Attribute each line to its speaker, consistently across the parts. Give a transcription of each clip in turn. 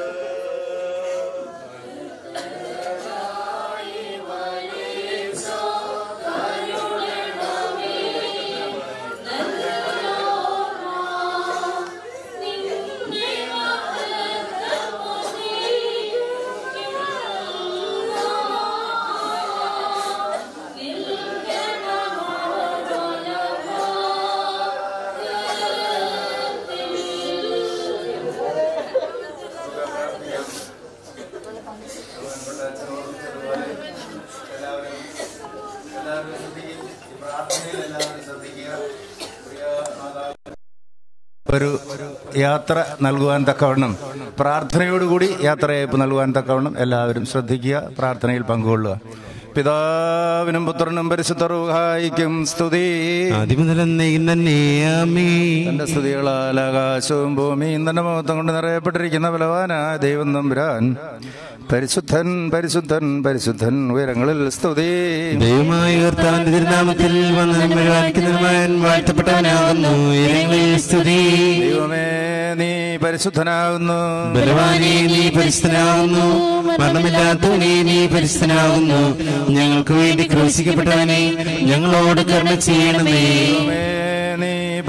Speaker 1: ബഹുമാനപ്പെട്ട ഒരു യാത്ര നൽകുവാൻ തക്കവണ്ണം പ്രാർത്ഥനയോടുകൂടി യാത്രയയപ്പ് നൽകുവാൻ തക്കവണ്ണം എല്ലാവരും ശ്രദ്ധിക്കുക പ്രാർത്ഥനയിൽ പങ്കുകൊള്ളുക. പിതാവിനും പുത്രനും പരിശുദ്ധിക്കും സ്തുതി. തന്റെ സ്തുതികളാൽ ആകാശവും ഭൂമിയും തന്റെ മുഖത്തും കൊണ്ട് നിറയപ്പെട്ടിരിക്കുന്ന ബലവാനായ ദൈവം തമ്പുരാൻ. പരിശുദ്ധൻ പരിശുദ്ധൻ പരിശുദ്ധൻ ഉയരങ്ങളിൽ സ്തുതി.
Speaker 2: ദൈവമായി കർത്താവിന്റെ തിരുനാമത്തിൽ വന്ന് മുഴുവൻ വാഴ്ത്തപ്പെട്ടവനാകുന്നു. സ്തുതി.
Speaker 1: ദൈവമേ നീ പരിശുദ്ധനാകുന്നു.
Speaker 2: ബലവാനെ നീ പരിശുദ്ധനാകുന്നു. മരണമില്ലാത്തവനെ നീ പരിശുദ്ധനാകുന്നു. ഞങ്ങൾക്ക് വേണ്ടി ക്രൂശിക്കപ്പെട്ടവനെ ഞങ്ങളോട് കർമ്മ ചെയ്യണമേ.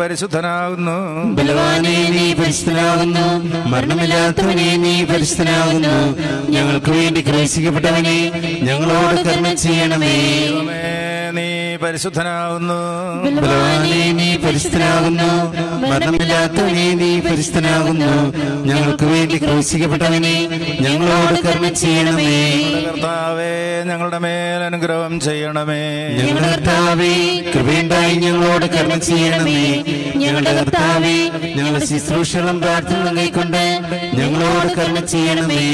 Speaker 1: പരിശുദ്ധനാകുന്നു.
Speaker 2: ബലവാനെ നീ പരിശുദ്ധനാകുന്നു. മരണമില്ലാത്തവനെ നീ പരിശുദ്ധനാകുന്നു. ഞങ്ങൾക്ക് വേണ്ടി ക്രൂശിക്കപ്പെട്ടവനെ ഞങ്ങളോട് കരുണ ചെയ്യണമേ.
Speaker 1: പരിശുദ്ധനാകുന്നു.
Speaker 2: നീ പരിശുദ്ധനാകുന്നു. മരണമില്ലാത്തവനെ നീ പരിശുദ്ധനാകുന്നു. ഞങ്ങൾക്ക് വേണ്ടി ക്രൂശിക്കപ്പെട്ടവനെ ഞങ്ങളോട് കർമ്മം ചെയ്യണമേ.
Speaker 1: ഞങ്ങളുടെ കർത്താവേ ഞങ്ങളുടെ മേൽ അനുഗ്രഹം ചെയ്യണമേ.
Speaker 2: ഞങ്ങളുടെ കർത്താവേ കൃപയുണ്ടായി ഞങ്ങളോട് കർമ്മം ചെയ്യണമേ. ഞങ്ങളുടെ കർത്താവേ ഞങ്ങളുടെ ശുശ്രൂഷകളും പ്രാർത്ഥന നൽകിക്കൊണ്ട് ഞങ്ങളോട് കർമ്മം ചെയ്യണമേ.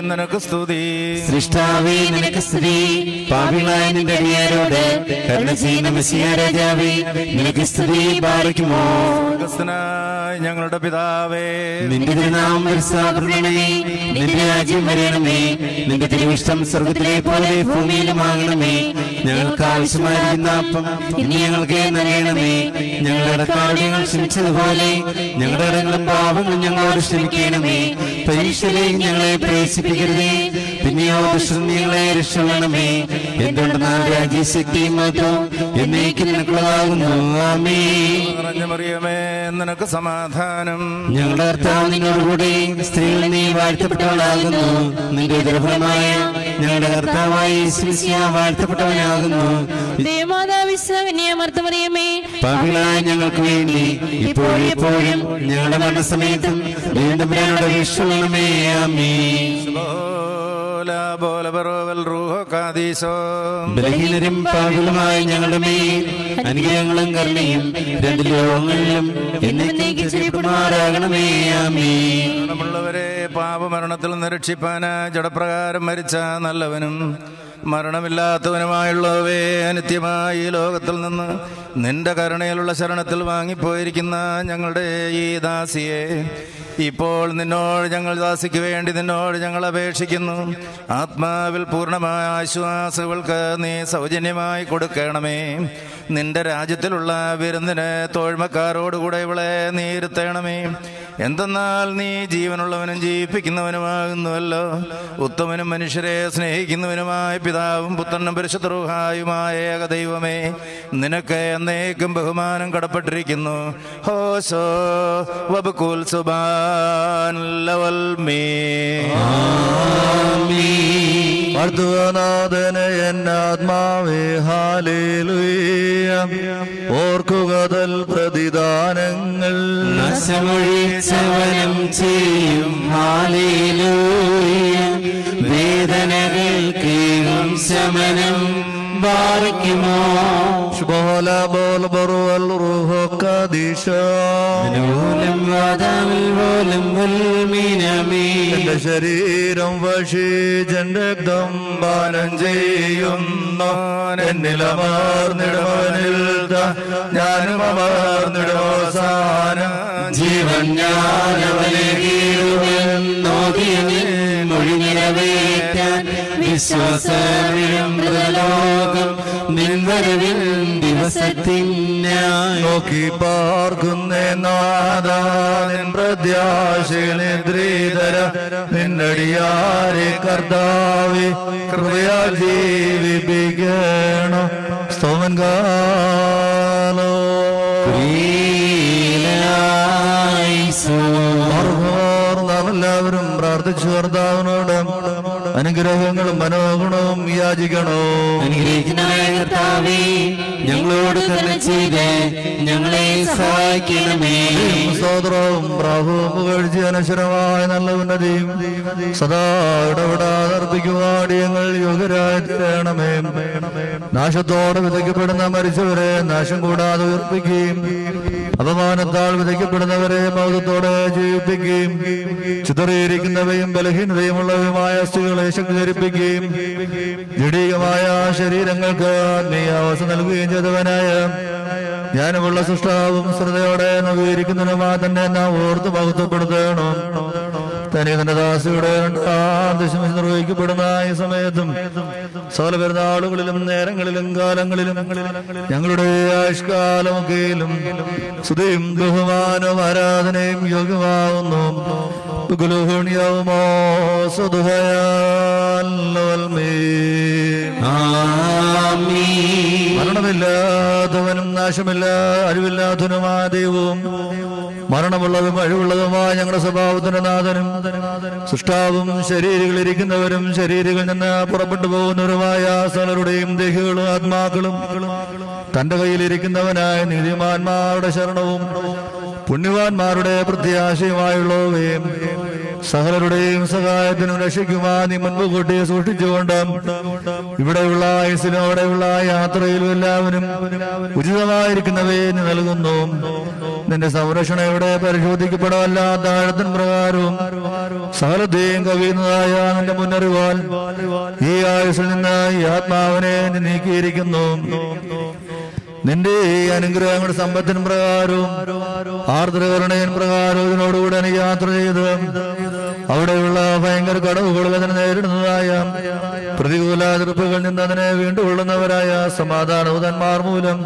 Speaker 1: നിനക്ക് സ്തുതി.
Speaker 2: സൃഷ്ടാവേ നിനക്ക് സ്തുതി. പാപികളായ നിന്റെ അടിയാരോട് കരുണ ചെയ്യുന്ന മെസ്സിയ രാജാവേ നിനക്ക് സ്തുതി പാറിക്കുമോ
Speaker 1: ഞങ്ങളുടെ പിതാവേ.
Speaker 2: നിന്റെ തിരുനാമം പരിസ്ഥാപരണമേ നിന്റെ രാജ്യം വരണമേ. നിന്റെ തിരുവിഷ്ടം സ്വർഗത്തിലെ പോലെ ഭൂമിയിലുമാകണമേ ഞങ്ങൾക്ക് ആവശ്യമായിരിക്കുന്ന അപ്പം ഇനി ഞങ്ങൾക്ക് നൽകണമേ. ഞങ്ങളുടെ കാര്യങ്ങൾ ക്ഷമിച്ചതുപോലെ ഞങ്ങളുടെ ഇടങ്ങളും പാപങ്ങളും ഞങ്ങളോട് ക്ഷമിക്കണമേ. പരീക്ഷയിലേക്ക് ഞങ്ങളെ പ്രവേശിപ്പിക്കരുതേ പിന്നെയോ ദുഷ്ടം ഞങ്ങളെ രക്ഷപ്പെടണമേ എന്തുകൊണ്ടെന്നാൽ രാജ്യശക്തിയും മാത്രം എന്നേക്ക് നിനക്കുള്ളതാകുന്നു. ആമേ.
Speaker 1: നിറഞ്ഞ മറിയമേ നിനക്ക് സമാധാനം.
Speaker 2: ഞങ്ങളുടെ കർത്താവ് നിന്നോടുകൂടി സ്ത്രീകൾ നീ വാഴ്ത്തപ്പെട്ടവളാകുന്നു. നിന്റെ ദുർഫലമായ ഞങ്ങളുടെ കർത്താവായ വാഴ്ത്തപ്പെട്ടവനാകുന്നു.
Speaker 3: ദേവമാതാവിശ്വകന്യാമർത്തമറിയമേ
Speaker 2: പാപികളായ ഞങ്ങൾക്ക് വേണ്ടി ഇപ്പോഴും എപ്പോഴും ഞങ്ങളുടെ മരണസമയത്തും വീണ്ടും വിഷമേ ആമേ. ബലഹീനരും ഞങ്ങളുടെ മേൽ അനുഗ്രഹങ്ങളും കരുണയും രണ്ട് ലോകങ്ങളിലും എന്നേക്കും
Speaker 1: മരണമുള്ളവരെ പാപമരണത്തിൽ നിന്ന് രക്ഷിപ്പാന് ജഡപ്രകാരം മരിച്ച നല്ലവനും മരണമില്ലാത്തവനുമായുള്ളവേ അനിത്യമായി ഈ ലോകത്തിൽ നിന്ന് നിന്റെ കരുണയിലുള്ള ശരണത്തിൽ വാങ്ങിപ്പോയിരിക്കുന്ന ഞങ്ങളുടെ ഈ ദാസിയെ ഇപ്പോൾ നിന്നോട് ഞങ്ങൾ ദാസിക്ക് വേണ്ടി നിന്നോട് ഞങ്ങൾ അപേക്ഷിക്കുന്നു. ആത്മാവിൽ പൂർണമായ ആശ്വാസങ്ങൾക്ക് നീ സൗജന്യമായി കൊടുക്കണമേ. നിന്റെ രാജ്യത്തിലുള്ള വിരുന്നിന് തോഴ്മക്കാരോടുകൂടെ ഇവളെ നീ ഇരുത്തണമേ എന്തെന്നാൽ നീ ജീവനുള്ളവനും ജീവിപ്പിക്കുന്നവനുമാകുന്നുവല്ലോ. ഉത്തമനും മനുഷ്യരെ സ്നേഹിക്കുന്നവനുമായ പിതാവും പുത്രനും പരിശുദ്ധറുഹായുമായ ഏക ദൈവമേ നിനക്ക് എന്നേക്കും ബഹുമാനം കടപ്പെട്ടിരിക്കുന്നു. ഹോശോ വബുക്കുൽ സുബാൻ ലവൽ മേ.
Speaker 4: ഹാലേലുയ. ഓർക്കുകതൽ പ്രതിദാനങ്ങൾ.
Speaker 2: നാശമൊഴിച്ചവനും ചെയ്യും. വേദനകൾ കേളും ശമനം
Speaker 4: എന്റെ ശരീരം വശീജൻ ദമ്പാനം ചെയ്യുന്ന. എന്നിലമർന്നിടവനിൽ ഞാനും അമർന്നിടവസാനം
Speaker 2: ജീവൻ ഞാനവനെ കീഴുവൻ നോക്കിയതിൽ മൊഴി നിറവേറ്റാൻ വിശ്വാസമിഴും മൃതലോകം നിൻവരവിൽ ദിവസത്തിനായി
Speaker 5: നോക്കി പാർക്കുന്നേ നാദാനിൻ പ്രത്യാശനിദ്രീതര നിന്നടിയാരെ കർത്താവെ കൃപയാൽ ജീവിപ്പിക്കണം. സ്തോമൻ കാലോ. എല്ലാവരും പ്രാർത്ഥിച്ചു കർത്താവിനോട്. അനുഗ്രഹങ്ങളും മനോഗുണവും യാചിക്കണോ?
Speaker 2: ഞങ്ങളോട് തന്നെ ചെയ്ത് ഞങ്ങളെ സഹായിക്കണമേ.
Speaker 5: പ്രഭുവും പ്രാഭവും പുകഴ്ച അനശ്വരമായ നല്ല ഉന്നതിയും സദാ ഇടപെടാതെ അർപ്പിക്കുവാടി ഞങ്ങൾ യോഗ്യരായി തീരണമേ. നാശത്തോടെ വിതയ്ക്കപ്പെടുന്ന മരിച്ചവരെ നാശം കൂടാതെ ഉയർപ്പിക്കുകയും അപമാനത്താൽ വിതയ്ക്കപ്പെടുന്നവരെ മൗതത്തോടെ ജീവിപ്പിക്കുകയും ചിതറിയിരിക്കുന്നവയും ബലഹീനതയുമുള്ളവയുമായ അസ്ഥികളെ ശക്തി ധരിപ്പിക്കുകയും ജഡീകമായ ശരീരങ്ങൾക്ക് ആത്മീയാവസ്ഥ നൽകുകയും ചെയ്തവനായ ജ്ഞാനമുള്ള സൃഷ്ടാവും ശ്രദ്ധയോടെ നവീകരിക്കുന്നതിനുമാ തന്നെ നാം ഓർത്ത് മഹത്വപ്പെടുത്തണം. നിർവഹിക്കപ്പെടുന്ന ഈ സമയത്തും സകല പെരുന്നാളുകളിലും നേരങ്ങളിലും കാലങ്ങളിലും ഞങ്ങളുടെ ആയുഷ്കാലമൊക്കെയിലും സ്തുതിയും ബഹുമാനവും ആരാധനയും യോഗ്യമാവുന്നു. മരണമില്ലാത്തവനും നാശമില്ല അഴിവില്ലാത്തവനുമായ ദൈവവും മരണമുള്ളതും അഴിവുള്ളതുമായ ഞങ്ങളുടെ സ്വഭാവത്തിന്റെ നാഥനും സൃഷ്ടാവും ശരീരങ്ങളിരിക്കുന്നവരും ശരീരങ്ങളിൽ നിന്ന് പുറപ്പെട്ടു പോകുന്നവരുമായ സകലരുടെയും ദേഹികളും ആത്മാക്കളും തന്റെ കയ്യിലിരിക്കുന്നവനായ നീതിമാന്മാരുടെ ശരണവും പുണ്യവാന്മാരുടെ പ്രത്യാശയുമായുള്ളവയും സകലരുടെയും സഹായത്തിനും രക്ഷിക്കുവാൻ നീ മുൻപ് സൂക്ഷിച്ചുകൊണ്ട് ഇവിടെയുള്ള ആയുസിനും അവിടെയുള്ള യാത്രയിലും എല്ലാവരും ഉചിതമായിരിക്കുന്നവയെ നീ നൽകുന്നു. നിന്റെ സംരക്ഷണ പരിശോധിക്കപ്പെടാത്ത ആഴത്തിൻ പ്രകാരവും സകലത്തെയും കവിയുന്നതായ നിന്റെ മുന്നറിവാൽ ഈ ആയുസിൽ നിന്ന് ഈ ആത്മാവിനെ നീക്കിയിരിക്കുന്നു. നിന്റെ ഈ അനുഗ്രഹങ്ങളുടെ സമ്പത്തിൻ പ്രകാരവും ആർദ്രകരുണയൻ പ്രകാരവും ഇതിനോടുകൂടെ എനിക്ക് യാത്ര ചെയ്ത് അവിടെയുള്ള ഭയങ്കര കടവുകൾ അതിനെ നേരിടുന്നതായ പ്രതികൂല എതിർപ്പുകളിൽ നിന്ന് അതിനെ വീണ്ടുകൊള്ളുന്നവരായ സമാധാനവുതന്മാർ മൂലം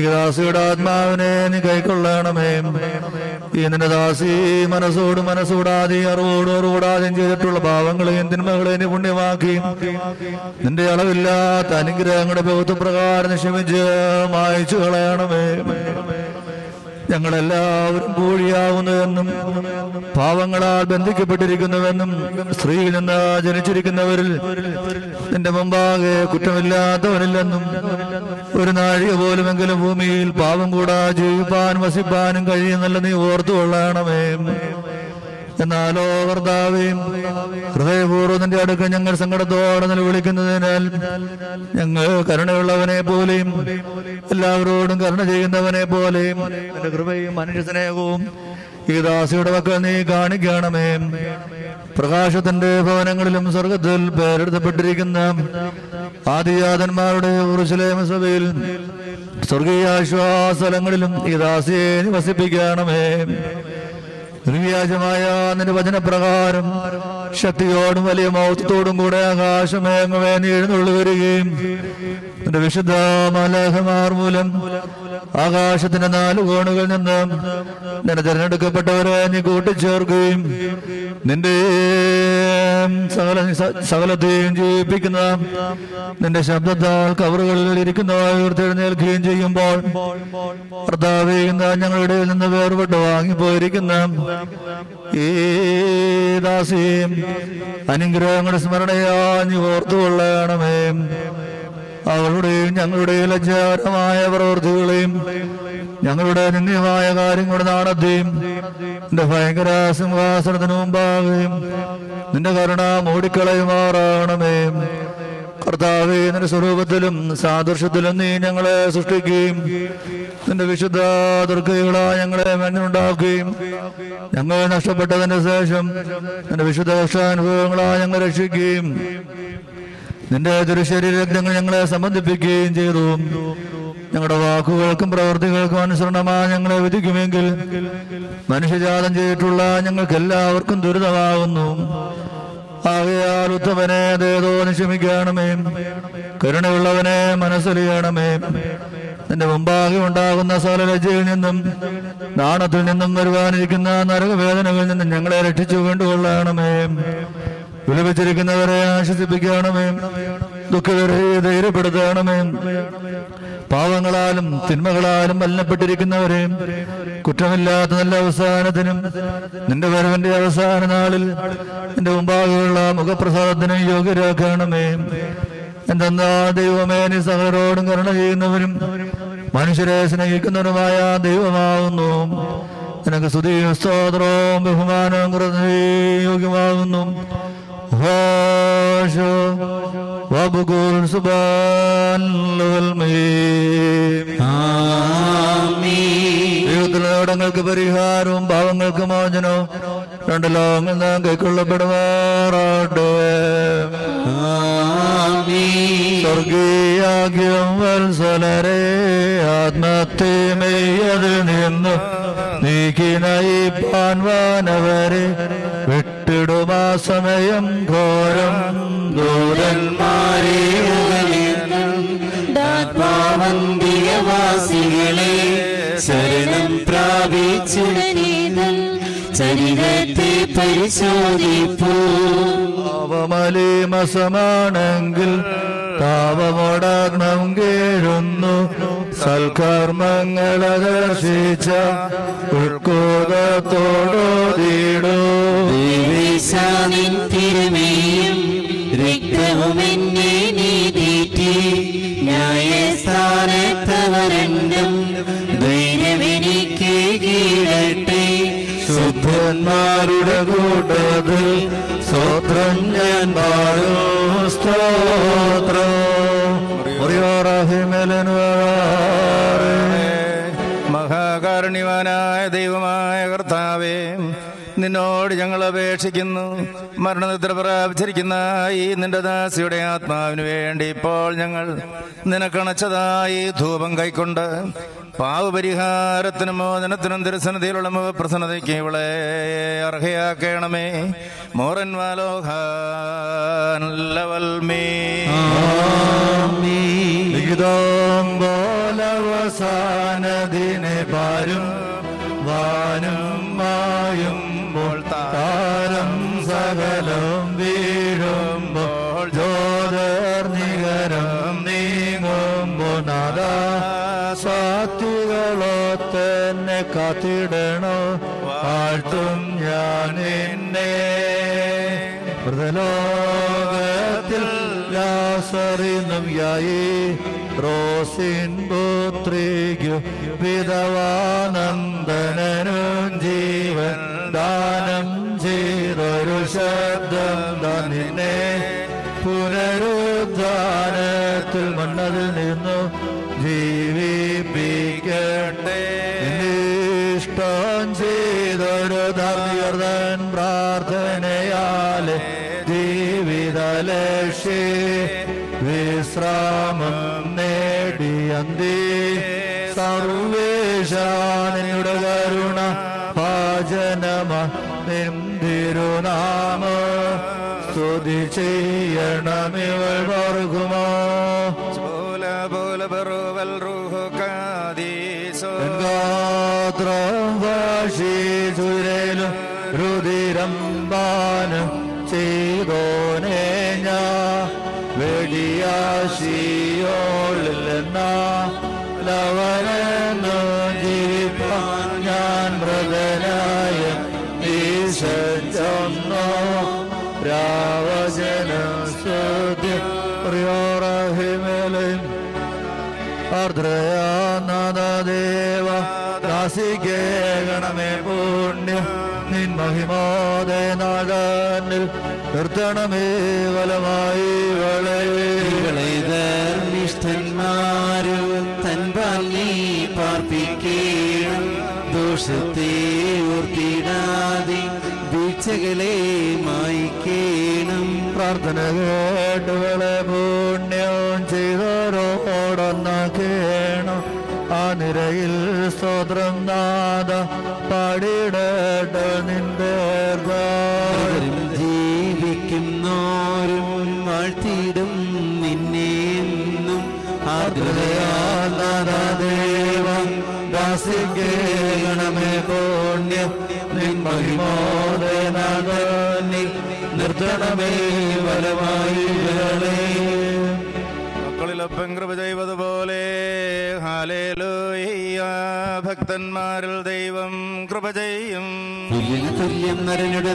Speaker 5: ഈ ദാസിയുടെ ആത്മാവിനെ നീ കൈക്കൊള്ളണമേ. ഈ നിന്റെ ദാസി മനസ്സോട് മനസ്സൂടാതെ അറിവോട് അറിവൂടാതെയും ചെയ്തിട്ടുള്ള പാവങ്ങളെയും തിന്മകളെയും നീ പുണ്യമാക്കി. നിന്റെ അളവില്ലാത്ത അനുഗ്രഹങ്ങളുടെ ബഹുത്വപ്രകാരം ക്ഷമിച്ച് മായച്ചു കളയണമേ. ഞങ്ങളെല്ലാവരും പൂഴിയാവുന്നുവെന്നും പാവങ്ങളാൽ ബന്ധിക്കപ്പെട്ടിരിക്കുന്നുവെന്നും സ്ത്രീയിൽ നിന്ന് ജനിച്ചിരിക്കുന്നവരിൽ നിന്റെ മുമ്പാകെ കുറ്റമില്ലാത്തവനില്ലെന്നും ഒരു നാഴിക പോലുമെങ്കിലും ഭൂമിയിൽ പാവം കൂടാ ജീവിപ്പാനും വസിപ്പാനും കഴിയുന്നല്ല നീ ഓർത്തു കൊള്ളണമേ എന്നാലോ കർത്താവേയും ഹൃദയപൂർവം നിന്റെ അടുക്ക ഞങ്ങൾ സങ്കടത്തോടെ നിലവിളിക്കുന്നതിനാൽ ഞങ്ങൾ കരുണയുള്ളവനെ പോലെയും എല്ലാവരോടും കരുണ ചെയ്യുന്നവനെ പോലെയും എന്റെ കൃപയും മനുഷ്യ സ്നേഹവും ഈ ദാസിയുടെ മക്കൾ നീ കാണിക്കണമേ. പ്രകാശത്തിന്റെ ഭവനങ്ങളിലും സ്വർഗത്തിൽ പേരെടുത്തപ്പെട്ടിരിക്കുന്ന ആദിജാതന്മാരുടെ ഉറുശലേമ സഭയിൽ സ്വർഗീയ ആശ്വാസലങ്ങളിലും ഈ ദാസിയെ നിവസിപ്പിക്കണമേ. നിർവ്യാജമായ നിന്റെ വചനപ്രകാരം ശക്തിയോടും വലിയ മൗത്വത്തോടും കൂടെ ആകാശമേങ്ങവേ നീ എഴുന്നള്ളു വരികയും നിന്റെ വിശുദ്ധ മലഹമാർ മൂലം ആകാശത്തിന്റെ നാല് കോണുകളിൽ നിന്ന് നിന്റെ തിരഞ്ഞെടുക്കപ്പെട്ടവരെ നീ കൂട്ടിച്ചേർക്കുകയും നിന്റെ സകല സകലത്തെയും ജീവിപ്പിക്കുന്ന നിന്റെ ശബ്ദത്താൽ കവറുകളിൽ ഇരിക്കുന്നതായി ഉയർത്തെഴുന്നേൽക്കുകയും ചെയ്യുമ്പോൾ കർത്താവേ ഞങ്ങളുടെ നിന്ന് വേർപെട്ട് വാങ്ങിപ്പോയിരിക്കുന്ന ഈ ദാസിയും അനുഗ്രഹങ്ങളുടെ സ്മരണയാഞ്ഞു ഓർത്തുകൊള്ളണമേ. അവളുടെയും ഞങ്ങളുടെയും ലജ്ജാകരമായ പ്രവൃത്തികളെയും ഞങ്ങളുടെ നിന്ദ്യമായ കാര്യങ്ങളുടെ നാണത്തെയും നിന്റെ ഭയങ്കര സിംഹാസനത്തിന് മുമ്പാകുകയും നിന്റെ കരുണ മൂടിക്കളയുമാറാണമേ. കർത്താവേ നിന്റെ സ്വരൂപത്തിലും സാദൃശ്യത്തിലും നീ ഞങ്ങളെ സൃഷ്ടിക്കുകയും നിന്റെ വിശുദ്ധ ദുർഗകളായ ഞങ്ങളെ മഞ്ഞുണ്ടാക്കുകയും ഞങ്ങൾ നഷ്ടപ്പെട്ടതിന് ശേഷം നിന്റെ വിശുദ്ധ കഷ്ടാനുഭവങ്ങളാ ഞങ്ങൾ രക്ഷിക്കുകയും നിന്റെ ദുരുശരീരജ്ഞങ്ങൾ ഞങ്ങളെ സംബന്ധിപ്പിക്കുകയും ചെയ്തു. ഞങ്ങളുടെ വാക്കുകൾക്കും പ്രവൃത്തികൾക്കും അനുസരണമായി ഞങ്ങളെ വിധിക്കുമെങ്കിൽ മനുഷ്യജാതം ചെയ്തിട്ടുള്ള ഞങ്ങൾക്ക് എല്ലാവർക്കും ദുരിതമാകുന്നു. ആകയാൽ ഉത്തമനെ അതേതോ ക്ഷമിക്കണമേ കരുണയുള്ളവനെ മനസ്സിലിയണമേ. നിന്റെ മുമ്പാകെ ഉണ്ടാകുന്ന സകല ലജ്ജയിൽ നിന്നും നാണത്തിൽ നിന്നും വരുവാനിരിക്കുന്ന നരകവേദനകളിൽ നിന്നും ഞങ്ങളെ രക്ഷിച്ചു കൊണ്ടുകൊള്ളണമേ. വിലപിച്ചിരിക്കുന്നവരെ ആശ്വസിപ്പിക്കണമേ. ദുഃഖിതരെ ധൈര്യപ്പെടുത്തണമേ പാവങ്ങളാലും തിന്മകളാലും മലിനപ്പെട്ടിരിക്കുന്നവരെ കുറ്റമില്ലാത്ത നല്ല അവസാനത്തിനും നിന്റെ വരവിന്റെ അവസാന നാളിൽ നിന്റെ മുമ്പാകെയുള്ള മുഖപ്രസാദത്തിനും യോഗ്യരാക്കണമേ. എന്തെന്നാ ദൈവമേ നീ സഹരോടും കരുണ ചെയ്യുന്നവരും മനുഷ്യരെ സ്നേഹിക്കുന്നവരുമായ ദൈവമാകുന്നു. നിനക്ക് സ്തുതിയും സ്തോത്രവും ബഹുമാനവും യോഗ്യമാകുന്നു. ഹോഷോ വബുകുൽ സുബാൻ ദൈവത്തിലടങ്ങൾക്ക് പരിഹാരവും പാവങ്ങൾക്ക് മോചനവും രണ്ട് ലോകങ്ങൾ നാം കൈക്കൊള്ളപ്പെടുവാറാട്ടെ സ്വർഗീയാഗ്യം വത്സലരെ ആത്മത്തെമയ്യതിൽ നിന്നു നീക്കി നയിപ്പാൻ വാനവരെ വിട്ടിടുമാ സമയം ഘോരം ദൂരന്മാരെ
Speaker 2: ശരണം പ്രാപിച്ചുടനീതൽ ചരിതത്തെ പരിശോധിപ്പൂ.
Speaker 5: പാവമലീമസമാണെങ്കിൽ താപമോടാഗ്നം കേഴുന്നു. സൽക്കർമ്മങ്ങൾ ആകർഷിച്ച ഉൾക്കോതത്തോടോതീടോ
Speaker 2: ദേവേശാനിൻ തിരുമേയും രക്തവും എന്നെ നീതീറ്റി. ന്യായസ്ഥാനത്തവരണ്ടും കീഴട്ടെ.
Speaker 5: ശുദ്ധന്മാരുടെ കൂട്ടത്തിൽ സ്തോത്രം ഞാൻ പാടും. സ്തോത്രം.
Speaker 6: മഹാകാരുണ്യവാനായ ദൈവമായ കർത്താവേ നിന്നോട് ഞങ്ങൾ അപേക്ഷിക്കുന്നു. മരണനിദ്ര പ്രാപിച്ചിരിക്കുന്ന ഈ നിന്റെ ദാസിയുടെ ആത്മാവിന് വേണ്ടി ഇപ്പോൾ ഞങ്ങൾ നിനക്കണച്ചതായി ധൂപം കൈക്കൊണ്ട് പാവപരിഹാരത്തിനും മോചനത്തിനും തിരുസന്നിധിയിലുള്ള മുഖപ്രസന്നതയ്ക്ക് ഇവളെ അർഹയാക്കണമേ. മോറൻ വാലോഹാൽമേ
Speaker 5: ലിഖിതം പോലവസാനദിനെ പാരും വാനും മായുമ്പോൾ താരം സകലം വീഴുമ്പോൾ ജ്യോതിർനികരം നീങ്ങുമ്പോൾ നാദാ സാത്വികളോ തന്നെ കാത്തിടണോ? വാഴ്ത്തും ഞാൻ എന്നെ മൃതലോകത്തിൽ ലാസറിനും യായി റോസിൻ പുത്രിക്കു വിധവാനന്ദനും ജീവൻ ദാനം ശബ്ദം നിന്നെ പുനരുദ്ധാനത്തിൽ മണ്ണതിൽ നിന്നു ജീവിപ്പിക്കട്ടെ. ഇഷ്ടം ചെയ്തൊരു ധർമ്മീർദ്ധൻ പ്രാർത്ഥനയാലെ ജീവിത വിശ്രാമം നിന്തിരുനാമ സ്തുതി ചെയ്യണമിവൾ വർഗുമോ?
Speaker 6: പോല പോല
Speaker 5: രുതിരം ചെയ്തോനെ ഞാൻ ലവനെന്നു രാവചന സ്തുതി പ്രിയോറഹിമേലും ആർദ്രയാനാദേവ ദാസികേണമേ പുണ്യ നിൻ മഹിമോദയ നാടാനിൽ നിർത്തണമേ വലമായി വളയേ
Speaker 2: ധർമ്മിഷ്ഠന്മാരു തൻപാൽ നീ പാർപ്പിക്കണം ദോഷത്തെ ഓർത്തിടാതെ വീഴ്ചകളെ മായിക്കേണം.
Speaker 5: പ്രാർത്ഥന കേട്ടുകളെ പുണ്യം ചെയ്തോരോടൊന്ന് കേണം ആ നിരയിൽ സ്തോത്രം നാദ പാടിയിടട്ട് നിന്റെ
Speaker 2: ജീവിക്കുന്നോരും
Speaker 5: വാഴ്ത്തിയിടും നിന്നെന്നും. ആദ്രയാ ദൈവം ദാസിക്കേണമേ പുണ്യം നിൻ മഹിമോദയനാഥനിൽ നിർത്തണമേ ബലമായി വിരളേ
Speaker 1: മക്കളിലൊപ്പം കൃപ ചെയ്വതുപോലെ ഹാലേലൂയ്യ ഭക്തന്മാരിൽ ദൈവം കൃപ ചെയ്യും.
Speaker 2: തുല്യം നരനുടെ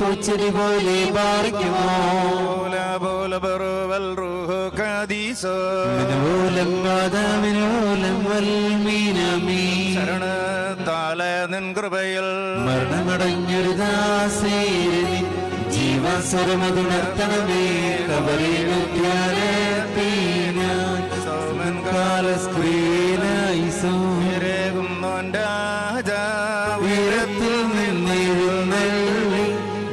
Speaker 2: പൂച്ചെടി പോലെ പാറിക്കുമോ?
Speaker 1: റൂഹു കാദീസോ
Speaker 2: വൽമീനമീ
Speaker 1: ശരണത്താല നിൻ കൃപയിൽ.
Speaker 2: മരണമടഞ്ഞൊരു ജീവസ്വരമതുണർത്തണമേ കബറിലെത്തിയാലെത്തീനാൻ
Speaker 1: സൗമൻ
Speaker 2: കാലസ്ക്രീനായി സോ
Speaker 1: ഉയരത്തിൽ
Speaker 2: ഉയരത്തിൽ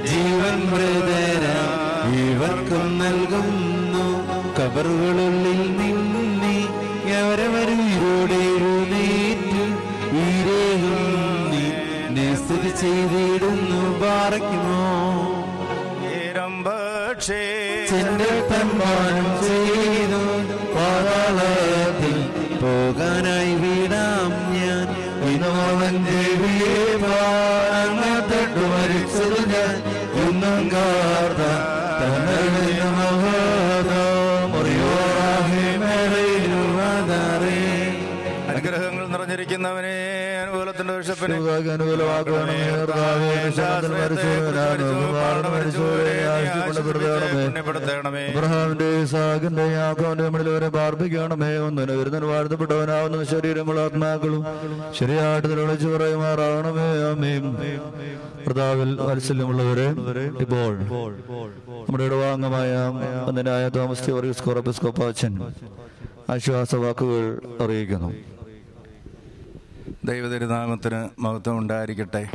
Speaker 2: ജീവൻ മൃതര ഇവർക്കും നൽകുന്നു. കബറുകളുള്ളിൽ നിന്നി അവരവരും ഇരുടെ എഴുന്നേറ്റ് ഈരേകും നീ സ്തുതി ചെയ്തിടുന്നു. പാറയ്ക്കുമോ
Speaker 1: Lord.
Speaker 5: അബ്രഹാമിന്റെ ഇസാഖിന്റെ യാക്കോന്റെ നമ്മളിൽ വരെ പാർപ്പിക്കണമേ ഒന്നിന് വരുന്നതിന് വാഴ്ത്തപ്പെട്ടവനാവുന്ന ശരീരമുള്ള ആത്മാക്കളും ശരിയായിട്ട് വിളിച്ചു പറയുമാറാകണമേ അമ്മയും പ്രതാവിൽ വാത്സല്യമുള്ളവരെ ഇപ്പോൾ നമ്മുടെ ഇടവാംഗമായ ഒന്നിനായ തോമസ് തിയോറിയസ് കോറപ്പിസ്കോപ്പാച്ചൻ ആശ്വാസ വാക്കുകൾ അറിയിക്കുന്നു
Speaker 1: ദൈവതിരുനാമത്തിന് മഹത്വം ഉണ്ടായിരിക്കട്ടെ.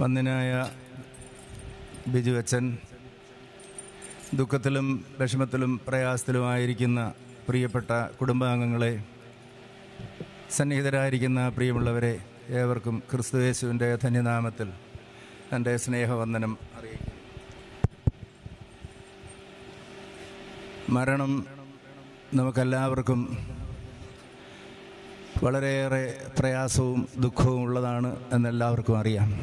Speaker 1: വന്നിനായ ബിജു അച്ഛൻ ദുഃഖത്തിലും വിഷമത്തിലും പ്രയാസത്തിലുമായിരിക്കുന്ന പ്രിയപ്പെട്ട കുടുംബാംഗങ്ങളെ സന്നിഹിതരായിരിക്കുന്ന പ്രിയമുള്ളവരെ ഏവർക്കും ക്രിസ്തുയേശുവിന്റെ ധന്യനാമത്തിൽ എന്റെ സ്നേഹവന്ദനം അറിയിക്കും മരണം നമുക്കെല്ലാവർക്കും വളരെയേറെ പ്രയാസവും ദുഃഖവും ഉള്ളതാണ് എന്നെല്ലാവർക്കും അറിയാം.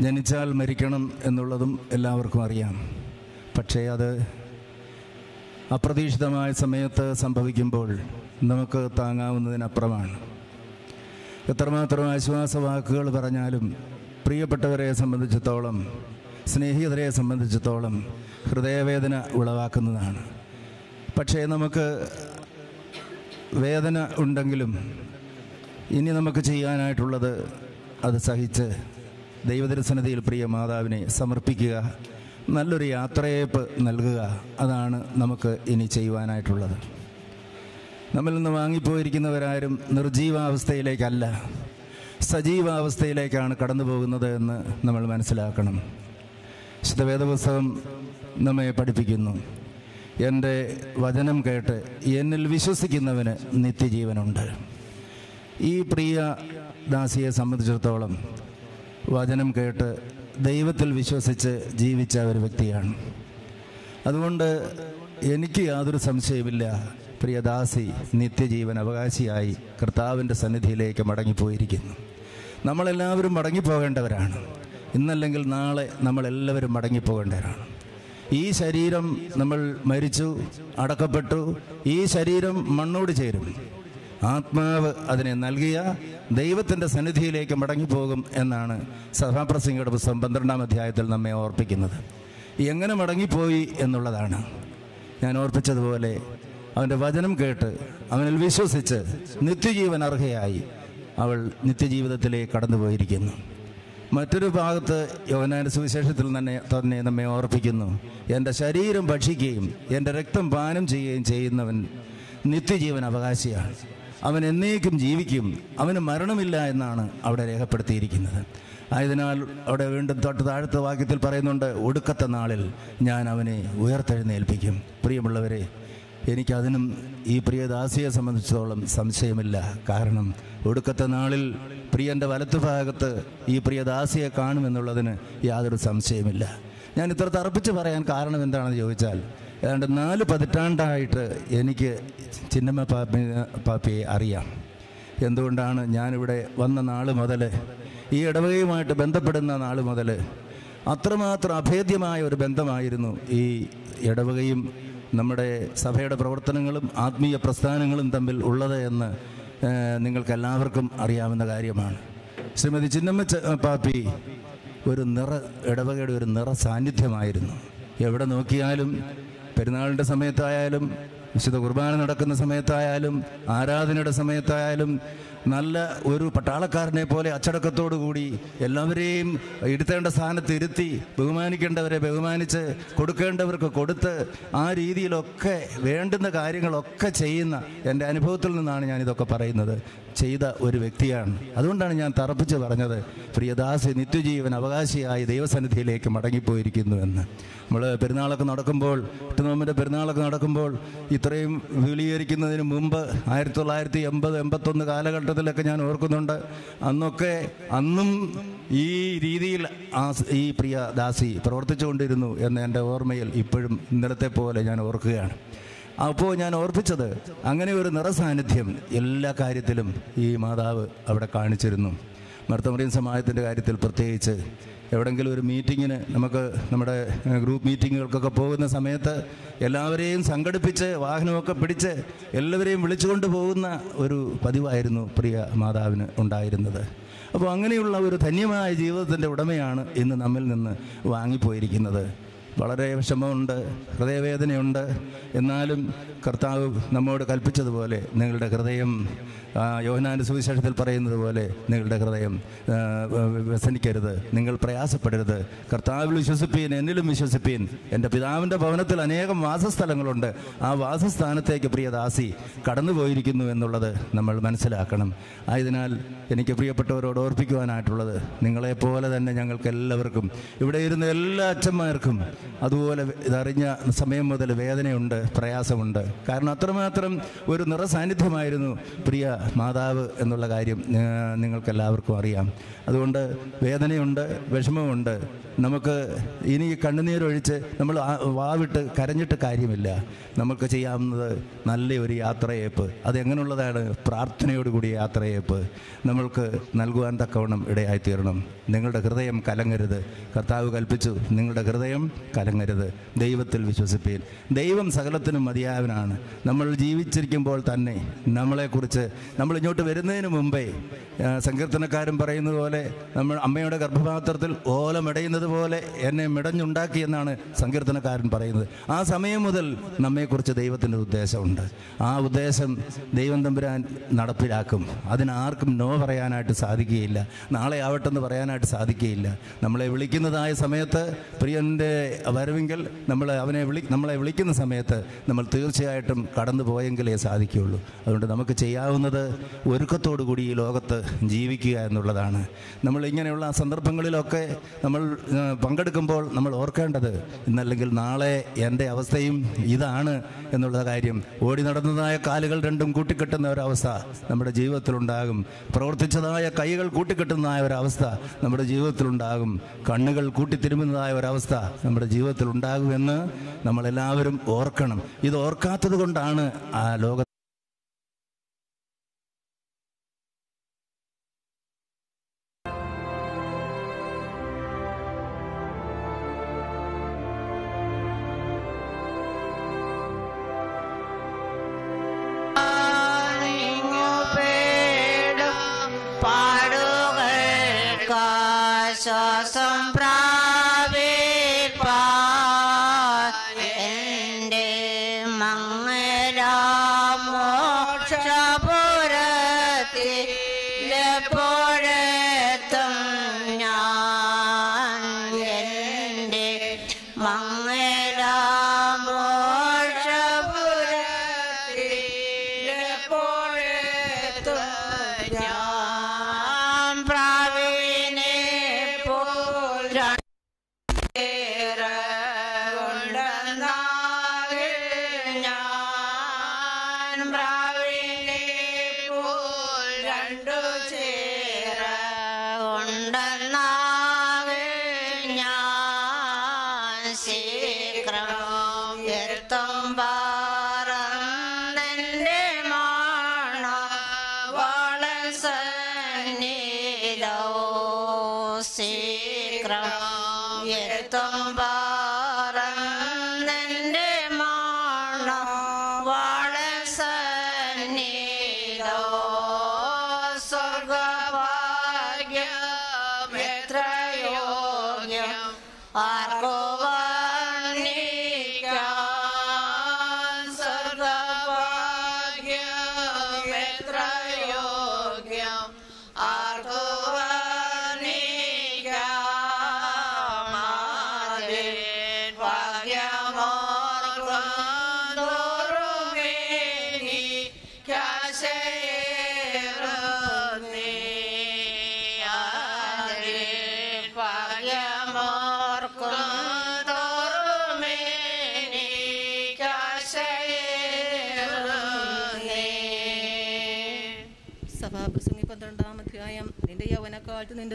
Speaker 1: ജനിച്ചാൽ മരിക്കണം എന്നുള്ളതും എല്ലാവർക്കും അറിയാം. പക്ഷേ അത് അപ്രതീക്ഷിതമായ സമയത്ത് സംഭവിക്കുമ്പോൾ നമുക്ക് താങ്ങാവുന്നതിനപ്പുറമാണ്. എത്രമാത്രം ആശ്വാസവാക്കുകൾ പറഞ്ഞാലും പ്രിയപ്പെട്ടവരെ സംബന്ധിച്ചിടത്തോളം സ്നേഹിതരെ സംബന്ധിച്ചിടത്തോളം ഹൃദയവേദന ഉളവാക്കുന്നതാണ്. പക്ഷേ നമുക്ക് വേദന ഉണ്ടെങ്കിലും ഇനി നമുക്ക് ചെയ്യാനായിട്ടുള്ളത് അത് സഹിച്ച് ദൈവദർശനതയിൽ പ്രിയ മാതാവിനെ സമർപ്പിക്കുക നല്ലൊരു യാത്രയേപ്പ് നൽകുക അതാണ് നമുക്ക് ഇനി ചെയ്യുവാനായിട്ടുള്ളത്. നമ്മിൽ നിന്ന് വാങ്ങിപ്പോയിരിക്കുന്നവരാരും നിർജീവാവസ്ഥയിലേക്കല്ല സജീവാവസ്ഥയിലേക്കാണ് കടന്നു പോകുന്നത് എന്ന് നമ്മൾ മനസ്സിലാക്കണം. ശുദ്ധവേദപുസ്തകം നമ്മെ പഠിപ്പിക്കുന്നു. എന്റെ വചനം കേട്ട് എന്നിൽ വിശ്വസിക്കുന്നവന് നിത്യജീവനുണ്ട്. ഈ പ്രിയ ദാസിയെ സംബന്ധിച്ചിടത്തോളം വചനം കേട്ട് ദൈവത്തിൽ വിശ്വസിച്ച് ജീവിച്ച ഒരു വ്യക്തിയാണ്. അതുകൊണ്ട് എനിക്ക് യാതൊരു സംശയമില്ല പ്രിയദാസി നിത്യജീവൻ അവകാശിയായി കർത്താവിന്റെ സന്നിധിയിലേക്ക് മടങ്ങിപ്പോയിരിക്കുന്നു. നമ്മളെല്ലാവരും മടങ്ങിപ്പോകേണ്ടവരാണ്. ഇന്നല്ലെങ്കിൽ നാളെ നമ്മളെല്ലാവരും മടങ്ങിപ്പോകേണ്ടവരാണ്. ഈ ശരീരം നമ്മൾ മരിച്ചു അടക്കപ്പെട്ടു. ഈ ശരീരം മണ്ണോട് ചേരും. ആത്മാവ് അതിനെ നൽകിയ ദൈവത്തിന്റെ സന്നിധിയിലേക്ക് മടങ്ങിപ്പോകും എന്നാണ് സഭാപ്രസംഗയുടെ പുസ്തകം പന്ത്രണ്ടാം അധ്യായത്തിൽ നമ്മെ ഓർപ്പിക്കുന്നത്. എങ്ങനെ മടങ്ങിപ്പോയി എന്നുള്ളതാണ്. ഞാൻ ഓർപ്പിച്ചതുപോലെ അവന്റെ വചനം കേട്ട് അവനിൽ വിശ്വസിച്ച് നിത്യജീവൻ അർഹയായി അവൾ നിത്യജീവിതത്തിലേക്ക് കടന്നുപോയിരിക്കുന്നു. മറ്റൊരു ഭാഗത്ത് യോഹനാന്റെ സുവിശേഷത്തിൽ തന്നെ തന്നെ നമ്മെ ഓർപ്പിക്കുന്നു. എന്റെ ശരീരം ഭക്ഷിക്കുകയും എന്റെ രക്തം പാനം ചെയ്യുകയും ചെയ്യുന്നവൻ നിത്യജീവൻ അവകാശിയാണ്. അവൻ എന്നേക്കും ജീവിക്കും. അവന് മരണമില്ല എന്നാണ് അവിടെ രേഖപ്പെടുത്തിയിരിക്കുന്നത്. ആയതിനാൽ അവിടെ വീണ്ടും തൊട്ട് താഴത്തെ വാക്യത്തിൽ പറയുന്നുണ്ട് ഒടുക്കത്തെ നാളിൽ ഞാൻ അവനെ ഉയർത്തെഴുന്നേൽപ്പിക്കും. പ്രിയമുള്ളവരെ എനിക്കതിനും ഈ പ്രിയദാസിയെ സംബന്ധിച്ചിടത്തോളം സംശയമില്ല. കാരണം ഒടുക്കത്തെ നാളിൽ പ്രിയന്റെ വലത്തുഭാഗത്ത് ഈ പ്രിയദാസിയെ കാണുമെന്നുള്ളതിന് യാതൊരു സംശയമില്ല. ഞാൻ ഇത്ര തറപ്പിച്ച് പറയാൻ കാരണം എന്താണെന്ന് ചോദിച്ചാൽ ഏതാണ്ട് നാല് പതിറ്റാണ്ടായിട്ട് എനിക്ക് ചിന്നമ്മ പാപ്പി പാപ്പിയെ അറിയാം. എന്തുകൊണ്ടാണ് ഞാനിവിടെ വന്ന നാൾ മുതൽ ഈ ഇടവകയുമായിട്ട് ബന്ധപ്പെടുന്ന നാൾ മുതൽ അത്രമാത്രം അഭേദ്യമായ ഒരു ബന്ധമായിരുന്നു ഈ ഇടവകയും നമ്മുടെ സഭയുടെ പ്രവർത്തനങ്ങളും ആത്മീയ പ്രസ്ഥാനങ്ങളും തമ്മിൽ ഉള്ളത് എന്ന് നിങ്ങൾക്കെല്ലാവർക്കും അറിയാവുന്ന കാര്യമാണ്. ശ്രീമതി ചിന്നമ്മ പാപ്പി ഒരു നിറ ഇടവകയുടെ ഒരു നിറ സാന്നിധ്യമായിരുന്നു. എവിടെ നോക്കിയാലും പെരുന്നാളിന്റെ സമയത്തായാലും വിശുദ്ധ കുർബാന നടക്കുന്ന സമയത്തായാലും ആരാധനയുടെ സമയത്തായാലും നല്ല ഒരു പട്ടാളക്കാരനെ പോലെ അച്ചടക്കത്തോടു കൂടി എല്ലാവരെയും ഇരുത്തേണ്ട സ്ഥാനത്ത് ഇരുത്തി ബഹുമാനിക്കേണ്ടവരെ ബഹുമാനിച്ച് കൊടുക്കേണ്ടവർക്ക് കൊടുത്ത് ആ രീതിയിലൊക്കെ വേണ്ടുന്ന കാര്യങ്ങളൊക്കെ ചെയ്യുന്ന എന്റെ അനുഭവത്തിൽ നിന്നാണ് ഞാനിതൊക്കെ പറയുന്നത്. ചെയ്ത ഒരു വ്യക്തിയാണ്. അതുകൊണ്ടാണ് ഞാൻ തറപ്പിച്ച് പറഞ്ഞത് പ്രിയദാസ് നിത്യജീവൻ അവകാശിയായി ദൈവസന്നിധിയിലേക്ക് മടങ്ങിപ്പോയിരിക്കുന്നു എന്ന്. നമ്മൾ പെരുന്നാളൊക്കെ നടക്കുമ്പോൾ എട്ടുനോമ്പിന്റെ പെരുന്നാളൊക്കെ നടക്കുമ്പോൾ ഇത്രയും വിപുലീകരിക്കുന്നതിന് മുമ്പ് ആയിരത്തി തൊള്ളായിരത്തി എൺപത് എൺപത്തൊന്ന് കാലഘട്ടത്തിലൊക്കെ ഞാൻ ഓർക്കുന്നുണ്ട്. അന്നൊക്കെ അന്നും ഈ രീതിയിൽ ആ ഈ പ്രിയ ദാസി പ്രവർത്തിച്ചുകൊണ്ടിരുന്നു എന്ന് എന്റെ ഓർമ്മയിൽ ഇപ്പോഴും ഇന്നലത്തെ പോലെ ഞാൻ ഓർക്കുകയാണ്. അപ്പോൾ ഞാൻ ഓർപ്പിച്ചത് അങ്ങനെ ഒരു നിറസാന്നിധ്യം എല്ലാ കാര്യത്തിലും ഈ മാതാവ് അവിടെ കാണിച്ചിരുന്നു. മർത്തമറിയൻ സമാജത്തിന്റെ കാര്യത്തിൽ പ്രത്യേകിച്ച് എവിടെങ്കിലും ഒരു മീറ്റിങ്ങിന് നമുക്ക് നമ്മുടെ ഗ്രൂപ്പ് മീറ്റിങ്ങുകൾക്കൊക്കെ പോകുന്ന സമയത്ത് എല്ലാവരെയും സംഘടിപ്പിച്ച് വാഹനമൊക്കെ പിടിച്ച് എല്ലാവരെയും വിളിച്ചുകൊണ്ട് പോകുന്ന ഒരു പതിവായിരുന്നു പ്രിയ മാതാവിന് ഉണ്ടായിരുന്നത്. അപ്പോൾ അങ്ങനെയുള്ള ഒരു ധന്യമായ ജീവിതത്തിന്റെ ഉടമയാണ് ഇന്ന് നമ്മിൽ നിന്ന് വാങ്ങിപ്പോയിരിക്കുന്നത്. വളരെ വിഷമമുണ്ട് ഹൃദയവേദനയുണ്ട്. എന്നാലും കർത്താവ് നമ്മോട് കൽപ്പിച്ചതുപോലെ നിങ്ങളുടെ ഹൃദയം ആ, യോഹന്നാന്റെ സുവിശേഷത്തിൽ പറയുന്നത് പോലെ നിങ്ങളുടെ ഹൃദയം വ്യസനിക്കരുത്. നിങ്ങൾ പ്രയാസപ്പെടരുത്. കർത്താവിൽ വിശ്വസിപ്പീൻ എന്നിലും വിശ്വസിപ്പീൻ. എന്റെ പിതാവിന്റെ ഭവനത്തിൽ അനേകം വാസസ്ഥലങ്ങളുണ്ട്. ആ വാസസ്ഥാനത്തേക്ക് പ്രിയദാസി കടന്നു കടന്നുപോയിരിക്കുന്നു എന്നുള്ളത് നമ്മൾ മനസ്സിലാക്കണം. ആയതിനാൽ എനിക്ക് പ്രിയപ്പെട്ടവരോട് ഓർപ്പിക്കുവാനായിട്ടുള്ളത് നിങ്ങളെപ്പോലെ തന്നെ ഞങ്ങൾക്ക് എല്ലാവർക്കും ഇവിടെ ഇരുന്ന എല്ലാ അച്ഛന്മാർക്കും അതുപോലെ ഇതറിഞ്ഞ സമയം മുതൽ വേദനയുണ്ട് പ്രയാസമുണ്ട്. കാരണം അത്രമാത്രം ഒരു നിറസാന്നിധ്യമായിരുന്നു പ്രിയ മാതാവ് എന്നുള്ള കാര്യം നിങ്ങൾക്കെല്ലാവർക്കും അറിയാം. അതുകൊണ്ട് വേദനയുണ്ട് വിഷമമുണ്ട് നമുക്ക് ഇനി കണ്ണുനീരൊഴിച്ച് നമ്മൾ വാവിട്ട് കരഞ്ഞിട്ട് കാര്യമില്ല. നമുക്ക് ചെയ്യാവുന്നത് നല്ല ഒരു യാത്രയേപ്പ്. അതെങ്ങനെയുള്ളതാണ് പ്രാർത്ഥനയോടുകൂടിയ യാത്രയയപ്പ് നമ്മൾക്ക് നൽകുവാൻ തക്കവണ്ണം ഇടയായിത്തീരണം. നിങ്ങളുടെ ഹൃദയം കലങ്ങരുത്. കർത്താവ് കൽപ്പിച്ചു നിങ്ങളുടെ ഹൃദയം കലങ്ങരുത്. ദൈവത്തിൽ വിശ്വസിപ്പീൻ. ദൈവം സകലത്തിനും മതിയായവനാണ്. നമ്മൾ ജീവിച്ചിരിക്കുമ്പോൾ തന്നെ നമ്മളെക്കുറിച്ച് നമ്മൾ ഇങ്ങോട്ട് വരുന്നതിന് മുമ്പേ സങ്കീർത്തനക്കാരും പറയുന്നത് പോലെ നമ്മൾ അമ്മയുടെ ഗർഭപാത്രത്തിൽ ഓല ഓലമിടയുന്നത് പോലെ എന്നെ മിടഞ്ഞുണ്ടാക്കി എന്നാണ് സങ്കീർത്തനക്കാരൻ പറയുന്നത്. ആ സമയം മുതൽ നമ്മെക്കുറിച്ച് ദൈവത്തിന്റെ ഉദ്ദേശമുണ്ട്. ആ ഉദ്ദേശം ദൈവം തമ്പുരാൻ നടപ്പിലാക്കും. അതിനാർക്കും നോ പറയാനായിട്ട് സാധിക്കുകയില്ല. നാളെ ആവട്ടെന്ന് പറയാനായിട്ട് സാധിക്കുകയില്ല. നമ്മളെ വിളിക്കുന്നതായ സമയത്ത് പ്രിയന്റെ വരവെങ്കിൽ നമ്മൾ അവനെ വിളി നമ്മളെ വിളിക്കുന്ന സമയത്ത് നമ്മൾ തീർച്ചയായിട്ടും കടന്നു പോയെങ്കിലേ സാധിക്കുകയുള്ളൂ. അതുകൊണ്ട് നമുക്ക് ചെയ്യാവുന്നത് ഒരുക്കത്തോടു കൂടി ഈ ലോകത്ത് ജീവിക്കുക എന്നുള്ളതാണ്. നമ്മൾ ഇങ്ങനെയുള്ള സന്ദർഭങ്ങളിലൊക്കെ നമ്മൾ പങ്കെടുക്കുമ്പോൾ നമ്മൾ ഓർക്കേണ്ടത് ഇന്നല്ലെങ്കിൽ നാളെ എന്റെ അവസ്ഥയും ഇതാണ് എന്നുള്ള കാര്യം. ഓടി നടന്നതായ കാലുകൾ രണ്ടും കൂട്ടിക്കെട്ടുന്ന ഒരവസ്ഥ നമ്മുടെ ജീവിതത്തിലുണ്ടാകും. പ്രവർത്തിച്ചതായ കൈകൾ കൂട്ടിക്കെട്ടുന്നതായ ഒരവസ്ഥ നമ്മുടെ ജീവിതത്തിലുണ്ടാകും. കണ്ണുകൾ കൂട്ടിത്തിരുമുന്നതായ ഒരവസ്ഥ നമ്മുടെ ജീവിതത്തിലുണ്ടാകുമെന്ന് നമ്മളെല്ലാവരും ഓർക്കണം. ഇത് ഓർക്കാത്തത് കൊണ്ടാണ് ആ ലോക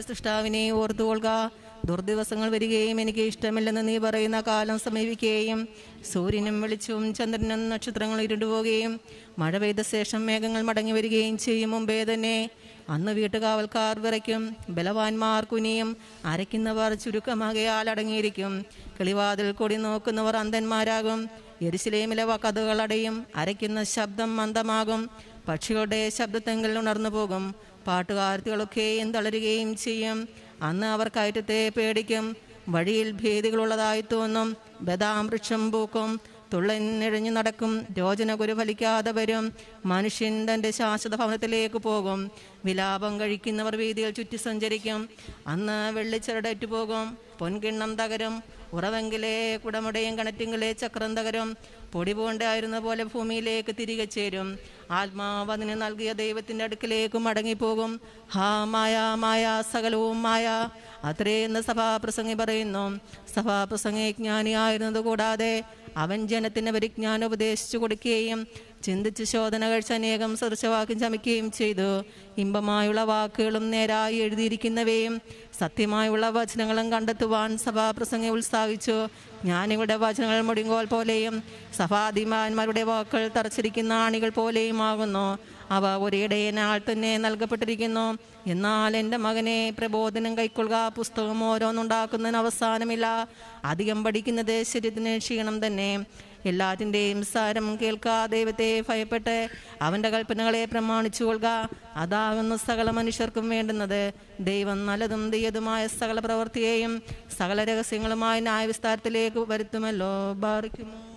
Speaker 7: സൃഷ്ടാവിനെ ഓർത്തുകൊള്ളുക. ദുർദിവസങ്ങൾ വരികയും എനിക്ക് ഇഷ്ടമില്ലെന്ന് നീ പറയുന്ന കാലം സമീപിക്കുകയും സൂര്യനും വെളിച്ചവും ചന്ദ്രനും നക്ഷത്രങ്ങൾ ഇരുണ്ടുപോകുകയും മഴ പെയ്ത ശേഷം മേഘങ്ങൾ മടങ്ങി വരികയും ചെയ്യും മുമ്പേ തന്നെ. അന്ന് വീട്ടുകാവൽക്കാർ വിറയ്ക്കും ബലവാന്മാർ കുനിയും അരയ്ക്കുന്നവർ ചുരുക്കമാകയാൽ അടങ്ങിയിരിക്കും. കിളിവാതിൽ കൊടി നോക്കുന്നവർ അന്ധന്മാരാകും. എരിശിലേമിലെ കഥകൾ അടയും അരയ്ക്കുന്ന ശബ്ദം മന്ദമാകും. പക്ഷികളുടെ ശബ്ദത്തെങ്കിൽ ഉണർന്നു പോകും പാട്ടുകാർത്തികളൊക്കെയും തളരുകയും ചെയ്യും. അന്ന് അവർ കയറ്റത്തെ പേടിക്കും. വഴിയിൽ ഭീതികളുള്ളതായി തോന്നും. ബദാം വൃക്ഷം പൂക്കും. തുള്ളനിഴഞ്ഞു നടക്കും. രോചന കുരു ഫലിക്കാതെ വരും. മനുഷ്യൻ തന്റെ ശാശ്വത ഭവനത്തിലേക്ക് പോകും. വിലാപം കഴിക്കുന്നവർ വീതിയിൽ ചുറ്റി സഞ്ചരിക്കും അന്ന് വെള്ളിച്ചരടേറ്റു പോകും പൊൻകിണ്ണം തകരും. ഉറവെങ്കിലേ കുടമുടയും കണറ്റിങ്കിലേ ചക്രം തകരും. പൊടി പോണ്ടായിരുന്ന പോലെ ഭൂമിയിലേക്ക് തിരികെ ചേരും. ആത്മാവ് അതിന് നൽകിയ ദൈവത്തിന്റെ അടുക്കിലേക്ക് മടങ്ങിപ്പോകും. ഹാ മായ മായ സകലവും മായ. അത്രേ എന്ന് സഭാപ്രസംഗി പറയുന്നു. സഭാപ്രസംഗി ജ്ഞാനിയായിരുന്നത് കൂടാതെ അവൻ ജനത്തിന് പരിജ്ഞാനം ഉപദേശിച്ചു കൊടുക്കുകയും ചിന്തിച്ച് ശോധന കഴിച്ച് അനേകം സദൃശവാക്യം ചമയ്ക്കുകയും ചെയ്തു. ഇമ്പമായുള്ള വാക്കുകളും നേരായി എഴുതിയിരിക്കുന്നവയും സത്യമായുള്ള വചനങ്ങളും കണ്ടെത്തുവാൻ സഭാപ്രസംഗം ഉത്സാഹിച്ചു. ജ്ഞാനികളുടെ വചനങ്ങൾ മുടിങ്കോൽ പോലെയും സഭാധിമാന്മാരുടെ വാക്കുകൾ തറച്ചിരിക്കുന്ന ആണികൾ പോലെയും ആകുന്നു. അവ ഒരിടയനാൽ തന്നെ നൽകപ്പെട്ടിരിക്കുന്നു. എന്നാൽ എന്റെ മകനെ പ്രബോധനം കൈക്കൊള്ളുക പുസ്തകം ഓരോന്നുണ്ടാക്കുന്നതിന് അവസാനമില്ല. അധികം പഠിക്കുന്നത് ശരീരത്തിന് ക്ഷീണം തന്നെ. എല്ലാറ്റിന്റെയും സാരം കേൾക്കാ ദൈവത്തെ ഭയപ്പെട്ട് അവന്റെ കൽപ്പനകളെ പ്രമാണിച്ചു കൊള്ളുക. അതാവുന്ന സകല മനുഷ്യർക്കും വേണ്ടുന്നത്. ദൈവം നല്ലതും തീയതുമായ സകല പ്രവൃത്തിയെയും സകല രഹസ്യങ്ങളുമായ ന്യായവിസ്താരത്തിലേക്ക് വരുത്തുമല്ലോ. ബാറിക്കുമോ?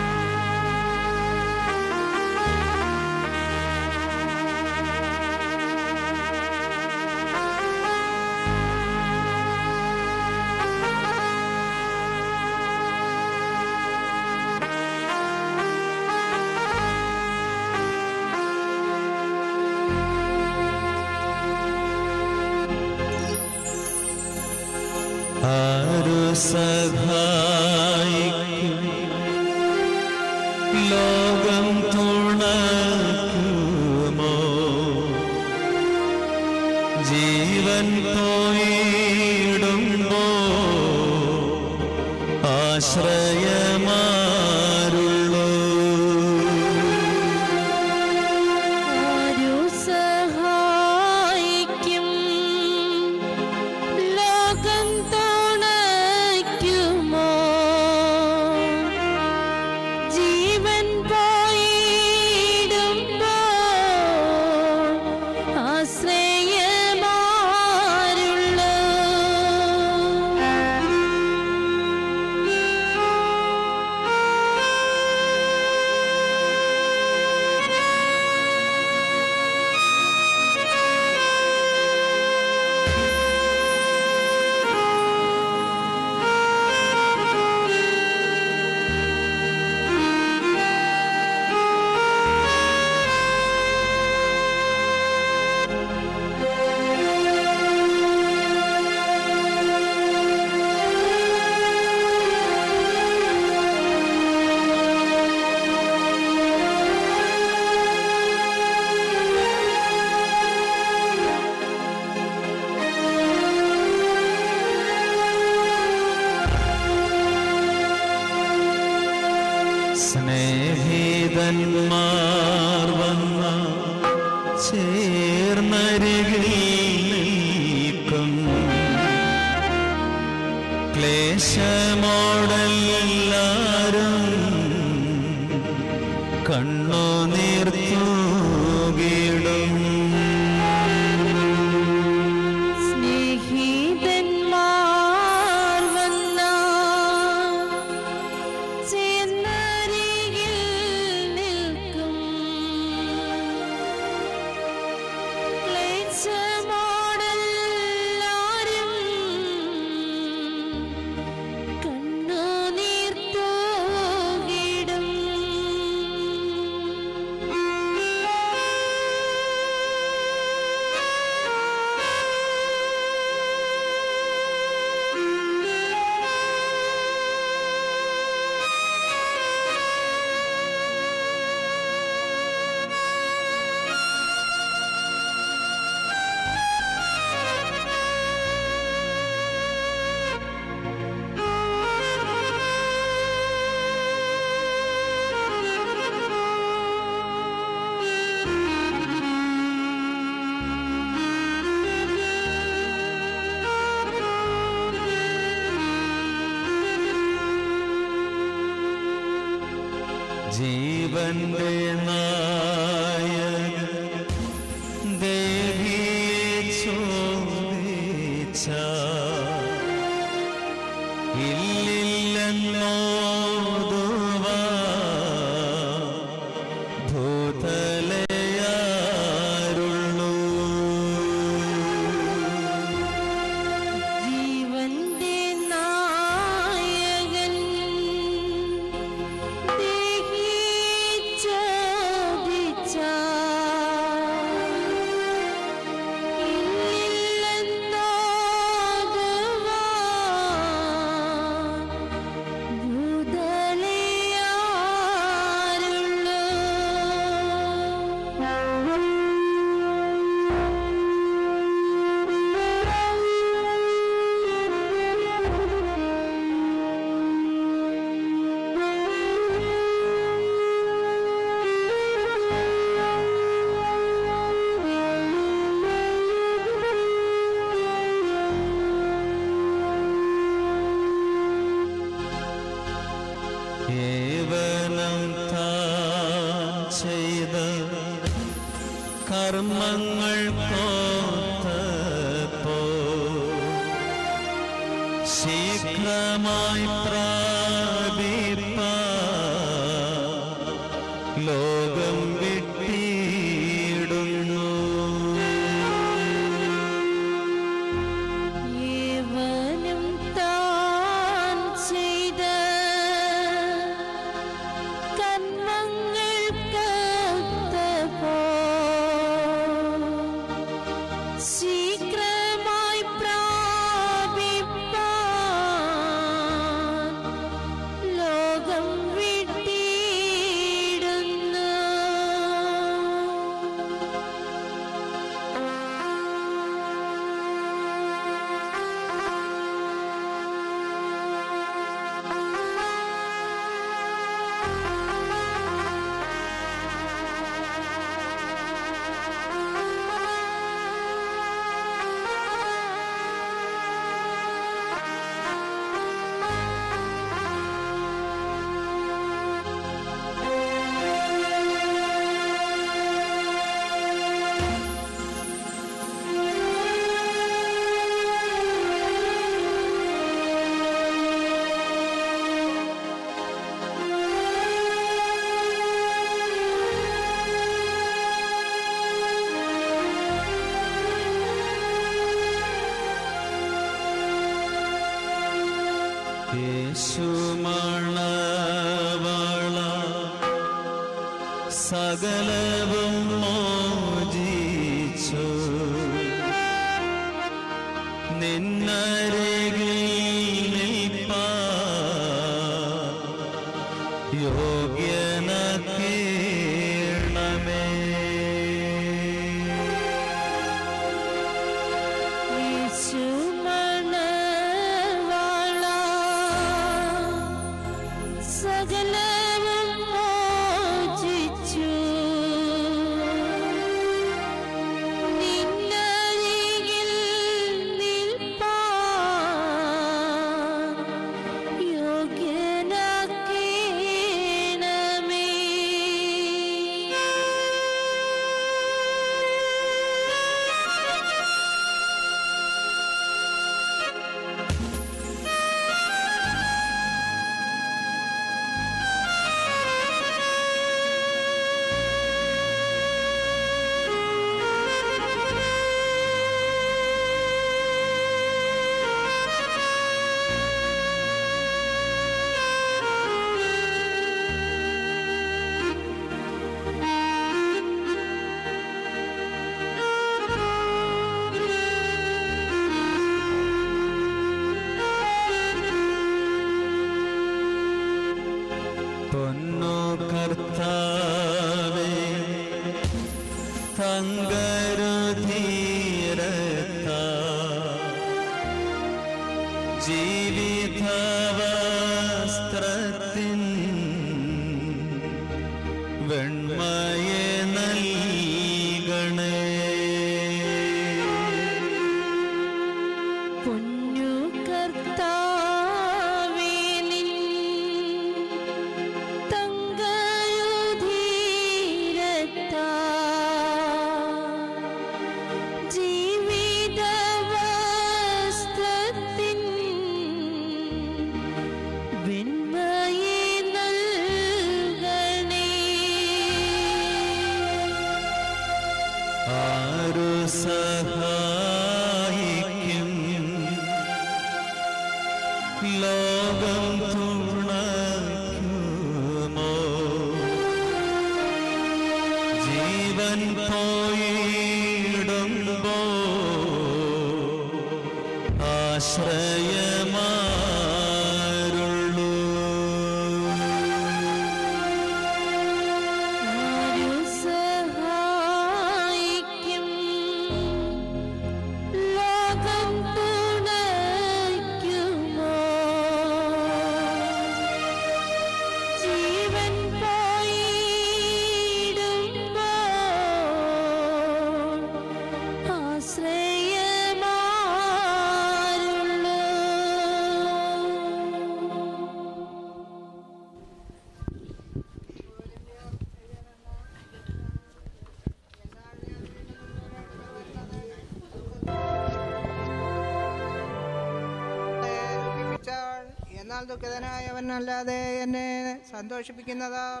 Speaker 8: ദുഃഖിതനായവനല്ലാതെ എന്നെ സന്തോഷിപ്പിക്കുന്നതാർ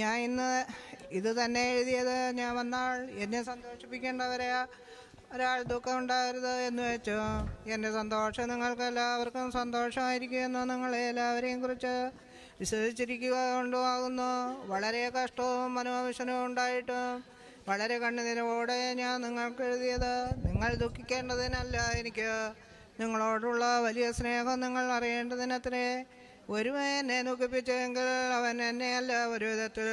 Speaker 8: ഞാൻ ഇന്ന് ഇത് തന്നെ എഴുതിയത് ഞാൻ വന്നാൾ എന്നെ സന്തോഷിപ്പിക്കേണ്ടവരെ ഒരാൾ ദുഃഖം ഉണ്ടാകരുത് എന്ന് വെച്ചു. എന്റെ സന്തോഷം നിങ്ങൾക്ക് എല്ലാവർക്കും സന്തോഷമായിരിക്കുമെന്ന് നിങ്ങളെ എല്ലാവരെയും കുറിച്ച് വിശ്വസിച്ചിരിക്കുക കൊണ്ടുമാകുന്നു. വളരെ കഷ്ടവും മനോവിഷനവും ഉണ്ടായിട്ടും വളരെ കണ്ണുനിരവോടെ ഞാൻ നിങ്ങൾക്ക് എഴുതിയത് നിങ്ങൾ ദുഃഖിക്കേണ്ടതിനല്ല എനിക്ക്. നിങ്ങളോടുള്ള വലിയ സ്നേഹം നിങ്ങൾ അറിയേണ്ടതിനത്രേ. ഒരുവൻ എന്നെ ദുഃഖിപ്പിച്ചെങ്കിൽ അവൻ എന്നെയല്ല ഒരു വിധത്തിൽ.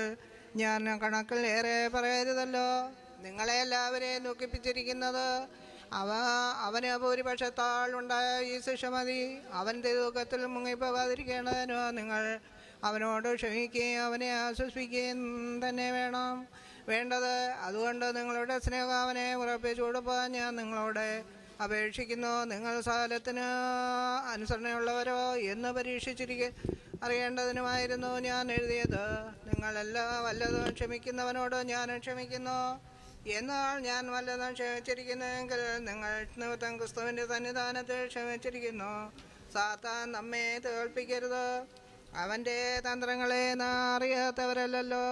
Speaker 8: ഞാൻ കണക്കിൽ ഏറെ പറയരുതല്ലോ. നിങ്ങളെ എല്ലാവരെയും ദുഃഖിപ്പിച്ചിരിക്കുന്നത് അവ അവന് ഭൂരിപക്ഷത്താൾ ഉണ്ടായ ഈ ശിക്ഷ മതി. അവന്റെ ദുഃഖത്തിൽ മുങ്ങിപ്പോകാതിരിക്കേണ്ടതിനോ നിങ്ങൾ അവനോട് ക്ഷമിക്കുകയും അവനെ ആശ്വസിപ്പിക്കുകയും തന്നെ വേണം. വേണ്ടത് അതുകൊണ്ട് നിങ്ങളുടെ സ്നേഹം അവനെ ഉറപ്പിച്ചു കൊടുപ്പാൻ ഞാൻ നിങ്ങളോട് അപേക്ഷിക്കുന്നു. നിങ്ങൾ സകലത്തിന് അനുസരണയുള്ളവരോ എന്ന് പരീക്ഷിച്ചിരിക്കെ അറിയേണ്ടതിനുമായിരുന്നു ഞാൻ എഴുതിയത്. നിങ്ങളെല്ലാ വല്ലതും ക്ഷമിക്കുന്നവനോട് ഞാൻ ക്ഷമിക്കുന്നു. എന്നാൽ ഞാൻ വല്ലതും ക്ഷമിച്ചിരിക്കുന്നുവെങ്കിൽ നിങ്ങൾ നിമിത്തം ക്രിസ്തുവിന്റെ സന്നിധാനത്തിൽ ക്ഷമിച്ചിരിക്കുന്നു. സാത്താൻ നമ്മെ തോൽപ്പിക്കരുത്. അവന്റെ തന്ത്രങ്ങളെ നാം അറിയാത്തവരല്ലല്ലോ.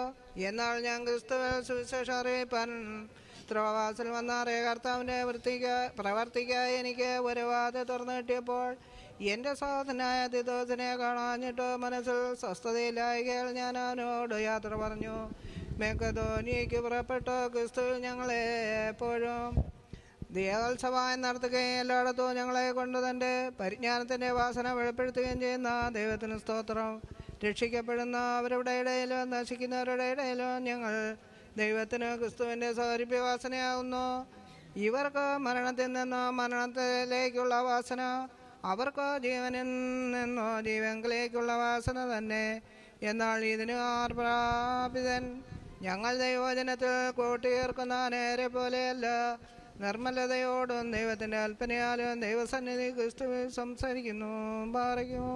Speaker 8: എന്നാൽ ഞാൻ ക്രിസ്തുവിൽ സുവിശേഷം അറിയിപ്പാൻ ത്രോവാസിൽ വന്ന അറിയ കർത്താവിന്റെ വൃത്തിക്ക് പ്രവർത്തിക്കായി എനിക്ക് ഒരു വാത തുറന്നു കിട്ടിയപ്പോൾ എന്റെ സഹോദരനായ തിദോസിനെ കാണാഞ്ഞിട്ട് മനസ്സിൽ സ്വസ്ഥതയില്ലായികയാൽ ഞാൻ അവനോട് യാത്ര പറഞ്ഞു. മെക്കധോനിക്ക് പുറപ്പെട്ട ക്രിസ്തു ഞങ്ങളെ എപ്പോഴും ദേവോത്സവം നടത്തുകയും എല്ലായിടത്തും ഞങ്ങളെ കൊണ്ട് തന്റെ പരിജ്ഞാനത്തിന്റെ വാസന വെളിപ്പെടുത്തുകയും ചെയ്യുന്ന ദൈവത്തിന് സ്തോത്രം. രക്ഷിക്കപ്പെടുന്ന അവരുടെ ഇടയിലും നശിക്കുന്നവരുടെ ഇടയിലും ഞങ്ങൾ ദൈവത്തിന് ക്രിസ്തുവിന്റെ സൗരഭ്യ വാസനയാകുന്നു ഇവർക്ക് മരണത്തിൽ നിന്നോ മരണത്തിലേക്കുള്ള വാസന അവർക്ക് ജീവനിൽ നിന്നോ ജീവങ്കിലേക്കുള്ള വാസന തന്നെ. എന്നാൽ ഇതിന് ആർ പ്രാപിതൻ ഞങ്ങൾ ദൈവജനത്തിൽ കൂട്ടിയേർക്കുന്ന നേരെ പോലെയല്ല. നിർമ്മലതയോടും ദൈവത്തിന്റെ അല്പനയാലും ദൈവസന്നിധി ക്രിസ്തുവിൽ സംസാരിക്കുന്നു പാറയ്ക്കുമോ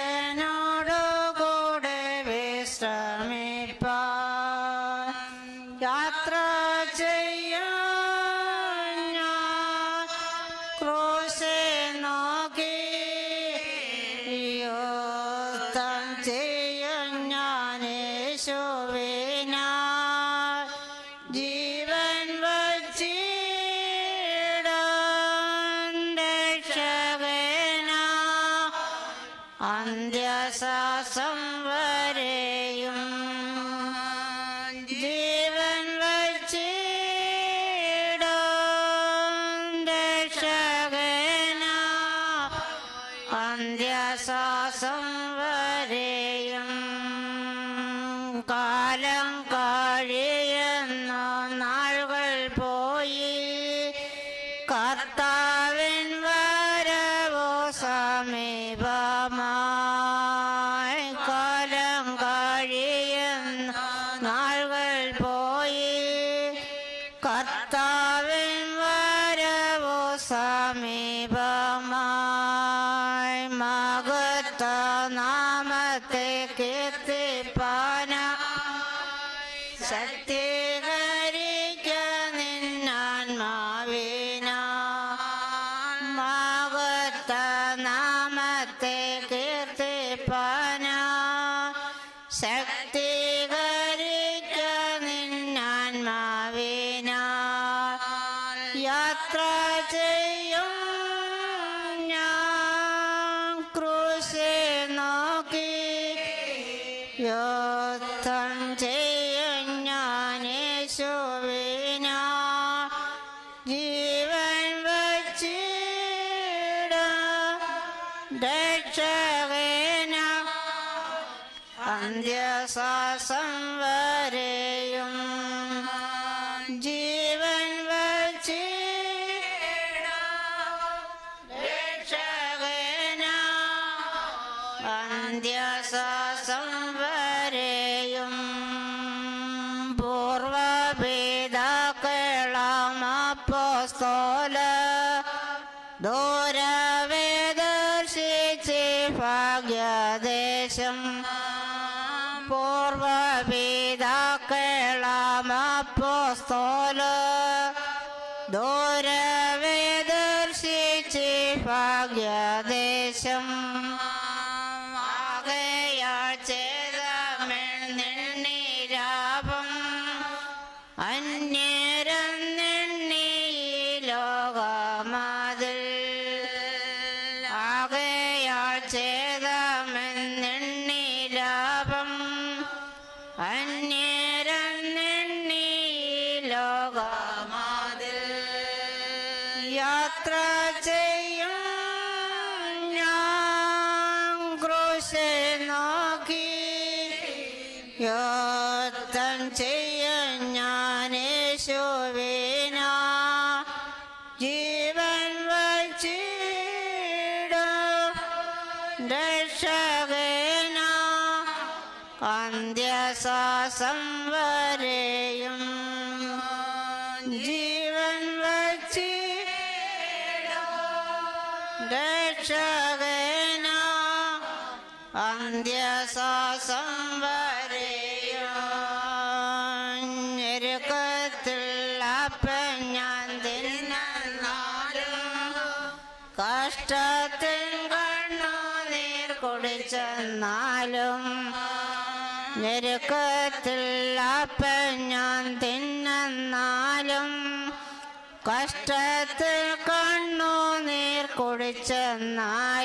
Speaker 3: കുടിച്ചെന്നാലും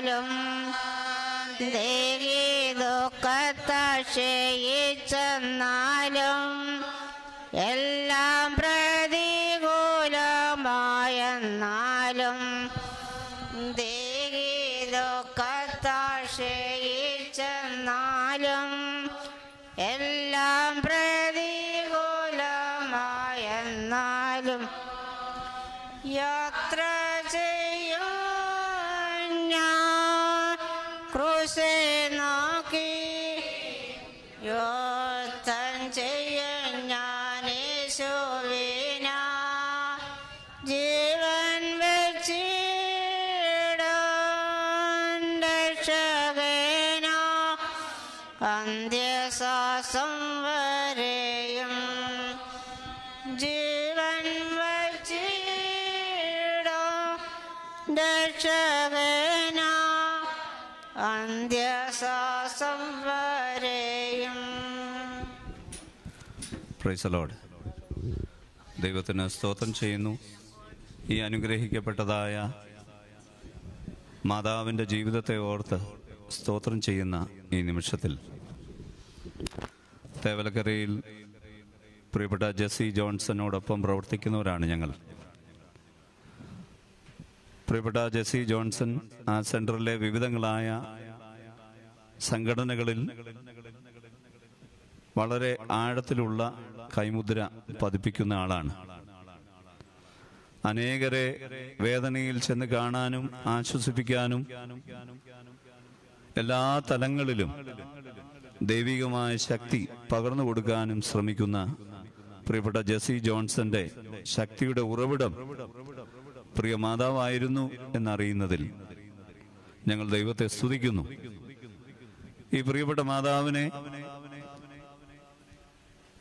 Speaker 9: പ്രൈസ് അലോഡ് ദൈവത്തിന് സ്തോത്രം ചെയ്യുന്നു. ഈ അനുഗ്രഹിക്കപ്പെട്ടതായ മാതാവിന്റെ ജീവിതത്തെ ഓർത്ത് സ്തോത്രം ചെയ്യുന്ന ഈ നിമിഷത്തിൽ. തേവലക്കരയിൽ പ്രിയപ്പെട്ട ജെസ്സി ജോൺസനോടൊപ്പം പ്രവർത്തിക്കുന്നവരാണ് ഞങ്ങൾ. പ്രിയപ്പെട്ട ജെസ്സി ജോൺസൺ ആ സെന്ററിലെ വിവിധങ്ങളായ സംഘടനകളിൽ വളരെ ആഴത്തിലുള്ള കൈമുദ്ര പതിപ്പിക്കുന്ന ആളാണ്. അനേകരെ വേദനയിൽ ചെന്ന് കാണാനും ആശ്വസിപ്പിക്കാനും എല്ലാ തലങ്ങളിലും ദൈവികമായ ശക്തി പകർന്നു കൊടുക്കാനും ശ്രമിക്കുന്ന പ്രിയപ്പെട്ട ജെസി ജോൺസന്റെ ശക്തിയുടെ ഉറവിടം പ്രിയ മാതാവായിരുന്നു എന്നറിയുന്നതിൽ ഞങ്ങൾ ദൈവത്തെ സ്തുതിക്കുന്നു. ഈ പ്രിയപ്പെട്ട മാതാവിനെ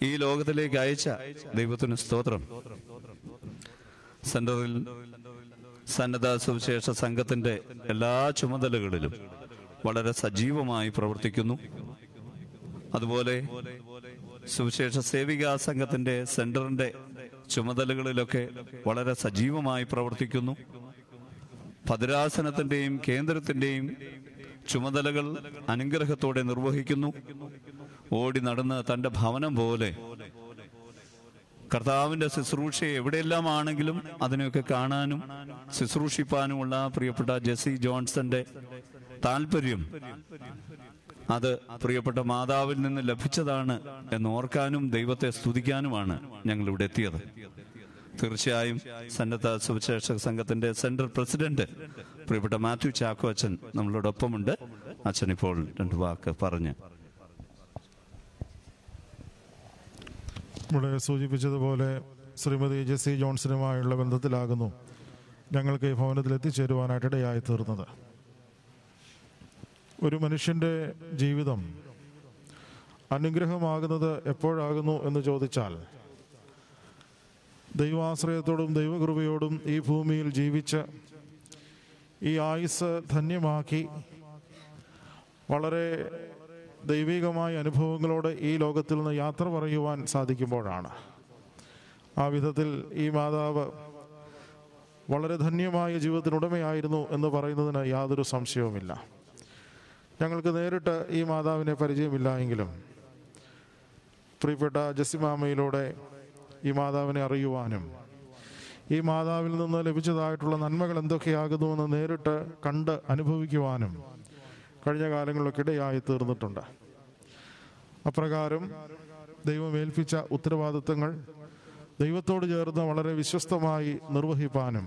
Speaker 9: ഈ ലോകത്തിലേക്ക് അയച്ച ദൈവത്തിന് സ്തോത്രം. സെന്ററിൽ സന്നദ്ധ സുവിശേഷ സംഘത്തിന്റെ എല്ലാ ചുമതലകളിലും വളരെ സജീവമായി പ്രവർത്തിക്കുന്നു. അതുപോലെ സുവിശേഷ സേവികാ സംഘത്തിന്റെ സെന്ററിന്റെ ചുമതലകളിലൊക്കെ വളരെ സജീവമായി പ്രവർത്തിക്കുന്നു. ഭദ്രാസനത്തിന്റെയും കേന്ദ്രത്തിന്റെയും ചുമതലകൾ അനുഗ്രഹത്തോടെ നിർവഹിക്കുന്നു. ഓടി നടന്ന് തന്റെ ഭവനം പോലെ. കർത്താവിന്റെ ശുശ്രൂഷ എവിടെയെല്ലാം ആണെങ്കിലും അതിനെയൊക്കെ കാണാനും ശുശ്രൂഷിപ്പാനുമുള്ള പ്രിയപ്പെട്ട ജെസി ജോൺസന്റെ താല്പര്യം അത് പ്രിയപ്പെട്ട മാതാവിൽ നിന്ന് ലഭിച്ചതാണ് എന്ന് ഓർക്കാനും ദൈവത്തെ സ്തുതിക്കാനുമാണ് ഞങ്ങൾ ഇവിടെ എത്തിയത്. തീർച്ചയായും സന്നദ്ധ സുവിശേഷക സംഘത്തിന്റെ സെൻട്രൽ പ്രസിഡന്റ് പ്രിയപ്പെട്ട മാത്യു ചാക്കോ അച്ഛൻ നമ്മളോടൊപ്പമുണ്ട്. അച്ഛൻ ഇപ്പോൾ രണ്ട് വാക്ക് പറഞ്ഞു.
Speaker 10: ഇവിടെ സൂചിപ്പിച്ചതുപോലെ ശ്രീമതി ജെസ്സി ജോൺസണുമായുള്ള ബന്ധത്തിലാകുന്നു ഞങ്ങൾക്ക് ഈ ഭവനത്തിൽ എത്തിച്ചേരുവാനായിട്ട് ഇടയായി തീർന്നത്. ഒരു മനുഷ്യന്റെ ജീവിതം അനുഗ്രഹമാകുന്നത് എപ്പോഴാകുന്നു എന്ന് ചോദിച്ചാൽ ദൈവാശ്രയത്തോടും ദൈവകൃപയോടും ഈ ഭൂമിയിൽ ജീവിച്ച് ഈ ആയുസ് ധന്യമാക്കി വളരെ ദൈവികമായ അനുഭവങ്ങളോടെ ഈ ലോകത്തിൽ നിന്ന് യാത്ര പറയുവാൻ സാധിക്കുമ്പോഴാണ്. ആ വിധത്തിൽ ഈ മാതാവ് വളരെ ധന്യമായ ജീവിതത്തിനുടമയായിരുന്നു എന്ന് പറയുന്നതിന് യാതൊരു സംശയവുമില്ല. ഞങ്ങൾക്ക് നേരിട്ട് ഈ മാതാവിനെ പരിചയമില്ല എങ്കിലും പ്രിയപ്പെട്ട ജസിമാമയിലൂടെ ഈ മാതാവിനെ അറിയുവാനും ഈ മാതാവിൽ നിന്ന് ലഭിച്ചതായിട്ടുള്ള നന്മകൾ എന്തൊക്കെയാകുന്നുവെന്ന് നേരിട്ട് കണ്ട് അനുഭവിക്കുവാനും കഴിഞ്ഞ കാലങ്ങളിലൊക്കെ ഇടയായി തീർന്നിട്ടുണ്ട്. അപ്രകാരം ദൈവം ഏൽപ്പിച്ച ഉത്തരവാദിത്തങ്ങൾ ദൈവത്തോട് ചേർന്ന് വളരെ വിശ്വസ്തമായി നിർവഹിപ്പാനും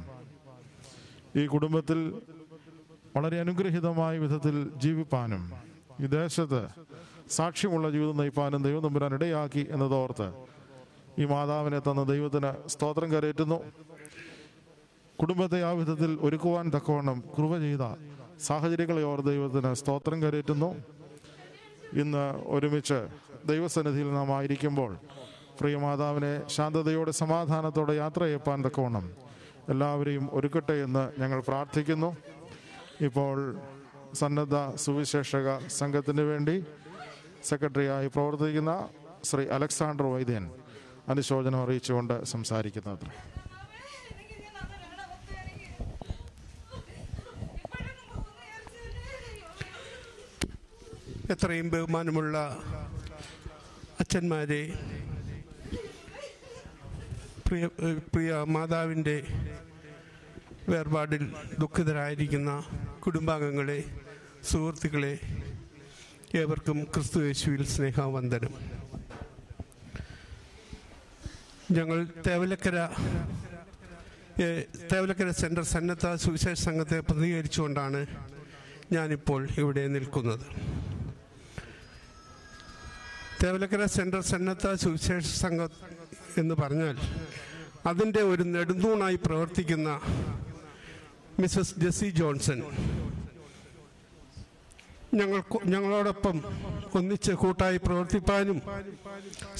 Speaker 10: ഈ കുടുംബത്തിൽ വളരെ അനുഗ്രഹീതമായ വിധത്തിൽ ജീവിപ്പാനും ഈ ദേശത്ത് സാക്ഷ്യമുള്ള ജീവിതം നയിപ്പാനും ദൈവം തമ്പുരാൻ ഇടയാക്കി എന്നതോർത്ത് ഈ മാതാവിനെ തന്ന ദൈവത്തിന് സ്തോത്രം കരയറ്റുന്നു. കുടുംബത്തെ ആ വിധത്തിൽ ഒരുക്കുവാൻ തക്കവണ്ണം കൃപ ചെയ്ത സാഹചര്യങ്ങളെ ഓർ ദൈവത്തിന് സ്തോത്രം കരയറ്റുന്നു. ഇന്ന് ഒരുമിച്ച് ദൈവസന്നിധിയിൽ നാം ആയിരിക്കുമ്പോൾ പ്രിയ മാതാവിനെ ശാന്തതയോടെ സമാധാനത്തോടെ യാത്ര ചെയ്യപ്പാൻ തക്കവണ്ണം എല്ലാവരെയും ഒരുക്കട്ടെ എന്ന് ഞങ്ങൾ പ്രാർത്ഥിക്കുന്നു. ഇപ്പോൾ സന്നദ്ധ സുവിശേഷക സംഘത്തിന് വേണ്ടി സെക്രട്ടറിയായി പ്രവർത്തിക്കുന്ന ശ്രീ അലക്സാണ്ടർ വൈദ്യൻ അനുശോചനം അറിയിച്ചുകൊണ്ട് സംസാരിക്കുന്നത്.
Speaker 11: എത്രയും ബഹുമാനമുള്ള അച്ഛന്മാരെ പ്രിയ പ്രിയ മാതാവിന്റെ വേർപാടിൽ ദുഃഖിതരായിരിക്കുന്ന കുടുംബാംഗങ്ങളെ സുഹൃത്തുക്കളെ ഏവർക്കും ക്രിസ്തു യേശുവിൽ സ്നേഹവന്ദനം. ഞങ്ങൾ തേവലക്കര തേവലക്കര സെന്റർ സന്നദ്ധ സുവിശേഷ സംഘത്തെ പ്രതികരിച്ചുകൊണ്ടാണ് ഞാനിപ്പോൾ ഇവിടെ നിൽക്കുന്നത്. തേവലക്കര സെന്റർ സന്നദ്ധ സുവിശേഷ സംഘം എന്ന് പറഞ്ഞാൽ അതിന്റെ ഒരു നെടുന്തൂണായി പ്രവർത്തിക്കുന്ന മിസസ് ജെസ്സി ജോൺസൺ ഞങ്ങൾ ഞങ്ങളോടൊപ്പം ഒന്നിച്ച് കൂട്ടായി പ്രവർത്തിപ്പാനും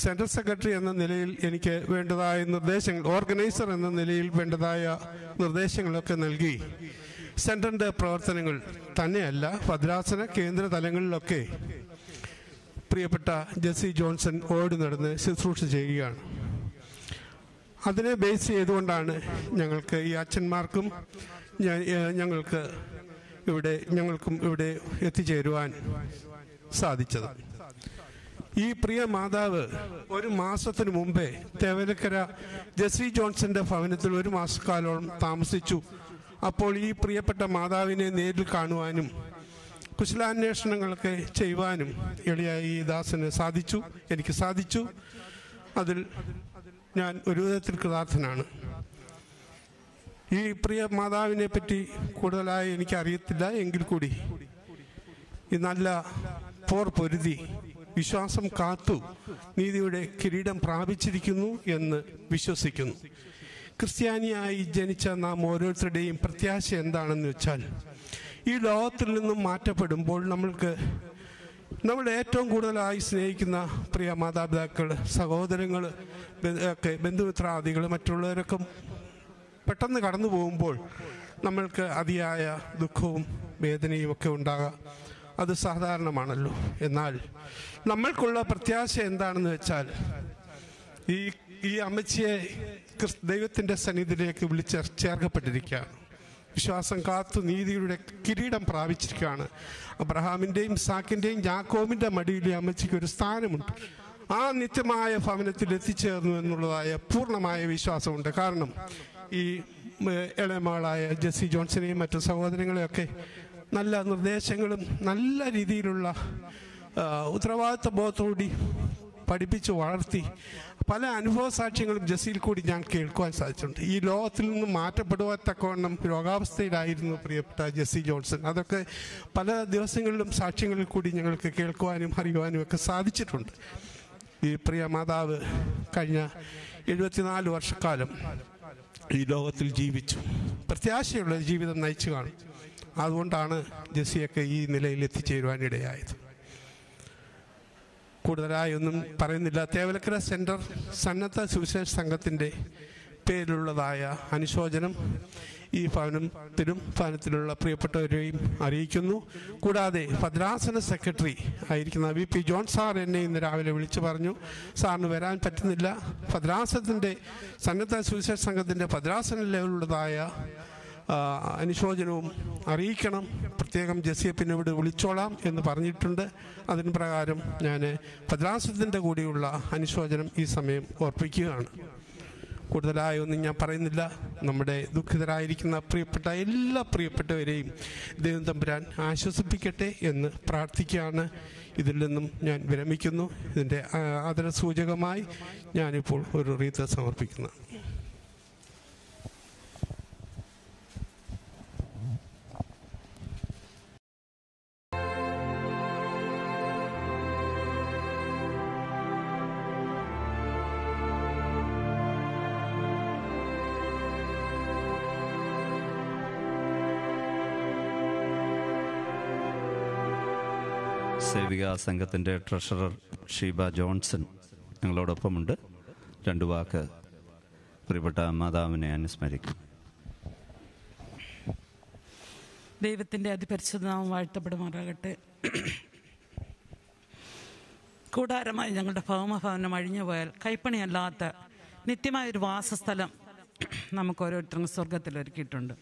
Speaker 11: സെൻട്രൽ സെക്രട്ടറി എന്ന നിലയിൽ എനിക്ക് വേണ്ടതായ നിർദ്ദേശങ്ങൾ ഓർഗനൈസർ എന്ന നിലയിൽ വേണ്ടതായ നിർദ്ദേശങ്ങളൊക്കെ നൽകി. സെന്ററിന്റെ പ്രവർത്തനങ്ങൾ തന്നെയല്ല ഭദ്രാസന കേന്ദ്ര തലങ്ങളിലൊക്കെ പ്രിയപ്പെട്ട ജെസ്സി ജോൺസൺ ഓടി നടന്ന് ശുശ്രൂഷ ചെയ്യുകയാണ്. അതിനെ ബേസ് ചെയ്തുകൊണ്ടാണ് ഞങ്ങൾക്ക് ഈ അച്ഛന്മാർക്കും ഞങ്ങൾക്ക് ഇവിടെ ഞങ്ങൾക്കും ഇവിടെ എത്തിച്ചേരുവാൻ സാധിച്ചത്. ഈ പ്രിയ മാതാവ് ഒരു മാസത്തിനു മുമ്പേ തേവലക്കര ജെസി ജോൺസന്റെ ഭവനത്തിൽ ഒരു മാസക്കാലോളം താമസിച്ചു. അപ്പോൾ ഈ പ്രിയപ്പെട്ട മാതാവിനെ നേരിൽ കാണുവാനും കുശലാന്വേഷണങ്ങളൊക്കെ ചെയ്യുവാനും എളിയായി ദാസന് സാധിച്ചു എനിക്ക് സാധിച്ചു. അതിൽ ഞാൻ ഒരു വിധത്തിൽ കൃതാർത്ഥനാണ്. ഈ പ്രിയ മാതാവിനെ പറ്റി കൂടുതലായി എനിക്ക് അറിയത്തില്ല എങ്കിൽ കൂടി ഈ നല്ല പോർ പൊരുതി വിശ്വാസം കാത്തു നീതിയുടെ കിരീടം പ്രാപിച്ചിരിക്കുന്നു എന്ന് വിശ്വസിക്കുന്നു. ക്രിസ്ത്യാനിയായി ജനിച്ച നാം ഓരോരുത്തരുടെയും പ്രത്യാശ എന്താണെന്ന് വെച്ചാൽ ഈ ലോകത്തിൽ നിന്നും മാറ്റപ്പെടുമ്പോൾ നമ്മൾക്ക് നമ്മൾ ഏറ്റവും കൂടുതലായി സ്നേഹിക്കുന്ന പ്രിയ മാതാപിതാക്കൾ സഹോദരങ്ങൾ ഒക്കെ ബന്ധുമിത്രാദികൾ മറ്റുള്ളവരൊക്കെ പെട്ടെന്ന് കടന്നു പോകുമ്പോൾ നമ്മൾക്ക് അതിയായ ദുഃഖവും വേദനയും ഒക്കെ ഉണ്ടാകാം. അത് സാധാരണമാണല്ലോ. എന്നാൽ നമ്മൾക്കുള്ള പ്രത്യാശ എന്താണെന്ന് വെച്ചാൽ ഈ ഈ അമ്മച്ചിയെ ദൈവത്തിന്റെ സന്നിധിയിലേക്ക് വിളിച്ച് ചേർക്കപ്പെട്ടിരിക്കുകയാണ്. വിശ്വാസം കാത്തു നീതിയുടെ കിരീടം പ്രാപിച്ചിരിക്കുകയാണ്. അബ്രഹാമിന്റെയും സാക്കിന്റെയും ജാക്കോബിന്റെ മടിയിൽ ഈ അമ്മച്ചിക്ക് ഒരു സ്ഥാനമുണ്ട്. ആ നിത്യമായ ഭവനത്തിൽ എത്തിച്ചേർന്നു എന്നുള്ളതായ പൂർണമായ വിശ്വാസമുണ്ട്. കാരണം ഈ ഇളയമാളായ ജെസ്സി ജോൺസിനെയും മറ്റു സഹോദരങ്ങളെയൊക്കെ നല്ല നിർദ്ദേശങ്ങളും നല്ല രീതിയിലുള്ള ഉത്തരവാദിത്വ ബോധത്തോടി പഠിപ്പിച്ച് വളർത്തി പല അനുഭവ സാക്ഷ്യങ്ങളും ജസീൽ കൂടി ഞാൻ കേൾക്കുവാൻ സാധിച്ചിട്ടുണ്ട്. ഈ ലോകത്തിൽ നിന്ന് മാറ്റപ്പെടുവാത്തക്കവണ്ണം രോഗാവസ്ഥയിലായിരുന്നു പ്രിയപ്പെട്ട ജെസ്സി ജോൺസൺ. അതൊക്കെ പല ദിവസങ്ങളിലും സാക്ഷ്യങ്ങളിൽ കൂടി ഞങ്ങൾക്ക് കേൾക്കുവാനും അറിയുവാനും ഒക്കെ സാധിച്ചിട്ടുണ്ട്. ഈ പ്രിയ മാതാവ് കഴിഞ്ഞ എഴുപത്തിനാല് വർഷക്കാലം ഈ ലോകത്തിൽ ജീവിച്ചു. പ്രത്യാശയുള്ള ജീവിതം നയിച്ചു കാണും. അതുകൊണ്ടാണ് ജെസ്സിയൊക്കെ ഈ നിലയിൽ എത്തിച്ചേരുവാനിടയായത്. കൂടുതലായി ഒന്നും പറയുന്നില്ല. തേവലക്കര സെന്റർ സന്നദ്ധ സുവിശേഷ സംഘത്തിന്റെ പേരിലുള്ളതായ അനുശോചനം ഈ ഭവനത്തിലും ഭവനത്തിലുള്ള പ്രിയപ്പെട്ടവരെയും അറിയിക്കുന്നു. കൂടാതെ ഭദ്രാസന സെക്രട്ടറി ആയിരിക്കുന്ന വി പി ജോൺ സാർ എന്നെ ഇന്ന് രാവിലെ വിളിച്ചു പറഞ്ഞു. സാറിന് വരാൻ പറ്റുന്നില്ല. ഭദ്രാസനത്തിന്റെ സന്നദ്ധ സുവിശേഷ സംഘത്തിന്റെ ഭദ്രാസന ലെവലുള്ളതായ അനുശോചനവും അറിയിക്കണം. പ്രത്യേകം ജെസിയെ പിന്നെ ഇവിടെ വിളിച്ചോളാം എന്ന് പറഞ്ഞിട്ടുണ്ട്. അതിന് പ്രകാരം ഞാൻ ഭദ്രാസനത്തിന്റെ കൂടിയുള്ള അനുശോചനം ഈ സമയം ഓർപ്പിക്കുകയാണ്. കൂടുതലായി ഒന്നും ഞാൻ പറയുന്നില്ല. നമ്മുടെ ദുഃഖിതരായിരിക്കുന്ന പ്രിയപ്പെട്ട എല്ലാ പ്രിയപ്പെട്ടവരെയും ദൈവം തമ്പുരാൻ ആശ്വസിപ്പിക്കട്ടെ എന്ന് പ്രാർത്ഥിക്കുകയാണ്. ഇതിൽ നിന്നും ഞാൻ വിരമിക്കുന്നു. ഇതിന്റെ ആദരസൂചകമായി ഞാനിപ്പോൾ ഒരു റീത്ത് സമർപ്പിക്കുന്നു.
Speaker 9: സേവിക സംഘത്തിന്റെ ട്രഷറർ ഷീബ ജോൺസൺ ഞങ്ങളോടൊപ്പമുണ്ട്. രണ്ട് വാക്ക് പ്രിയപ്പെട്ട മാതാവിനെ അനുസ്മരിക്കും.
Speaker 12: ദൈവത്തിന്റെ അതിപരിശുദ്ധനാമം വാഴ്ത്തപ്പെടുമാറാകട്ടെ. കൂടാരമായി ഞങ്ങളുടെ ഭൗമഭവനം അഴിഞ്ഞു പോയാൽ കൈപ്പണിയല്ലാത്ത നിത്യമായൊരു വാസസ്ഥലം നമുക്ക് ഓരോരുത്തർക്കും സ്വർഗത്തിൽ ഒരുക്കിയിട്ടുണ്ട്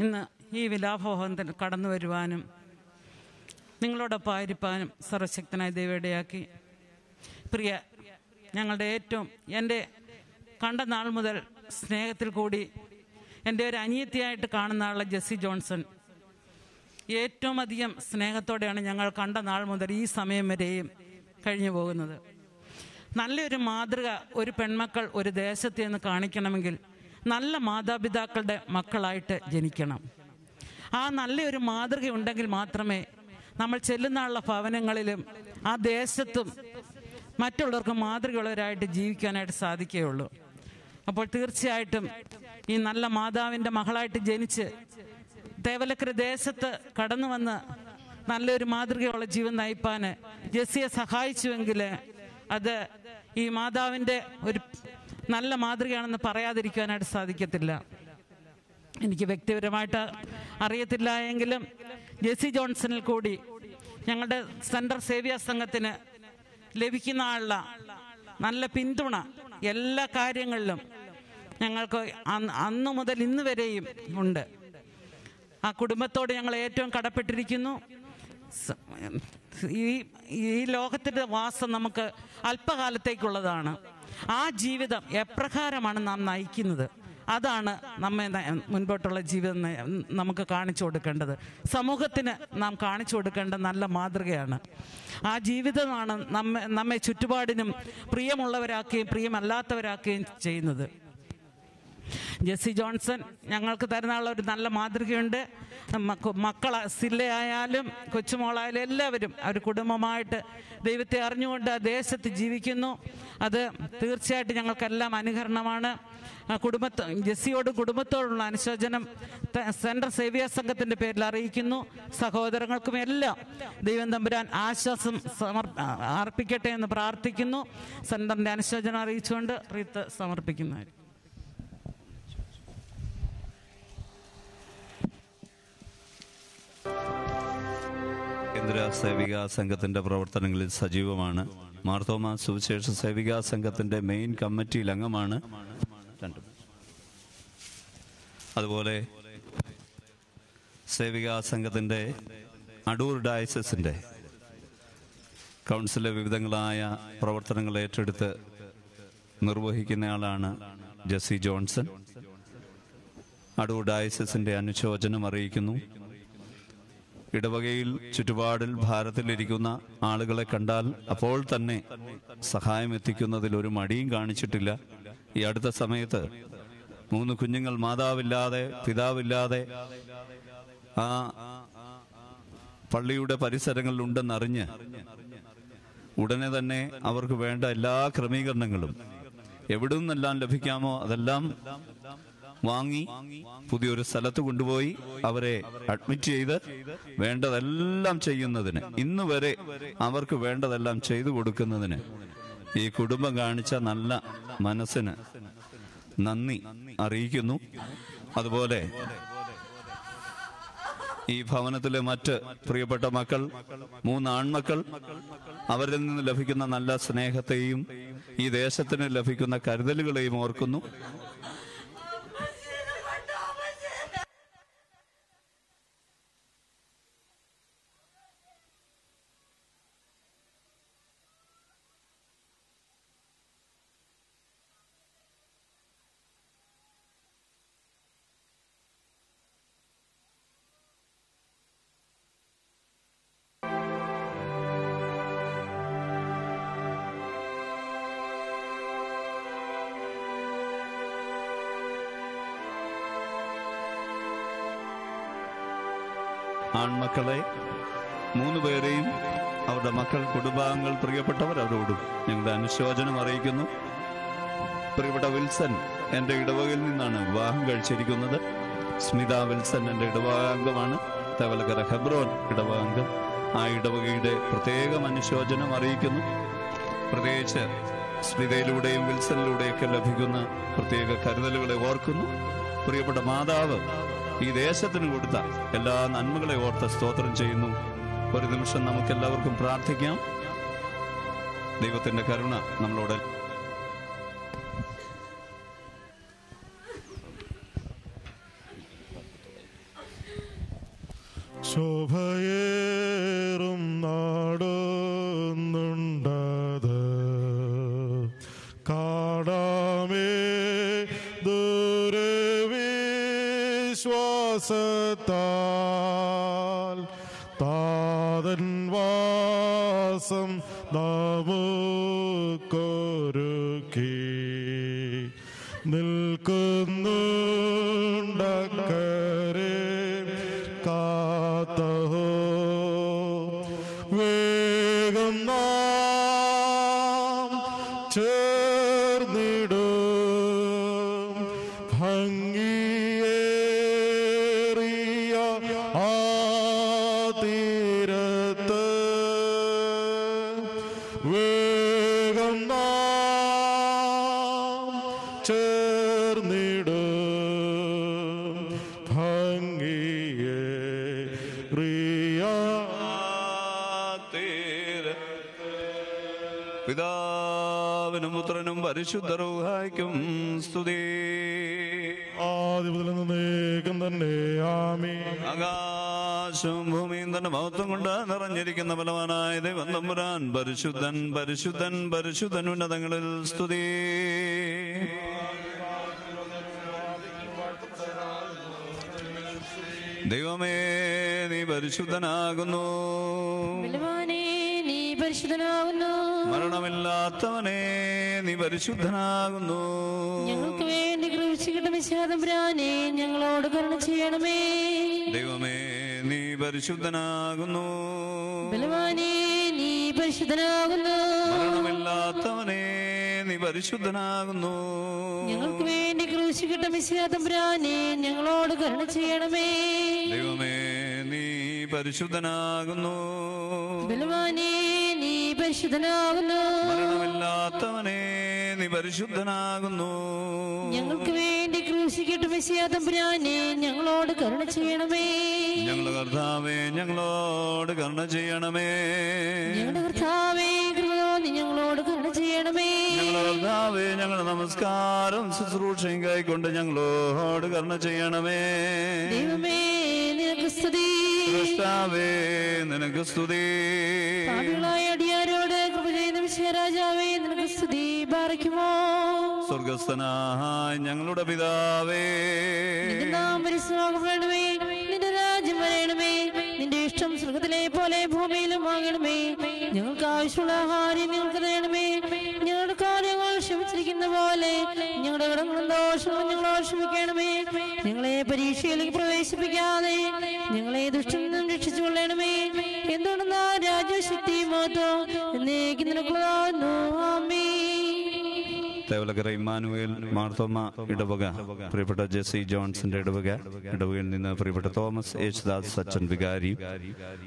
Speaker 12: ഇന്ന് ഈ വിലാഭവനത്തിൽ കടന്നു വരുവാനും നിങ്ങളോടൊപ്പം ആയിരിക്കാനും സർവശക്തനായ ദൈവയുടെയാക്കി പ്രിയ ഞങ്ങളുടെ ഏറ്റവും എന്റെ കണ്ട നാൾ മുതൽ സ്നേഹത്തിൽ കൂടി എന്റെ ഒരു അനിയത്തിയായിട്ട് കാണുന്ന ആളെ ജെസ്സി ജോൺസൺ. ഏറ്റവും അധികം സ്നേഹത്തോടെയാണ് ഞങ്ങൾ കണ്ട നാൾ മുതൽ ഈ സമയം വരെയും കഴിഞ്ഞു പോകുന്നത്. നല്ലൊരു മാതൃക ഒരു പെൺമക്കൾ ഒരു ദേശത്ത് നിന്ന് കാണിക്കണമെങ്കിൽ നല്ല മാതാപിതാക്കളുടെ മക്കളായിട്ട് ജനിക്കണം. ആ നല്ലൊരു മാതൃക ഉണ്ടെങ്കിൽ മാത്രമേ നമ്മൾ ചെല്ലുന്നുള്ള ഭവനങ്ങളിലും ആ ദേശത്തും മറ്റുള്ളവർക്ക് മാതൃകയുള്ളവരായിട്ട് ജീവിക്കാനായിട്ട് സാധിക്കുകയുള്ളൂ. അപ്പോൾ തീർച്ചയായിട്ടും ഈ നല്ല മാതാവിന്റെ മകളായിട്ട് ജനിച്ച് തേവലക്കര ദേശത്ത് കടന്നു വന്ന് നല്ലൊരു മാതൃകയുള്ള ജീവൻ നയിപ്പാന് ജെസ്സിയെ സഹായിച്ചുവെങ്കിൽ അത് ഈ മാതാവിന്റെ ഒരു നല്ല മാതൃകയാണെന്ന് പറയാതിരിക്കാനായിട്ട് സാധിക്കത്തില്ല. എനിക്ക് വ്യക്തിപരമായിട്ട് അറിയത്തില്ല എങ്കിലും ജെസ്സി ജോൺസണിൽ കൂടി ഞങ്ങളുടെ സെൻട്രൽ സേവിയ സംഘത്തിന് ലഭിക്കുന്ന ആളുള്ള നല്ല പിന്തുണ എല്ലാ കാര്യങ്ങളിലും ഞങ്ങൾക്ക് അന്ന് മുതൽ ഇന്ന് വരെയും ഉണ്ട്. ആ കുടുംബത്തോട് ഞങ്ങൾ ഏറ്റവും കടപ്പെട്ടിരിക്കുന്നു. ഈ ഈ ലോകത്തിന്റെ വാസം നമുക്ക് അല്പകാലത്തേക്കുള്ളതാണ്. ആ ജീവിതം എപ്രകാരമാണ് നാം നയിക്കുന്നത്? അതാണ് നമ്മെ മുൻപോട്ടുള്ള ജീവിതം നമുക്ക് കാണിച്ചു കൊടുക്കേണ്ടത്. സമൂഹത്തിന് നാം കാണിച്ചു കൊടുക്കേണ്ട നല്ല മാതൃകയാണ്. ആ ജീവിതമാണ് നമ്മെ നമ്മെ ചുറ്റുപാടിനും പ്രിയമുള്ളവരാക്കുകയും പ്രിയമല്ലാത്തവരാക്കുകയും ചെയ്യുന്നത്. ജെസ്സി ജോൺസൺ ഞങ്ങൾക്ക് തരുന്നുള്ള ഒരു നല്ല മാതൃകയുണ്ട്. മക്കൾ സില്ലയായാലും കൊച്ചുമോളായാലും എല്ലാവരും അവർ കുടുംബമായിട്ട് ദൈവത്തെ അറിഞ്ഞുകൊണ്ട് ആ ദേശത്ത് ജീവിക്കുന്നു. അത് തീർച്ചയായിട്ടും ഞങ്ങൾക്കെല്ലാം അനുകരണമാണ്. കുടുംബത്ത് ജെസ്സിയോടും കുടുംബത്തോടുള്ള അനുശോചനം സെൻട്രൽ സേവിയ സംഘത്തിന്റെ പേരിൽ അറിയിക്കുന്നു. സഹോദരങ്ങൾക്കും എല്ലാം ദൈവം തമ്പുരാൻ ആശ്വാസം അർപ്പിക്കട്ടെ എന്ന് പ്രാർത്ഥിക്കുന്നു. സെന്ററിന്റെ അനുശോചനം അറിയിച്ചുകൊണ്ട് റീത്ത് സമർപ്പിക്കുന്നതായിരിക്കും.
Speaker 9: കേന്ദ്ര സേവികാ സംഘത്തിന്റെ പ്രവർത്തനങ്ങളിൽ സജീവമാണ്. മാർത്തോമ സുവിശേഷ സേവികാ സംഘത്തിന്റെ മെയിൻ കമ്മിറ്റിയിൽ അംഗമാണ് രണ്ടും. അതുപോലെ സേവികാ സംഘത്തിന്റെ അടൂർ ഡയസസിന്റെ കൗൺസിലെ വിവിധങ്ങളായ പ്രവർത്തനങ്ങൾ ഏറ്റെടുത്ത് നിർവഹിക്കുന്നയാളാണ് ജെസ്സി ജോൺസൺ. അടൂർ ഡയസസിന്റെ അനുശോചനം അറിയിക്കുന്നു. ഇടവകയിൽ ചുറ്റുപാടിൽ ഭാരത്തിലിരിക്കുന്ന ആളുകളെ കണ്ടാൽ അപ്പോൾ തന്നെ സഹായം എത്തിക്കുന്നതിൽ ഒരു മടിയും കാണിച്ചിട്ടില്ല. ഈ അടുത്ത സമയത്ത് മൂന്ന് കുഞ്ഞുങ്ങൾ മാതാവില്ലാതെ പിതാവില്ലാതെ ആ പള്ളിയുടെ പരിസരങ്ങളിൽ ഉണ്ടെന്നറിഞ്ഞ് ഉടനെ തന്നെ അവർക്ക് വേണ്ട എല്ലാ ക്രമീകരണങ്ങളും എവിടെ നിന്നെല്ലാം ലഭിക്കാമോ അതെല്ലാം വാങ്ങി പുതിയൊരു സ്ഥലത്ത് കൊണ്ടുപോയി അവരെ അഡ്മിറ്റ് ചെയ്ത് വേണ്ടതെല്ലാം ചെയ്യുന്നതിന് ഇന്ന് വരെ അവർക്ക് വേണ്ടതെല്ലാം ചെയ്തു കൊടുക്കുന്നതിന് ഈ കുടുംബം കാണിച്ച നല്ല മനസ്സിന് നന്ദി അറിയിക്കുന്നു. അതുപോലെ ഈ ഭവനത്തിലെ മറ്റ് പ്രിയപ്പെട്ട മക്കൾ മൂന്ന് ആൺമക്കൾ അവരിൽ നിന്ന് ലഭിക്കുന്ന നല്ല സ്നേഹത്തെയും ഈ ദേശത്തിന് ലഭിക്കുന്ന കരുതലുകളെയും ഓർക്കുന്നു. ആൺമക്കളെ മൂന്ന് പേരെയും അവരുടെ മക്കൾ കുടുംബാംഗങ്ങൾ പ്രിയപ്പെട്ടവർ അവരോടും ഞങ്ങളുടെ അനുശോചനം അറിയിക്കുന്നു. പ്രിയപ്പെട്ട വിൽസൺ എന്റെ ഇടവകയിൽ നിന്നാണ് വിവാഹം കഴിച്ചിരിക്കുന്നത്. സ്മിത വിൽസൺ എന്റെ ഇടവകാംഗമാണ്. തവലക്കര ഹെബ്രോൻ ഇടവകാംഗം. ആ ഇടവകയുടെ പ്രത്യേകം അനുശോചനം അറിയിക്കുന്നു. പ്രത്യേകിച്ച് സ്മിതയിലൂടെയും വിൽസണിലൂടെയൊക്കെ ലഭിക്കുന്ന പ്രത്യേക കരുതലുകളെ ഓർക്കുന്നു. പ്രിയപ്പെട്ട മാതാവ് ഈ ദേശത്തിന് കൊടുത്ത എല്ലാ നന്മകളെ ഓർത്ത് സ്തോത്രം ചെയ്യുന്നു. ഒരു നിമിഷം നമുക്ക് എല്ലാവർക്കും പ്രാർത്ഥിക്കാം. ദൈവത്തിന്റെ കരുണ നമ്മളോട് പരിശുദ്ധൻ പരിശുദ്ധൻ പരിശുദ്ധൻ ഉന്നതങ്ങളിൽ സ്തുതി. ദൈവമേ നീ പരിശുദ്ധനാകുന്നു.
Speaker 13: നീ പരിശുദ്ധനാകുന്നു.
Speaker 9: മരണമില്ലാത്തവനെ നീ പരിശുദ്ധനാകുന്നു.
Speaker 13: ഞങ്ങൾക്ക് വേണ്ടി ക്രൂശിക്കട്ട വിശാദംബ്രാനെ ഞങ്ങളോട് കരുണ ചെയ്യണമേ.
Speaker 9: ദൈവമേ നീ പരിശുദ്ധനാകുന്നു.
Speaker 13: ബലവാനേ പരിശുദ്ധനാകുന്നു.
Speaker 9: മരണമില്ലാത്തവനെ നീ പരിശുദ്ധനാകുന്നു.
Speaker 13: ഞങ്ങൾക്ക് വേണ്ടി ക്രൂശിക്കട്ട വിശാദംബ്രാനെ ഞങ്ങളോട് കരുണ ചെയ്യണമേ.
Speaker 9: ദൈവമേ പരിശുദ്ധനാകുന്നു.
Speaker 13: ബലവാനേ നീ പരിശുദ്ധനാകുന്നു.
Speaker 9: മരണമില്ലാത്തവനെ നീ പരിശുദ്ധനാകുന്നു.
Speaker 13: ഞങ്ങൾക്ക് വേണ്ടി ക്രൂശിക്കട്ട വിശാദംബ്രാനെ ഞങ്ങളോട് കരുണ ചെയ്യണമേ.
Speaker 9: ഞങ്ങളുടെ കർത്താവേ ഞങ്ങളോട് കരുണ ചെയ്യണമേ.
Speaker 13: ഞങ്ങളുടെ കർത്താവേ ഞങ്ങളോട് കരുണ ചെയ്യണമേ.
Speaker 9: ഞങ്ങളുടെ കർത്താവേ ഞങ്ങളുടെ നമസ്കാരം ശുശ്രൂഷയും കൈക്കൊണ്ട് ഞങ്ങളോട് കരുണ ചെയ്യണമേ.
Speaker 13: ദൈവമേ നിനക്ക് സ്തുതി.
Speaker 9: നിനക്ക് സ്തുതി.
Speaker 13: പാപികളായ അടിയാരോട് കൃപ ചെയ്യുന്ന വിശ്വരാജാവേ നിനക്ക് സ്തുതി പാറിക്കുമോ
Speaker 9: സ്വർഗസ്ഥനായ ഞങ്ങളുടെ പിതാവേ.
Speaker 13: നാം പരിശ്രമണമേ നിന്റെ രാജ്യം വരയണമേ നിന്റെ ഇഷ്ടം സ്വർഗത്തിലെ പോലെ ഭൂമിയിലും ആകണമേ. ഞങ്ങൾക്ക് ആവശ്യമുള്ള ആഹാരം ഞങ്ങൾക്ക് തരണമേ. ഞങ്ങളുടെ ദോഷവും ഞങ്ങൾ ക്ഷമിക്കണമേ ഞങ്ങളെ പരീക്ഷയിലേക്ക് പ്രവേശിപ്പിക്കാതെ ഞങ്ങളെ ദുഷ്ടനിൽ നിന്നും രക്ഷിച്ചു കൊള്ളണമേ. എന്തുകൊണ്ടെന്ന രാജശക്തി മഹത്വം എന്നേക്ക് നിനക്കുള്ളതാകുന്നു. ആമേ
Speaker 9: തേവലക്കര ഇമ്മാനുവേൽ മാർത്തോമ ഇടവക പ്രിയപ്പെട്ട ജെസി ജോൺസിന്റെ ഇടവക ഇടവകയിൽ നിന്ന് പ്രിയപ്പെട്ട തോമസ് യേശുദാസ് സച്ചൻ വികാരി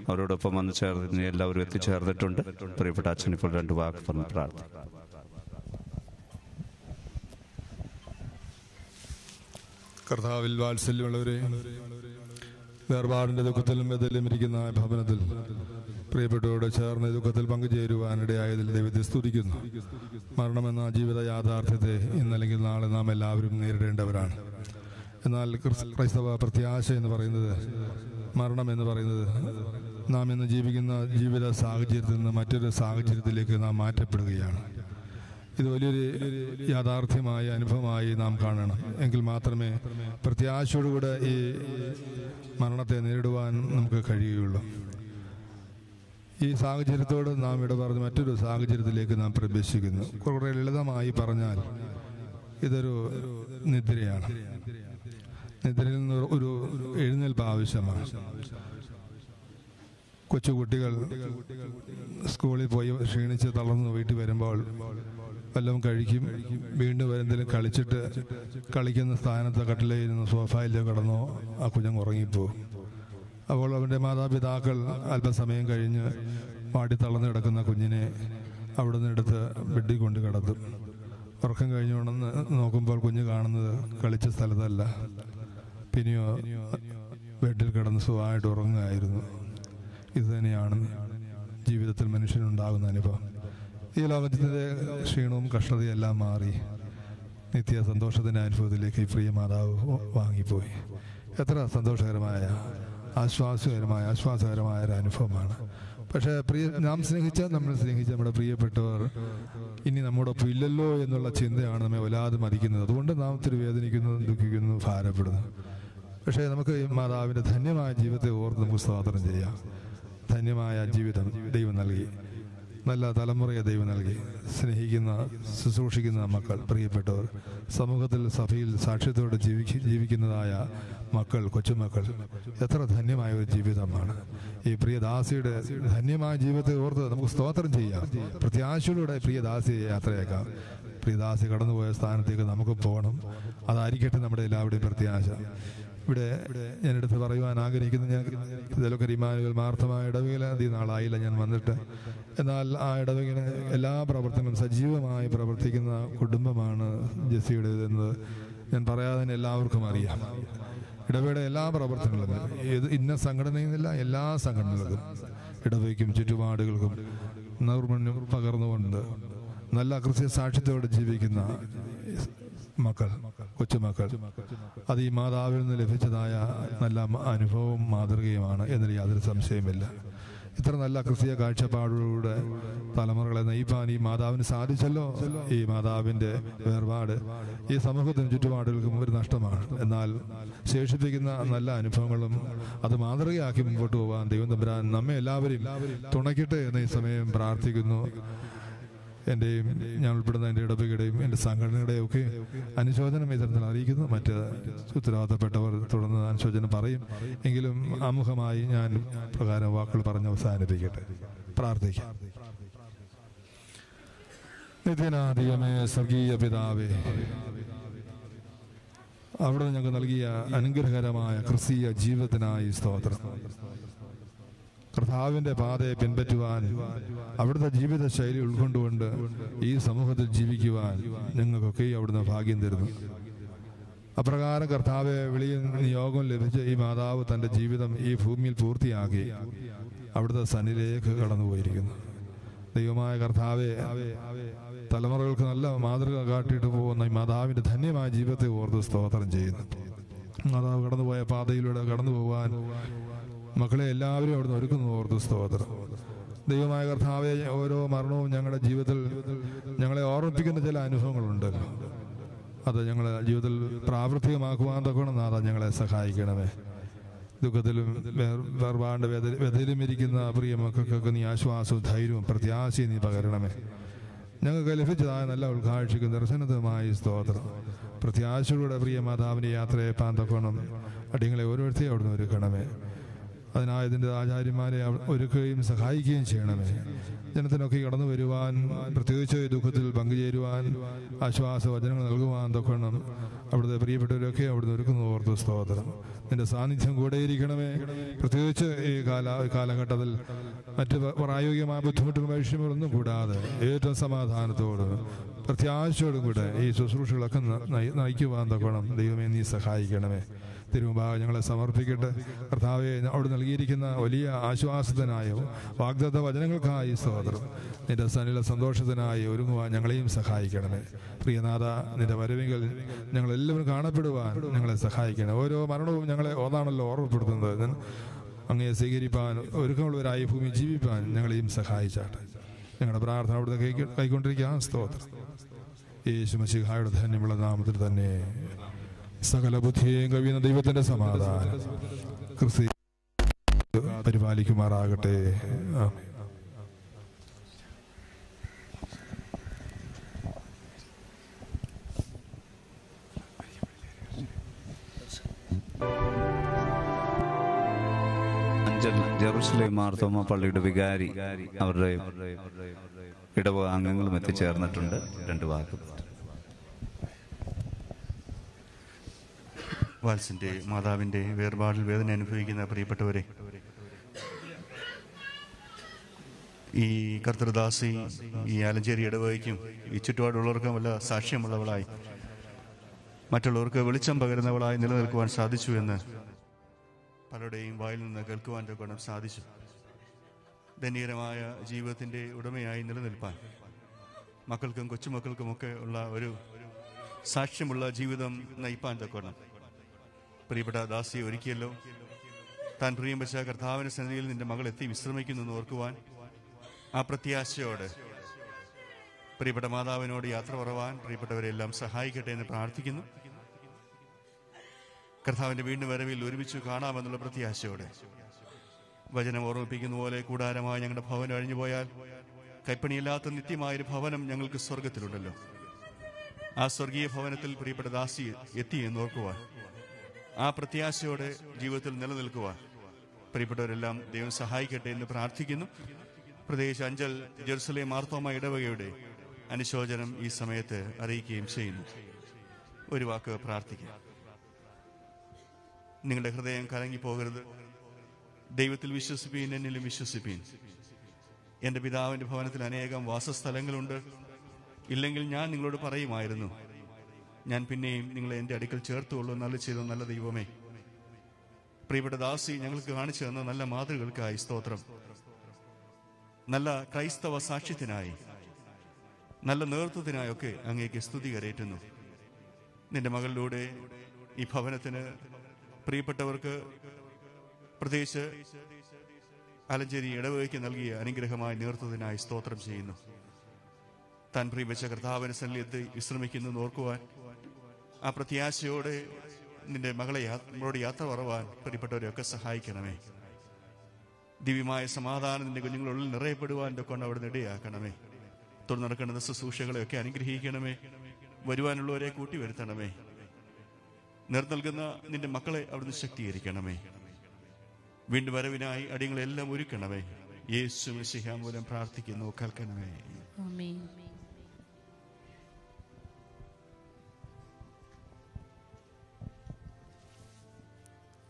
Speaker 9: അവരോടൊപ്പം വന്ന് ചേർന്ന് എല്ലാവരും എത്തിച്ചേർന്നിട്ടുണ്ട്. പ്രിയപ്പെട്ട അച്ഛൻ ഇപ്പോൾ രണ്ട് വാക്ക് പറഞ്ഞ് പ്രാർത്ഥിക്കും.
Speaker 14: കർത്താവിൽ വാത്സല്യമുള്ളവരെ വേർപാടിന്റെ ദുഃഖത്തിലും മെതലും ഇരിക്കുന്ന ഭവനത്തിൽ പ്രിയപ്പെട്ടവരോട് ചേർന്ന് ദുഃഖത്തിൽ പങ്കുചേരുവാനിടയായതിൽ ദൈവത്തെ സ്തുതിക്കുന്നു. മരണമെന്ന ജീവിത യാഥാർത്ഥ്യത്തെ ഇന്നല്ലെങ്കിൽ നാളെ നാം എല്ലാവരും നേരിടേണ്ടവരാണ്. എന്നാൽ ക്രിസ്- ക്രൈസ്തവ പ്രത്യാശ എന്ന് പറയുന്നത് മരണം എന്ന് പറയുന്നത് നാം ഇന്ന് ജീവിക്കുന്ന ജീവിത സാഹചര്യത്തിൽ നിന്ന് മറ്റൊരു സാഹചര്യത്തിലേക്ക് നാം മാറ്റപ്പെടുകയാണ്. ഇത് വലിയൊരു യാഥാർത്ഥ്യമായ അനുഭവമായി നാം കാണണം. എങ്കിൽ മാത്രമേ പ്രത്യാശയോടുകൂടെ ഈ മരണത്തെ നേരിടുവാൻ നമുക്ക് കഴിയുകയുള്ളൂ. ഈ സാഹചര്യത്തോട് നാം ഇടപറഞ്ഞ് മറ്റൊരു സാഹചര്യത്തിലേക്ക് നാം പ്രവേശിക്കുന്നു. കുറേ ലളിതമായി പറഞ്ഞാൽ ഇതൊരു നിദ്രയാണ്. നിദ്രയിൽ നിന്ന് ഒരു എഴുന്നേൽപ്പ് ആവശ്യമാണ്. കൊച്ചുകുട്ടികൾ സ്കൂളിൽ പോയി ക്ഷീണിച്ച് തളർന്ന് വീട്ടിൽ വരുമ്പോൾ വല്ലതും കഴിക്കും. വീണ്ടും വരെന്തെങ്കിലും കളിച്ചിട്ട് കളിക്കുന്ന സ്ഥാനത്ത് കട്ടിലിരുന്ന് സോഫയിലോ കിടന്നോ. ആ കുഞ്ഞങ്ങ് ഉറങ്ങിപ്പോവും അപ്പോൾ അവന്റെ മാതാപിതാക്കൾ അല്പസമയം കഴിഞ്ഞ് വാടി തളർന്നു കിടക്കുന്ന കുഞ്ഞിനെ അവിടെ നിന്നെടുത്ത് ബെഡിൽ കൊണ്ട് കിടത്തും ഉറക്കം കഴിഞ്ഞുകൊണ്ടെന്ന് നോക്കുമ്പോൾ കുഞ്ഞ് കാണുന്നത് കളിച്ച സ്ഥലത്തല്ല. പിന്നെയോ ബെഡിൽ കിടന്ന് സുഖമായിട്ട് ഉറങ്ങുകയായിരുന്നു. ഇത് തന്നെയാണ് ജീവിതത്തിൽ മനുഷ്യനുണ്ടാകുന്ന അനുഭവം. ഈ ലോകത്തിന്റെ ക്ഷീണവും കഷ്ടതയും എല്ലാം മാറി. നിത്യ സന്തോഷത്തിന്റെ അനുഭവത്തിലേക്ക് ഈ പ്രിയ മാതാവ് വാങ്ങിപ്പോയി. എത്ര സന്തോഷകരമായ ആശ്വാസകരമായ ആശ്വാസകരമായ ഒരു അനുഭവമാണ്. പക്ഷേ പ്രിയ നാം സ്നേഹിച്ച നമ്മൾ സ്നേഹിച്ച നമ്മുടെ പ്രിയപ്പെട്ടവർ ഇനി നമ്മോടൊപ്പം ഇല്ലല്ലോ എന്നുള്ള ചിന്തയാണ് നമ്മെ വല്ലാതെ മതിക്കുന്നത്. അതുകൊണ്ട് നാം ഒത്തിരി വേദനിക്കുന്നു ദുഃഖിക്കുന്നു ഭാരപ്പെടുന്നു. പക്ഷേ നമുക്ക് മാതാവിന്റെ ധന്യമായ ജീവിതത്തെ ഓർത്ത് നമുക്ക് സ്വാതന്ത്ര്യം ചെയ്യാം. ധന്യമായ ജീവിതം ദൈവം നൽകി. നല്ല തലമുറയെ ദൈവം നൽകി സ്നേഹിക്കുന്ന ശുശ്രൂഷിക്കുന്ന മക്കൾ പ്രിയപ്പെട്ടവർ. സമൂഹത്തിൽ സഭയിൽ സാക്ഷ്യത്തോടെ ജീവിക്ക ജീവിക്കുന്നതായ മക്കൾ കൊച്ചുമക്കൾ എത്ര ധന്യമായ ഒരു ജീവിതമാണ്. ഈ പ്രിയദാസിയുടെ ധന്യമായ ജീവിതത്തെ ഓർത്ത് നമുക്ക് സ്തോത്രം ചെയ്യാം. പ്രത്യാശയിലൂടെ പ്രിയദാസിയെ യാത്രയേക്കാം. പ്രിയദാസി കടന്നുപോയ സ്ഥാനത്തേക്ക് നമുക്ക് പോകണം. അതായിരിക്കട്ടെ നമ്മുടെ എല്ലാവരുടെയും പ്രത്യാശ. ഇവിടെ ഞാൻ എടുത്ത് പറയുവാൻ ആഗ്രഹിക്കുന്നു. ഞാൻ ഇതിലൊക്കെ ഇമാനുകൾ മാർത്ഥമായ ഇടവകയിൽ അധികം നാളായില്ല ഞാൻ വന്നിട്ട്. എന്നാൽ ആ ഇടവകയിലെ എല്ലാ പ്രവർത്തനങ്ങളും സജീവമായി പ്രവർത്തിക്കുന്ന കുടുംബമാണ് ജെസ്സിയുടേതെന്ന് ഞാൻ പറയാതെ എല്ലാവർക്കും അറിയാം. ഇടവയുടെ എല്ലാ പ്രവർത്തനങ്ങളും ഏത് ഇന്ന സംഘടനയെന്നില്ല എല്ലാ സംഘടനകൾക്കും ഇടവയ്ക്കും ചുറ്റുപാടുകൾക്കും നൈർമണ്യം പകർന്നുകൊണ്ട് നല്ല കൃത്യ സാക്ഷ്യത്തോടെ ജീവിക്കുന്ന മക്കൾ കൊച്ചുമക്കൾ അത് ഈ മാതാവിൽ നിന്ന് ലഭിച്ചതായ നല്ല അനുഭവവും മാതൃകയുമാണ് എന്നതിൽ യാതൊരു സംശയമില്ല ഇത്ര നല്ല ക്രിസ്തീയ കാഴ്ചപ്പാടിലൂടെ തലമുറകളെ നയിപ്പാൻ ഈ മാതാവിന് സാധിച്ചല്ലോ? ഈ മാതാവിന്റെ വേർപാട് ഈ സമൂഹത്തിന് ചുറ്റുപാടുകൾക്കും ഒരു നഷ്ടമാണ്. എന്നാൽ ശേഷിപ്പിക്കുന്ന നല്ല അനുഭവങ്ങളും അത് മാതൃകയാക്കി മുമ്പോട്ട് പോകാൻ ദൈവം തമ്പുരാൻ നമ്മെ എല്ലാവരെയും തുണയ്ക്കട്ടെ എന്ന ഈ സമയം പ്രാർത്ഥിക്കുന്നു. എന്റെയും ഞാൻ ഉൾപ്പെടുന്ന എന്റെ ഇടവകയുടെയും എന്റെ സംഘടനയുടെയും ഒക്കെ അനുശോചനം ഇത്തരത്തിൽ അറിയിക്കുന്നു. മറ്റ് ഉത്തരവാദിത്തപ്പെട്ടവർ തുടർന്ന് അനുശോചനം പറയും. എങ്കിലും ആമുഖമായി ഞാൻ പ്രകാരം വാക്കുകൾ പറഞ്ഞ് അവസാനിപ്പിക്കട്ടെ. പ്രാർത്ഥിക്കാം. നിത്യനാധികമേ സ്വർഗീയ പിതാവേ അവിടെ ഞങ്ങൾക്ക് നൽകിയ അനുഗ്രഹകരമായ ക്രിസ്തീയ ജീവിതത്തിനായി സ്തോത്രം. കർത്താവിന്റെ പാതയെ പിൻപറ്റുവാൻ അവിടുത്തെ ജീവിത ശൈലി ഉൾക്കൊണ്ടുകൊണ്ട് ഈ സമൂഹത്തിൽ ജീവിക്കുവാൻ ഞങ്ങൾക്കൊക്കെ അവിടുന്ന് ഭാഗ്യം തരുന്നു. അപ്രകാരം കർത്താവെ വിളിയിൽ നിയോഗം ലഭിച്ച ഈ മാതാവ് തന്റെ ജീവിതം ഈ ഭൂമിയിൽ പൂർത്തിയാക്കി അവിടുത്തെ സനിലേക്ക് കടന്നുപോയിരിക്കുന്നു ദൈവമായ കർത്താവെ തലമുറകൾക്ക് നല്ല മാതൃക കാട്ടിയിട്ട് പോകുന്ന ഈ മാതാവിന്റെ ധന്യമായ ജീവിതത്തെ ഓർത്ത് സ്തോത്രം ചെയ്യുന്നു. മാതാവ് കടന്നുപോയ പാതയിലൂടെ കടന്നു പോകാൻ മക്കളെ എല്ലാവരും അവിടുന്ന് ഒരുക്കുന്നു ഓർത്ത് സ്തോത്രം. ദൈവമായ കർത്താവെ ഓരോ മരണവും ഞങ്ങളുടെ ജീവിതത്തിൽ ഞങ്ങളെ ഓർമ്മിപ്പിക്കുന്ന ചില അനുഭവങ്ങളുണ്ട്. അത് ഞങ്ങളെ ജീവിതത്തിൽ പ്രാവർത്തികമാക്കുവാൻ തക്കണം നാഥ ഞങ്ങളെ സഹായിക്കണമേ. ദുഃഖത്തിലും വേർപാണ്ട് വ്യതയിലും ഇരിക്കുന്ന പ്രിയ മക്കൾക്കൊക്കെ നീ ആശ്വാസവും ധൈര്യവും പ്രത്യാശയും നീ പകരണമേ. ഞങ്ങൾക്ക് ലഭിച്ചതായ നല്ല ഉൾക്കാഴ്ചയ്ക്ക് ദർശനത്തുമായി സ്തോത്രം. പ്രത്യാശയുടെ പ്രിയ മാതാവിന്റെ യാത്രയെ പാന്തക്കോണം അടിങ്ങളെ ഓരോരുത്തരെയും അവിടുന്ന് ഒരുക്കണമേ. അതിനായി ആചാര്യന്മാരെ ഒരുക്കുകയും സഹായിക്കുകയും ചെയ്യണമേ. ജനത്തിനൊക്കെ കടന്നു വരുവാൻ പ്രത്യേകിച്ച് ദുഃഖത്തിൽ പങ്കുചേരുവാൻ ആശ്വാസ വചനങ്ങൾ നൽകുവാൻ തൊക്കണം അവിടുത്തെ പ്രിയപ്പെട്ടവരൊക്കെ അവിടുന്ന് ഒരുക്കുന്നു ഓർത്ത് സ്തോത്രം. നിന്റെ സാന്നിധ്യം കൂടെയിരിക്കണമേ. പ്രത്യേകിച്ച് ഈ കാല കാലഘട്ടത്തിൽ മറ്റ് പ്രായോഗികമായ ബുദ്ധിമുട്ടും വൈഷമ്യങ്ങളൊന്നും കൂടാതെ ഏറ്റവും സമാധാനത്തോടും പ്രത്യാശയോടും കൂടെ ഈ ശുശ്രൂഷകളൊക്കെ നയിക്കുവാൻ തൊക്കണം ദൈവമേ നീ സഹായിക്കണമേ. തിരുമുമ്പാകെ ഞങ്ങളെ സമർപ്പിക്കട്ടെ. കർത്താവെ അവിടെ നൽകിയിരിക്കുന്ന വലിയ ആശ്വാസത്തിനായോ വാഗ്ദത്ത വചനങ്ങൾക്കായി സ്തോത്രം. നിന്റെ സനില സന്തോഷത്തിനായി ഒരുങ്ങുവാൻ ഞങ്ങളെയും സഹായിക്കണമേ. പ്രിയനാഥ നിന്റെ വരവികൾ ഞങ്ങളെല്ലാവരും കാണപ്പെടുവാൻ ഞങ്ങളെ സഹായിക്കണം ഓരോ മരണവും ഞങ്ങളെ ഓതാണല്ലോ ഓർമ്മപ്പെടുത്തുന്നത്. അങ്ങയെ സ്വീകരിപ്പാൻ ഒരുക്കമുള്ളവരായി ഭൂമി ജീവിപ്പാൻ ഞങ്ങളെയും സഹായിച്ചാട്ടെ. ഞങ്ങളുടെ പ്രാർത്ഥന അവിടുന്ന് കൈക്കൊണ്ടിരിക്കുക സ്തോത്രം. യേശു മസിഹായുടെ ധന്യമുള്ള നാമത്തിൽ തന്നെ. സകല ബുദ്ധിയെയും കവിയുന്ന ദൈവത്തിന്റെ സമാധാനം. ക്രിസ്തി പരിപാലിക്കുമാറാകട്ടെ.
Speaker 9: മാർത്തോമ പള്ളിയുടെ വികാരി അവരുടെ ഇടവ അംഗങ്ങളും എത്തിച്ചേർന്നിട്ടുണ്ട്. രണ്ട് വാക്ക്
Speaker 15: വാത്സിന്റെ മാതാവിന്റെ വേർപാടിൽ വേദന അനുഭവിക്കുന്ന പ്രിയപ്പെട്ടവരെ. ഈ കർത്തൃദാസി ഈ ആലഞ്ചേരി ഇടവകയ്ക്കും ഈ ചുറ്റുപാടുള്ളവർക്കും വല്ല സാക്ഷ്യമുള്ളവളായി മറ്റുള്ളവർക്ക് വെളിച്ചം പകരുന്നവളായി നിലനിൽക്കുവാൻ സാധിച്ചു എന്ന് പലരുടെയും വായിൽ നിന്ന് കേൾക്കുവാൻ ഗുണം സാധിച്ചു. ധനീയരമായ ജീവിതത്തിന്റെ ഉടമയായി നിലനിൽപ്പാൻ മക്കൾക്കും കൊച്ചുമക്കൾക്കുമൊക്കെ ഉള്ള ഒരു സാക്ഷ്യമുള്ള ജീവിതം നയിപ്പാൻ തക്കണം പ്രിയപ്പെട്ട ദാസിയെ ഒരുക്കിയല്ലോ. താൻ പ്രിയം വെച്ച കർത്താവിന്റെ സന്നിധിയിൽ നിന്റെ മകൾ എത്തി വിശ്രമിക്കുന്നു എന്ന് ഓർക്കുവാൻ ആ പ്രത്യാശയോട് പ്രിയപ്പെട്ട മാതാവിനോട് യാത്ര പറവാൻ പ്രിയപ്പെട്ടവരെല്ലാം സഹായിക്കട്ടെ എന്ന് പ്രാർത്ഥിക്കുന്നു. കർത്താവിന്റെ വീണ്ടും വരവിൽ ഒരുമിച്ച് കാണാമെന്നുള്ള പ്രത്യാശയോടെ വചനം ഓർമ്മിപ്പിക്കുന്ന പോലെ കൂടാരമായി ഞങ്ങളുടെ ഭവനം അഴിഞ്ഞു പോയാൽ കൈപ്പണിയില്ലാത്ത നിത്യമായൊരു ഭവനം ഞങ്ങൾക്ക് സ്വർഗത്തിലുണ്ടല്ലോ ആ സ്വർഗീയ ഭവനത്തിൽ പ്രിയപ്പെട്ട ദാസി എത്തി എന്ന് ഓർക്കുവാൻ ആ പ്രത്യാശയോടെ ജീവിതത്തിൽ നിലനിൽക്കുവാൻ പ്രിയപ്പെട്ടവരെല്ലാം ദൈവം സഹായിക്കട്ടെ എന്ന് പ്രാർത്ഥിക്കുന്നു. പ്രത്യേകിച്ച് അഞ്ചൽ ജെറുസലേം മാർത്തോമ ഇടവകയുടെ അനുശോചനം ഈ സമയത്ത് അറിയിക്കുകയും ചെയ്യുന്നു. ഒരു വാക്ക് പ്രാർത്ഥിക്കാം. നിങ്ങളുടെ ഹൃദയം കലങ്ങി പോകരുത്. ദൈവത്തിൽ വിശ്വസിപ്പീൻ എന്നിലും വിശ്വസിപ്പീൻ. എന്റെ പിതാവിന്റെ ഭവനത്തിൽ അനേകം വാസസ്ഥലങ്ങളുണ്ട്. ഇല്ലെങ്കിൽ ഞാൻ നിങ്ങളോട് പറയുമായിരുന്നു ഞാൻ പിന്നെയും നിങ്ങളെ എന്റെ അടുക്കൽ ചേർത്തുള്ളൂ നല്ല ചെയ്ത നല്ല ദൈവമേ. പ്രിയപ്പെട്ട ദാസി ഞങ്ങൾക്ക് കാണിച്ചു തന്ന നല്ല മാതൃകൾക്കായി സ്തോത്രം. നല്ല ക്രൈസ്തവ സാക്ഷ്യത്തിനായി നല്ല നേതൃത്വത്തിനായൊക്കെ അങ്ങേക്ക് സ്തുതി കരയറ്റുന്നു നിന്റെ മകളിലൂടെ ഈ ഭവനത്തിന് പ്രിയപ്പെട്ടവർക്ക് പ്രത്യേകിച്ച് അലഞ്ചേരി ഇടവകയ്ക്ക് നൽകിയ അനുഗ്രഹമായ നേതൃത്വത്തിനായി സ്തോത്രം ചെയ്യുന്നു. താൻ പ്രിയപ്പെട്ട കർത്താവിന് സന്നിധി വിശ്രമിക്കുന്നു ഓർക്കുവാൻ ആ പ്രത്യാശയോടെ നിന്റെ മകളെ നമ്മളോട് യാത്ര പറവാൻ പ്രിയപ്പെട്ടവരെയൊക്കെ സഹായിക്കണമേ. ദിവ്യമായ സമാധാനം നിന്റെ കുഞ്ഞുങ്ങളുള്ളിൽ നിറയപ്പെടുവാൻ കൊണ്ട് അവിടെ ഇടയാക്കണമേ. തുടർന്ന് നടക്കേണ്ട ശുശ്രൂഷകളെയൊക്കെ അനുഗ്രഹിക്കണമേ. വരുവാനുള്ളവരെ കൂട്ടി വരുത്തണമേ. നിർനൽകുന്ന നിന്റെ മക്കളെ അവിടുന്ന് ശക്തീകരിക്കണമേ. വീണ്ടും വരവിനായി അടിയങ്ങളെല്ലാം ഒരുക്കണമേ. യേശു മൂലം പ്രാർത്ഥിക്കുന്നു കേൾക്കണമേ.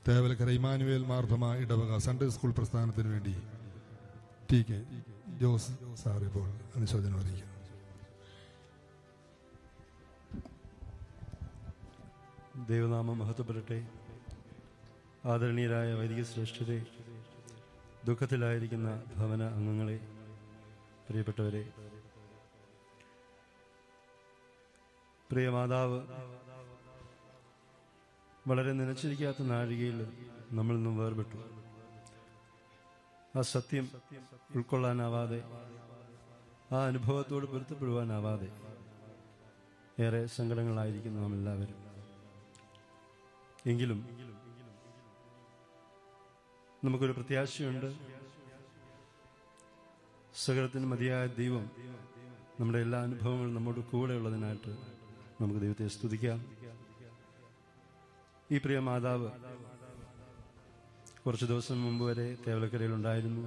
Speaker 14: തേവലക്കര ഇമാനുവേൽ മാർദ്ധമ ഇടവക സൺഡേ സ്കൂൾ പ്രസ്ഥാനത്തിന് വേണ്ടി ടി കെ ജോസ് സാർ ഇപ്പോൾ അനുശോചനം അറിയിക്കുന്നു.
Speaker 16: ദൈവനാമം മഹത്വപ്പെടട്ടെ. ആദരണീയരായ വൈദിക ശ്രേഷ്ഠരെ ദുഃഖത്തിലായിരിക്കുന്ന ഭവന അംഗങ്ങളെ പ്രിയപ്പെട്ടവരെ. പ്രിയ മാതാവ് വളരെ നനച്ചിരിക്കാത്ത നാഴികയിൽ നമ്മൾ നിന്നും വേർപെട്ടു. ആ സത്യം ഉൾക്കൊള്ളാനാവാതെ ആ അനുഭവത്തോട് പൊരുത്തപ്പെടുവാനാവാതെ ഏറെ സങ്കടങ്ങളായിരിക്കുന്നു നാം എല്ലാവരും എങ്കിലും നമുക്കൊരു പ്രത്യാശയുണ്ട്. സകലത്തിന് മതിയായ ദൈവം നമ്മുടെ എല്ലാ അനുഭവങ്ങളും നമ്മുടെ കൂടെ ഉള്ളതിനായിട്ട് നമുക്ക് ദൈവത്തെ സ്തുതിക്കാം. ഈ പ്രിയ മാതാവ് കുറച്ച് ദിവസം മുമ്പ് വരെ തേവലക്കരയിൽ ഉണ്ടായിരുന്നു.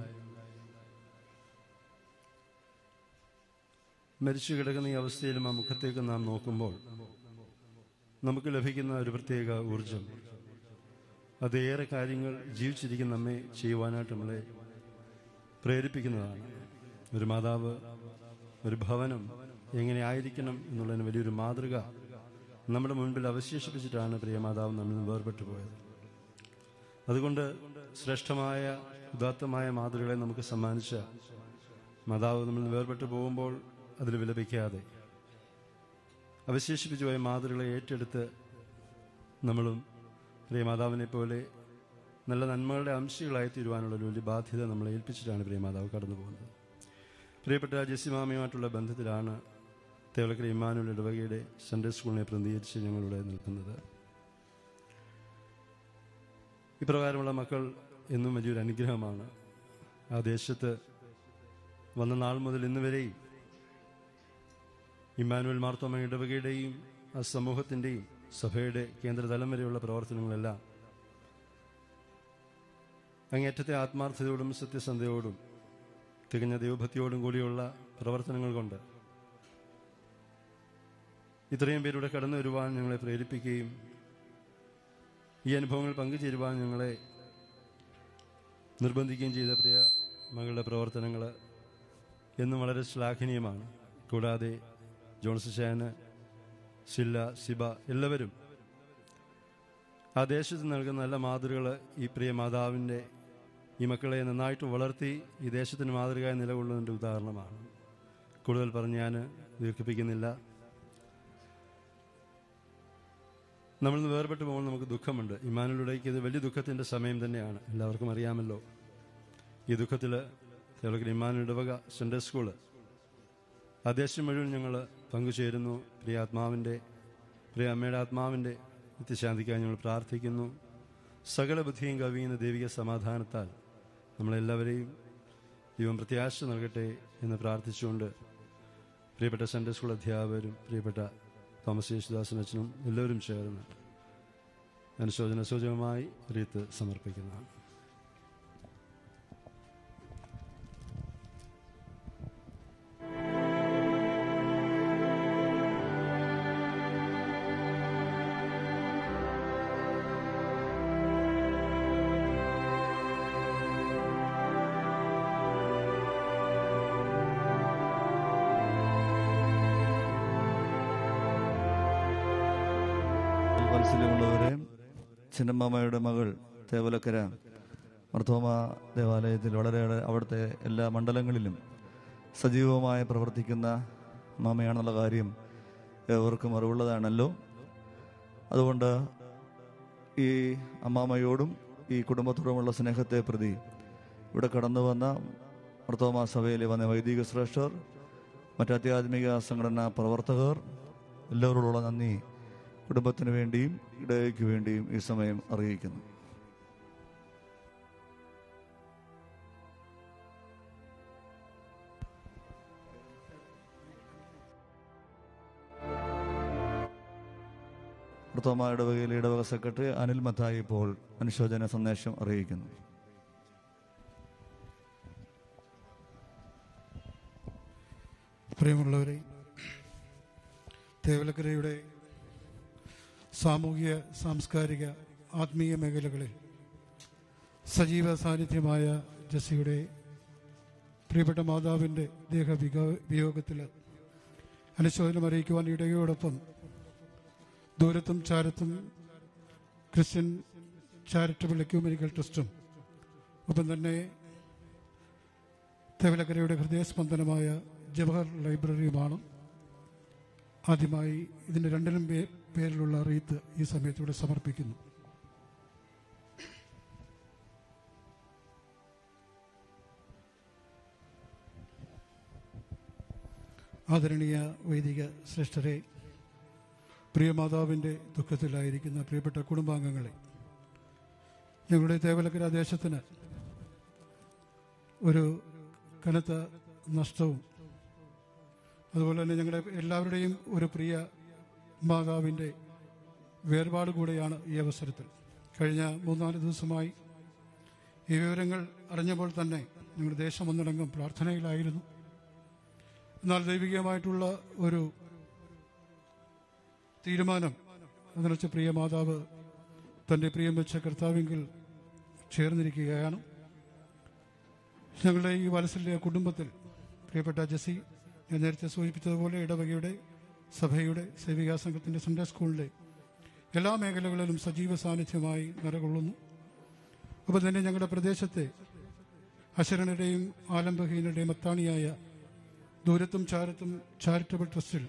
Speaker 16: മരിച്ചു കിടക്കുന്ന ഈ അവസ്ഥയിലും ആ മുഖത്തേക്ക് നാം നോക്കുമ്പോൾ നമുക്ക് ലഭിക്കുന്ന ഒരു പ്രത്യേക ഊർജം അതേറെ കാര്യങ്ങൾ ജീവിച്ചിരിക്കുന്ന നമ്മെ ചെയ്യുവാനായിട്ട് നമ്മളെ പ്രേരിപ്പിക്കുന്നതാണ്. ഒരു മാതാവ് ഒരു ഭവനം എങ്ങനെ ആയിരിക്കണം എന്നുള്ളതിന് വലിയൊരു മാതൃക നമ്മുടെ മുൻപിൽ അവശേഷിപ്പിച്ചിട്ടാണ് പ്രിയമാതാവ് നമ്മിൽ നിന്ന് വേർപെട്ടു പോയത്. അതുകൊണ്ട് ശ്രേഷ്ഠമായ ഉദാത്തമായ മാതൃകളെ നമുക്ക് സമ്മാനിച്ച മാതാവ് നമ്മൾ വേർപെട്ടു പോകുമ്പോൾ അതിൽ വിലപിക്കാതെ അവശേഷിപ്പിച്ചു പോയ മാതൃകളെ ഏറ്റെടുത്ത് നമ്മളും പ്രിയമാതാവിനെ പോലെ നല്ല നന്മകളുടെ അംശികളായി തീരുവാനുള്ള ഒരു വലിയ ബാധ്യത നമ്മളെ ഏൽപ്പിച്ചിട്ടാണ് പ്രിയമാതാവ് കടന്നു പോകുന്നത് പ്രിയപ്പെട്ട ജെസ്സിമാമയുമായിട്ടുള്ള ബന്ധത്തിലാണ് തേവലക്കര ഇമ്മാനുവൽ ഇടവകയുടെ സൺഡേ സ്കൂളിനെ പ്രതിനിധീകരിച്ച് ഞങ്ങളിവിടെ നിൽക്കുന്നത്. ഇപ്രകാരമുള്ള മക്കൾ എന്നും വലിയൊരു അനുഗ്രഹമാണ്. ആ ദേശത്ത് വന്ന നാൾ മുതൽ ഇന്ന് വരെയും ഇമ്മാനുവൽ മാർത്തോമ ഇടവകയുടെയും ആ സമൂഹത്തിന്റെയും സഭയുടെ കേന്ദ്രതലം വരെയുള്ള പ്രവർത്തനങ്ങളെല്ലാം അങ്ങേറ്റത്തെ ആത്മാർത്ഥതയോടും സത്യസന്ധയോടും തികഞ്ഞ ദൈവഭക്തിയോടും കൂടിയുള്ള പ്രവർത്തനങ്ങൾ കൊണ്ട് ഇത്രയും പേരുടെ കടന്നു വരുവാൻ ഞങ്ങളെ പ്രേരിപ്പിക്കുകയും ഈ അനുഭവങ്ങൾ പങ്കുചേരുവാൻ ഞങ്ങളെ നിർബന്ധിക്കുകയും ചെയ്ത പ്രിയ മകളുടെ പ്രവർത്തനങ്ങൾ എന്നും വളരെ ശ്ലാഘനീയമാണ്. കൂടാതെ ജോൺസ് ഷാന് സില്ല സിബ എല്ലാവരും ആ ദേശത്ത് നൽകുന്ന നല്ല മാതൃകൾ ഈ പ്രിയ മാതാവിന്റെ ഈ മക്കളെ നന്നായിട്ട് വളർത്തി ഈ ദേശത്തിന് മാതൃകയായി നിലകൊള്ളുന്നതിന്റെ ഉദാഹരണമാണ്. കൂടുതൽ പറഞ്ഞ് ഞാൻ ദീർഘിപ്പിക്കുന്നില്ല. നമ്മൾ നിന്ന് വേർപെട്ട് പോകുമ്പോൾ നമുക്ക് ദുഃഖമുണ്ട്. ഇമാനുലൂടേക്ക് ഇത് വലിയ ദുഃഖത്തിന്റെ സമയം തന്നെയാണ്. എല്ലാവർക്കും അറിയാമല്ലോ. ഈ ദുഃഖത്തിൽ കേരളത്തിൽ ഇമാനുടവക സെൻട്രൽ സ്കൂൾ അദ്ദേഹം മുഴുവൻ ഞങ്ങൾ പങ്കുചേരുന്നു. പ്രിയ ആത്മാവിന്റെ പ്രിയ അമ്മയുടെ ആത്മാവിന്റെ നിത്യശാന്തിക്കായി ഞങ്ങൾ പ്രാർത്ഥിക്കുന്നു. സകല ബുദ്ധിയും കവിയുന്ന ദൈവിക സമാധാനത്താൽ നമ്മളെല്ലാവരെയും ദൈവം പ്രത്യാശ നൽകട്ടെ എന്ന് പ്രാർത്ഥിച്ചുകൊണ്ട് പ്രിയപ്പെട്ട സൺഡേ സ്കൂൾ അധ്യാപകരും പ്രിയപ്പെട്ട തോമസ് യേശുദാസൻ അച്ഛനും എല്ലാവരും ചേർന്ന് അനുശോചന സൂചകമായി റീത്ത് സമർപ്പിക്കുന്നതാണ്.
Speaker 4: ചിന്നമ്മയുടെ മകൾ തേവലക്കര മർത്തോമ ദേവാലയത്തിൽ വളരെയേറെ അവിടുത്തെ എല്ലാ മണ്ഡലങ്ങളിലും സജീവമായി പ്രവർത്തിക്കുന്ന മാമയാണെന്നുള്ള കാര്യം ഏവർക്കും അറിവുള്ളതാണല്ലോ. അതുകൊണ്ട് ഈ അമ്മാമ്മയോടും ഈ കുടുംബത്തോടുമുള്ള സ്നേഹത്തെ പ്രതി ഇവിടെ കടന്നു വന്ന മർത്തോമ സഭയിലെ വന്ന വൈദിക ശ്രേഷ്ഠർ മറ്റ് അത്യാധുനിക സംഘടനാ പ്രവർത്തകർ എല്ലാവരോടുള്ള നന്ദി. കുടുംബത്തിന് വേണ്ടിയും ഇടയ്ക്ക് വേണ്ടിയും ഈ സമയം അറിയിക്കുന്നു. പ്രഥമ ഇടവകയിലെ ഇടവക സെക്രട്ടറി അനിൽ മത്തായി ഇപ്പോൾ അനുശോചന സന്ദേശം അറിയിക്കുന്നു.
Speaker 17: പ്രിയമുള്ളവരെ തേവലക്കരയുടെ സാമൂഹിക സാംസ്കാരിക ആത്മീയ മേഖലകളിൽ സജീവ സാന്നിധ്യമായ ജസ്സിയുടെ പ്രിയപ്പെട്ട മാതാവിന്റെ ദേഹ വിയോഗത്തിൽ അനുശോചനം അറിയിക്കുവാൻ ഇടയോടൊപ്പം ദൂരത്തും ചാരത്തും ക്രിസ്ത്യൻ ചാരിറ്റബിൾ എക്യൂമെനിക്കൽ ട്രസ്റ്റും ഒപ്പം തന്നെ തേവലക്കരയുടെ ഹൃദയസ്പന്ദനമായ ജവഹർ ലൈബ്രറിയുമാണ്. ആദ്യമായി ഇതിന്റെ രണ്ടിലും പേ- പേരിലുള്ള റീത്ത് ഈ സമയത്തൂടെ സമർപ്പിക്കുന്നു. ആദരണീയ വൈദിക ശ്രേഷ്ഠരെ പ്രിയ മാതാവിന്റെ ദുഃഖത്തിലായിരിക്കുന്ന പ്രിയപ്പെട്ട കുടുംബാംഗങ്ങളെ ഞങ്ങളുടെ തേവലക്കര ദേശത്തിന് ഒരു കനത്ത നഷ്ടവും അതുപോലെ തന്നെ ഞങ്ങളുടെ എല്ലാവരുടെയും ഒരു പ്രിയ മാതാവിന്റെ വേർപാട് കൂടെയാണ് ഈ അവസരത്തിൽ. കഴിഞ്ഞ മൂന്നാൽ ദിവസമായി ഈ വിവരങ്ങൾ അറിഞ്ഞപ്പോൾ തന്നെ ഞങ്ങൾ ദേശം ഒന്നടങ്കം പ്രാർത്ഥനയിലായിരുന്നു. എന്നാൽ ദൈവികമായിട്ടുള്ള ഒരു തീരുമാനം എന്ന് വെച്ച പ്രിയ മാതാവ് തന്റെ പ്രിയം വെച്ച കർത്താവിങ്കിൽ ചേർന്നിരിക്കുകയാണ്. ഞങ്ങളുടെ ഈ വലസിലെ കുടുംബത്തിൽ പ്രിയപ്പെട്ട ജസി ഞാൻ നേരത്തെ സൂചിപ്പിച്ചതുപോലെ ഇടവകയുടെ സഭയുടെ സേവികാ സംഘത്തിന്റെ സൺഡേ സ്കൂളിലെ എല്ലാ മേഖലകളിലും സജീവ സാന്നിധ്യമായി നിലകൊള്ളുന്നു. അപ്പോൾ തന്നെ ഞങ്ങളുടെ പ്രദേശത്തെ അശരണരുടെയും ആലംബഹീനരുടെയും അത്താണിയായ ദൂരത്തും ചാരത്തും ചാരിറ്റബിൾ ട്രസ്റ്റിൽ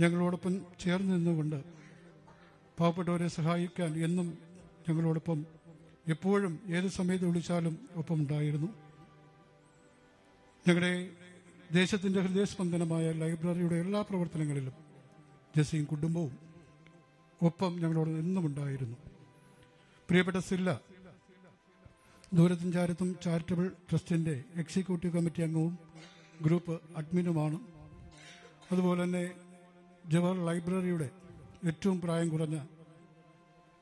Speaker 17: ഞങ്ങളോടൊപ്പം ചേർന്ന് നിന്നുകൊണ്ട് പാവപ്പെട്ടവരെ സഹായിക്കാൻ എന്നും ഞങ്ങളോടൊപ്പം എപ്പോഴും ഏത് സമയത്ത് വിളിച്ചാലും ഒപ്പം ഉണ്ടായിരുന്നു ഞങ്ങളുടെ ദേശത്തിന്റെ ഹൃദയസ്പന്ദനമായ ലൈബ്രറിയുടെ എല്ലാ പ്രവർത്തനങ്ങളിലും ജസീം കുടുംബവും ഒപ്പം ഞങ്ങളോട് എന്നും ഉണ്ടായിരുന്നു. പ്രിയപ്പെട്ട സില്ല ദൂരസഞ്ചാരത്തും ചാരത്തും ചാരിറ്റബിൾ ട്രസ്റ്റിന്റെ എക്സിക്യൂട്ടീവ് കമ്മിറ്റി അംഗവും ഗ്രൂപ്പ് അഡ്മിനുമാണ്. അതുപോലെ തന്നെ ജവഹർ ലൈബ്രറിയുടെ ഏറ്റവും പ്രായം കുറഞ്ഞ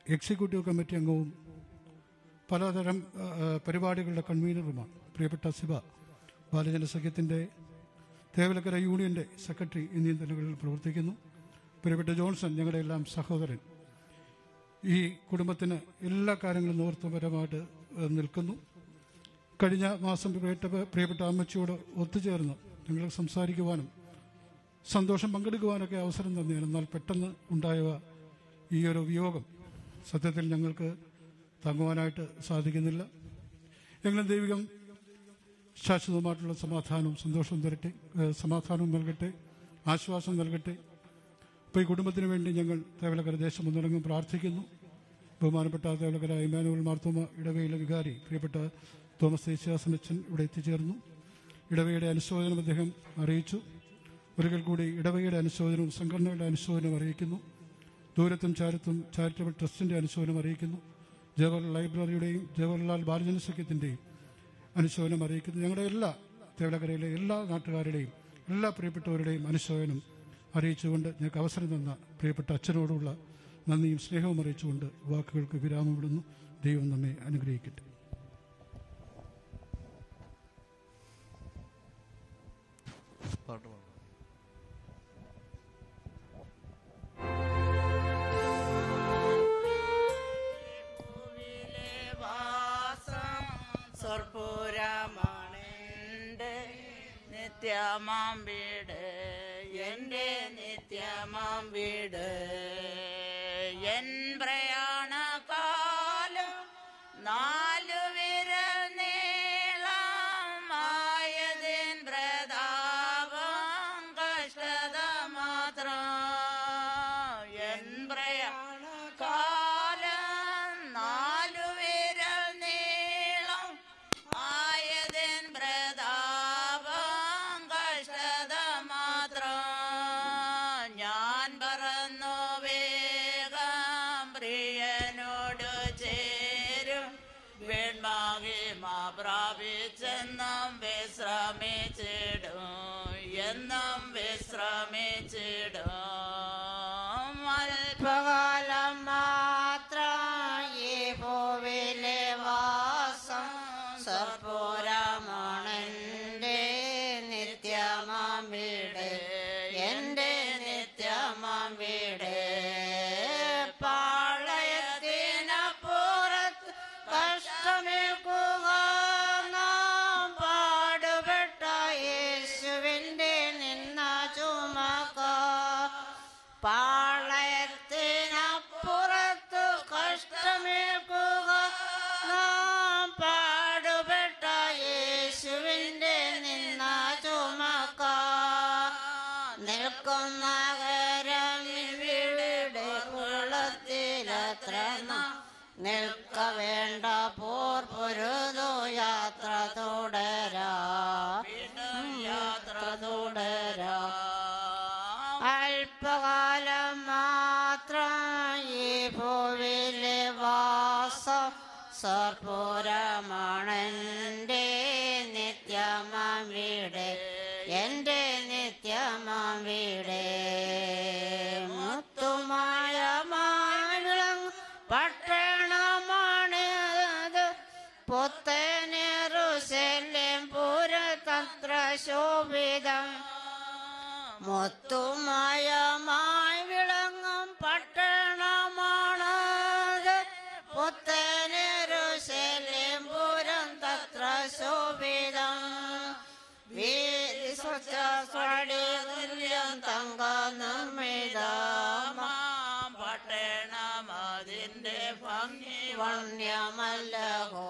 Speaker 17: എക്സിക്യൂട്ടീവ് കമ്മിറ്റി അംഗവും പലതരം പരിപാടികളുടെ കൺവീനറുമാണ്. പ്രിയപ്പെട്ട ശിവ ബാലജന സഖ്യത്തിന്റെ തേവലക്കര യൂണിയന്റെ സെക്രട്ടറി എന്നീ നിലകളിൽ പ്രവർത്തിക്കുന്നു. പ്രിയപ്പെട്ട ജോൺസൺ ഞങ്ങളുടെ എല്ലാം സഹോദരൻ. ഈ കുടുംബത്തിന് എല്ലാ കാര്യങ്ങളും നിവർത്തപരമായിട്ട് നിൽക്കുന്നു. കഴിഞ്ഞ മാസം പ്രിയപ്പെട്ട പ്രിയപ്പെട്ട അമ്മച്ചിയോട് ഒത്തുചേർന്ന് ഞങ്ങൾ സംസാരിക്കുവാനും സന്തോഷം പങ്കെടുക്കുവാനൊക്കെ അവസരം തന്നെയാണ് എന്നാൽ പെട്ടെന്ന് ഉണ്ടായ ഈ ഒരു വിയോഗം സത്യത്തിൽ ഞങ്ങൾക്ക് താങ്ങുവാനായിട്ട് സാധിക്കുന്നില്ല. എങ്കിലും ദൈവികം ശാശ്വതമായിട്ടുള്ള സമാധാനവും സന്തോഷവും തരട്ടെ സമാധാനവും നൽകട്ടെ ആശ്വാസം നൽകട്ടെ. ഇപ്പോൾ ഈ കുടുംബത്തിന് വേണ്ടി ഞങ്ങൾ തേവലക്കര ദേശം ഒന്നിറങ്ങും പ്രാർത്ഥിക്കുന്നു. ബഹുമാനപ്പെട്ട തേവലക്കര ഇമാനുവൽ മാർത്തോമ ഇടവയിലെ വികാരി പ്രിയപ്പെട്ട തോമസ് ദേശാസനച്ചൻ ഇവിടെ എത്തിച്ചേർന്നു. ഇടവയുടെ അനുശോചനം അദ്ദേഹം അറിയിച്ചു. ഒരിക്കൽ കൂടി ഇടവയുടെ അനുശോചനവും സംഘടനയുടെ അനുശോചനവും അറിയിക്കുന്നു. ദൂരത്തും ചാരത്തും ചാരിറ്റബിൾ ട്രസ്റ്റിന്റെ അനുശോചനം അറിയിക്കുന്നു. ജവഹർലാൽ ലൈബ്രറിയുടെയും ജവഹർലാൽ ബാലജന സഖ്യത്തിന്റെയും അനുശോചനം അറിയിക്കുന്നു ഞങ്ങളുടെ എല്ലാ തേവലക്കരയിലെ എല്ലാ നാട്ടുകാരുടെയും എല്ലാ പ്രിയപ്പെട്ടവരുടെയും അനുശോചനം അറിയിച്ചുകൊണ്ട് ഞങ്ങൾക്ക് അവസരം തന്ന പ്രിയപ്പെട്ട അച്ഛനോടുള്ള നന്ദിയും സ്നേഹവും അറിയിച്ചുകൊണ്ട് വാക്കുകൾക്ക് വിരാമം വിടുന്നു. ദൈവം നമ്മെ അനുഗ്രഹിക്കട്ടെ.
Speaker 4: പാട്ട്
Speaker 18: നിത്യമാം വീട്. എന്റെ നിത്യമാം വീട്.
Speaker 3: நிற்க മുത്തുമയമായി വിളങ്ങും പട്ടണമാണത് പുത്തനൊരു ശല്യംപുരം തത്ര ശോഭിതം. സ്വടിതുല്യം തങ്ക നിർമ്മിതം
Speaker 18: പട്ടണമതിന്റെ ഭംഗി
Speaker 3: വണ്യമല്ലോ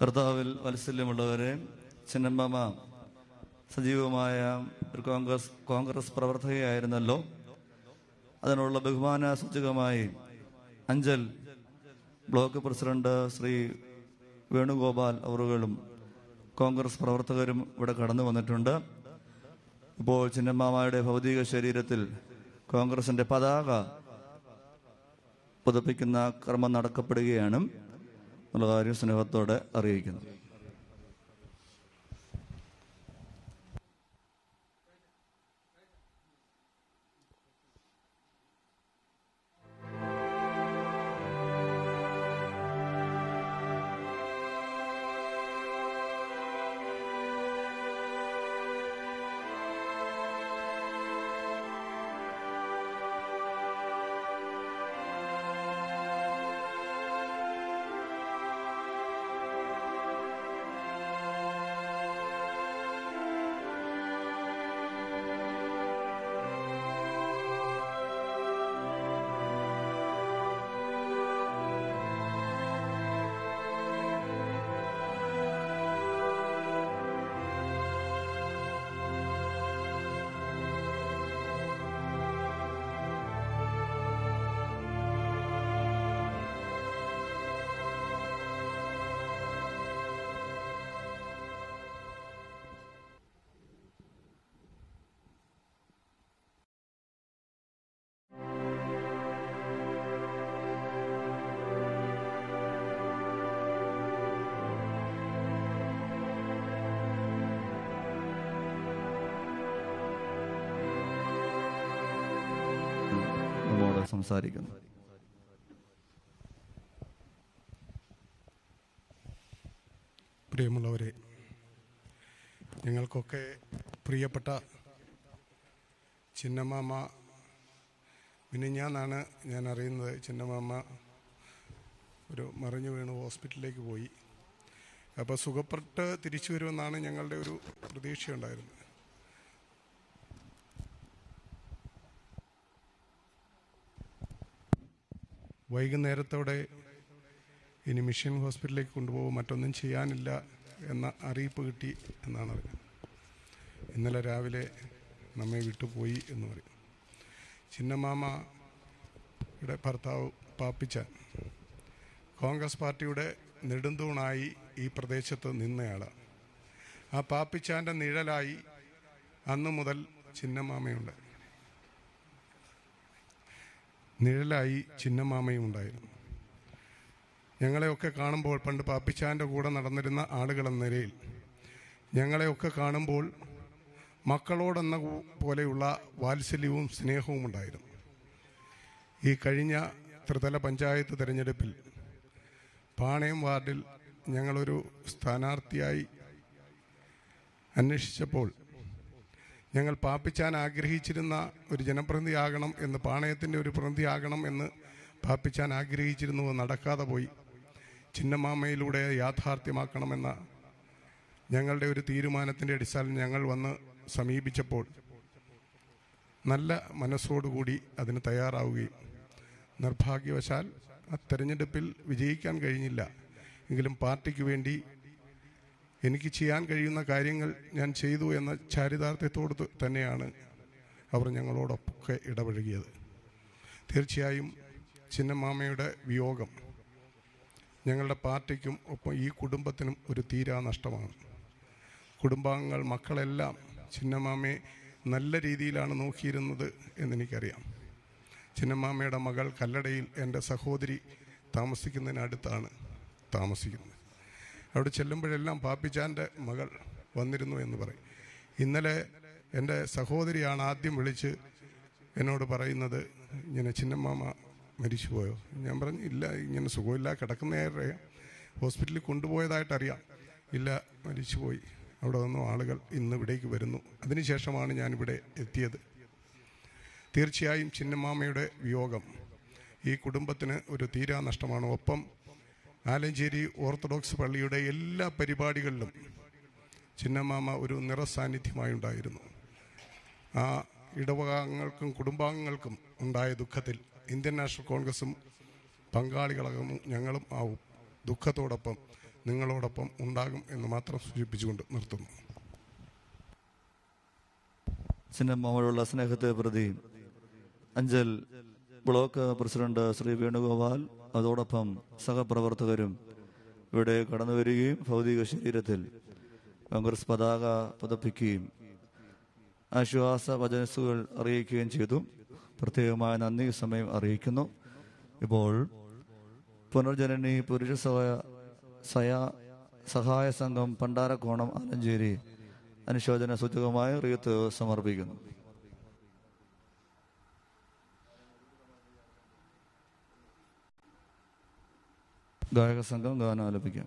Speaker 4: കർത്താവിൽ വാത്സല്യമുള്ളവരെ ചിന്നമ്മ സജീവമായ ഒരു കോൺഗ്രസ് കോൺഗ്രസ് പ്രവർത്തകയായിരുന്നല്ലോ. അതിനുള്ള ബഹുമാന സൂചകമായി അഞ്ചൽ ബ്ലോക്ക് പ്രസിഡന്റ് ശ്രീ വേണുഗോപാൽ അവറുകളും കോൺഗ്രസ് പ്രവർത്തകരും ഇവിടെ കടന്നു വന്നിട്ടുണ്ട്. ഇപ്പോൾ ചിന്നമ്മമാരുടെ ഭൗതിക ശരീരത്തിൽ കോൺഗ്രസിന്റെ പതാക പുതുപ്പിക്കുന്ന ക്രമം നടക്കപ്പെടുകയാണ്. എന്നുള്ള കാര്യം സ്നേഹത്തോടെ അറിയിക്കുന്നു. സംസാരിക്കുന്നു.
Speaker 19: പ്രിയമുള്ളവരെ ഞങ്ങൾക്കൊക്കെ പ്രിയപ്പെട്ട ചിന്നമാമ മിനിഞ്ഞാന്നാണ് ഞാൻ അറിയുന്നത്. ചിന്നമാമ ഒരു മറിഞ്ഞു വീണ് ഹോസ്പിറ്റലിലേക്ക് പോയി. അപ്പോൾ സുഖപ്പെട്ട് തിരിച്ചു വരുമെന്നാണ് ഞങ്ങളുടെ ഒരു പ്രതീക്ഷയുണ്ടായിരുന്നത്. വൈകുന്നേരത്തോടെ ഇനി മിഷൻ ഹോസ്പിറ്റലിലേക്ക് കൊണ്ടുപോകും. മറ്റൊന്നും ചെയ്യാനില്ല എന്ന അറിയിപ്പ് കിട്ടി എന്നാണ് അറിയുന്നത് ഇന്നലെ രാവിലെ നമ്മെ വിട്ടുപോയി എന്ന് പറയും. ചിന്നമാമയുടെ ഭർത്താവ് പാപ്പിച്ച കോൺഗ്രസ് പാർട്ടിയുടെ നെടുന്തൂണായി ഈ പ്രദേശത്ത് നിന്നയാളാണ് ആ പാപ്പിച്ചാന്റെ നിഴലായി അന്നു മുതൽ ചിന്നമാമയുണ്ട്. നിഴലായി ചിന്നമാമയും ഉണ്ടായിരുന്നു. ഞങ്ങളെയൊക്കെ കാണുമ്പോൾ പണ്ട് പാപ്പിച്ചാന്റെ കൂടെ നടന്നിരുന്ന ആളുകളെന്ന നിലയിൽ ഞങ്ങളെയൊക്കെ കാണുമ്പോൾ മക്കളോടെന്ന പോലെയുള്ള വാത്സല്യവും സ്നേഹവും ഉണ്ടായിരുന്നു. ഈ കഴിഞ്ഞ ത്രിതല പഞ്ചായത്ത് തിരഞ്ഞെടുപ്പിൽ പാണയം വാർഡിൽ ഞങ്ങളൊരു സ്ഥാനാർത്ഥിയായി അന്വേഷിച്ചപ്പോൾ ഞങ്ങൾ പാപ്പിച്ചാൻ ആഗ്രഹിച്ചിരുന്ന ഒരു ജനപ്രതിയാകണം എന്ന് പാണയത്തിന്റെ ഒരു പ്രതിയാകണം എന്ന് പാപ്പിച്ചാൻ ആഗ്രഹിച്ചിരുന്നു നടക്കാതെ പോയി. ചിന്നമാമയിലൂടെ യാഥാർത്ഥ്യമാക്കണമെന്ന ഞങ്ങളുടെ ഒരു തീരുമാനത്തിന്റെ അടിസ്ഥാനം ഞങ്ങൾ വന്ന് സമീപിച്ചപ്പോൾ നല്ല മനസ്സോടുകൂടി അതിന് തയ്യാറാവുകയും. നിർഭാഗ്യവശാൽ ആ തെരഞ്ഞെടുപ്പിൽ വിജയിക്കാൻ കഴിഞ്ഞില്ല. എങ്കിലും പാർട്ടിക്ക് വേണ്ടി എനിക്ക് ചെയ്യാൻ കഴിയുന്ന കാര്യങ്ങൾ ഞാൻ ചെയ്തു എന്ന ചാരിതാർത്ഥ്യത്തോട് തന്നെയാണ് അവർ ഞങ്ങളോടൊക്കെ ഇടപഴകിയത്. തീർച്ചയായും ചിന്നമാമയുടെ വിയോഗം ഞങ്ങളുടെ പാർട്ടിക്കും ഒപ്പം ഈ കുടുംബത്തിനും ഒരു തീരാ നഷ്ടമാണ്. കുടുംബാംഗങ്ങൾ മക്കളെല്ലാം ചിന്നമാമയെ നല്ല രീതിയിലാണ് നോക്കിയിരുന്നത് എന്നെനിക്കറിയാം. ചിന്നമാമയുടെ മകൾ കല്ലടയിൽ എന്റെ സഹോദരി താമസിക്കുന്നതിനടുത്താണ് താമസിക്കുന്നത്. അവിടെ ചെല്ലുമ്പോഴെല്ലാം പാപ്പിച്ചാന്റെ മകൾ വന്നിരുന്നു എന്ന് പറയും. ഇന്നലെ എന്റെ സഹോദരിയാണ് ആദ്യം വിളിച്ച് എന്നോട് പറയുന്നത് ഇങ്ങനെ ചിന്നമ്മാമ മരിച്ചുപോയോ? ഞാൻ പറഞ്ഞു ഇല്ല ഇങ്ങനെ സുഖമില്ല കിടക്കുന്നേറെ ഹോസ്പിറ്റലിൽ കൊണ്ടുപോയതായിട്ടറിയാം ഇല്ല മരിച്ചുപോയി. അവിടെ നിന്നും ആളുകൾ ഇന്ന് ഇവിടേക്ക് വരുന്നു. അതിനുശേഷമാണ് ഞാനിവിടെ എത്തിയത്. തീർച്ചയായും ചിന്നമ്മാമയുടെ വിയോഗം ഈ കുടുംബത്തിന് ഒരു തീരാ നഷ്ടമാണ്. ഒപ്പം ആലഞ്ചേരി ഓർത്തഡോക്സ് പള്ളിയുടെ എല്ലാ പരിപാടികളിലും ചിന്നമാമ ഒരു നിറസാന്നിധ്യമായി ഉണ്ടായിരുന്നു ആ ഇടവകാംഗങ്ങൾക്കും കുടുംബാംഗങ്ങൾക്കും ഉണ്ടായ ദുഃഖത്തിൽ ഇന്ത്യൻ നാഷണൽ കോൺഗ്രസും പങ്കാളികളാകും ഞങ്ങളും ആ ദുഃഖത്തോടൊപ്പം നിങ്ങളോടൊപ്പം ഉണ്ടാകും എന്ന് മാത്രം സൂചിപ്പിച്ചുകൊണ്ട് നിർത്തുന്നു.
Speaker 4: ചിന്നമ്മയോടുള്ള സ്നേഹത്തെ പ്രതി അഞ്ചൽ ബ്ലോക്ക് പ്രസിഡന്റ് ശ്രീ വേണുഗോപാൽ അതോടൊപ്പം സഹപ്രവർത്തകരും ഇവിടെ കടന്നു വരികയും ഭൗതിക ശരീരത്തിൽ കോൺഗ്രസ് പതാക പതപ്പിക്കുകയും ആശ്വാസ വചനസുകൾ അറിയിക്കുകയും ചെയ്തു. പ്രത്യേകമായ നന്ദി സമയം അറിയിക്കുന്നു. ഇപ്പോൾ പുനർജനനി പുരുഷ സഹായ സയാ സഹായ സംഘം പണ്ടാരക്കോണം ആലഞ്ചേരി അനുശോചന സൂചകമായ റീത്ത് സമർപ്പിക്കുന്നു. ഗായക സംഘം ഗാനം ആലപിക്കാം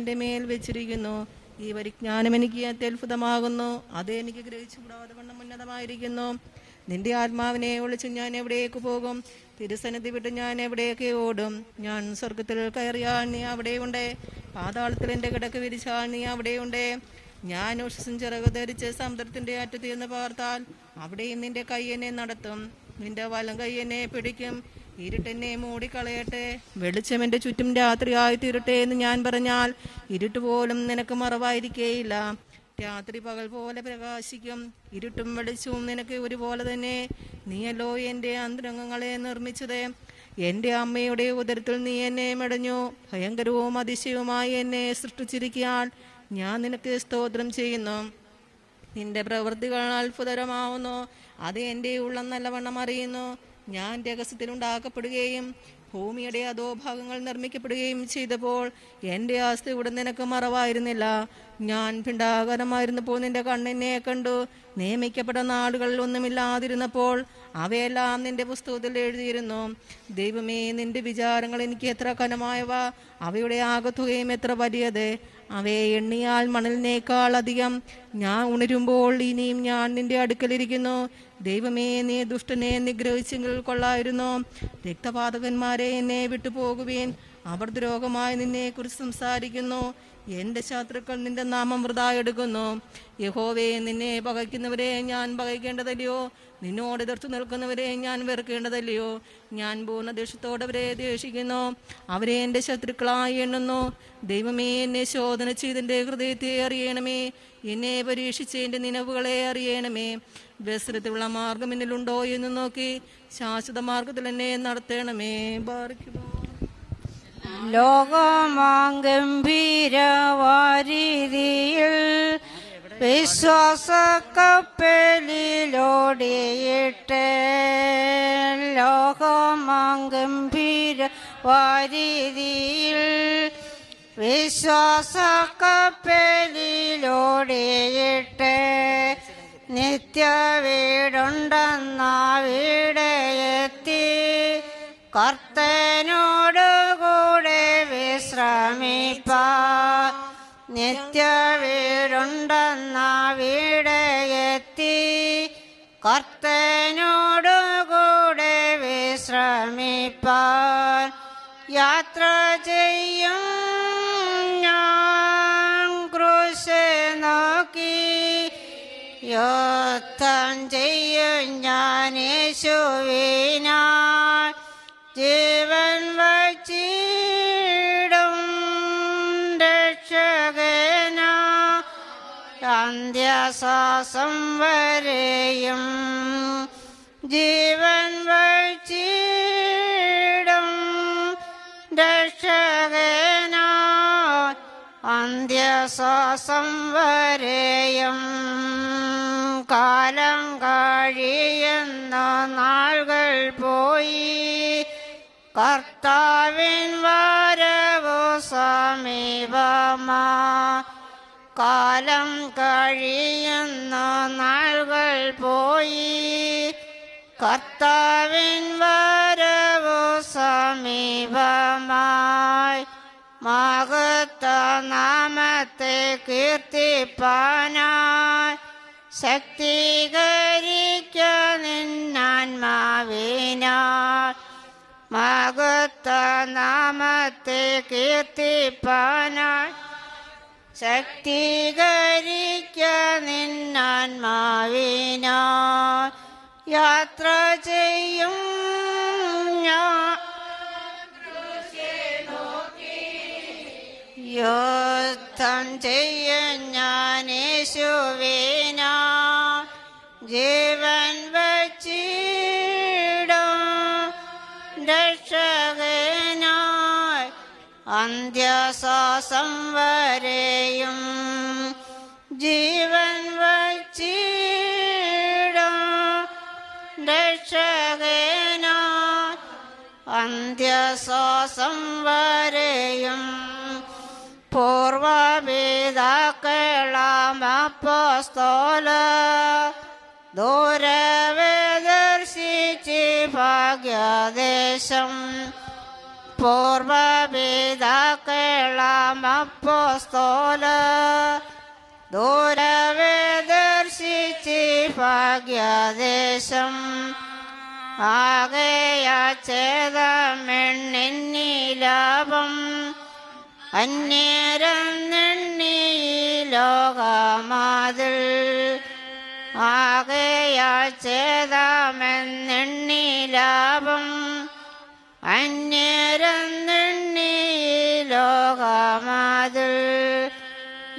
Speaker 7: നിന്റെ മേൽ വെച്ചിരിക്കുന്നു. ഈ പരിജ്ഞാനം എനിക്ക് അത്യത്ഭുതമാകുന്നു. അതെനിക്ക് ഗ്രഹിച്ചുകൂടാതെ വണ്ണം ഉന്നതമായിരിക്കുന്നു. നിന്റെ ആത്മാവിനെ ഒളിച്ച് ഞാൻ എവിടേക്ക് പോകും? തിരുസന്നിധി വിട്ട് ഞാൻ എവിടേക്ക് ഓടും? ഞാൻ സ്വർഗത്തിൽ കയറിയാൽ നീ അവിടെയുണ്ട് പാതാളത്തിൽ എന്റെ കിടക്ക് വിരിച്ചാൽ നീ അവിടെയുണ്ട് ഞാൻ ഉഷസും ചിറക് ധരിച്ച് സമുദ്രത്തിന്റെ അറ്റത്ത് നിന്ന് പാർത്താൽ അവിടെയും നിന്റെ കൈ എന്നെ നടത്തും. നിന്റെ വലം കൈ എന്നെ പിടിക്കും. ഇരുട്ടെന്നെ മൂടിക്കളയട്ടെ വെളിച്ചം എന്റെ ചുറ്റും രാത്രിയായി തീരട്ടെ എന്ന് ഞാൻ പറഞ്ഞാൽ ഇരുട്ട് പോലും നിനക്ക് മറവായിരിക്കേയില്ല. രാത്രി പകൽ പോലെ പ്രകാശിക്കും. ഇരുട്ടും വെളിച്ചവും നിനക്ക് ഒരുപോലെ തന്നെ. നീയല്ലോ എന്റെ അന്തരംഗങ്ങളെ നിർമ്മിച്ചത്. എന്റെ അമ്മയുടെ ഉദരത്തിൽ നീ എന്നെ മെടഞ്ഞു. ഭയങ്കരവും അതിശയവുമായി എന്നെ സൃഷ്ടിച്ചിരിക്കാൻ ഞാൻ നിനക്ക് സ്തോത്രം ചെയ്യുന്നു. നിന്റെ പ്രവൃത്തികൾ അത്ഭുതകരമാവുന്നു. അത് എന്റെ ഉള്ളം നല്ലവണ്ണം അറിയുന്നു. ഞാൻ രഹസ്യത്തിൽ ഉണ്ടാക്കപ്പെടുകയും ഭൂമിയുടെ അധോഭാഗങ്ങൾ നിർമ്മിക്കപ്പെടുകയും ചെയ്തപ്പോൾ എന്റെ ആസ്തി ഇവിടെ നിനക്ക് മറവായിരുന്നില്ല. ഞാൻ പിണ്ടാകരമായിരുന്നപ്പോൾ നിന്റെ കണ്ണിനെ കണ്ടു. നിയമിക്കപ്പെട്ട നാടുകളിൽ ഒന്നുമില്ലാതിരുന്നപ്പോൾ അവയെല്ലാം നിന്റെ പുസ്തകത്തിൽ എഴുതിയിരുന്നു. ദൈവമേ നിന്റെ വിചാരങ്ങൾ എനിക്ക് എത്ര കനമായവ അവയുടെ ആകത്തുകയും എത്ര വലിയത്. അവയെ എണ്ണിയാൽ മണലിനേക്കാൾ അധികം. ഞാൻ ഉണരുമ്പോൾ ഇനിയും ഞാൻ നിന്റെ അടുക്കലിരിക്കുന്നു ദൈവമേ നീ ദുഷ്ടനെ നിഗ്രഹിച്ചെങ്കിൽ കൊള്ളായിരുന്നു. രക്തപാതകന്മാരെ എന്നെ വിട്ടുപോകുവീൻ. അവർ ദ്രോഹമായി നിന്നെ കുറിച്ച് സംസാരിക്കുന്നു. എന്റെ ശത്രുക്കൾ നിന്റെ നാമം വൃതാ എടുക്കുന്നു യഹോവേ നിന്നെ പകയ്ക്കുന്നവരെ ഞാൻ പകയ്ക്കേണ്ടതല്ലയോ നിന്നോട് എതിർത്തു നിൽക്കുന്നവരെ ഞാൻ വെറുക്കേണ്ടതല്ലയോ? ഞാൻ പൂർണ ദേഷ്യത്തോടവരെ അവരെ ദേഷിക്കുന്നു അവരെ എന്റെ ശത്രുക്കളായി എണ്ണുന്നു. ദൈവമേ എന്നെ ശോധന ചെയ്തിന്റെ ഹൃദയത്തെ അറിയണമേ. എന്നെ പരീക്ഷിച്ച് എന്റെ നിലവുകളെ അറിയണമേ. വ്യസനത്തിലുള്ള മാർഗം എന്നിലുണ്ടോ എന്ന് നോക്കി ശാശ്വത മാർഗത്തിൽ എന്നെ നടത്തണമേ. ബാർക്കുമോ
Speaker 3: ലോകമാഗംഭീരവാരിതിയിൽ വിശ്വാസ കപ്പലിലോടിയിട്ട് ലോകമാഗംഭീര വാരിതിയിൽ വിശ്വാസ കപ്പലിലോടിയിട്ട് നിത്യ വീടുണ്ടെന്ന വീടെ എത്തി കർത്തനോടുകൂടെ വിശ്രമിപ്പ. നിത്യ വീടുണ്ടെന്ന വീടെ എത്തി കർത്തനോടുകൂടെ വിശ്രമിപ്പാൻ. യാത്ര ചെയ്യും യോദ്ധം ചെയ്യും ഞാൻ യേശുവിനാൽ. ജീവൻ വച്ചിടും രക്ഷകന. അന്ത്യശ്വാസം വരെയും ജീവൻ വച്ചിടും രക്ഷകന. അന്ത്യശ്വാസം വരെയും നാളുകൾ പോയി. കർത്താവിൻ വരവോ സമീപമാ. കാലം കഴിയുന്ന നാളുകൾ പോയി. കർത്താവിൻ വരവോ സമീപമായി. നാമത്തെ കീർത്തിപ്പാനായി. ശക്തീകരിക്ക നിന്നാത്മാവിനാൽ മകത്ത നാമത്തെ കീർത്തിപ്പാനായി ശക്തീകരിക്ക നിന്നാത്മാവിനാൽ യാത്ര ചെയ്യും ഞാൻ. യുദ്ധം ചെയ്യും ഞാൻ അന്ത്യശ്വാസം വരെയും ജീവൻ വച്ചിടും. രക്ഷകേന അന്ത്യശ്വാസം വരെയും പൂർവപിതാക്കളാം അപ്പോസ്തോല ദൂരവേ ദർശിച്ച് ഭാഗ്യദേശം പൂർവപിതാക്കളാം അപ്പോസ്തോല. ദൂരവേ ദർശിച്ച് ഭാഗ്യദേശം. ആകയാ ചേതമെണ്ണെന്നി ലാഭം അന്യരന്നെണ്ണി ലോകമാതിൽ ആകയാ ചേതമെന്നെണ്ണി ലാഭം അന്യരന്നെണ്ണി ലോകമാതിൽ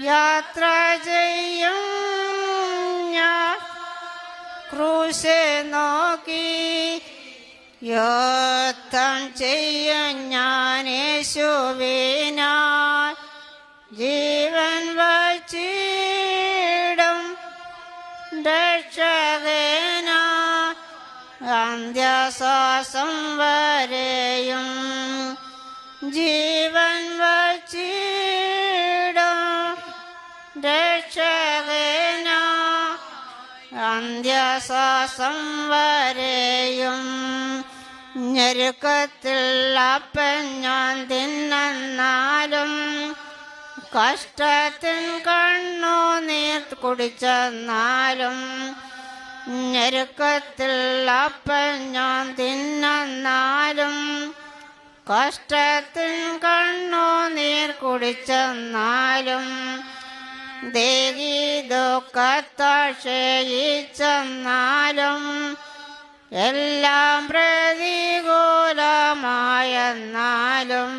Speaker 3: യാത്ര ചെയ്യും ഞാൻ. നോക്കി യോത്തം ചെയ്യും ഞാൻ അന്ത്യശ്വാസം വരെയും ജീവൻ വച്ചിടും. രക്ഷകനാ അന്ത്യശ്വാസം വരെയും ഞെരുക്കത്തിൽ അപ്പൻ ഞാൻ തിന്നാലും കഷ്ടത്തിൻ കണ്ണു നീർ കുടിച്ചെന്നാലും ഞെരുക്കത്തിൽ അപ്പൻ ഞാൻ തിന്നാലും കഷ്ടത്തിൻ കണ്ണു നീർ കുടിച്ചെന്നാലും ദേവി ദുഃഖത്താക്ഷയിച്ചെന്നാലും എല്ലാം പ്രതികൂലമായെന്നാലും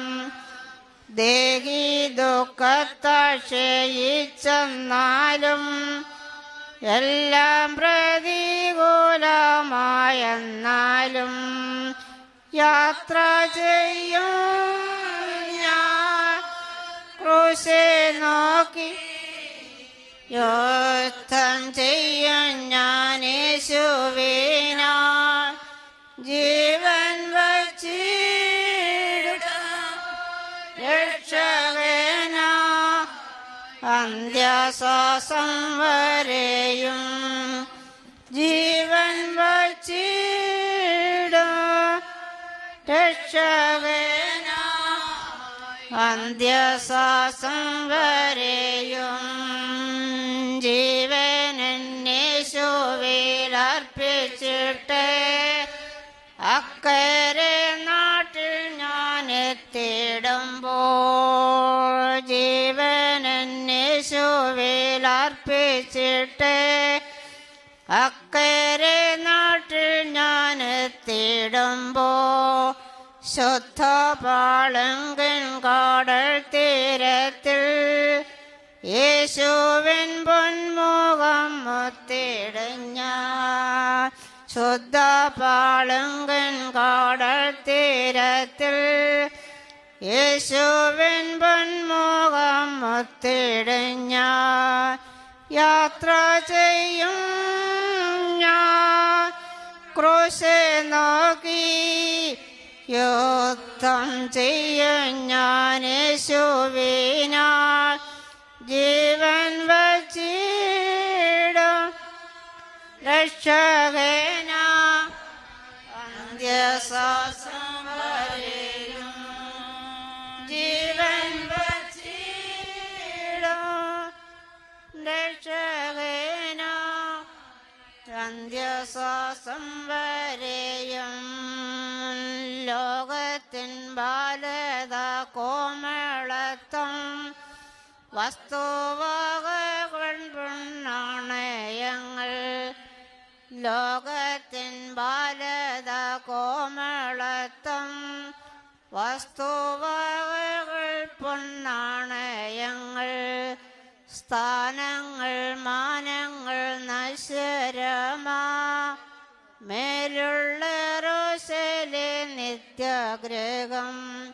Speaker 3: ദേഹി ദുഃഖത്താക്ഷയിച്ചെന്നാലും എല്ലാം പ്രതികൂലമായെന്നാലും യാത്ര ചെയ്യും ഞാൻ ക്രൂശെ നോക്കി യുദ്ധം ചെയ്യും വരെയും ജീവൻ വച്ചിടുക രക്ഷകനാ അന്ത്യശ്വാസം വരെയും ജീവനേശുവിൽ അർപ്പിച്ചിട്ട് അക്കരെ നാട്ടിൽ ഞാൻ ജീവനേശുവിൽ അർപ്പിച്ചിട്ട് അക്കരെ നാട്ടിൽ ഞാൻ എത്തിയിടുമ്പോ ശുദ്ധ പാളങ്കൻ കാടൽ തീരത്തിൽ യേശുവിൻ പൊന്മുഖം മുത്തിടഞ്ഞ ശുദ്ധ പാളങ്കൻ കാടൽ തീരത്തിൽ യേശുവിൻ പൊന്മുഖം മുത്തിടഞ്ഞ യാത്ര ചെയ്യും ക്രൂശെ നോക്കി യുദ്ധം ചെയ്യും ഞാൻ ജീവൻ വച്ചിടും രക്ഷകന. അന്ത്യശ്വാസം രക്ഷകേന അന്ത്യശ്വാസം വരെയും ലോകത്തിൻ ബാലത കോമളത്വം വസ്തുവകകൾ നാണയങ്ങൾ ലോകത്തിൻ ബാലത കോമളത്വം വസ്തുവകകൾ പൊന്നാണയങ്ങൾ സ്ഥാനങ്ങൾ മാനങ്ങൾ നശ്വരമാ. മേലുള്ള റോസലെ നിത്യഗ്രഹം.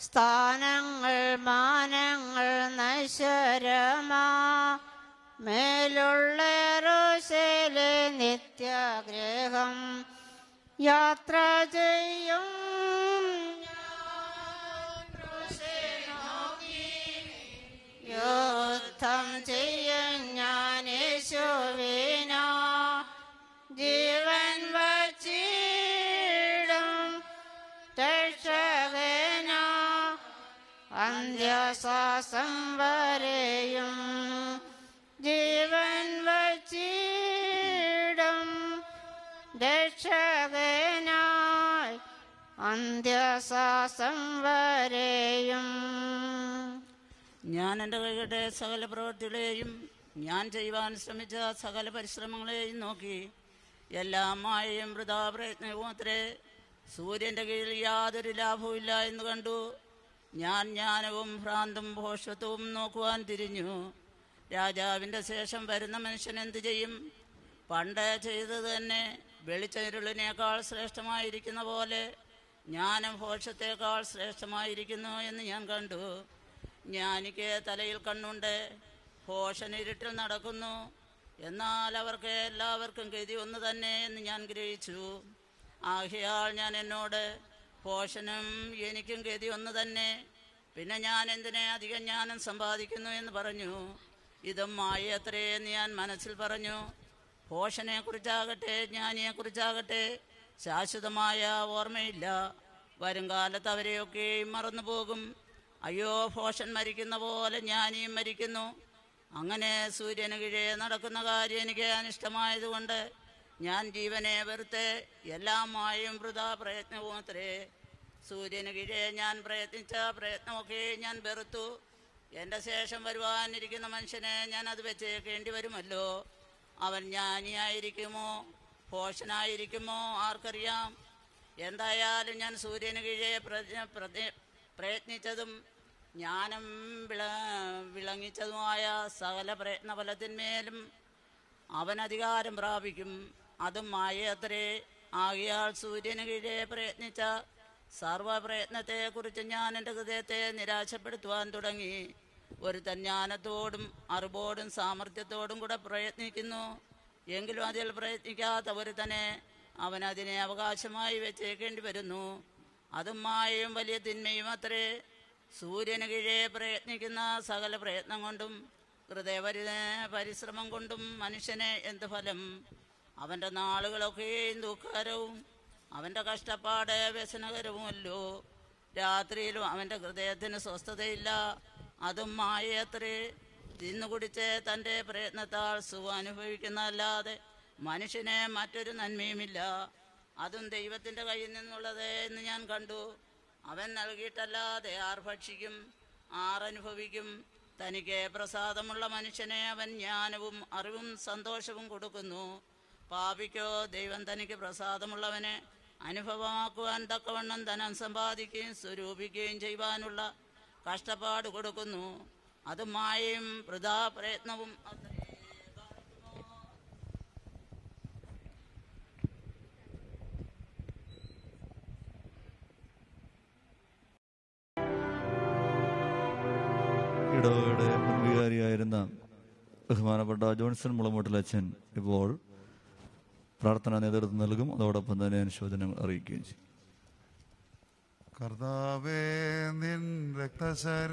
Speaker 3: സ്ഥാനങ്ങൾ മാനങ്ങൾ നശ്വരമാ. മേലുള്ള റോസലെ നിത്യഗ്രഹം. യാത്ര ചെയ്യും വരെയും ജീവൻ വച്ചിടും. രക്ഷകനായി അന്ത്യശ്വാസം വരെയും
Speaker 18: ഞാൻ എന്റെ കൈകളുടെ സകല പ്രവൃത്തികളെയും ഞാൻ ചെയ്യുവാൻ ശ്രമിച്ച സകല പരിശ്രമങ്ങളെയും നോക്കി എല്ലാം മായയും വൃഥാ പ്രയത്നവും അത്രേ. സൂര്യന്റെ കീഴിൽ യാതൊരു ലാഭവുമില്ല എന്ന് കണ്ടു. ഞാൻ ജ്ഞാനവും ഭ്രാന്തും ഭോഷത്വവും നോക്കുവാൻ തിരിഞ്ഞു. രാജാവിന്റെ ശേഷം വരുന്ന മനുഷ്യൻ എന്തു ചെയ്യും? പണ്ട് ചെയ്തത് തന്നെ വെളിച്ചരുളിനേക്കാൾ ശ്രേഷ്ഠമായിരിക്കുന്ന പോലെ ജ്ഞാനം ഭോഷത്തേക്കാൾ ശ്രേഷ്ഠമായിരിക്കുന്നു എന്ന് ഞാൻ കണ്ടു. ജ്ഞാനിക്ക് തലയിൽ കണ്ണുണ്ട്. ഭോഷൻ ഇരുട്ടിൽ നടക്കുന്നു. എന്നാൽ അവർക്ക് എല്ലാവർക്കും ഗതി ഒന്ന് തന്നെ എന്ന് ഞാൻ ഗ്രഹിച്ചു. ആകയാൽ ഞാൻ എന്നോട് ഭോഷനും എനിക്കും ഗതി ഒന്ന് തന്നെ. പിന്നെ ഞാൻ എന്തിനെ അധികം ജ്ഞാനം സമ്പാദിക്കുന്നു എന്ന് പറഞ്ഞു? ഇതും മായത്രേ എന്ന് ഞാൻ മനസ്സിൽ പറഞ്ഞു. പോഷനെ കുറിച്ചാകട്ടെ ജ്ഞാനിയെ കുറിച്ചാകട്ടെ ശാശ്വതമായ ഓർമ്മയില്ല. വരും കാലത്ത് അവരെയൊക്കെയും മറന്നു പോകും. അയ്യോ ഭോഷൻ മരിക്കുന്ന പോലെ ജ്ഞാനിയും മരിക്കുന്നു. അങ്ങനെ സൂര്യന് കീഴേ നടക്കുന്ന കാര്യം എനിക്ക് അനിഷ്ടമായതുകൊണ്ട് ഞാൻ ജീവനെ വെറുത്ത് എല്ലാം മായും വൃതാ പ്രയത്നവും അത്രേ. സൂര്യന് കീഴേ ഞാൻ പ്രയത്നിച്ച പ്രയത്നമൊക്കെ ഞാൻ വെറുത്തു. എന്റെ ശേഷം വരുവാനിരിക്കുന്ന മനുഷ്യനെ ഞാൻ അത് വെച്ചേക്കേണ്ടി വരുമല്ലോ. അവൻ ജ്ഞാനിയായിരിക്കുമോ? ഭോഷനായിരിക്കുമോ? ആർക്കറിയാം. എന്തായാലും ഞാൻ സൂര്യന് കീഴേ പ്രയത്നിച്ചതും ജ്ഞാനം വിള വിളങ്ങിച്ചതുമായ സകല പ്രയത്നഫലത്തിന്മേലും അവൻ അധികാരം പ്രാപിക്കും. അതും മായത്രേ. ആകിയാൽ സൂര്യന് കീഴേ പ്രയത്നിച്ച സർവപ്രയത്നത്തെക്കുറിച്ച് ഞാൻ എന്റെ ഹൃദയത്തെ നിരാശപ്പെടുത്തുവാൻ തുടങ്ങി. ഒരു തന്നാനത്തോടും അറിവോടും സാമർഥ്യത്തോടും കൂടെ പ്രയത്നിക്കുന്നു. എങ്കിലും അതിൽ പ്രയത്നിക്കാത്ത തന്നെ അവൻ അതിനെ അവകാശമായി വെച്ചേക്കേണ്ടി വരുന്നു. അതും മായയും വലിയ തിന്മയും അത്രേ. സൂര്യന് കീഴേ പ്രയത്നിക്കുന്ന സകല പ്രയത്നം കൊണ്ടും ഹൃദയപരി പരിശ്രമം കൊണ്ടും മനുഷ്യനെ എന്ത് ഫലം? അവന്റെ നാളുകളൊക്കെയും ദുഃഖകരവും അവന്റെ കഷ്ടപ്പാട് വ്യസനകരവുമല്ലോ. രാത്രിയിലും അവന്റെ ഹൃദയത്തിന് സ്വസ്ഥതയില്ല. അതും മായയത്രേ. തിന്നുകുടിച്ച് തന്റെ പ്രയത്നത്താൽ സുഖം അനുഭവിക്കുന്നതല്ലാതെ മനുഷ്യന് മറ്റൊരു നന്മയുമില്ല. അതും ദൈവത്തിന്റെ കയ്യിൽ നിന്നുള്ളത് എന്ന് ഞാൻ കണ്ടു. അവൻ നൽകിയിട്ടല്ലാതെ ആർ ഭക്ഷിക്കും ആറനുഭവിക്കും തനിക്ക് പ്രസാദമുള്ള മനുഷ്യനെ അവൻ ജ്ഞാനവും അറിവും സന്തോഷവും കൊടുക്കുന്നു. പാപിക്കോ ദൈവം തനിക്ക് പ്രസാദമുള്ളവനെ അനുഭവമാക്കുവാൻ തക്കവണ്ണം ധനം സമ്പാദിക്കുകയും സ്വരൂപിക്കുകയും ചെയ്യുവാനുള്ള കഷ്ടപ്പാട് കൊടുക്കുന്നു അത് മായയും വൃഥാ പ്രയത്നവും അത്രേ.
Speaker 4: ഇടവകയുടെ ബഹുമാനപ്പെട്ട ജോൺസൺ മുളമൂട്ടിലച്ഛൻ ഇപ്പോൾ പ്രാർത്ഥനാ നേതൃത്വം നൽകും. അതോടൊപ്പം തന്നെ അനുശോചനം അറിയിക്കുകയും ചെയ്യും.
Speaker 20: കർത്താവേ നിൻ രക്തശരീരങ്ങൾ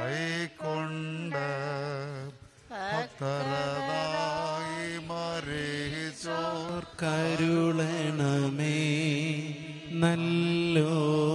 Speaker 20: കൈക്കൊണ്ട് ഭക്തരതായി മരിച്ചോർ
Speaker 2: കരുളണമേ നല്ലോർമ്മ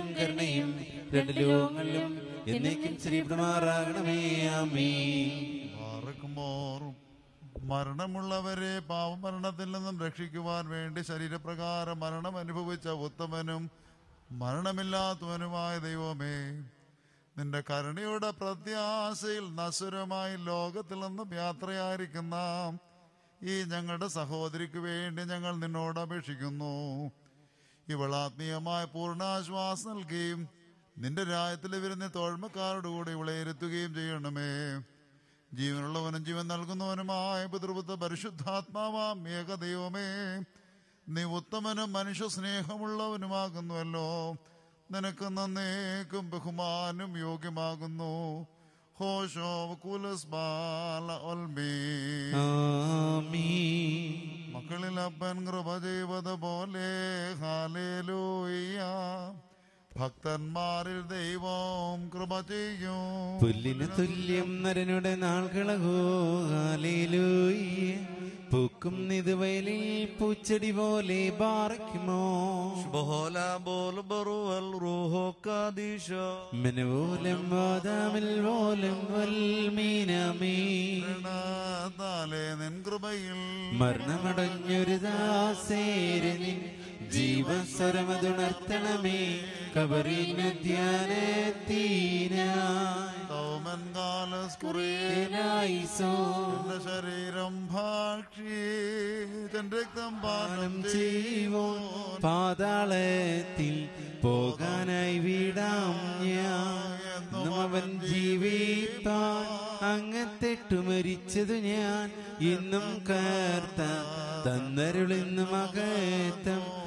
Speaker 2: അനുഗ്രഹങ്ങളും കരുണയും രണ്ട് ലോകങ്ങളിലും എന്നേക്കും ശ്രീപ്രമാറാകണമേ ആമേ
Speaker 20: മാറും. മരണമുള്ളവരെ പാവമരണത്തിൽ നിന്നും രക്ഷിക്കുവാൻ വേണ്ടി ശരീരപ്രകാരം മരണം അനുഭവിച്ച ഉത്തമനും മരണമില്ലാത്തവനുമായ ദൈവമേ നിന്റെ കരുണയുടെ പ്രത്യാശയിൽ നശ്വരമായി ലോകത്തിൽ നിന്നും യാത്രയായിരിക്കുന്ന ഈ ഞങ്ങളുടെ സഹോദരിക്ക് വേണ്ടി ഞങ്ങൾ നിന്നോട് അപേക്ഷിക്കുന്നു. ഇവൾ ആത്മീയമായ പൂർണാശ്വാസം നൽകുകയും നിന്റെ രാജ്യത്തിൽ വരുന്ന തോഴ്മക്കാരുടെ കൂടെ ഇവളെ ഇരുത്തുകയും ചെയ്യണമേ. ജീവനുള്ളവനും ജീവൻ നൽകുന്നവനുമായ പിതൃപുത്ര പരിശുദ്ധാത്മാവാം ഏകദൈവമേ. നീ ഉത്തമനും മനുഷ്യ സ്നേഹമുള്ളവനുമാകുന്നുവല്ലോ നിനക്ക് നന്നേക്കും ബഹുമാനും യോഗ്യമാകുന്നു. ഹോഷോ കുലസ്ബാല മക്കളിൽ അപ്പൻ കൃപ ചെയ്വത് പോലെ ഹാലേലൂയ്യ ഭക്തന്മാരിൽ ദൈവം കൃപ ചെയ്യും.
Speaker 2: പുല്ലിന് തുല്യം നരനുടെ നാൾകളകോ. ഹാലേലൂയ്യ പൂക്കും നിതുവയലിൽ പൂച്ചെടി പോലെ പാറയ്ക്കുമോ
Speaker 4: ബഹോല ബോൽ ബറുവൽ റൂഹോ കാദീശ
Speaker 2: മനവോലം വാദാമിൽ പോലും വൽമീനമേ
Speaker 20: താലേ നിൻ കൃപയിൽ.
Speaker 2: മരണമടഞ്ഞൊരു ദാസേരനിൻ ജീവസ്വരമതുണർത്തണമേ കബറിന്
Speaker 20: ശരീരം ഭാക്ഷി. തൻ രക്തം പാലം
Speaker 2: ചെയ്യുവോ പാതാളത്തിൽ പോകാനായി വിടാം ഞാൻ. അവൻ ജീവിപ്പാൻ അങ്ങത്തെട്ടു മരിച്ചതു ഞാൻ. ഇന്നും കർത്ത തന്നരുളിന്ന് മകത്തം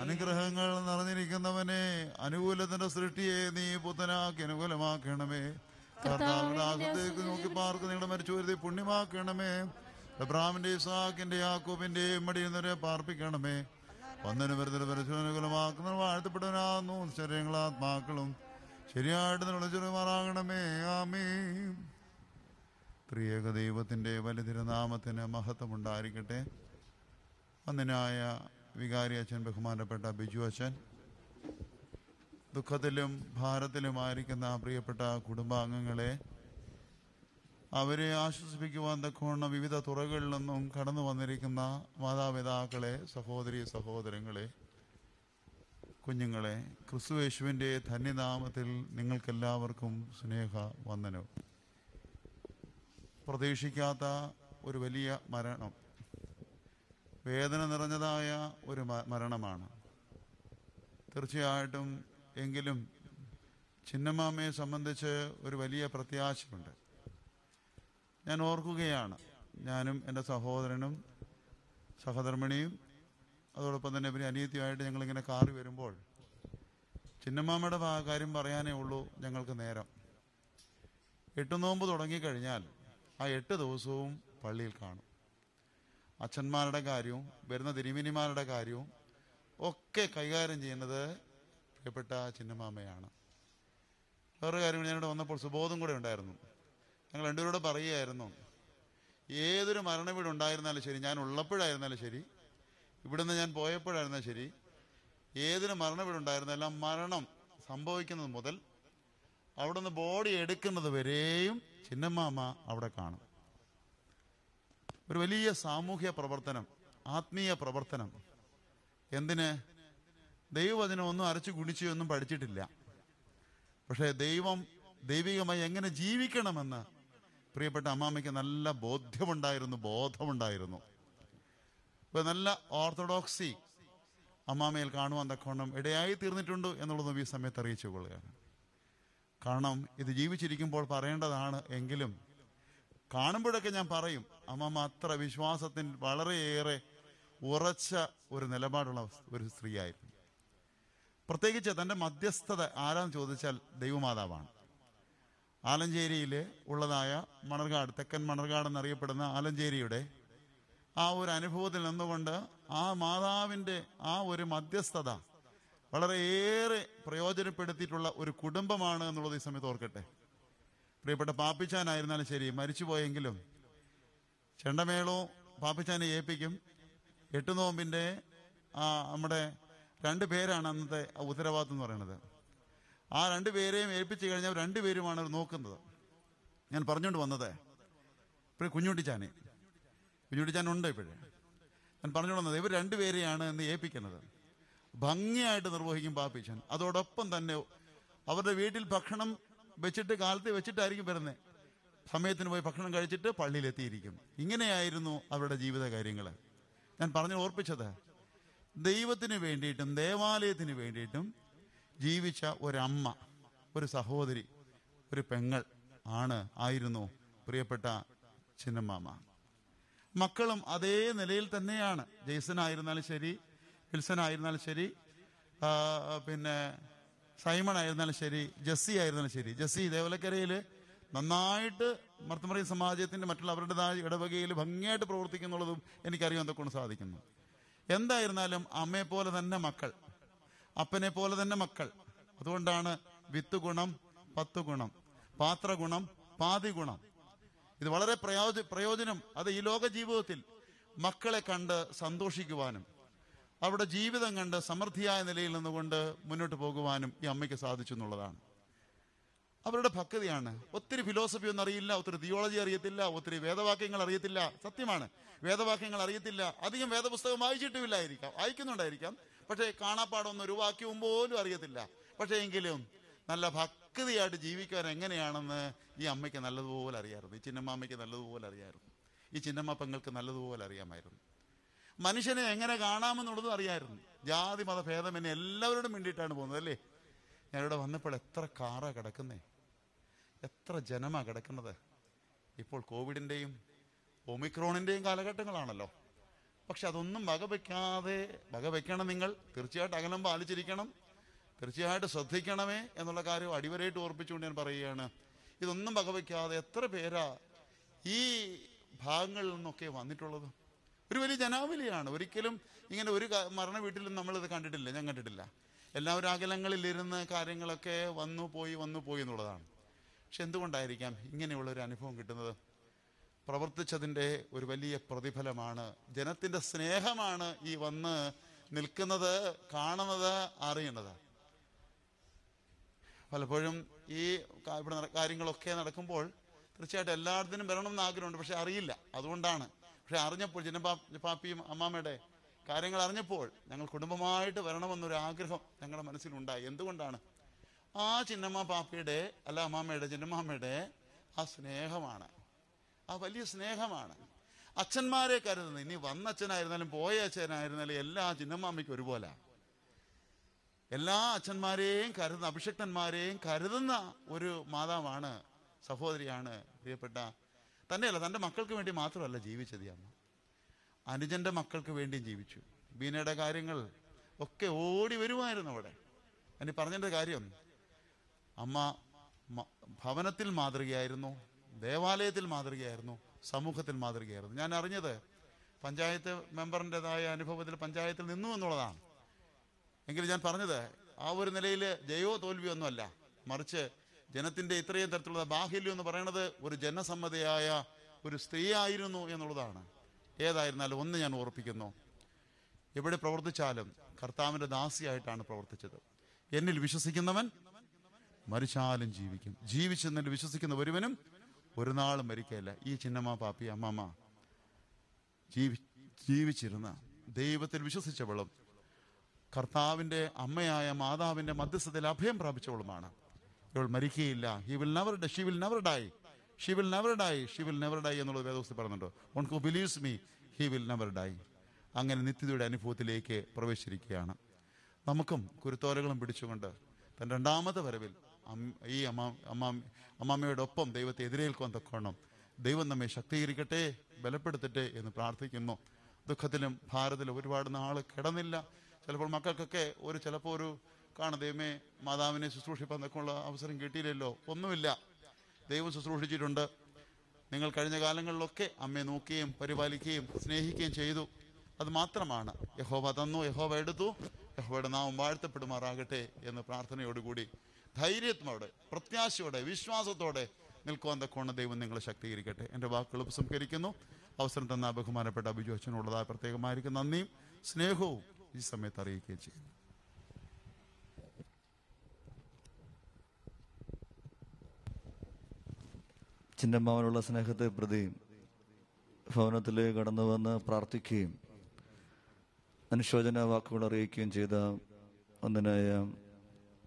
Speaker 20: അനുഗ്രഹങ്ങൾ നിറഞ്ഞിരിക്കുന്നവനെ അനുകൂലത്തിന്റെ സൃഷ്ടിയെ നീ പുത്തനാക്കി അനുകൂലമാക്കണമേ. കർത്താവിന്റെ ആകത്തേക്ക് നോക്കി പാർക്ക് നിങ്ങളുടെ മരിച്ചുവരുത്തി പുണ്യമാക്കണമേ. എബ്രാമിന്റെ ഇസാഖിന്റെ യാക്കോബിന്റെയും മടിയുന്നവരെ പാർപ്പിക്കണമേ. ഒന്നിനു വരുന്ന പരിശോധനകുലമാക്കുന്ന വാഴ്ത്തപ്പെട്ടവനാകുന്നു ശരീരങ്ങളാത്മാക്കളും ശരിയായിട്ട് നിന്നുള്ള ചെറുമാറാകണമേ ആമേ ത്രിയേക ദൈവത്തിന്റെ വലിതിരുനാമത്തിന് മഹത്വമുണ്ടായിരിക്കട്ടെ. വന്ദനായ വികാരി അച്ഛൻ ബഹുമാനപ്പെട്ട ബിജു അച്ഛൻ ദുഃഖത്തിലും ഭാരത്തിലുമായിരിക്കുന്ന പ്രിയപ്പെട്ട കുടുംബാംഗങ്ങളെ അവരെ ആശ്വസിപ്പിക്കുവാൻ തക്കവണ്ണം വിവിധ തുറകളിൽ നിന്നും കടന്നു വന്നിരിക്കുന്ന മാതാപിതാക്കളെ സഹോദരി സഹോദരങ്ങളെ കുഞ്ഞുങ്ങളെ ക്രിസ്തുവേശുവിന്റെ ധന്യനാമത്തിൽ നിങ്ങൾക്കെല്ലാവർക്കും സ്നേഹ വന്ദനം. പ്രതീക്ഷിക്കാത്ത ഒരു വലിയ മരണം വേദന നിറഞ്ഞതായ ഒരു മരണമാണ്. തീർച്ചയായിട്ടും എങ്കിലും ചിന്നമാമയെ സംബന്ധിച്ച് ഒരു വലിയ പ്രത്യാശയുണ്ട്. ഞാൻ ഓർക്കുകയാണ്. ഞാനും എന്റെ സഹോദരനും സഹധർമ്മിണിയും അതോടൊപ്പം തന്നെ പിന്നെ അനിയത്തിയുമായിട്ട് ഞങ്ങളിങ്ങനെ കാറി വരുമ്പോൾ ചിന്നമ്മാമ്മയുടെ കാര്യം പറയാനേ ഉള്ളൂ ഞങ്ങൾക്ക് നേരം. എട്ട് നോമ്പ് തുടങ്ങിക്കഴിഞ്ഞാൽ ആ എട്ട് ദിവസവും പള്ളിയിൽ കാണും. അച്ഛന്മാരുടെ കാര്യവും വരുന്ന തിരുമിനിമാരുടെ കാര്യവും ഒക്കെ കൈകാര്യം ചെയ്യുന്നത് പ്രിയപ്പെട്ട ചിന്നമാമയാണ് വേറൊരു കാര്യം ഞാനിവിടെ വന്നപ്പോൾ സുബോധം കൂടെ ഉണ്ടായിരുന്നു. ഞങ്ങൾ രണ്ടുപേരോട് പറയുകയായിരുന്നു ഏതൊരു മരണ വീട് ഉണ്ടായിരുന്നാലും ശരി ഞാൻ ഉള്ളപ്പോഴായിരുന്നാലും ശരി ഇവിടുന്ന് ഞാൻ പോയപ്പോഴായിരുന്നാലും ശരി ഏതൊരു മരണ വീട് ഉണ്ടായിരുന്നാലും മരണം സംഭവിക്കുന്നത് മുതൽ അവിടെ നിന്ന് ബോഡി എടുക്കുന്നത് വരെയും ചിന്നമ്മാമ അവിടെ കാണും. ഒരു വലിയ സാമൂഹ്യ പ്രവർത്തനം ആത്മീയ പ്രവർത്തനം. എന്തിന്? ദൈവവചനം ഒന്നും അരച്ചു കുടിച്ചു ഒന്നും പഠിച്ചിട്ടില്ല. പക്ഷേ ദൈവം ദൈവികമായി എങ്ങനെ ജീവിക്കണമെന്ന് പ്രിയപ്പെട്ട അമ്മാമ്മയ്ക്ക് നല്ല ബോധ്യമുണ്ടായിരുന്നു ബോധമുണ്ടായിരുന്നു. ഇപ്പൊ നല്ല ഓർത്തഡോക്സി അമ്മാമയിൽ കാണുവാൻ തക്കവണ്ണം ഇടയായി തീർന്നിട്ടുണ്ട് എന്നുള്ളത് ഈ സമയത്ത് അറിയിച്ചു കൊള്ളുകയാണ്. കാരണം ഇത് ജീവിച്ചിരിക്കുമ്പോൾ പറയേണ്ടതാണ് എങ്കിലും കാണുമ്പോഴൊക്കെ ഞാൻ പറയും അമ്മമ്മ അത്ര വിശ്വാസത്തിൽ വളരെയേറെ ഉറച്ച ഒരു നിലപാടുള്ള ഒരു സ്ത്രീയായിരുന്നു. പ്രത്യേകിച്ച് തന്റെ മധ്യസ്ഥത ആരാന്ന് ചോദിച്ചാൽ ദൈവമാതാവാണ്. ആലഞ്ചേരിയിൽ ഉള്ളതായ മണർകാട് തെക്കൻ മണർകാട് എന്നറിയപ്പെടുന്ന ആലഞ്ചേരിയുടെ ആ ഒരു അനുഭവത്തിൽ നിന്നുകൊണ്ട് ആ മാതാവിന്റെ ആ ഒരു മധ്യസ്ഥത വളരെയേറെ പ്രയോജനപ്പെടുത്തിയിട്ടുള്ള ഒരു കുടുംബമാണ് എന്നുള്ളത് ഈ സമയത്ത് ഓർക്കട്ടെ. പ്രിയപ്പെട്ട പാപ്പിച്ചാനായിരുന്നാലും ശരി മരിച്ചുപോയെങ്കിലും ചെണ്ടമേളോ പാപ്പിച്ചാനെ ഏൽപ്പിക്കും. എട്ടുനോമ്പിന്റെ ആ നമ്മുടെ രണ്ട് പേരാണ് അന്നത്തെ ഉത്തരവാദിത്വം എന്ന് പറയുന്നത്. ആ രണ്ട് പേരെയും ഏൽപ്പിച്ച് കഴിഞ്ഞാൽ രണ്ടുപേരുമാണ് നോക്കുന്നത്. ഞാൻ പറഞ്ഞുകൊണ്ട് വന്നത്. ഇപ്പോഴും കുഞ്ഞുട്ടിച്ചാനെ ഉണ്ട് ഇപ്പോഴേ. ഞാൻ പറഞ്ഞുകൊണ്ട് വന്നത് ഇവർ രണ്ടുപേരെയാണ് എന്ന് ഏൽപ്പിക്കുന്നത്. ഭംഗിയായിട്ട് നിർവഹിക്കും പാപ്പിച്ചൻ. അതോടൊപ്പം തന്നെ അവരുടെ വീട്ടിൽ ഭക്ഷണം വെച്ചിട്ട് കാലത്ത് വെച്ചിട്ടായിരിക്കും വരുന്നത് സമയത്തിന് പോയി ഭക്ഷണം കഴിച്ചിട്ട് പള്ളിയിലെത്തിയിരിക്കും. ഇങ്ങനെയായിരുന്നു അവരുടെ ജീവിത കാര്യങ്ങൾ ഞാൻ പറഞ്ഞു ഓർപ്പിച്ചത്. ദൈവത്തിന് വേണ്ടിയിട്ടും ദേവാലയത്തിന് വേണ്ടിയിട്ടും ജീവിച്ച ഒരമ്മ ഒരു സഹോദരി ഒരു പെങ്ങൾ ആണ് ആയിരുന്നു പ്രിയപ്പെട്ട ചിന്നമ്മാമ. മക്കളും അതേ നിലയിൽ തന്നെയാണ്. ജെയ്സൺ ആയിരുന്നാലും ശരി വിൽസൺ ആയിരുന്നാലും ശരി പിന്നെ സൈമൺ ആയിരുന്നാലും ശരി ജസ്സി ആയിരുന്നാലും ശരി. ജസ്സി ദേവലക്കരയിൽ നന്നായിട്ട് മർത്തമറി സമാജത്തിന്റെ മറ്റുള്ള ഇടവകയിൽ ഭംഗിയായിട്ട് പ്രവർത്തിക്കുന്നുള്ളതും എനിക്കറിയാൻ എന്തൊക്കെ സാധിക്കുന്നു എന്തായിരുന്നാലും അമ്മയെ പോലെ തന്നെ മക്കൾ അപ്പനെ പോലെ തന്നെ മക്കൾ. അതുകൊണ്ടാണ് വിത്ത് ഗുണം പത്ത് ഗുണം. പാത്ര ഗുണം പാതി ഗുണം. ഇത് വളരെ പ്രയോജ പ്രയോജനം അത് ഈ ലോക ജീവിതത്തിൽ മക്കളെ കണ്ട് സന്തോഷിക്കുവാനും അവരുടെ ജീവിതം കണ്ട് സമൃദ്ധിയായ നിലയിൽ നിന്നുകൊണ്ട് മുന്നോട്ട് പോകുവാനും ഈ അമ്മയ്ക്ക് സാധിച്ചു എന്നുള്ളതാണ്. അവരുടെ ഭക്തിയാണ്. ഒത്തിരി ഫിലോസഫി ഒന്നും അറിയില്ല ഒത്തിരി തിയോളജി അറിയത്തില്ല ഒത്തിരി വേദവാക്യങ്ങൾ അറിയത്തില്ല. സത്യമാണ്. വേദവാക്യങ്ങൾ അറിയത്തില്ല. അധികം വേദപുസ്തകം വായിച്ചിട്ടുമില്ലായിരിക്കാം. വായിക്കുന്നുണ്ടായിരിക്കാം. പക്ഷേ കാണാപ്പാടൊന്നും ഒരു വാക്യവും പോലും അറിയത്തില്ല. പക്ഷേ എങ്കിലും നല്ല ഭക്തിയായിട്ട് ജീവിക്കാൻ എങ്ങനെയാണെന്ന് ഈ അമ്മയ്ക്ക് നല്ലതുപോലെ അറിയാമായിരുന്നു. ഈ ചിന്നമ്മയ്ക്ക് നല്ലതുപോലെ അറിയാമായിരുന്നു. ഈ ചിന്നമ്മ പെങ്ങൾക്ക് നല്ലതുപോലെ അറിയാമായിരുന്നു. മനുഷ്യനെ എങ്ങനെ കാണാമെന്നുള്ളതും അറിയാമായിരുന്നു. ജാതി മത ഭേദമെന്നെ എല്ലാവരോടും വേണ്ടിയിട്ടാണ് പോകുന്നത് അല്ലേ? ഞാനിവിടെ വന്നപ്പോൾ എത്ര കാറാ കിടക്കുന്നേ? എത്ര ജനമാ കിടക്കുന്നത്? ഇപ്പോൾ കോവിഡിന്റെയും ഒമിക്രോണിന്റെയും കാലഘട്ടങ്ങളാണല്ലോ. പക്ഷെ അതൊന്നും വകവെക്കാതെ വകവെക്കണം നിങ്ങൾ. തീർച്ചയായിട്ടും അകലം പാലിച്ചിരിക്കണം. തീർച്ചയായിട്ടും ശ്രദ്ധിക്കണമേ എന്നുള്ള കാര്യം അടിവരായിട്ട് ഓർപ്പിച്ചുകൊണ്ട് ഞാൻ പറയുകയാണ്. ഇതൊന്നും വകവെക്കാതെ എത്ര പേരാ ഈ ഭാഗങ്ങളിൽ നിന്നൊക്കെ വന്നിട്ടുള്ളത്? ഒരു വലിയ ജനാവലിയാണ്. ഒരിക്കലും ഇങ്ങനെ ഒരു മരണ വീട്ടിലും നമ്മളിത് കണ്ടിട്ടില്ല. ഞാൻ കണ്ടിട്ടില്ല. എല്ലാവരും അകലങ്ങളിലിരുന്ന് കാര്യങ്ങളൊക്കെ വന്നു പോയി വന്നു പോയി എന്നുള്ളതാണ്. പക്ഷെ എന്തുകൊണ്ടായിരിക്കാം ഇങ്ങനെയുള്ള ഒരു അനുഭവം കിട്ടുന്നത്? പ്രവർത്തിച്ചതിന്റെ ഒരു വലിയ പ്രതിഫലമാണ്. ജനത്തിന്റെ സ്നേഹമാണ് ഈ വന്ന് നിൽക്കുന്നത് കാണുന്നത് അറിയുന്നത്. പലപ്പോഴും ഈ ഇവിടെ കാര്യങ്ങളൊക്കെ നടക്കുമ്പോൾ തീർച്ചയായിട്ടും എല്ലായിടത്തിനും വരണമെന്ന് ആഗ്രഹമുണ്ട് പക്ഷെ അറിയില്ല. അതുകൊണ്ടാണ്. പക്ഷെ അറിഞ്ഞപ്പോൾ ജനപാ പാപ്പിയും അമ്മാമ്മയുടെ കാര്യങ്ങൾ അറിഞ്ഞപ്പോൾ ഞങ്ങൾ കുടുംബമായിട്ട് വരണമെന്നൊരു ആഗ്രഹം ഞങ്ങളുടെ മനസ്സിലുണ്ടായി. എന്തുകൊണ്ടാണ്? ആ ചിന്നമ്മ പാപ്പിയുടെ അല്ല അമ്മാമ്മയുടെ ചിന്നമ്മാമ്മയുടെ ആ സ്നേഹമാണ്. ആ വലിയ സ്നേഹമാണ്. അച്ഛന്മാരെ കരുതുന്നത് ഇനി വന്ന അച്ഛനായിരുന്നാലും പോയ അച്ഛനായിരുന്നാലും എല്ലാ ചിന്നമ്മാമ്മയ്ക്കും ഒരുപോലെ. എല്ലാ അച്ഛന്മാരെയും കരുതുന്ന അഭിഷക്തന്മാരെയും കരുതുന്ന ഒരു മാതാവാണ് സഹോദരിയാണ് പ്രിയപ്പെട്ട തന്നെയല്ല തന്റെ മക്കൾക്ക് വേണ്ടി മാത്രമല്ല ജീവിച്ചത് ഈ അമ്മ. അനുജന്റെ മക്കൾക്ക് വേണ്ടിയും ജീവിച്ചു. ബീനയുടെ കാര്യങ്ങൾ ഒക്കെ ഓടി വരുമായിരുന്നു അവിടെ. പറഞ്ഞ പറഞ്ഞതിന്റെ കാര്യം. അമ്മ ഭവനത്തിൽ മാതൃകയായിരുന്നു. ദേവാലയത്തിൽ മാതൃകയായിരുന്നു സമൂഹത്തിൽ മാതൃകയായിരുന്നു. ഞാൻ അറിഞ്ഞത് പഞ്ചായത്ത് മെമ്പറിന്റെതായ അനുഭവത്തിൽ പഞ്ചായത്തിൽ നിന്നു എന്നുള്ളതാണ്. എങ്കിലും ഞാൻ പറഞ്ഞത് ആ ഒരു നിലയിൽ ജയോ തോൽവിയോ ഒന്നുമല്ല. മറിച്ച് ജനത്തിന്റെ ഇത്രയും തരത്തിലുള്ള ബാഹല്യം എന്ന് പറയുന്നത് ഒരു ജനസമ്മതിയായ ഒരു സ്ത്രീ ആയിരുന്നു എന്നുള്ളതാണ്. ഏതായിരുന്നാലും ഒന്ന് ഞാൻ ഓർപ്പിക്കുന്നു. എവിടെ പ്രവർത്തിച്ചാലും കർത്താവിന്റെ ദാസിയായിട്ടാണ് പ്രവർത്തിച്ചത്. എന്നിൽ വിശ്വസിക്കുന്നവൻ മരിച്ചാലും ജീവിക്കും. ജീവിച്ചെന്നിൽ വിശ്വസിക്കുന്ന ഒരുവനും ഒരു നാളും മരിക്കയില്ല. ഈ ചിന്നമ്മ പാപ്പി അമ്മമ്മ ജീവി ജീവിച്ചിരുന്ന ദൈവത്തിൽ വിശ്വസിച്ചവളും കർത്താവിന്റെ അമ്മയായ മാതാവിന്റെ മധ്യസ്ഥതയിൽ അഭയം പ്രാപിച്ചവളുമാണ്. ഇവൾ മരിക്കുകയില്ല. He will never she will never die she will never die she will never die എന്നുള്ളത് വേദോസ്തി പറയുന്നുണ്ട്. One who believes me he will never die അങ്ങനെ നിത്യതയുടെ അനുഭവത്തിലേക്ക് പ്രവേശിച്ചിരിക്കുകയാണ്. നമുക്കും കുരുത്തോലകളും പിടിച്ചുകൊണ്ട് തന്റെ രണ്ടാമത്തെ വരവിൽ ഈ അമ്മ അമ്മാ അമ്മാമ്മയുടെ ഒപ്പം ദൈവത്തെ എതിരേൽക്കുവാൻ തക്കോണം ദൈവം നമ്മെ ശക്തീകരിക്കട്ടെ ബലപ്പെടുത്തട്ടെ എന്ന് പ്രാർത്ഥിക്കുന്നു. ദുഃഖത്തിലും ഭാരത്തിലും ഒരുപാട് നാൾ കിടന്നില്ല. ചിലപ്പോൾ മക്കൾക്കൊക്കെ ഒരു ചിലപ്പോൾ ഒരു കാണ ദൈവമേ മാതാവിനെ ശുശ്രൂഷിപ്പാൻ തക്കുള്ള അവസരം കിട്ടിയില്ലല്ലോ. ഒന്നുമില്ല. ദൈവം ശുശ്രൂഷിച്ചിട്ടുണ്ട്. നിങ്ങൾ കഴിഞ്ഞ കാലങ്ങളിലൊക്കെ അമ്മയെ നോക്കുകയും പരിപാലിക്കുകയും സ്നേഹിക്കുകയും ചെയ്തു. അത് മാത്രമാണ്. യഹോവ തന്നു യഹോവ എടുത്തു യഹോവയുടെ നാവും വാഴ്ത്തപ്പെടുമാറാകട്ടെ എന്ന് പ്രാർത്ഥനയോടുകൂടി ധൈര്യത്തോടെ പ്രത്യാശയോടെ വിശ്വാസത്തോടെ നിൽക്കുവാൻ തക്കോണ ദൈവം നിങ്ങളെ ശക്തീകരിക്കട്ടെ. എന്റെ വാക്കുകൾ ഉപസംഹരിക്കുന്നു. അവസരം തന്ന ബഹുമാനപ്പെട്ട അഭിജു അച്ഛനുള്ളതായ പ്രത്യേകമായിരിക്കും നന്ദിയും സ്നേഹവും ഈ സമയത്ത് അറിയിക്കുകയും ചെയ്യുന്നു.
Speaker 3: ചിന്നമ്മാവനുള്ള സ്നേഹത്തെ പ്രതി ഭവനത്തിൽ കടന്നു വന്ന് പ്രാർത്ഥിക്കുകയും അനുശോചന വാക്കുകൾ അറിയിക്കുകയും ചെയ്ത ഒന്നിനായ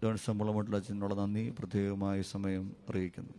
Speaker 3: ജോൺസൺ അച്ഛനോട് നന്ദി പ്രത്യേകമായ സമയം അറിയിക്കുന്നു.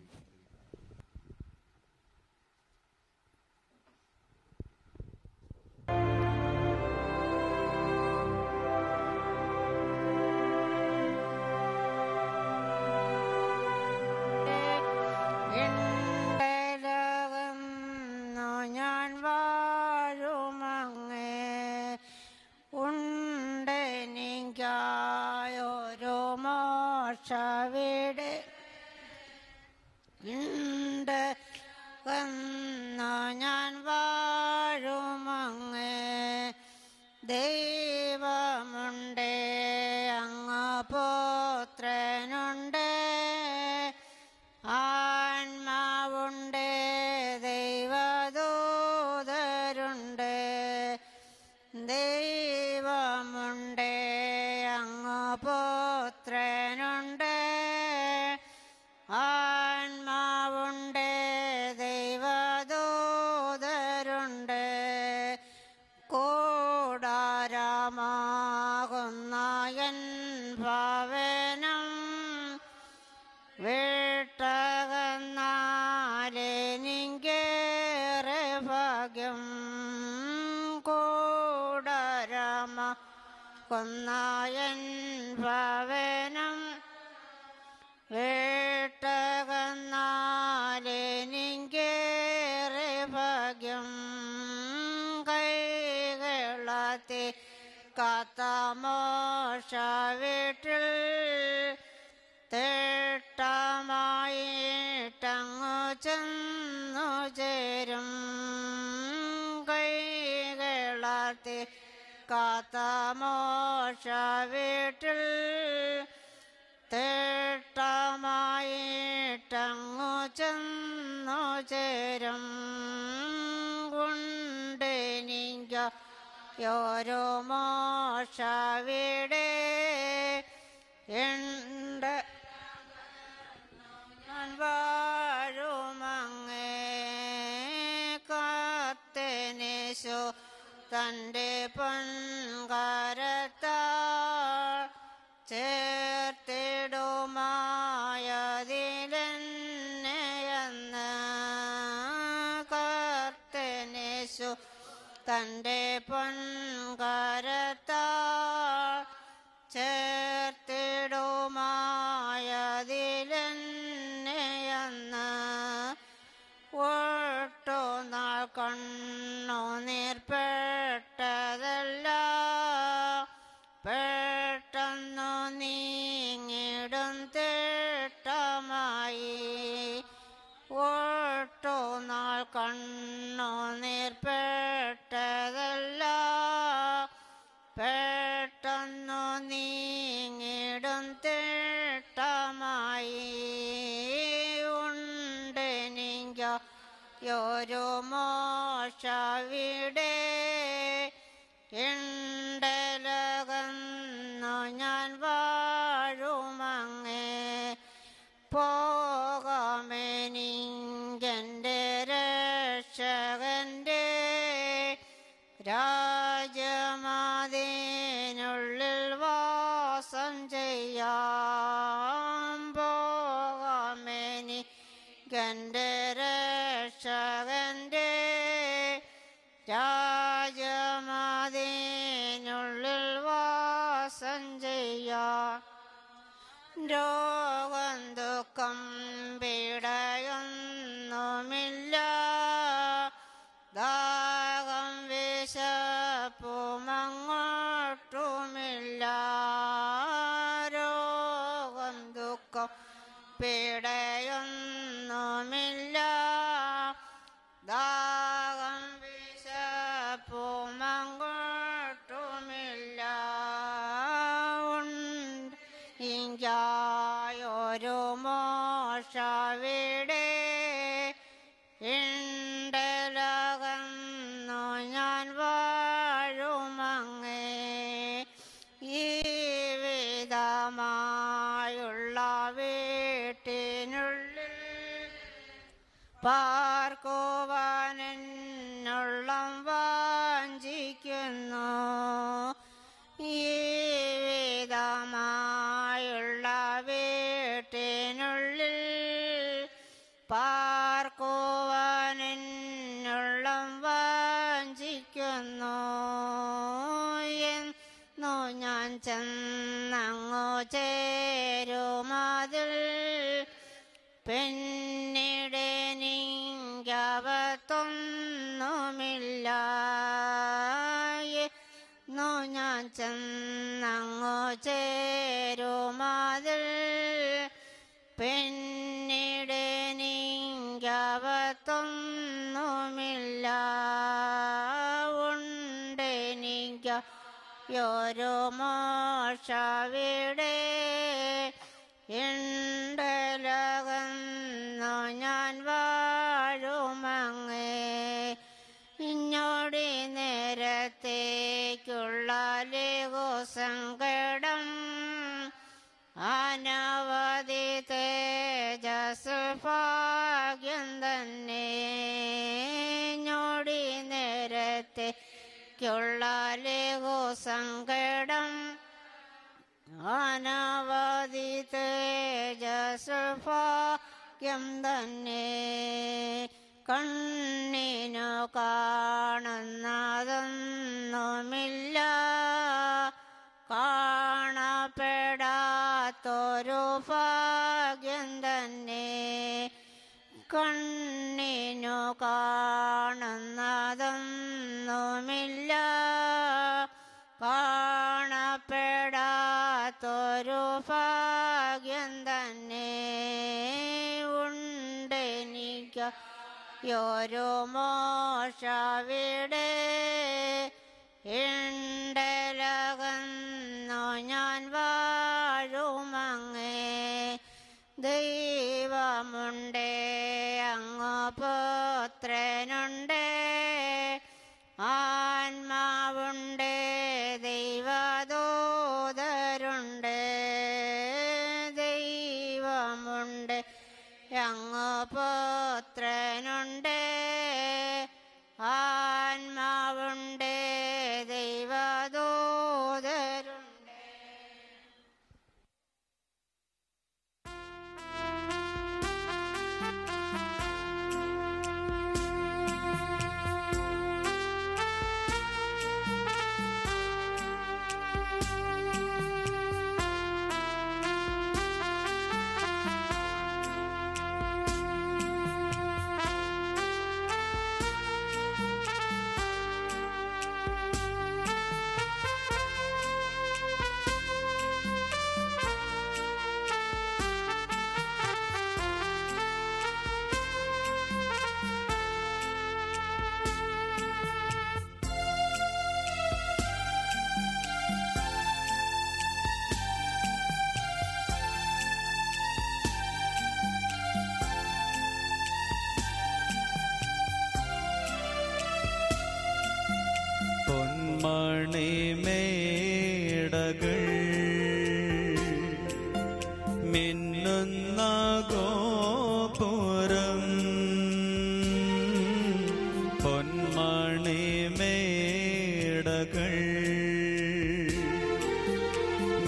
Speaker 21: യോരു മോശവിടെ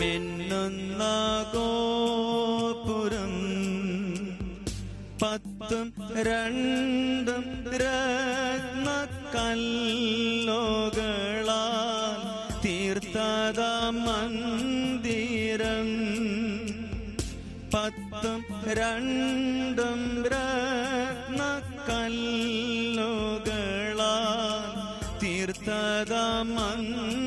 Speaker 22: മിന്നുന്ന ഗോപുരം പത്തും രണ്ടും രത്നക്കല്ലോകളാ തീർത്ഥത മന്ദിരം. പത്തും രണ്ടും രത്നക്കല്ലോകളാ തീർത്ഥത മന്ദിരം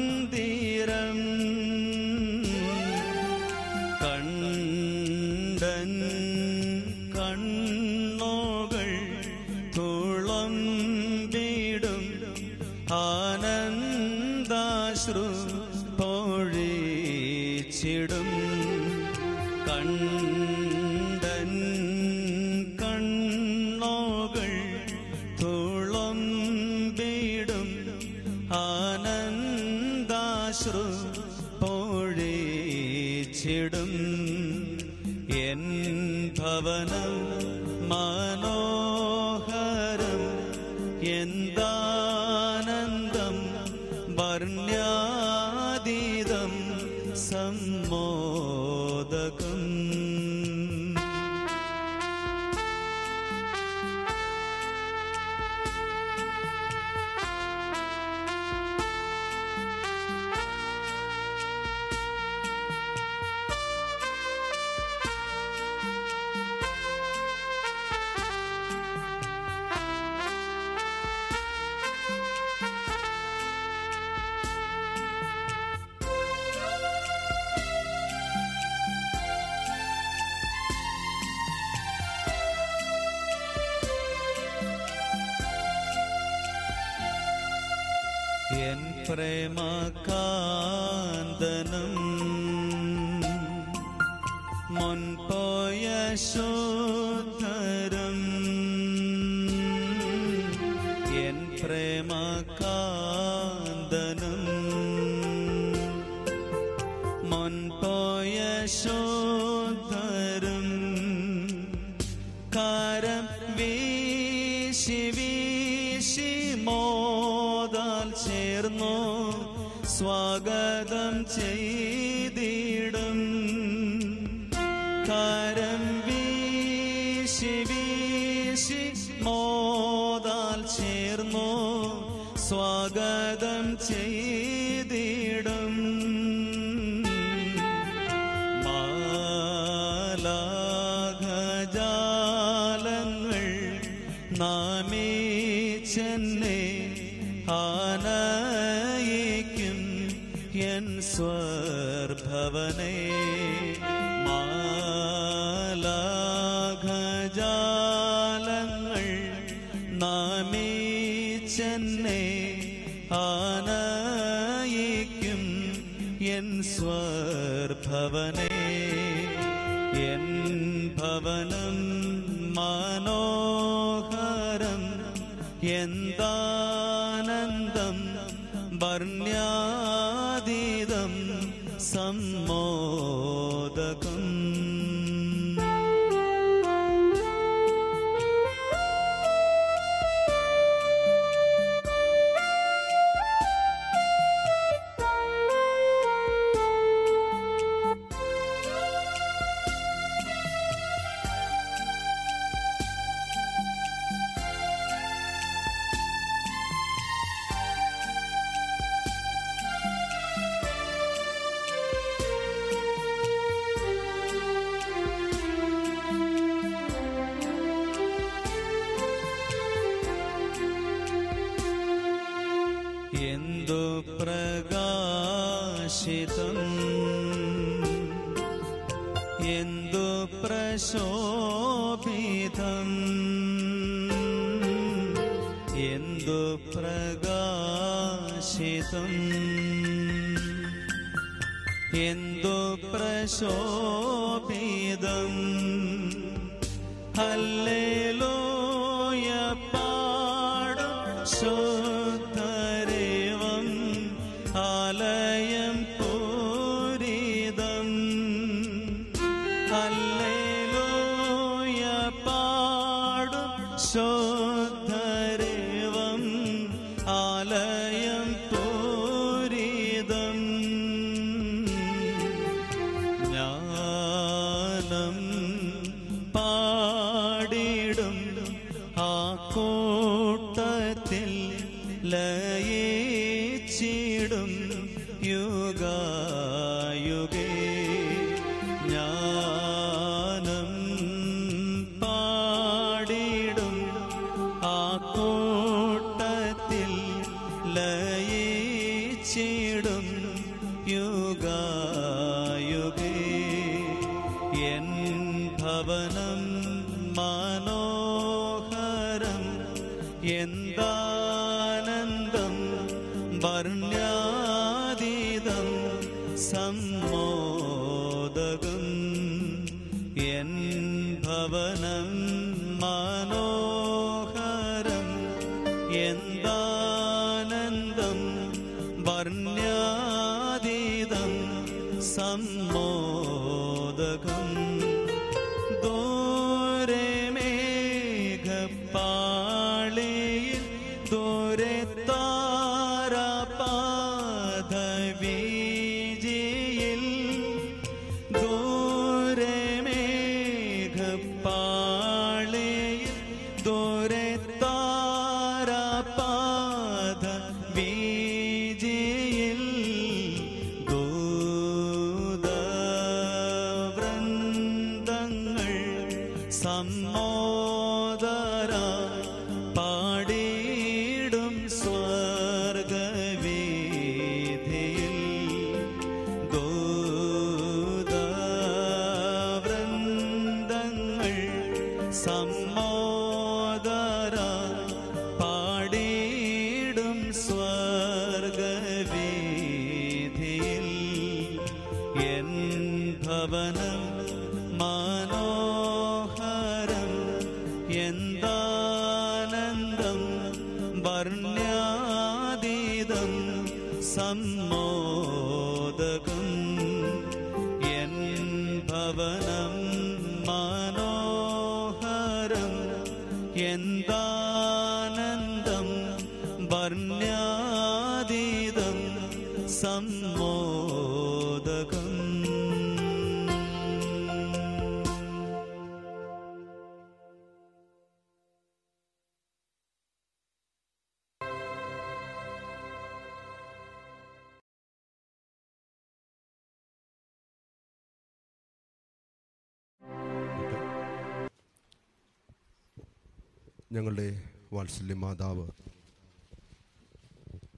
Speaker 23: ഞങ്ങളുടെ വാത്സല്യ മാതാവ്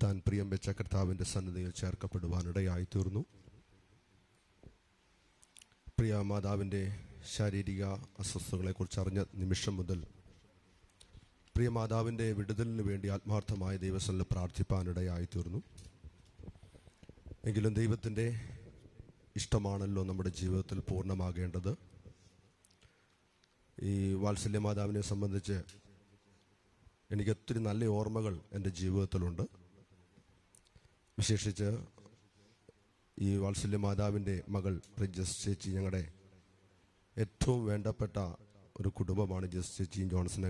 Speaker 23: താൻ പ്രിയം വെച്ച കർത്താവിന്റെ സന്നദ്ധയിൽ ചേർക്കപ്പെടുവാനിടയായി തീർന്നു പ്രിയ മാതാവിന്റെ ശാരീരിക അസ്വസ്ഥതകളെക്കുറിച്ച് അറിഞ്ഞ നിമിഷം മുതൽ പ്രിയ മാതാവിന്റെ വിടുതലിന് വേണ്ടി ആത്മാർത്ഥമായ ദൈവസ്ഥലിൽ പ്രാർത്ഥിപ്പാനിടയായി തീർന്നു എങ്കിലും ദൈവത്തിന്റെ ഇഷ്ടമാണല്ലോ നമ്മുടെ ജീവിതത്തിൽ പൂർണമാകേണ്ടത്. ഈ വാത്സല്യ മാതാവിനെ സംബന്ധിച്ച് എനിക്ക് ഒത്തിരി നല്ല ഓർമ്മകൾ എന്റെ ജീവിതത്തിലുണ്ട്. വിശേഷിച്ച് ഈ വാത്സല്യ മാതാവിന്റെ മകൾ ജസ് ചേച്ചി ഞങ്ങളുടെ ഏറ്റവും വേണ്ടപ്പെട്ട ഒരു കുടുംബമാണ് ജസ് ചേച്ചിയും ജോൺസൺ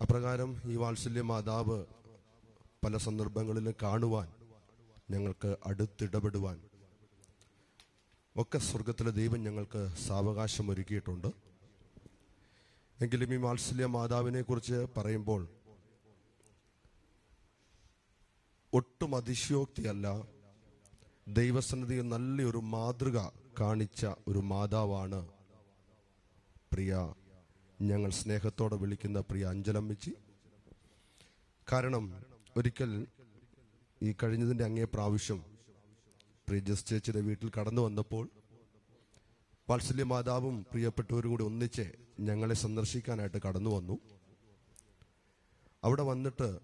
Speaker 23: അപ്രകാരം ഈ വാത്സല്യ മാതാവ് പല സന്ദർഭങ്ങളിലും കാണുവാൻ ഞങ്ങൾക്ക് അടുത്തിടപെടുവാൻ ഒക്കെ സ്വർഗത്തിലെ ദൈവം ഞങ്ങൾക്ക് സാവകാശം ഒരുക്കിയിട്ടുണ്ട് എങ്കിലും ഈ മാത്സല്യ മാതാവിനെ കുറിച്ച് പറയുമ്പോൾ ഒട്ടും അതിശയോക്തിയല്ല ദൈവസന്നിധിയിൽ നല്ലൊരു മാതൃക കാണിച്ച ഒരു മാതാവാണ് പ്രിയ. ഞങ്ങൾ സ്നേഹത്തോടെ വിളിക്കുന്ന പ്രിയ അഞ്ചലമ്മിച്ചി കാരണം ഒരിക്കൽ ഈ കഴിഞ്ഞതിന്റെ അങ്ങേ പ്രാവശ്യം പ്രിയ ജസ് ചേച്ചിയുടെ വീട്ടിൽ കടന്നു വന്നപ്പോൾ വാത്സല്യ മാതാവും പ്രിയപ്പെട്ടവരും കൂടി ഒന്നിച്ച് ഞങ്ങളെ സന്ദർശിക്കാനായിട്ട് കടന്നു വന്നു. അവിടെ വന്നിട്ട്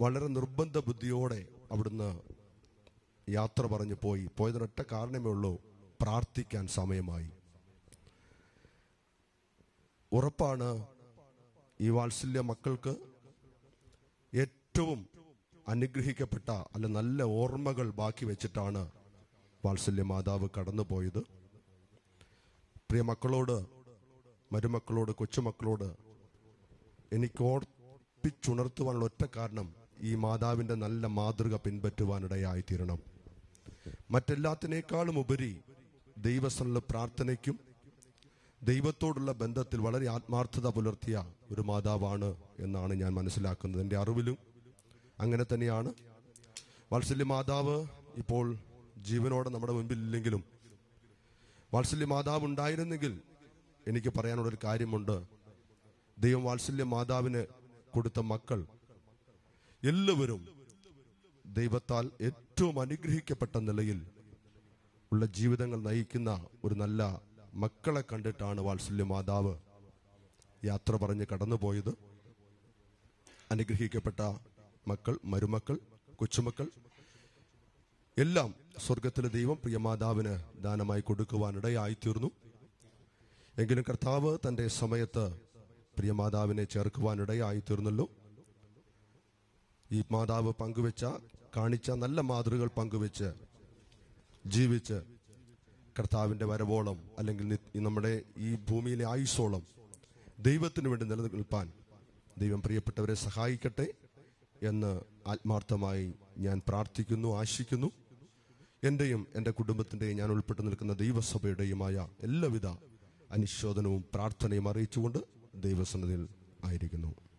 Speaker 23: വളരെ നിർബന്ധ ബുദ്ധിയോടെ അവിടുന്ന് യാത്ര പറഞ്ഞു പോയി. പോയതിനൊറ്റ കാരണമേ ഉള്ളൂ പ്രാർത്ഥിക്കാൻ സമയമായി. ഉറപ്പാണ് ഈ വാത്സല്യ മക്കൾക്ക് ഏറ്റവും അനുഗ്രഹിക്കപ്പെട്ട അല്ല നല്ല ഓർമ്മകൾ ബാക്കി വെച്ചിട്ടാണ് വാത്സല്യ മാതാവ് കടന്നുപോയത്. പ്രിയ മക്കളോട് മരുമക്കളോട് കൊച്ചുമക്കളോട് എനിക്ക് ഓർപ്പിച്ചുണർത്തുവാനുള്ള ഒറ്റ കാരണം ഈ മാതാവിന്റെ നല്ല മാതൃക പിൻപറ്റുവാനിടയായി തീരണം മറ്റെല്ലാത്തിനേക്കാളും ഉപരി ദൈവസ്ഥല പ്രാർത്ഥനയ്ക്കും ദൈവത്തോടുള്ള ബന്ധത്തിൽ വളരെ ആത്മാർത്ഥത പുലർത്തിയ ഒരു മാതാവാണ് എന്നാണ് ഞാൻ മനസ്സിലാക്കുന്നത്. എന്റെ അറിവിലും അങ്ങനെ തന്നെയാണ്. വാത്സല്യ മാതാവ് ഇപ്പോൾ ജീവനോടെ നമ്മുടെ മുൻപിൽ ഇല്ലെങ്കിലും വാത്സല്യ മാതാവ് ഉണ്ടായിരുന്നെങ്കിൽ എനിക്ക് പറയാനുള്ളൊരു കാര്യമുണ്ട്. ദൈവം വാത്സല്യ മാതാവിന് കൊടുത്ത മക്കൾ എല്ലാവരും ദൈവത്താൽ ഏറ്റവും അനുഗ്രഹിക്കപ്പെട്ട നിലയിൽ ഉള്ള ജീവിതങ്ങൾ നയിക്കുന്ന ഒരു നല്ല മക്കളെ കണ്ടിട്ടാണ് വാത്സല്യ മാതാവ് യാത്ര പറഞ്ഞ് കടന്നുപോയത്. അനുഗ്രഹിക്കപ്പെട്ട മക്കൾ മരുമക്കൾ കൊച്ചുമക്കൾ എല്ലാം സ്വർഗത്തിലെ ദൈവം പ്രിയമാതാവിന് ദാനമായി കൊടുക്കുവാനിടയായി തീർന്നു എങ്കിലും കർത്താവ് തന്റെ സമയത്ത് പ്രിയമാതാവിനെ ചേർക്കുവാനിടയായി തീർന്നല്ലോ ഈ മാതാവ് പങ്കുവെച്ച കാണിച്ച നല്ല മാതൃകൾ പങ്കുവെച്ച് ജീവിച്ച് കർത്താവിന്റെ വരവോളം അല്ലെങ്കിൽ നമ്മുടെ ഈ ഭൂമിയിലെ ആയുസോളം ദൈവത്തിന് വേണ്ടി നിലനിൽപ്പാൻ ദൈവം പ്രിയപ്പെട്ടവരെ സഹായിക്കട്ടെ എന്ന് ആത്മാർത്ഥമായി ഞാൻ പ്രാർത്ഥിക്കുന്നു ആശിക്കുന്നു. എന്റെയും എന്റെ കുടുംബത്തിന്റെയും ഞാൻ ഉൾപ്പെട്ടു നിൽക്കുന്ന ദൈവസഭയുടെയുമായ എല്ലാവിധ അനുശോചനവും പ്രാർത്ഥനയും അറിയിച്ചുകൊണ്ട് ദൈവസന്നിധിയിൽ ആയിരിക്കുന്നു ും.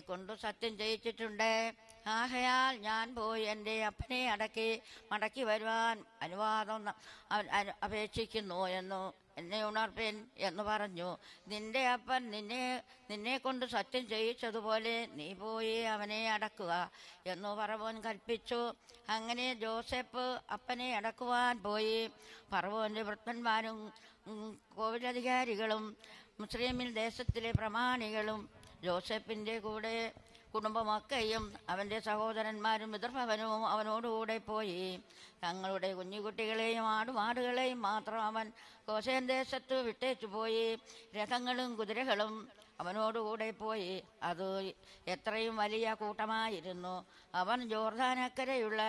Speaker 24: കൊണ്ടു സത്യം ചെയ്യിച്ചിട്ടുണ്ട് ആഹയാൽ ഞാൻ പോയി എന്റെ അപ്പനെ അടക്കി മടക്കി വരുവാൻ അനുവാദം അപേക്ഷിക്കുന്നു എന്നു എന്നെ ഉണർപ്പൻ എന്ന് പറഞ്ഞു. നിന്റെ അപ്പൻ നിന്നെ നിന്നെ കൊണ്ട് സത്യം ചെയ്യിച്ചതുപോലെ നീ പോയി അവനെ അടക്കുക എന്നു പറവോൻ കൽപ്പിച്ചു. അങ്ങനെ ജോസഫ് അപ്പനെ അടക്കുവാൻ പോയി. പറവോന്റെ വൃത്തന്മാരും കോവിലധികാരികളും മുസ്ലിമിൽ ദേശത്തിലെ പ്രമാണികളും ജോസഫിന്റെ കൂടെ കുടുംബമൊക്കെയും അവന്റെ സഹോദരന്മാരും പിതൃഭവനവും അവനോടുകൂടെ പോയി. തങ്ങളുടെ കുഞ്ഞുകുട്ടികളെയും ആടുമാടുകളെയും മാത്രം അവൻ കോശേൻ ദേശത്ത് വിട്ടേച്ചു പോയി രഥങ്ങളും കുതിരകളും അവനോടുകൂടെ പോയി. അത് എത്രയും വലിയ കൂട്ടമായിരുന്നു. അവൻ ജോർദാനക്കരയുള്ള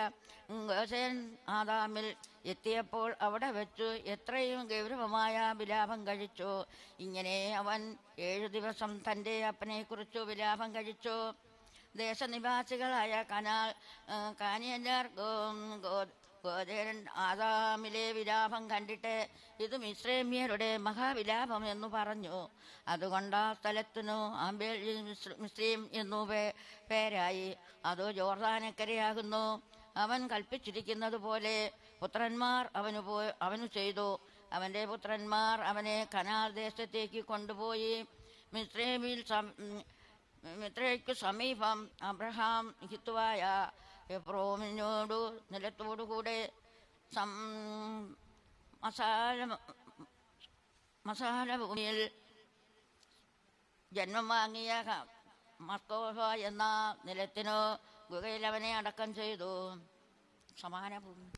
Speaker 24: ഗോസേൻ ആദാമിൽ എത്തിയപ്പോൾ അവിടെ വെച്ചു എത്രയും ഗൗരവമായ വിലാപം കഴിച്ചു. ഇങ്ങനെ അവൻ ഏഴു ദിവസം തന്റെ അപ്പനെക്കുറിച്ചു വിലാപം കഴിച്ചു. ദേശനിവാസികളായ കനാൽ കാനിയന്മാർ ഗോചരൻ ആദാമിലെ വിലാപം കണ്ടിട്ട് ഇത് മിശ്രേമ്യരുടെ മഹാവിലാപം എന്ന് പറഞ്ഞു. അതുകൊണ്ട് ആ സ്ഥലത്തിനു ആമ്പേൽ മിശ്രീം എന്നു പേരായി. അത് ജോർദാനക്കരയാകുന്നു. അവൻ കൽപ്പിച്ചിരിക്കുന്നത് പോലെ പുത്രന്മാർ അവന് പോ അവനു ചെയ്തു. അവന്റെ പുത്രന്മാർ അവനെ കനാൽ ദേശത്തേക്ക് കൊണ്ടുപോയി. മിശ്രേമിൽ മിത്രയ്ക്കു സമീപം അബ്രഹാം ഹിത്തുവായ എബ്രോമിനോടു നിലത്തോടുകൂടെ സം മസാല മസാല ഭൂമിയിൽ ജന്മം വാങ്ങിയ മസ്കോഹ എന്ന നിലത്തിനു ഗുഹയിൽ അവനെ അടക്കം ചെയ്തു. സമാന ഭൂമി.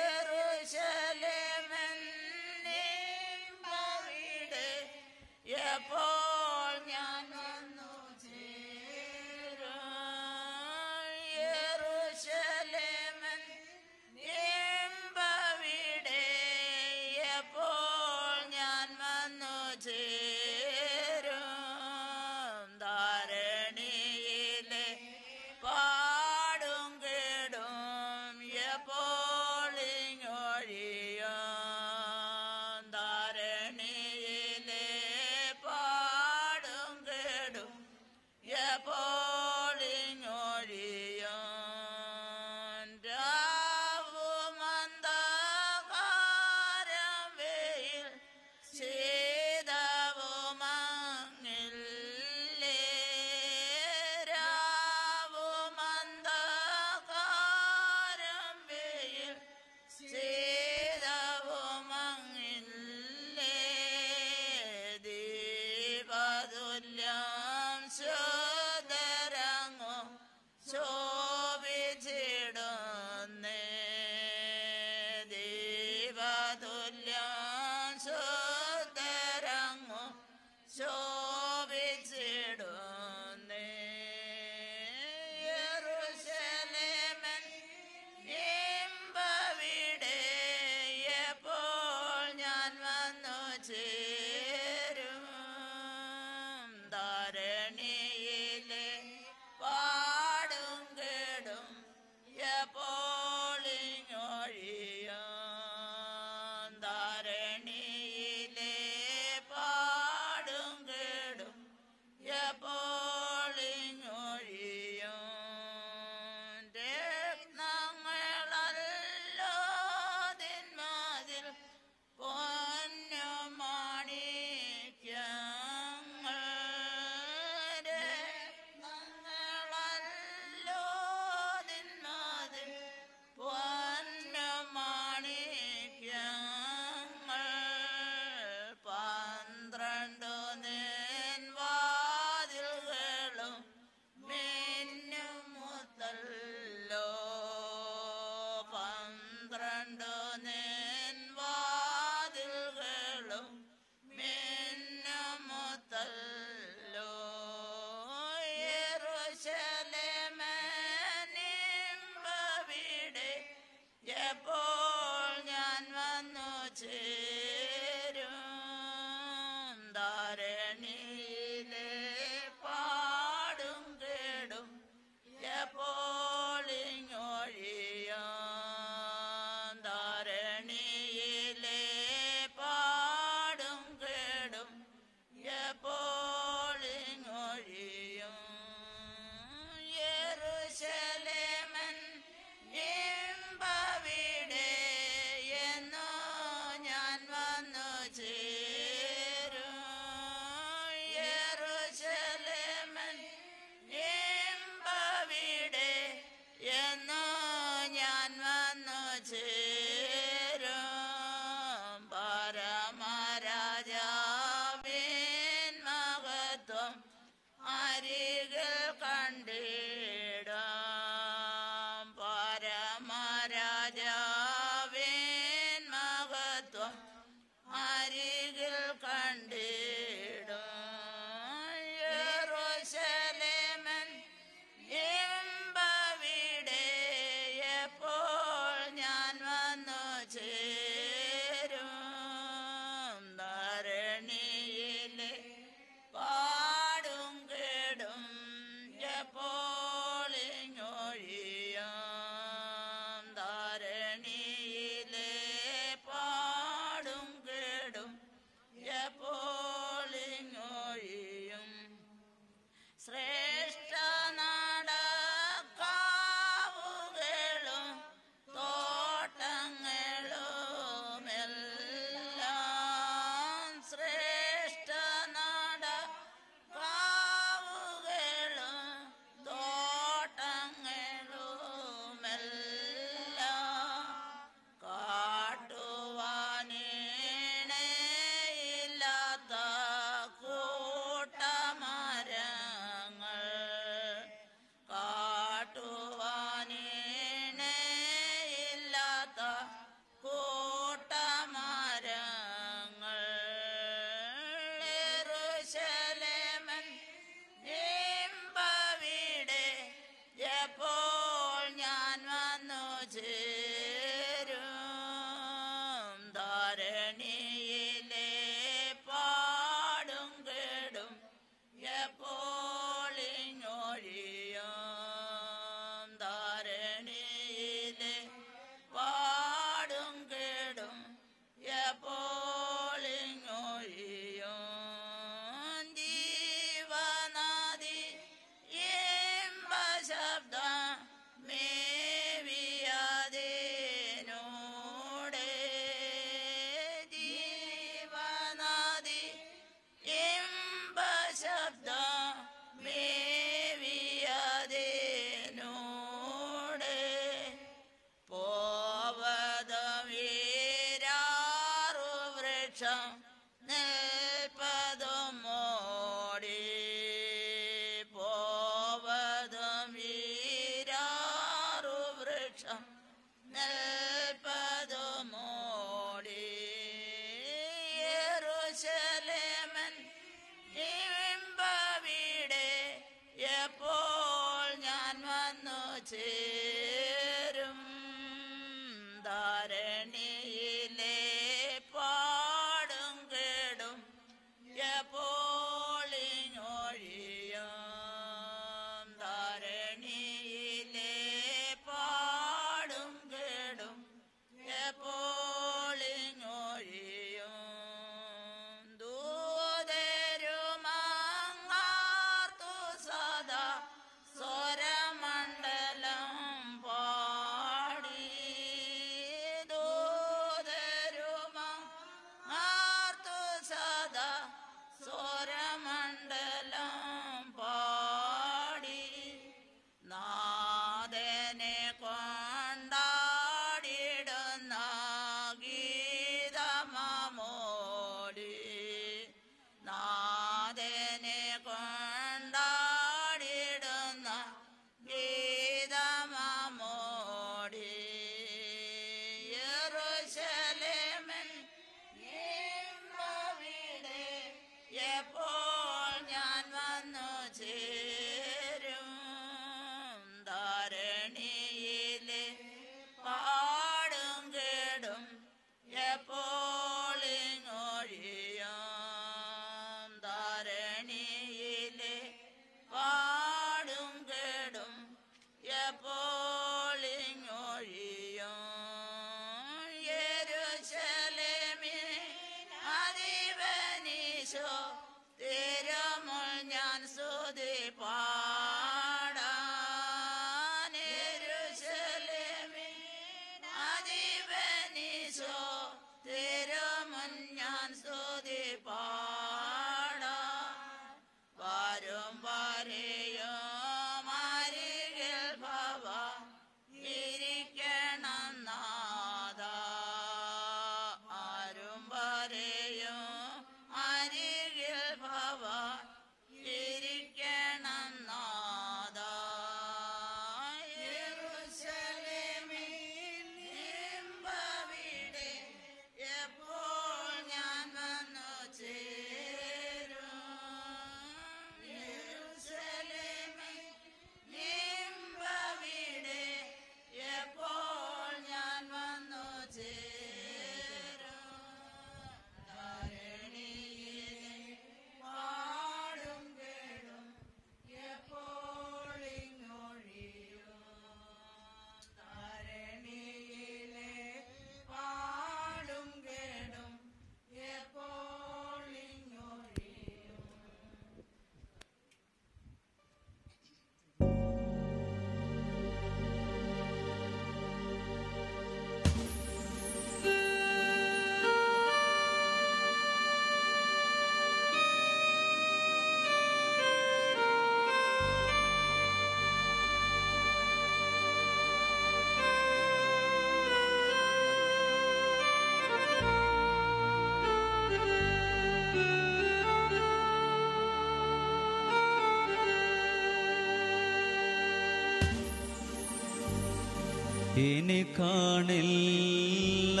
Speaker 22: കാണില്ല.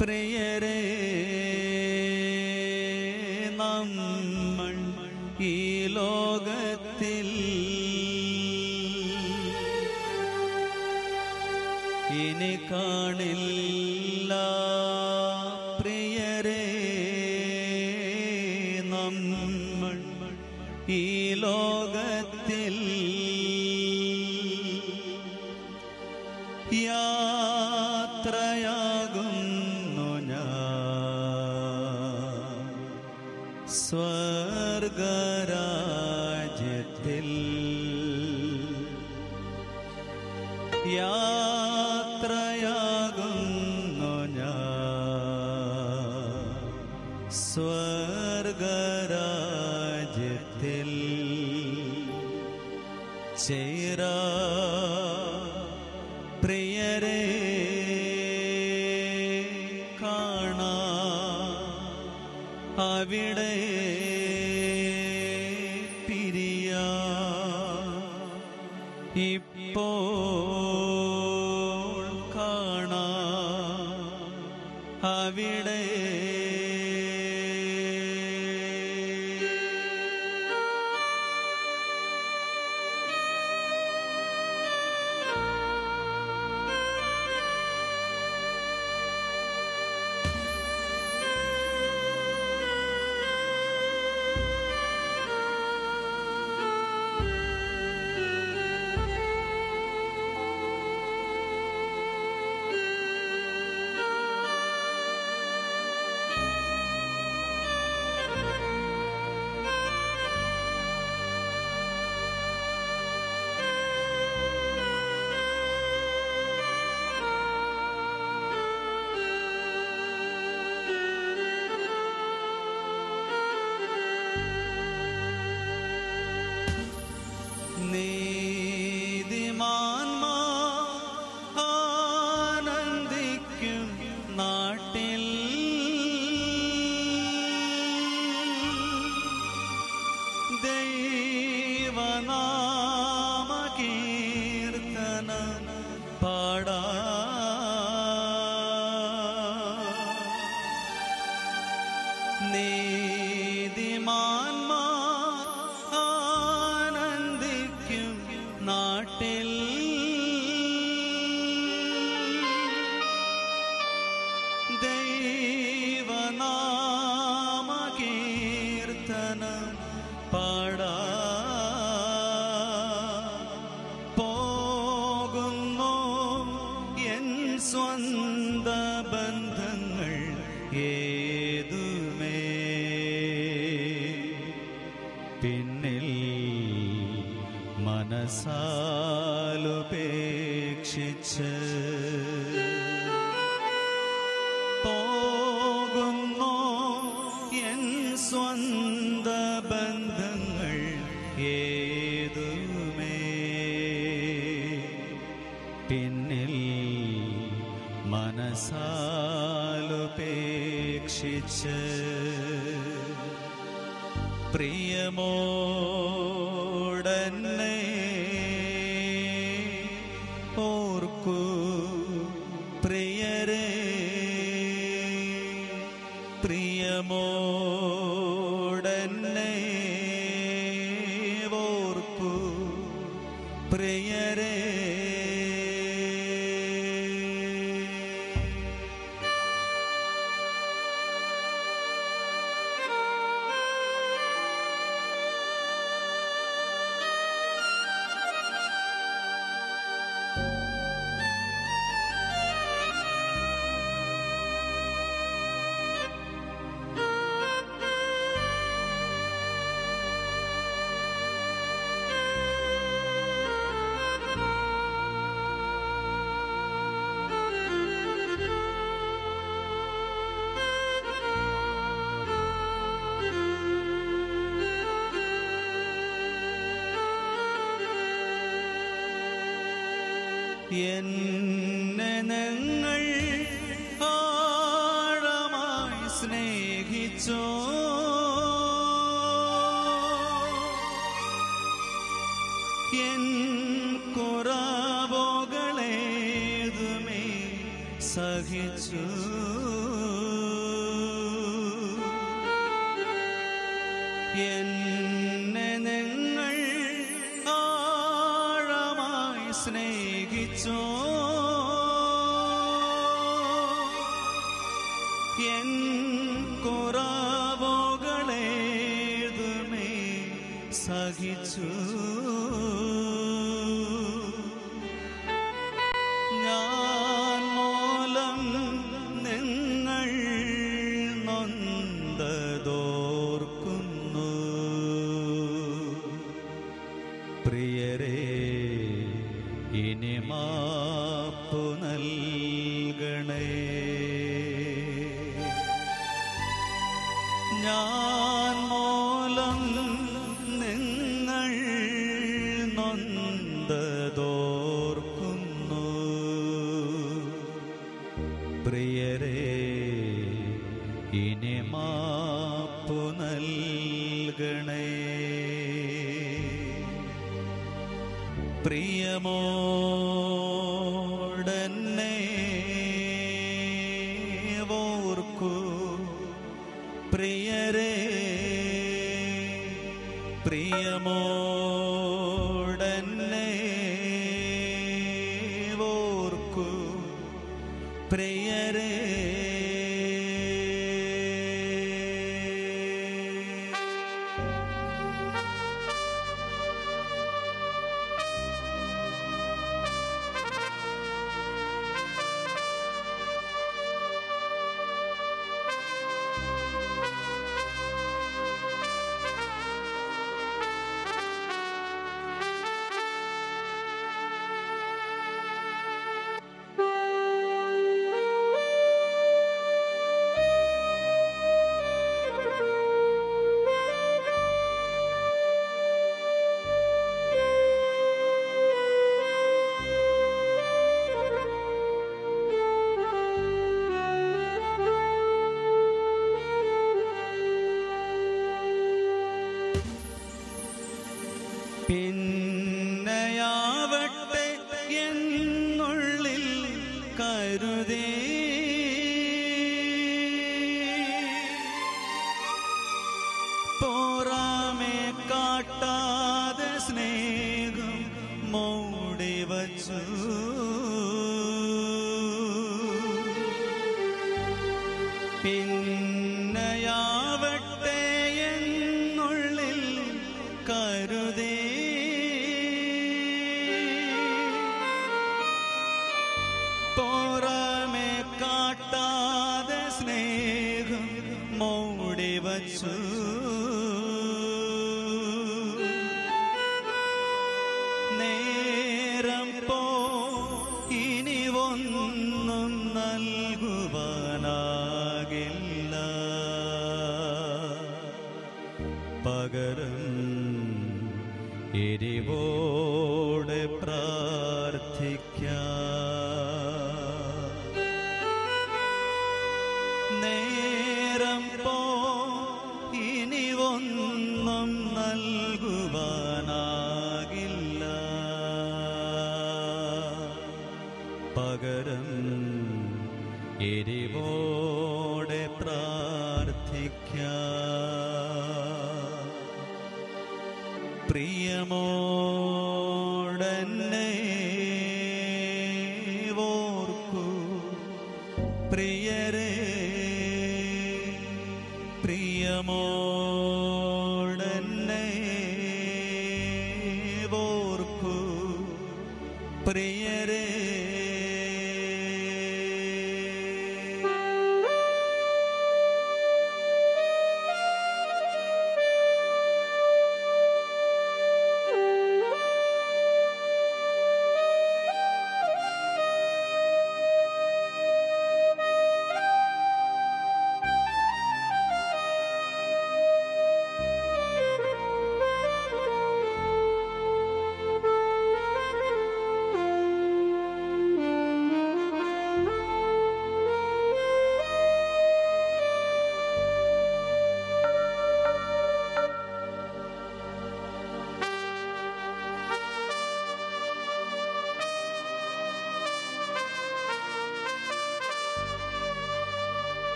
Speaker 22: പ്രിയരെ പ്രിയമോടന്നെ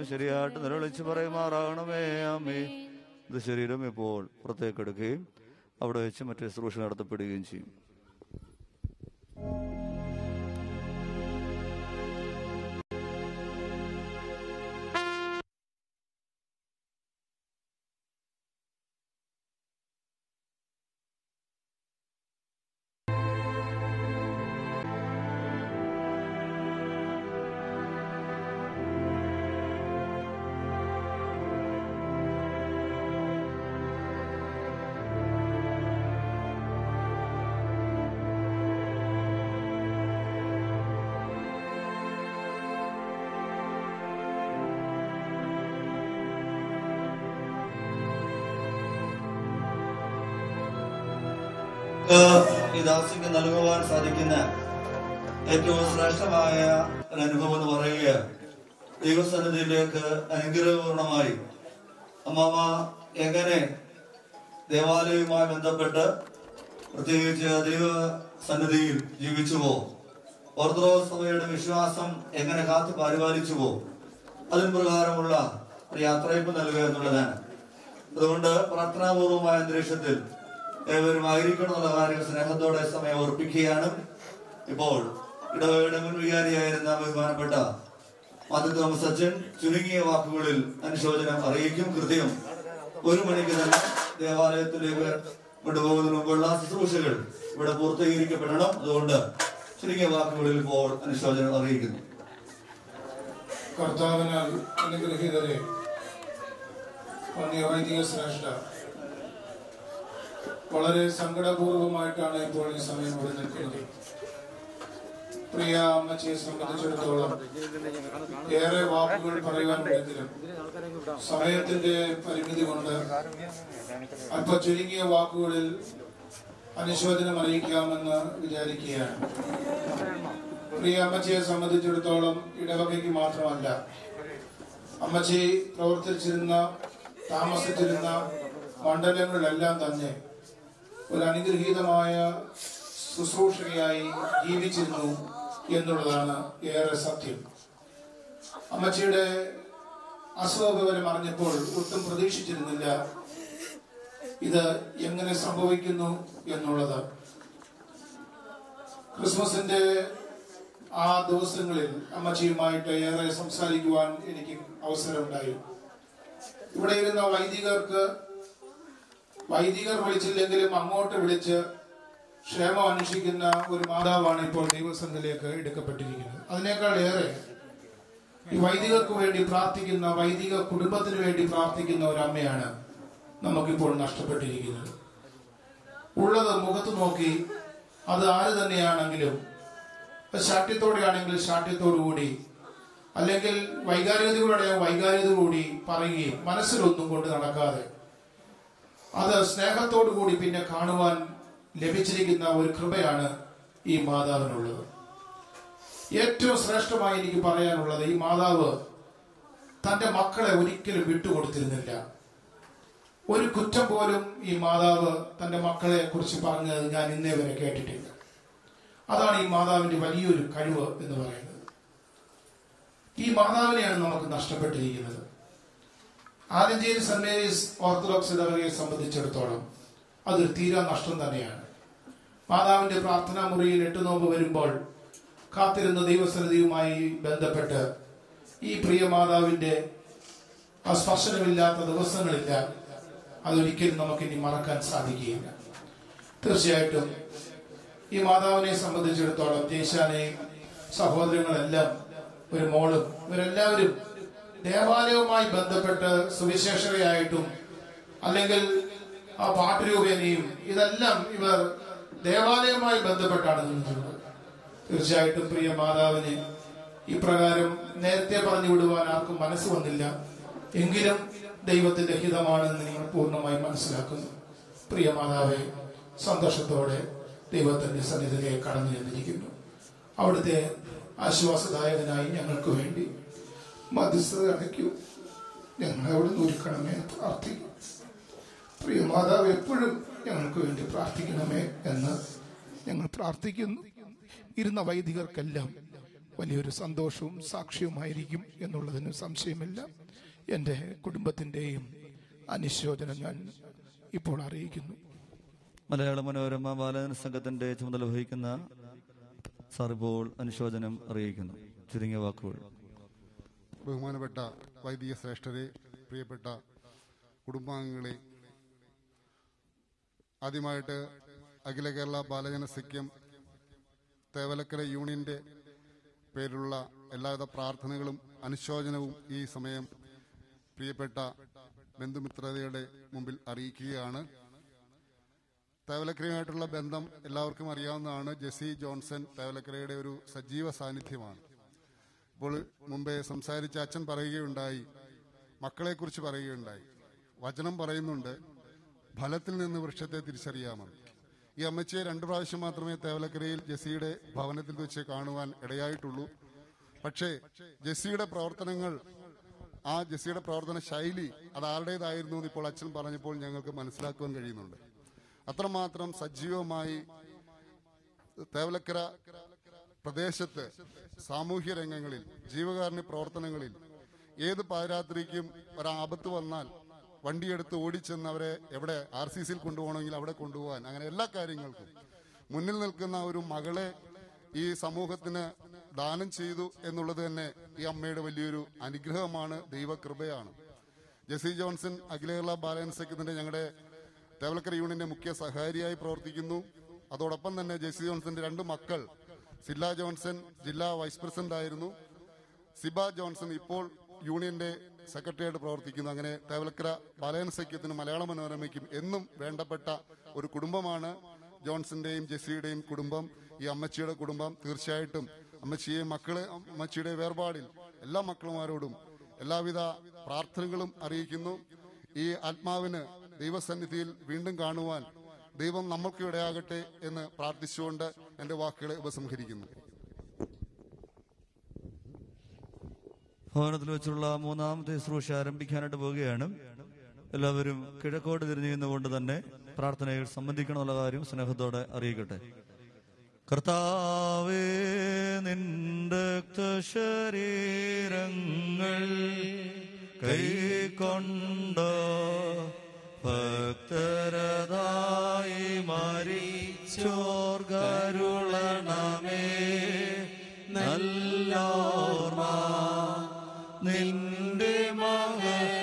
Speaker 4: ആത്മാക്കളും ശരിയായിട്ട് നിലവിളിച്ച് പറയുമാറാകണമേ അമ്മേ ഇത് ശരീരം ഇപ്പോൾ പുറത്തേക്കെടുക്കുകയും അവിടെ വെച്ച് മറ്റേ ശുശ്രൂഷ നടത്തപ്പെടുകയും ചെയ്യും. നൽകുവാൻ സാധിക്കുന്ന ഏറ്റവും ശ്രേഷ്ഠമായ അനുഭവം എന്ന് പറയുക ദൈവസന്നിധിയിലേക്ക് അനുഗ്രഹപൂർണമായി. അമ്മാമ എങ്ങനെ ദേവാലയവുമായി ബന്ധപ്പെട്ട് പ്രത്യേകിച്ച് ദൈവ സന്നിധിയിൽ ജീവിച്ചുവോ? ഓർത്തഡോക്സ് സഭയുടെ വിശ്വാസം എങ്ങനെ കാത്തു പരിപാലിച്ചുവോ? അതിന് പ്രകാരമുള്ള ഒരു യാത്രയപ്പ് നൽകുക എന്നുള്ളതാണ്. അതുകൊണ്ട് പ്രാർത്ഥനാപൂർവമായ അന്തരീക്ഷത്തിൽ ഏവരും ആയിരിക്കണം എന്നുള്ള കാര്യം സ്നേഹത്തോടെ സമയം ഓർപ്പിക്കുകയാണ് ഇപ്പോൾ ഇടവയുടെ മുൻ വികാരിയായിരുന്ന ബഹുമാനപ്പെട്ട മാത്യു സച്ചൻ ചുരുങ്ങിയ വാക്കുകളിൽ അനുശോചനം അറിയിക്കും. കൃത്യം ഒരു മണിക്ക് തന്നെ ദേവാലയത്തിലേക്ക് കൊണ്ടുപോകുന്നതിന് മുമ്പുള്ള ശുശ്രൂഷകൾ ഇവിടെ പൂർത്തീകരിക്കപ്പെടണം. അതുകൊണ്ട് ചുരുങ്ങിയ വാക്കുകളിൽ ഇപ്പോൾ അനുശോചനം അറിയിക്കുന്നു.
Speaker 25: കർത്താവിനാൽ അനുഗ്രഹീതരെ വന്യ വൈദിക ശ്രേഷ്ഠ വളരെ സങ്കടപൂർവമായിട്ടാണ് ഇപ്പോൾ ഈ സമയം ഇവിടെ നിൽക്കുന്നത്. പ്രിയ അമ്മച്ചിയെ സംബന്ധിച്ചിടത്തോളം ഏറെ വാക്കുകൾ പറയുവാനുണ്ടെങ്കിലും സമയത്തിന്റെ പരിമിതി കൊണ്ട് അല്പ ചുരുങ്ങിയ വാക്കുകളിൽ അനുശോചനം അറിയിക്കാമെന്ന് വിചാരിക്കുകയാണ്. പ്രിയ അമ്മച്ചിയെ സംബന്ധിച്ചിടത്തോളം ഇടവകയ്ക്ക് മാത്രമല്ല അമ്മച്ചി പ്രവർത്തിച്ചിരുന്ന താമസിച്ചിരുന്ന മണ്ഡലങ്ങളിലെല്ലാം തന്നെ ഒരു അനുഗ്രഹീതമായ ശുശ്രൂഷകയായി ജീവിച്ചിരുന്നു എന്നുള്ളതാണ് ഏറെ സത്യം. അമ്മച്ചിയുടെ അസുഖവിവരം അറിഞ്ഞപ്പോൾ ഒട്ടും പ്രതീക്ഷിച്ചിരുന്നില്ല ഇത് എങ്ങനെ സംഭവിക്കുന്നു എന്നുള്ളത്. ക്രിസ്മസിന്റെ ആ ദിവസങ്ങളിൽ അമ്മച്ചിയുമായിട്ട് ഏറെ സംസാരിക്കുവാൻ എനിക്ക് അവസരമുണ്ടായി. ഇവിടെ ഇരുന്ന വൈദികർക്ക് വൈദികർ വിളിച്ചില്ലെങ്കിലും അങ്ങോട്ട് വിളിച്ച് ക്ഷേമം അന്വേഷിക്കുന്ന ഒരു മാതാവാണ് ഇപ്പോൾ ദൈവസംഘത്തിലേക്ക് എടുക്കപ്പെട്ടിരിക്കുന്നത്. അതിനേക്കാൾ ഏറെ ഈ വൈദികർക്ക് വേണ്ടി പ്രാർത്ഥിക്കുന്ന വൈദിക കുടുംബത്തിന് വേണ്ടി പ്രാർത്ഥിക്കുന്ന ഒരു അമ്മയാണ് നമുക്കിപ്പോൾ നഷ്ടപ്പെട്ടിരിക്കുന്നത്. ഉള്ളത് മുഖത്ത് നോക്കി അത് ആര് തന്നെയാണെങ്കിലും ശാഠ്യത്തോടെയാണെങ്കിൽ ശാഠ്യത്തോടുകൂടി അല്ലെങ്കിൽ വൈകാരികതയോടെ വൈകാരികതയോടുകൂടി പറയുകയും മനസ്സിലൊന്നും കൊണ്ട് നടക്കാതെ അത് സ്നേഹത്തോടു കൂടി പിന്നെ കാണുവാൻ ലഭിച്ചിരിക്കുന്ന ഒരു കൃപയാണ് ഈ മാതാവിനുള്ളത്. ഏറ്റവും ശ്രേഷ്ഠമായി എനിക്ക് പറയാനുള്ളത് ഈ മാതാവ് തന്റെ മക്കളെ ഒരിക്കലും വിട്ടുകൊടുത്തിരുന്നില്ല. ഒരു കുറ്റം പോലും ഈ മാതാവ് തന്റെ മക്കളെ കുറിച്ച് പറഞ്ഞത് ഞാൻ ഇന്നേ വരെ കേട്ടിട്ടില്ല. അതാണ് ഈ മാതാവിന്റെ വലിയൊരു കഴിവ് എന്ന് പറയുന്നത്. ഈ മാതാവിനെയാണ് നമുക്ക് നഷ്ടപ്പെട്ടിരിക്കുന്നത്. ആലഞ്ചേരി മേരീസ് ഓർത്തഡോക്സ് ഇടവകയെ സംബന്ധിച്ചിടത്തോളം അതൊരു തീരാ നഷ്ടം തന്നെയാണ്. മാതാവിന്റെ പ്രാർത്ഥനാ മുറിയിൽ എട്ട് നോമ്പ് വരുമ്പോൾ കാത്തിരുന്ന ദൈവസന്നിധിയുമായി ബന്ധപ്പെട്ട് ഈ പ്രിയ മാതാവിന്റെ ആ സ്പർശനമില്ലാത്ത ദിവസങ്ങളില്ല. അതൊരിക്കലും നമുക്ക് ഇനി മറക്കാൻ സാധിക്കുകയില്ല. തീർച്ചയായിട്ടും ഈ മാതാവിനെ സംബന്ധിച്ചിടത്തോളം ജയ്ശാനെയും സഹോദരങ്ങളെല്ലാം ഒരു മോളും ഇവരെല്ലാവരും ദേവാലയവുമായി ബന്ധപ്പെട്ട് സുവിശേഷതയായിട്ടും അല്ലെങ്കിൽ ആ പാട്ടുരൂപേനയും ഇതെല്ലാം ഇവർ ദേവാലയവുമായി ബന്ധപ്പെട്ടാണ് നിന്നിട്ടുള്ളത് തീർച്ചയായിട്ടും പ്രിയ മാതാവിന് ഇപ്രകാരം നേരത്തെ പറഞ്ഞു വിടുവാൻ ആർക്കും മനസ്സ് വന്നില്ല. എങ്കിലും ദൈവത്തിന്റെ ഹിതമാണെന്ന് നിങ്ങൾ പൂർണമായി മനസ്സിലാക്കുന്നു. പ്രിയ മാതാവെ സന്തോഷത്തോടെ ദൈവത്തിന്റെ സന്നിധിയിലേക്ക് കടന്നു ചെന്നിരിക്കുന്നു. അവിടുത്തെ ആശ്വാസദായകനായി ഞങ്ങൾക്ക് വേണ്ടി മധ്യസ്ഥത അടയ്ക്കൂ. ഞങ്ങളവിടെ ഒരുക്കണമേ പ്രാർത്ഥിക്കും പ്രിയ മാതാവ് എപ്പോഴും ഞങ്ങൾക്ക് വേണ്ടി പ്രാർത്ഥിക്കണമേ എന്ന് ഞങ്ങൾ പ്രാർത്ഥിക്കുന്നു. ഇരുന്ന വൈദികർക്കെല്ലാം വലിയൊരു സന്തോഷവും സാക്ഷ്യവുമായിരിക്കും എന്നുള്ളതിന് സംശയമില്ല. എന്റെ കുടുംബത്തിന്റെയും അനുശോചനം ഞാൻ ഇപ്പോൾ അറിയിക്കുന്നു.
Speaker 4: മലയാള മനോരമ ബാലജന സംഘത്തിന്റെ ചുമതല വഹിക്കുന്ന സാർ ഇപ്പോൾ അനുശോചനം അറിയിക്കുന്നു. ചുരുങ്ങിയ വാക്കുകൾ.
Speaker 26: ബഹുമാനപ്പെട്ട വൈദിക ശ്രേഷ്ഠരെ പ്രിയപ്പെട്ട കുടുംബാംഗങ്ങളെ ആദ്യമായിട്ട് അഖില കേരള ബാലജന സഖ്യം തേവലക്കര യൂണിയന്റെ പേരിലുള്ള എല്ലാവിധ പ്രാർത്ഥനകളും അനുശോചനവും ഈ സമയം പ്രിയപ്പെട്ട ബന്ധുമിത്രതയുടെ മുമ്പിൽ അറിയിക്കുകയാണ്. തേവലക്കരയുമായിട്ടുള്ള ബന്ധം എല്ലാവർക്കും അറിയാവുന്നതാണ്. ജെസി ജോൺസൺ തേവലക്കരയുടെ ഒരു സജീവ സാന്നിധ്യമാണ്. ഇപ്പോൾ മുമ്പേ സംസാരിച്ച അച്ഛൻ പറയുകയുണ്ടായി മക്കളെ കുറിച്ച് പറയുകയുണ്ടായി. വചനം പറയുന്നുണ്ട് ഫലത്തിൽ നിന്ന് വൃക്ഷത്തെ തിരിച്ചറിയാമെന്ന്. ഈ അമ്മച്ചിയെ രണ്ടു പ്രാവശ്യം മാത്രമേ തേവലക്കരയിൽ ജെസ്സിയുടെ ഭവനത്തിൽ വെച്ച് കാണുവാൻ ഇടയായിട്ടുള്ളൂ. പക്ഷേ ജെസ്സിയുടെ പ്രവർത്തനങ്ങൾ ആ ജെസ്സിയുടെ പ്രവർത്തന ശൈലി അത് ആരുടേതായിരുന്നു എന്ന് ഇപ്പോൾ അച്ഛൻ പറഞ്ഞപ്പോൾ ഞങ്ങൾക്ക് മനസ്സിലാക്കുവാൻ കഴിയുന്നുണ്ട്. അത്രമാത്രം സജീവമായി തേവലക്കര പ്രദേശത്ത് സാമൂഹ്യ രംഗങ്ങളിൽ ജീവകാരുണ്യ പ്രവർത്തനങ്ങളിൽ ഏത് പാതിരാത്രിക്കും ഒരാപത്ത് വന്നാൽ വണ്ടിയെടുത്ത് ഓടിച്ചെന്ന് അവരെ എവിടെ ആർ സി സിയിൽ കൊണ്ടുപോകണമെങ്കിൽ അവിടെ കൊണ്ടുപോകാൻ അങ്ങനെ എല്ലാ കാര്യങ്ങൾക്കും. മുന്നിൽ നിൽക്കുന്ന ഒരു മകളെ ഈ സമൂഹത്തിന് ദാനം ചെയ്തു എന്നുള്ളത് തന്നെ ഈ അമ്മയുടെ വലിയൊരു അനുഗ്രഹമാണ് ദൈവകൃപയാണ്. ജെസി ജോൺസൺ അഖില കേരള ബാലൻ സഖ്യത്തിന്റെ ഞങ്ങളുടെ തേവലക്കര യൂണിയന്റെ മുഖ്യ സഹാരിയായി പ്രവർത്തിക്കുന്നു. അതോടൊപ്പം തന്നെ ജെസി ജോൺസന്റെ രണ്ട് മക്കൾ സില്ല ജോൺസൺ ജില്ലാ വൈസ് പ്രസിഡന്റ് ആയിരുന്നു. സിബ ജോൺസൺ ഇപ്പോൾ യൂണിയന്റെ സെക്രട്ടറിയായിട്ട് പ്രവർത്തിക്കുന്നു. അങ്ങനെ തേവലക്കര ബാലയന സഖ്യത്തിനും മലയാള മനോരമയ്ക്കും എന്നും വേണ്ടപ്പെട്ട ഒരു കുടുംബമാണ് ജോൺസന്റെയും ജെസ്സിയുടെയും കുടുംബം ഈ അമ്മച്ചിയുടെ കുടുംബം. തീർച്ചയായിട്ടും അമ്മച്ചിയെ മക്കളെ അമ്മച്ചിയുടെ വേർപാടിൽ എല്ലാ മക്കളുമാരോടും എല്ലാവിധ പ്രാർത്ഥനകളും അറിയിക്കുന്നു. ഈ ആത്മാവിന് ദൈവസന്നിധിയിൽ വീണ്ടും കാണുവാൻ ദൈവം നമ്മൾക്ക് ഇടയാകട്ടെ എന്ന് പ്രാർത്ഥിച്ചുകൊണ്ട് എന്റെ വാക്കുകളെ ഉപസംഹരിക്കുന്നു.
Speaker 4: ഭവനത്തിൽ വെച്ചുള്ള മൂന്നാമത്തെ ശുശ്രൂഷ ആരംഭിക്കാനായിട്ട് പോവുകയാണ്. എല്ലാവരും കിഴക്കോട്ട് തിരിഞ്ഞു നിന്നുകൊണ്ട് തന്നെ പ്രാർത്ഥനയിൽ സംബന്ധിക്കണമെന്നുള്ള കാര്യം സ്നേഹത്തോടെ അറിയിക്കട്ടെ. കർത്താവേ നിന്റെ ശരീരങ്ങൾ കൈക്കൊണ്ട ഭക്തരതായി മരിച്ചോർഗരുളണമേ നല്ലോർമ്മ നിന്റെ മഹത്വമുദീകും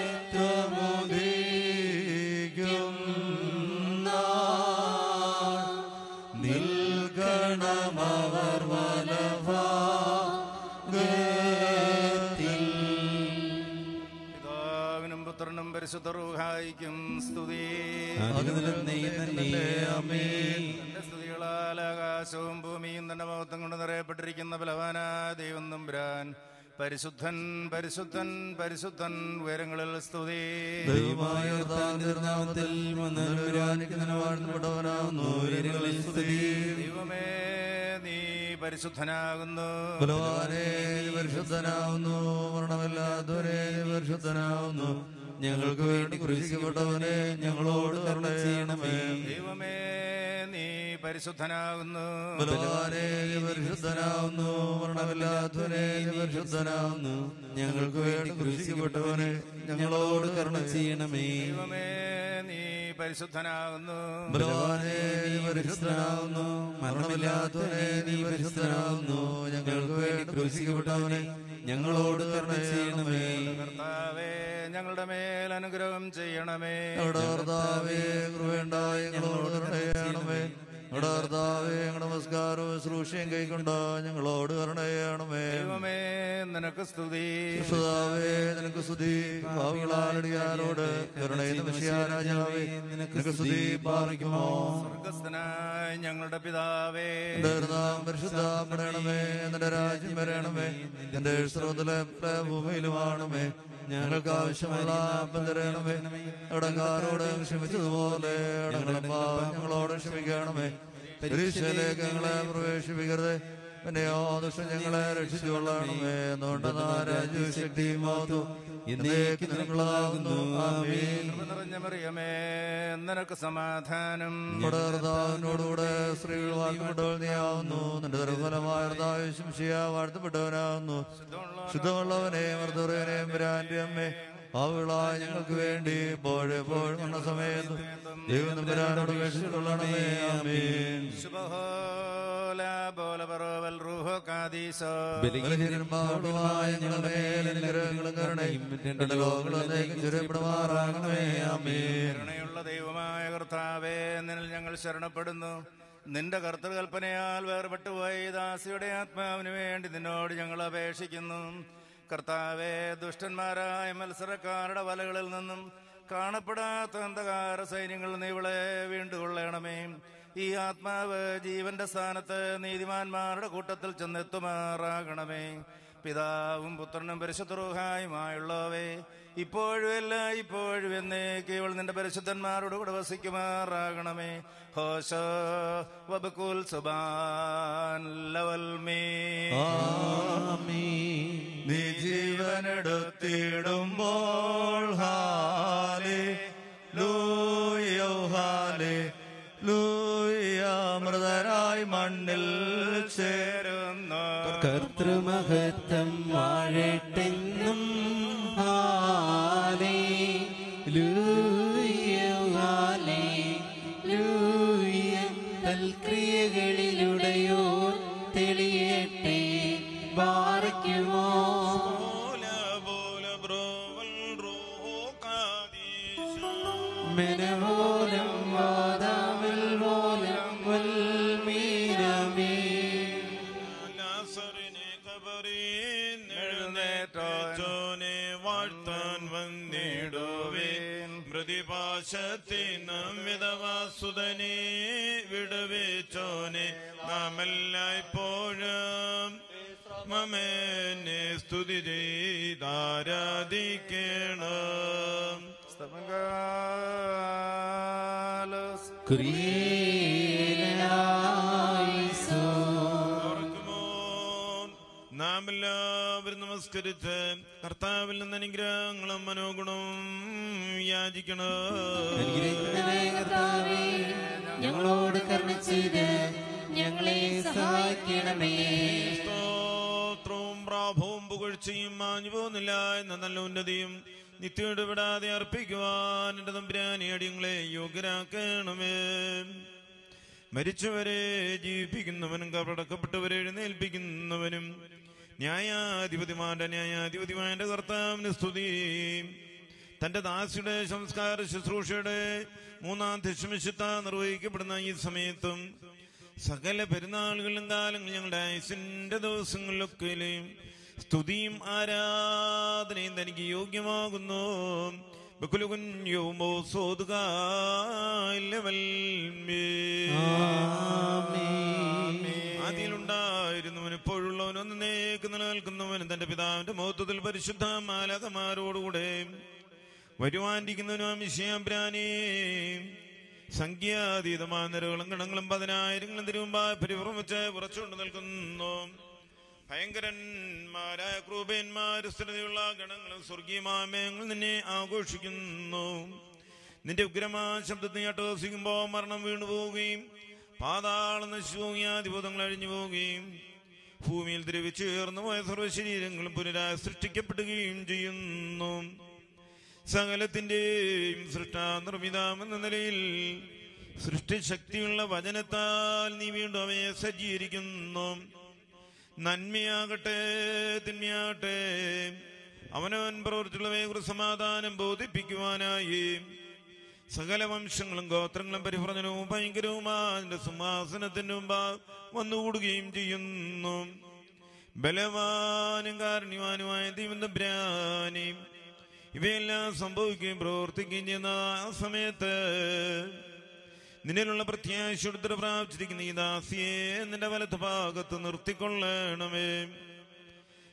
Speaker 6: പരിശുദ്ധ റൂഹായിക്കും സ്തുതി. സ്തുതികളാൽ ആകാശവും ഭൂമിയും തന്റെ മഹത്വം കൊണ്ട് നിറയപ്പെട്ടിരിക്കുന്ന ബലവാനാ ദൈവം നമ്പുരാൻ. പരിശുദ്ധൻ പരിശുദ്ധൻ പരിശുദ്ധൻ ഉയരങ്ങളിൽ സ്തുതി.
Speaker 2: ദൈവമായ ഉയരങ്ങളിൽ സ്തുതി.
Speaker 6: ദൈവമേ നീ പരിശുദ്ധനാകുന്നു.
Speaker 4: ബലവാനേ നീ പരിശുദ്ധനാവുന്നു മരണമില്ലാത്തവരെ നീ പരിശുദ്ധനാവുന്നു ഞങ്ങൾക്ക് വേണ്ടി കുരിശിക്കപ്പെട്ടവനെ ഞങ്ങളോട് കരുണ ചെയ്യണമേ.
Speaker 6: ദൈവമേ നീ പരിശുദ്ധനാകുന്നു.
Speaker 4: ബലവാനേ നീ പരിശുദ്ധനാവുന്നു മരണമില്ലാത്തവനെ നീ പരിശുദ്ധനാവുന്നു ഞങ്ങൾക്ക് വേണ്ടി കുരിശിക്കപ്പെട്ടവനെ ഞങ്ങളോട് കരുണ ചെയ്യണമേ.
Speaker 6: ദൈവമേ നീ പരിശുദ്ധനാകുന്നു.
Speaker 4: ബലവാനേ നീ പരിശുദ്ധനാവുന്നു മരണമില്ലാത്തവനെ നീ പരിശുദ്ധനാവുന്നു ഞങ്ങൾക്ക് വേണ്ടി ക്രൂശിക്കപ്പെട്ടവനെ ഞങ്ങളോട് കരുണ ചെയ്യണമേ.
Speaker 6: കർത്താവേ ഞങ്ങളുടെ മേൽ അനുഗ്രഹം ചെയ്യണമേ.
Speaker 4: കർത്താവേ കൃപയുണ്ടായി ഞങ്ങളോട് കരുണ ചെയ്യണമേ. ഞങ്ങളുടെ കർത്താവേ ഞങ്ങളുടെ നമസ്കാരവും ശുശ്രൂഷയും കൈക്കൊണ്ട ഞങ്ങളോട് കരുണ
Speaker 6: ദൈവമേ നിനക്ക് സ്തുതി.
Speaker 4: കർത്താവേ നിനക്ക് സ്തുതി. ഭാവികളാലടിയാരോട് കരുണയെന്ന് വിഷയാരാജാവേ നിനക്ക് സ്തുതി പാറിക്കുമോ
Speaker 6: സ്വർഗസ്ഥനായ ഞങ്ങളുടെ പിതാവേ.
Speaker 4: എന്റെ ഹൃദയം പരിശുദ്ധപ്പെടണമേ എന്റെ രാജ്യം വരണമേ. എന്റെ ശ്രോതലെ ഭൂമിയിലുമാണമേ. ഞങ്ങൾക്ക് ആവശ്യമുള്ള അപ്പം തരണമേ ക്ഷമിച്ചതുപോലെ ഇടങ്ങളെ പാപം ഞങ്ങളോട് ക്ഷമിക്കണമേ. പരീക്ഷയിലേക്ക് ഞങ്ങളെ പ്രവേശിപ്പിക്കരുത്. പിന്നെയോ ദുഷ്ടം ഞങ്ങളെ രക്ഷിച്ചുകൊള്ളണമേ രാജ്യവും ശക്തിയും മാതു എന്നേക്ക് നിങ്ങളാകുന്നു
Speaker 6: നിറഞ്ഞ മറിയമേ നിനക്ക് സമാധാനം.
Speaker 4: കർത്താവിനോടുകൂടെ സ്ത്രീകൾ വാഴ്ത്തപ്പെട്ടവൾ നീയാവുന്നു. നിന്റെ ദുർബലമായ വാഴ്ത്തപ്പെട്ടവനാവുന്നു. ശുദ്ധമുള്ളവനെ മർദ്ദുറേനെയും വരാന്റെ അമ്മേ. ആവുകളായ ഞങ്ങൾക്ക് വേണ്ടി ഇപ്പോഴെപ്പോഴും പോഴുന്ന സമയത്ത് ദൈവം നമ്പരാനോട് ആമീൻ. ബലിഹീനന്മാരുമായ ഞങ്ങളുടെ കരുണയും ലോകങ്ങളിലേക്കും ചുരപ്പെടുമാറാകണമേ.
Speaker 6: കരുണയുള്ള ദൈവമായ കർത്താവേ നിന്നിൽ ഞങ്ങൾ ശരണപ്പെടുന്നു. നിന്റെ കർത്തൃകൽപ്പനയാൽ വേർപെട്ടു പോയി ദാസിയുടെ ആത്മാവിന് വേണ്ടി നിന്നോട് ഞങ്ങൾ അപേക്ഷിക്കുന്നു. കർത്താവേ ദുഷ്ടന്മാരായ മത്സരക്കാരുടെ വലകളിൽ നിന്നും കാണപ്പെടാത്ത അന്ധകാര സൈന്യങ്ങൾ നീ ഇവളെ വീണ്ടുകൊള്ളണമേ. ഈ ആത്മാവ് ജീവന്റെ സ്ഥാനത്ത് നീതിമാന്മാരുടെ കൂട്ടത്തിൽ ചെന്നെത്തുമാറാകണമേ. പിതാവും പുത്രനും പരിശുദ്ധറുഹായുമായുള്ളവേ ഇപ്പോഴും അല്ല ഇപ്പോഴും എന്നേ ഇവൾ നിന്റെ പരിശുദ്ധന്മാരോട് കൂടെ വസിക്കുമാറാകണമേ. ഹോഷോൽ വബക്കുൽ സുബാൻ ലവൽ മീ
Speaker 4: നീ ജീവനെടുത്തിടുമ്പോൾ ഹാലേ ലൂയോ ഹാലേ ലൂയ. മൃതരായി മണ്ണിൽ ചേരുന്നു.
Speaker 2: കർത്തൃമഹത്വം വാഴട്ടെന്നും. ഹാലേ
Speaker 27: വിധവാസുതനെ വിടവേച്ചോനെ നാമെല്ലായ്പ്പോഴും മമേനെ സ്തുതി ചെയ്താരാധിക്കണം നാം എല്ലാവരും നമസ്കരിച്ച് കർത്താവിൽ നിന്ന് അനുഗ്രഹങ്ങളും മനോഗുണവും യാചിക്കണം?
Speaker 2: ഞങ്ങളോട് ചെയ്ത് ഞങ്ങളെ സഹായിക്കണമേ.
Speaker 27: സ്തോത്രവും പ്രാഭവും പുകഴ്ചയും മാഞ്ഞു പോകുന്നില്ല എന്ന നല്ല ഉന്നതിയും നിത്യയോട് വിടാതെ അർപ്പിക്കുവാൻ എന്റെ തമ്പുരാനെ അടിയങ്ങളെ യോഗ്യരാക്കണമേ. മരിച്ചവരെ ജീവിപ്പിക്കുന്നവനും കപടക്കപ്പെട്ടവരെ എഴുന്നേൽപ്പിക്കുന്നവനും ന്യായാധിപതിമാരുടെ ന്യായാധിപതിമാരുടെ കർത്താവിന് സ്തുതി. തന്റെ ദാസിയുടെ സംസ്കാര ശുശ്രൂഷയുടെ മൂന്നാം ദശമിശത്ത നിർവഹിക്കപ്പെടുന്ന ഈ സമയത്തും സകല പെരുന്നാളുകളിലും കാലങ്ങളും ഞങ്ങളുടെ ആയുസിന്റെ ദിവസങ്ങളിലൊക്കെയും സ്തുതിയും ആരാധനയും തനിക്ക് യോഗ്യമാകുന്നു. ബക്കുലുകുഞ്ഞുമ്പോ ആദിയിലുണ്ടായിരുന്നവൻ ഇപ്പോഴുള്ളവൻ ഒന്നേക്ക് നിലനിൽക്കുന്നവനും തന്റെ പിതാവിന്റെ മഹത്വത്തിൽ പരിശുദ്ധ മാലകമാരോടുകൂടെ വരുവാനിരിക്കുന്നവനും വിഷയാബ്രാനേ സംഖ്യാതീതമായ നിരകളും ഗണങ്ങളും പതിനായിരങ്ങളും തിരുമുമ്പായി പരിഭ്രമിച്ച് ഉറച്ചുകൊണ്ട് നിൽക്കുന്നു. ഭയങ്കരന്മാരായ ക്രൂപന്മാർ സ്ഥിരതയുള്ള ഗണങ്ങളും സ്വർഗീയമാമയങ്ങൾ നിന്നെ ആഘോഷിക്കുന്നു. നിന്റെ ഉഗ്രമാ ശബ്ദത്തിന് അട്ടഹസിക്കുമ്പോൾ മരണം വീണു പോവുകയും പാതാള അധിഭൂതങ്ങൾ അഴിഞ്ഞു പോവുകയും ഭൂമിയിൽ ദ്രവിച്ചേർന്നു പോയ സർവശരീരങ്ങളും പുനരായി സൃഷ്ടിക്കപ്പെടുകയും ചെയ്യുന്നു. സകലത്തിന്റെയും സൃഷ്ടാ നിർമ്മിതാമെന്ന നിലയിൽ സൃഷ്ടിശക്തിയുള്ള വചനത്താൽ നീ വീണ്ടും അവയെ സജ്ജീകരിക്കുന്നു. നന്മയാകട്ടെ തിന്മയാകട്ടെ. അവനവൻ പ്രവർത്തിച്ചുള്ളവയെ കുറിച്ച് സമാധാനം ബോധിപ്പിക്കുവാനായി സകല വംശങ്ങളും ഗോത്രങ്ങളും പരിഭ്രജനവും ഭയങ്കരവുമായ സിംഹാസനത്തിന് മുമ്പാ വന്നുകൂടുകയും ചെയ്യുന്നു. ബലവാനും കാരണ്യവാനുമായ ദൈവന്തബ്രാനെയും ഇവയെല്ലാം സംഭവിക്കുകയും പ്രവർത്തിക്കുകയും ചെയ്യുന്ന ആ സമയത്ത് നിന്നിലുള്ള പ്രത്യാശയോടുത്തര പ്രാപിച്ചിരിക്കുന്ന ഈ ദാസിയെ നിന്റെ വലത്ത് ഭാഗത്ത് നിർത്തിക്കൊള്ളണമേ.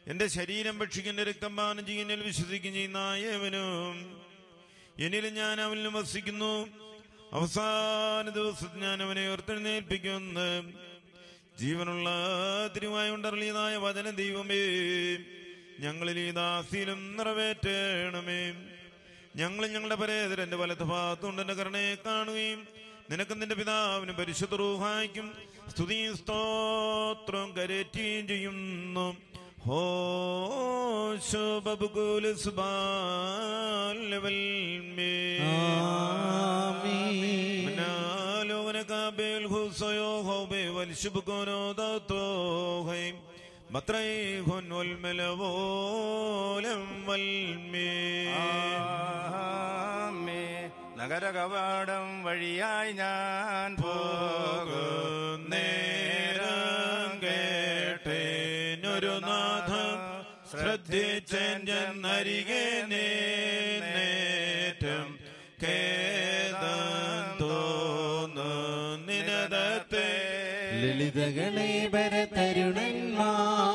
Speaker 27: എന്റെ ശരീരം ഭക്ഷിക്കുന്ന രക്തം പാനം ചെയ്യുന്നതിൽ വിശ്വസിക്കുകയും ചെയ്യുന്ന ഏവനും എന്നിലും ഞാൻ അവനിലും വസിക്കുന്നു അവസാന ദിവസത്തിൽ ഞാൻ അവനെ ഉയർത്തെഴുന്നേൽപ്പിക്കുമെന്ന് ജീവനുള്ള തിരുവായ ഉണ്ടറിയതായ വചന ദൈവമേ ഞങ്ങളിൽ ഈ ദാസിയിലും നിറവേറ്റണമേ. ഞങ്ങൾ ഞങ്ങളുടെ പരേതരന്റെ വലത്ത് ഭാഗത്തുണ്ടെന്റെ കരുണയെ കാണുകയും നിനക്കും നിന്റെ പിതാവിനും പരിശുദ്ധ റൂഹായിക്കും സ്തുതി സ്തോത്രം കരറ്റുകയും ചെയ്യുന്നു. ഹോ ശോഭകുല വൽമേ
Speaker 6: നഗരകവാടം വഴിയായി ഞാൻ
Speaker 27: നേരം കേട്ടേനൊരു നാഥം ശ്രദ്ധിച്ചെന്നരികെ നേറ്റം കേതോന്നു തോന്നുന്നിനതത്തെ
Speaker 2: ലളിതകളെ തരുണന്മാരെയും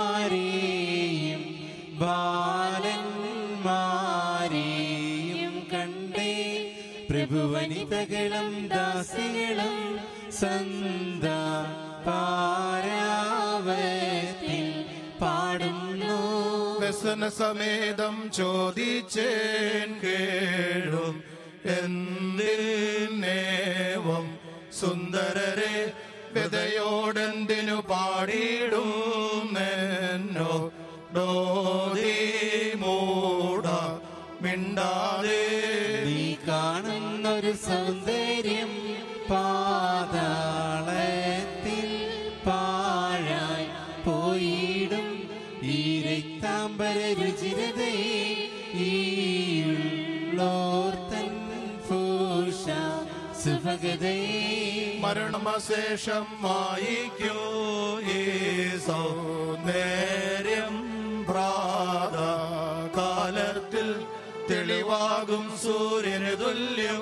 Speaker 2: പ്രഭുവനിതകളും ദാസികളും സന്ത പാരാവത്തിൽ പാടുന്നു.
Speaker 25: വ്യസന സമേതം ചോദിച്ചേൻ കേഴും. എന്തിനേവം സുന്ദരരെ വ്യതയോടെന്തിനു എന്നോ ഡോതി മൂട മിണ്ടാതെ
Speaker 2: നീ കാണുന്നൊരു സൗന്ദര്യം പാതാളത്തിൽ പാഴായി പോയിടും. ഈ രക്താംബര രുചിരതയെ ഈയുള്ളോർത്തൻ ഭൂഷ സുഭഗതയെ
Speaker 25: മരണമശേഷം വായിക്കൂ ഈ സൗന്ദര്യം പ്രാത കാലത്തിൽ തെളിവാകും സൂര്യന് തുല്യം.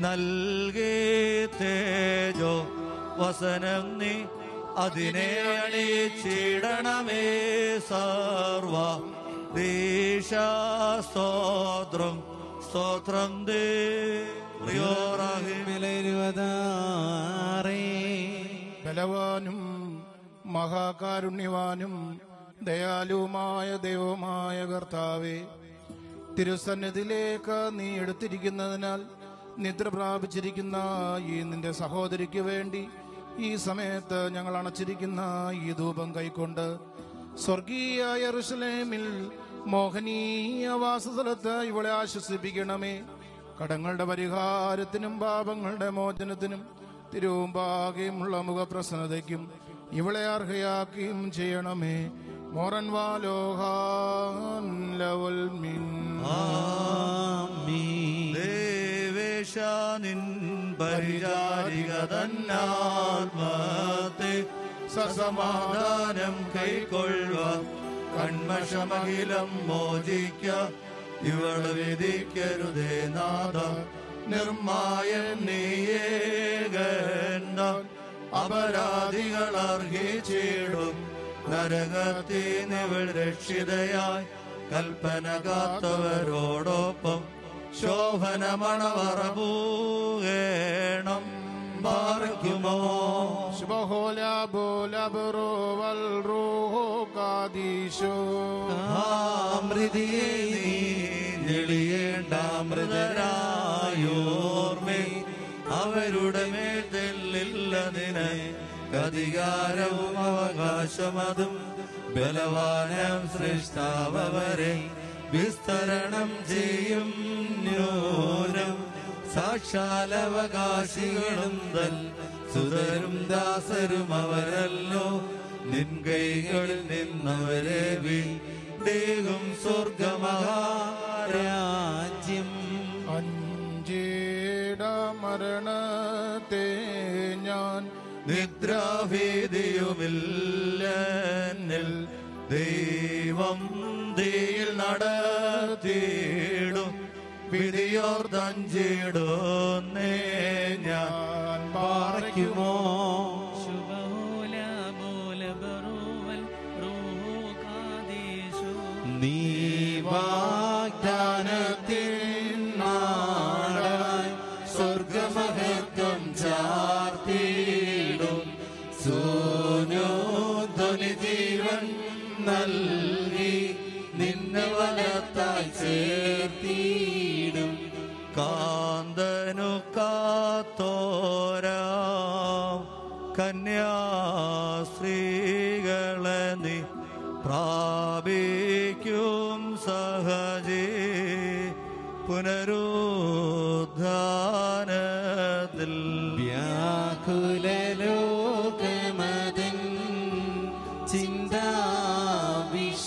Speaker 4: നൽകി തേജോ വസനം നീ അതിനെ അണിച്ചിടണമേ സർവ സ്തോത്രം സ്തോത്രം ദേ.
Speaker 25: ബലവാനും മഹാകാരുണ്യവാനും ദയാലുവുമായ ദൈവമായ കർത്താവേ തിരുസന്നിധിയിലേക്ക് നീ എടുത്തിരിക്കുന്നതിനാൽ നിദ്ര പ്രാപിച്ചിരിക്കുന്ന ഈ നിന്റെ സഹോദരിക്ക് വേണ്ടി ഈ സമയത്ത് ഞങ്ങൾ അണച്ചിരിക്കുന്ന ഈ ധൂപം കൈക്കൊണ്ട് സ്വർഗീയ യെറുശലേമിൽ മോഹനീയ വാസസ്ഥലത്ത് ഇവളെ ആശ്വസിപ്പിക്കണമേ. കടങ്ങളുടെ പരിഹാരത്തിനും പാപങ്ങളുടെ മോചനത്തിനും തിരുവുമ്പാകെയുമുള്ള മുഖപ്രസന്നതയ്ക്കും ഇവളെ അർഹയാക്കുകയും ചെയ്യണമേ. മോറൻ വാലോഹാൻ ലവൽ മിൻ.
Speaker 4: ദേവേശ നിൻ പരിചാരിക തന്നാത്മത്തെ സസമാധാനം കൈക്കൊള്ളുക കൺമഷമഖിലം മോചിക്ക ഇവൾ വിധിക്കരുതേ നാഥ നിർമായൻ നീയേകണ്ട അപരാധികൾ അർഹിച്ചിടും നരകത്തിനിവൾ രക്ഷിതയായി കൽപ്പന കാത്തവരോടൊപ്പം ശോഭന മണവറ പൂകേണം പാർക്കുമോ
Speaker 25: ശുഭഹോല ബോല ബറോ വൽ റൂഹോ കാദീശോ
Speaker 4: അമൃതിയെ നീ ഞെളിയേണ്ട മൃതരായോർമേ അവരുടെ മേൽ തെല്ലില്ലതിന് അധികാരവും അവകാശമതും ബലവാനം സൃഷ്ടാവരെ വിസ്തരണം ചെയ്യും ന്യൂനം. സാക്ഷാലവകാശികളും തൽ സുതരും ദാസരും അവരല്ലോ. നിൻ കൈകളിൽ നിന്നവരെ ദേഹം സ്വർഗമഹാരാജ്യം.
Speaker 25: അഞ്ചേട മരണത്തെ ഞാൻ
Speaker 4: നിദ്രാഭീതിയുമില്ലെന്നിൽ ദൈവം തീയിൽ നടത്തിയിടും വിധിയോർത്തഞ്ചിടുന്നേ ഞാൻ പാറയ്ക്കുമോ നീ വാഗ്ദാനത്തിൻ നാടായി സ്വർഗമഹത്വം ചാർത്തിയിടും നൽകി നിന്നെ വലത്തായി ചേർത്തിയിടും. കാന്തനു കാത്തോരാം കന്യാസ്ത്രീകളെ നീ പ്രാപിക്കും സഹജേ. പുനരുദ്ധാനത്തിൽ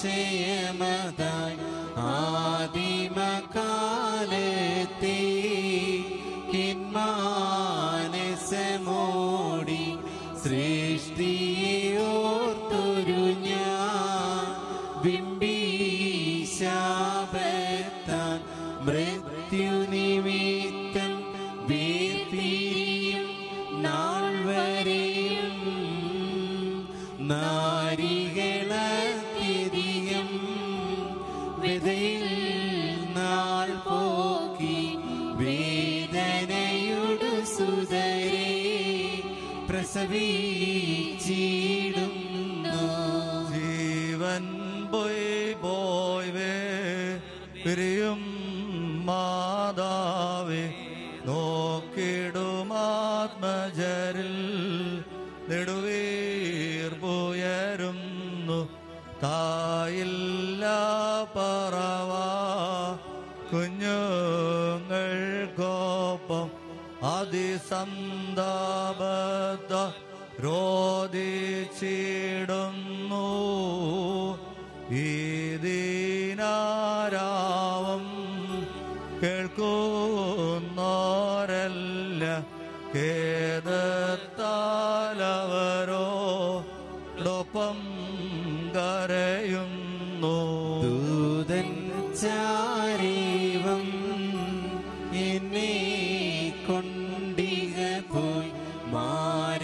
Speaker 2: വിഷയമതായി
Speaker 4: പറവ കുഞ്ഞുങ്ങൾക്കൊപ്പം അതിസന്താപത രോദിച്ചിടുന്നു ഈ ദീനാരാവം കേൾക്കുന്നോരല്ല
Speaker 28: ചാരേവം എന്നെ
Speaker 2: കൊണ്ടിക പോയി മാരകബാണ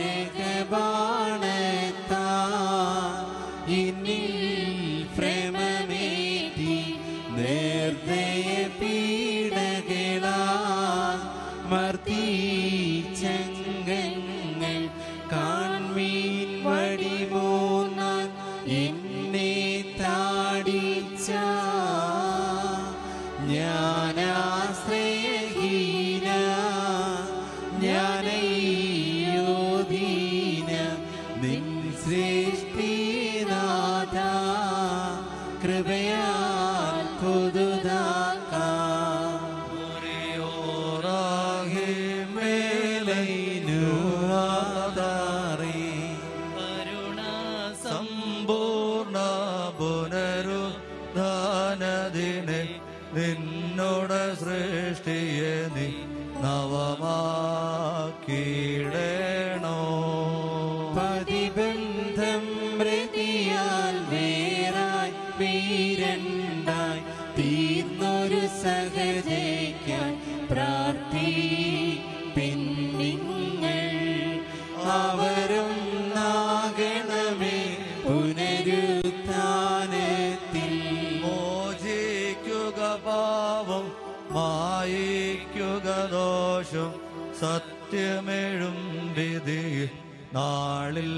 Speaker 2: ദോഷം സത്യമേഴും വിധി. നാളിൽ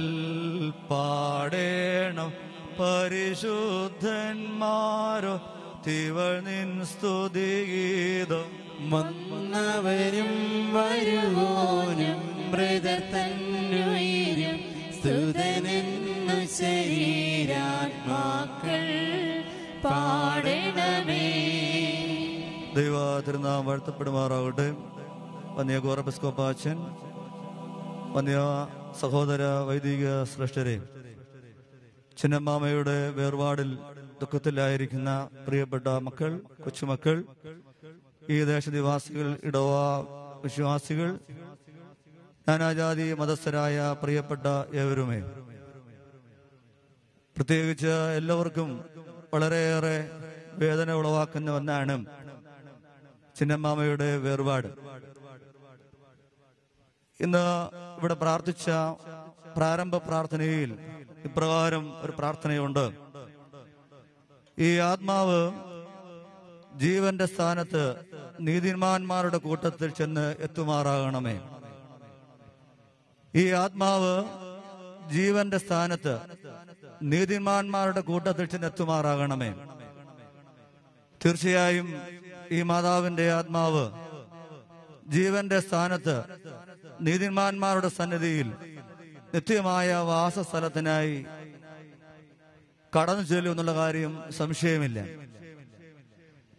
Speaker 2: പാടേണം പരിശുദ്ധന്മാരോ. തിവൾ നിൻ സ്തുതിഗീതം.
Speaker 28: മന്നവരും വരുവോനും മൃതർ തന്നുയിരും. സ്തുതനെന്നു ശരീരാത്മാക്കൾ പാടണമേ.
Speaker 4: ദൈവ തിരുനാം വാഴ്ത്തപ്പെടുമാറാകട്ടെ. വന്യ ഗോറബസ്കോപ്പാച്ചൻ വന്യ സഹോദര വൈദിക ശ്രേഷ്ഠരെ ചിന്നമ്മാമയുടെ വേർപാടിൽ ദുഃഖത്തിലായിരിക്കുന്ന പ്രിയപ്പെട്ട മക്കൾ കൊച്ചുമക്കൾ ഈ ദേശനിവാസികൾ ഇടവ വിശ്വാസികൾ നാനാജാതി മതസ്ഥരായ പ്രിയപ്പെട്ട ഏവരുമേ. പ്രത്യേകിച്ച് എല്ലാവർക്കും വളരെയേറെ വേദന ഉളവാക്കുന്ന ഒന്നാണ് ചിന്നമ്മാമയുടെ വേർപാട്. ഇന്ന് ഇവിടെ പ്രാർത്ഥിച്ച പ്രാരംഭ പ്രാർത്ഥനയിൽ ഇപ്രകാരം ഒരു പ്രാർത്ഥനയുണ്ട്. ഈ ആത്മാവ് ജീവന്റെ സ്ഥാനത്ത് നീതിന്മാന്മാരുടെ കൂട്ടത്തിൽ ചെന്ന് എത്തുമാറാകണമേ. ഈ ആത്മാവ് ജീവന്റെ സ്ഥാനത്ത് നീതിമാന്മാരുടെ കൂട്ടത്തിൽ ചെന്ന് എത്തുമാറാകണമേ. തീർച്ചയായും ഈ മാതാവിന്റെ ആത്മാവ് ജീവന്റെ സ്ഥാനത്ത് നീതിമാന്മാരുടെ സന്നിധിയിൽ നിത്യമായ വാസസ്ഥലത്തിനായി കടന്നു ചെല്ലും എന്നുള്ള കാര്യം സംശയമില്ല.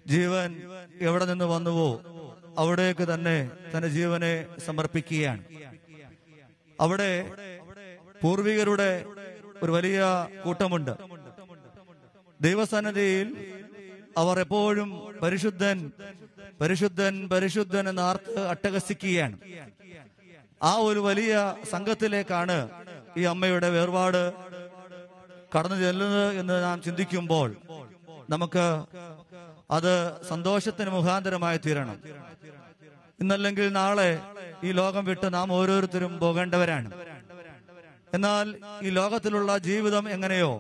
Speaker 4: ജീവൻ എവിടെ നിന്ന് വന്നുവോ അവിടേക്ക് തന്നെ തന്റെ ജീവനെ സമർപ്പിക്കുകയാണ്. അവിടെ പൂർവികരുടെ ഒരു വലിയ കൂട്ടമുണ്ട്. ദൈവസന്നിധിയിൽ അവർ എപ്പോഴും പരിശുദ്ധൻ പരിശുദ്ധൻ പരിശുദ്ധൻ എന്ന് ആർത്ത് അട്ടഹസിക്കുകയാണ്. ആ ഒരു വലിയ സംഘത്തിലേക്കാണ് ഈ അമ്മയുടെ വേർപാട് കടന്നു ചെല്ലുന്നത് എന്ന് നാം ചിന്തിക്കുമ്പോൾ നമുക്ക് അത് സന്തോഷത്തിന് മുഖാന്തരമായി തീരണം. ഇന്നല്ലെങ്കിൽ നാളെ ഈ ലോകം വിട്ട് നാം ഓരോരുത്തരും പോകേണ്ടവരാണ്. എന്നാൽ ഈ ലോകത്തിലുള്ള ജീവിതം എങ്ങനെയോ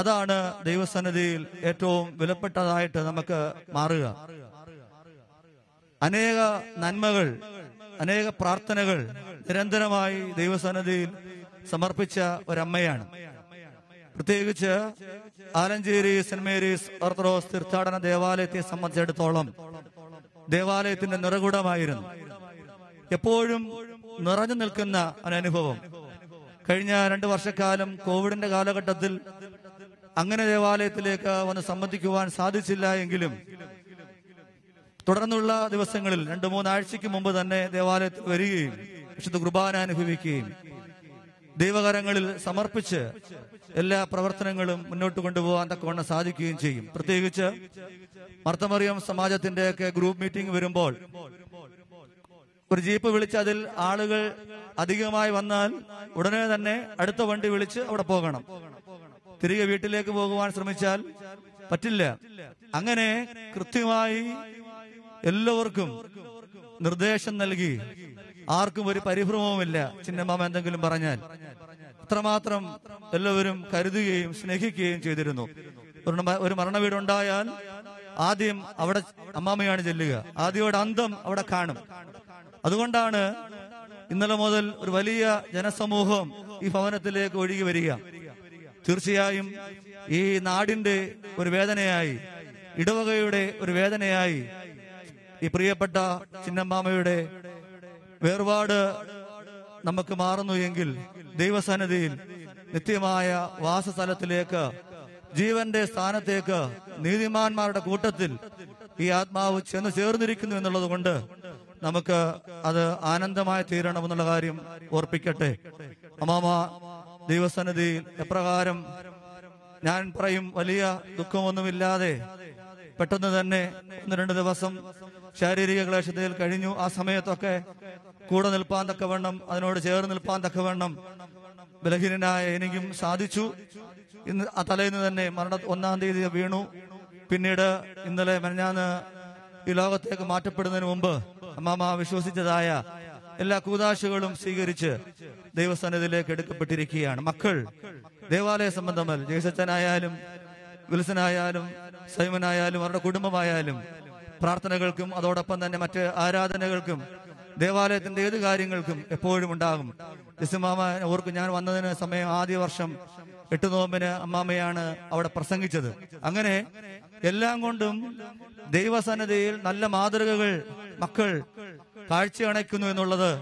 Speaker 4: അതാണ് ദൈവസന്നിധിയിൽ ഏറ്റവും വിലപ്പെട്ടതായിട്ട് നമുക്ക് മാറുക. അനേക നന്മകൾ അനേക പ്രാർത്ഥനകൾ നിരന്തരമായി ദൈവസന്നിധിയിൽ സമർപ്പിച്ച ഒരമ്മയാണ്. പ്രത്യേകിച്ച് ആലഞ്ചേരി സെന്റ് മേരീസ് ഓർത്തഡോക്സ് തീർത്ഥാടന ദേവാലയത്തെ സംബന്ധിച്ചിടത്തോളം ദേവാലയത്തിന്റെ നിറകുടമായിരുന്നു. എപ്പോഴും നിറഞ്ഞു നിൽക്കുന്ന ഒരനുഭവം കഴിഞ്ഞ രണ്ട് വർഷക്കാലം കോവിഡിന്റെ കാലഘട്ടത്തിൽ അങ്ങനെ ദേവാലയത്തിലേക്ക് വന്ന് സംബന്ധിക്കുവാൻ സാധിച്ചില്ല എങ്കിലും തുടർന്നുള്ള ദിവസങ്ങളിൽ രണ്ടു മൂന്നാഴ്ചയ്ക്ക് മുമ്പ് തന്നെ ദേവാലയത്തിൽ വരികയും വിശുദ്ധ കുർബാന അനുഭവിക്കുകയും ദൈവകരങ്ങളിൽ സമർപ്പിച്ച് എല്ലാ പ്രവർത്തനങ്ങളും മുന്നോട്ട് കൊണ്ടുപോകാൻ തക്കവണ്ണം സാധിക്കുകയും ചെയ്യും. പ്രത്യേകിച്ച് മർത്തമറിയം സമാജത്തിന്റെ ഒക്കെ ഗ്രൂപ്പ് മീറ്റിംഗ് വരുമ്പോൾ ഒരു ജീപ്പ് വിളിച്ച് അതിൽ ആളുകൾ അധികമായി വന്നാൽ ഉടനെ തന്നെ അടുത്ത വണ്ടി വിളിച്ച് അവിടെ പോകണം. തിരികെ വീട്ടിലേക്ക് പോകുവാൻ ശ്രമിച്ചാൽ പറ്റില്ല. അങ്ങനെ കൃത്യമായി എല്ലാവർക്കും നിർദ്ദേശം നൽകി. ആർക്കും ഒരു പരിഭ്രമവുമില്ല. ചിന്നമാമ എന്തെങ്കിലും പറഞ്ഞാൽ. അത്രമാത്രം എല്ലാവരും കരുതുകയും സ്നേഹിക്കുകയും ചെയ്തിരുന്നു. ഒരു മരണവീടുണ്ടായാൽ മരണ വീടുണ്ടായാൽ ആദ്യം അവിടെ അമ്മാമയാണ് ചെല്ലുക. ആദ്യയുടെ അന്തം അവിടെ കാണും. അതുകൊണ്ടാണ് ഇന്നലെ മുതൽ ഒരു വലിയ ജനസമൂഹം ഈ ഭവനത്തിലേക്ക് ഒഴുകി വരിക. തീർച്ചയായും ഈ നാടിന്റെ ഒരു വേദനയായി ഇടവകയുടെ ഒരു വേദനയായി ഈ പ്രിയപ്പെട്ട ചിന്നമ്മാമയുടെ വേർപാട് നമുക്ക് മാറുന്നു എങ്കിൽ ദൈവസന്നിധിയിൽ നിത്യമായ വാസസ്ഥലത്തിലേക്ക് ജീവന്റെ സ്ഥാനത്തേക്ക് നീതിമാന്മാരുടെ കൂട്ടത്തിൽ ഈ ആത്മാവ് ചെന്ന് ചേർന്നിരിക്കുന്നു എന്നുള്ളത് കൊണ്ട് നമുക്ക് അത് ആനന്ദമായി തീരണമെന്നുള്ള കാര്യം ഓർപ്പിക്കട്ടെ. അമ്മാമ ദൈവസന്നിധിയിൽ എപ്രകാരം ഞാൻ പറയും വലിയ ദുഃഖമൊന്നുമില്ലാതെ പെട്ടെന്ന് തന്നെ ഒന്ന് രണ്ട് ദിവസം ശാരീരിക ക്ലേശത്തിൽ കഴിഞ്ഞു. ആ സമയത്തൊക്കെ കൂടെ നിൽപ്പാൻ തക്കവണ്ണം അതിനോട് ചേർന്ന് നിൽപ്പാൻ തക്കവണ്ണം ബലഹീനനായ എനിക്കും സാധിച്ചു. ഇന്ന് ആ തലേന്ന് തന്നെ മരണ ഒന്നാം തീയതി വീണു. പിന്നീട് ഇന്നലെ മെനഞ്ഞാന്ന് ഈ ലോകത്തേക്ക് മാറ്റപ്പെടുന്നതിന് മുമ്പ് അമ്മാമ വിശ്വസിച്ചതായ എല്ലാ കൂതാശകളും സ്വീകരിച്ച് ദൈവസന്നിധിയിലേക്ക് എടുക്കപ്പെട്ടിരിക്കുകയാണ്. മക്കൾ ദേവാലയ സംബന്ധമല്ല. ജയസച്ചനായാലും വിൽസനായാലും സൈമനായാലും അവരുടെ കുടുംബമായാലും പ്രാർത്ഥനകൾക്കും അതോടൊപ്പം തന്നെ മറ്റ് ആരാധനകൾക്കും ദേവാലയത്തിന്റെ ഏത് കാര്യങ്ങൾക്കും എപ്പോഴും ഉണ്ടാകും. ജിസുമാമ ഓർക്കും ഞാൻ വന്നതിന് സമയം ആദ്യ വർഷം എട്ട് നോമ്പിന് അമ്മാമ്മയാണ് അവിടെ പ്രസംഗിച്ചത്. അങ്ങനെ എല്ലാം കൊണ്ടും ദൈവസന്നതിയിൽ നല്ല മാതൃകകൾ മക്കൾ കാഴ്ചയണയ്ക്കുന്നു എന്നുള്ളത്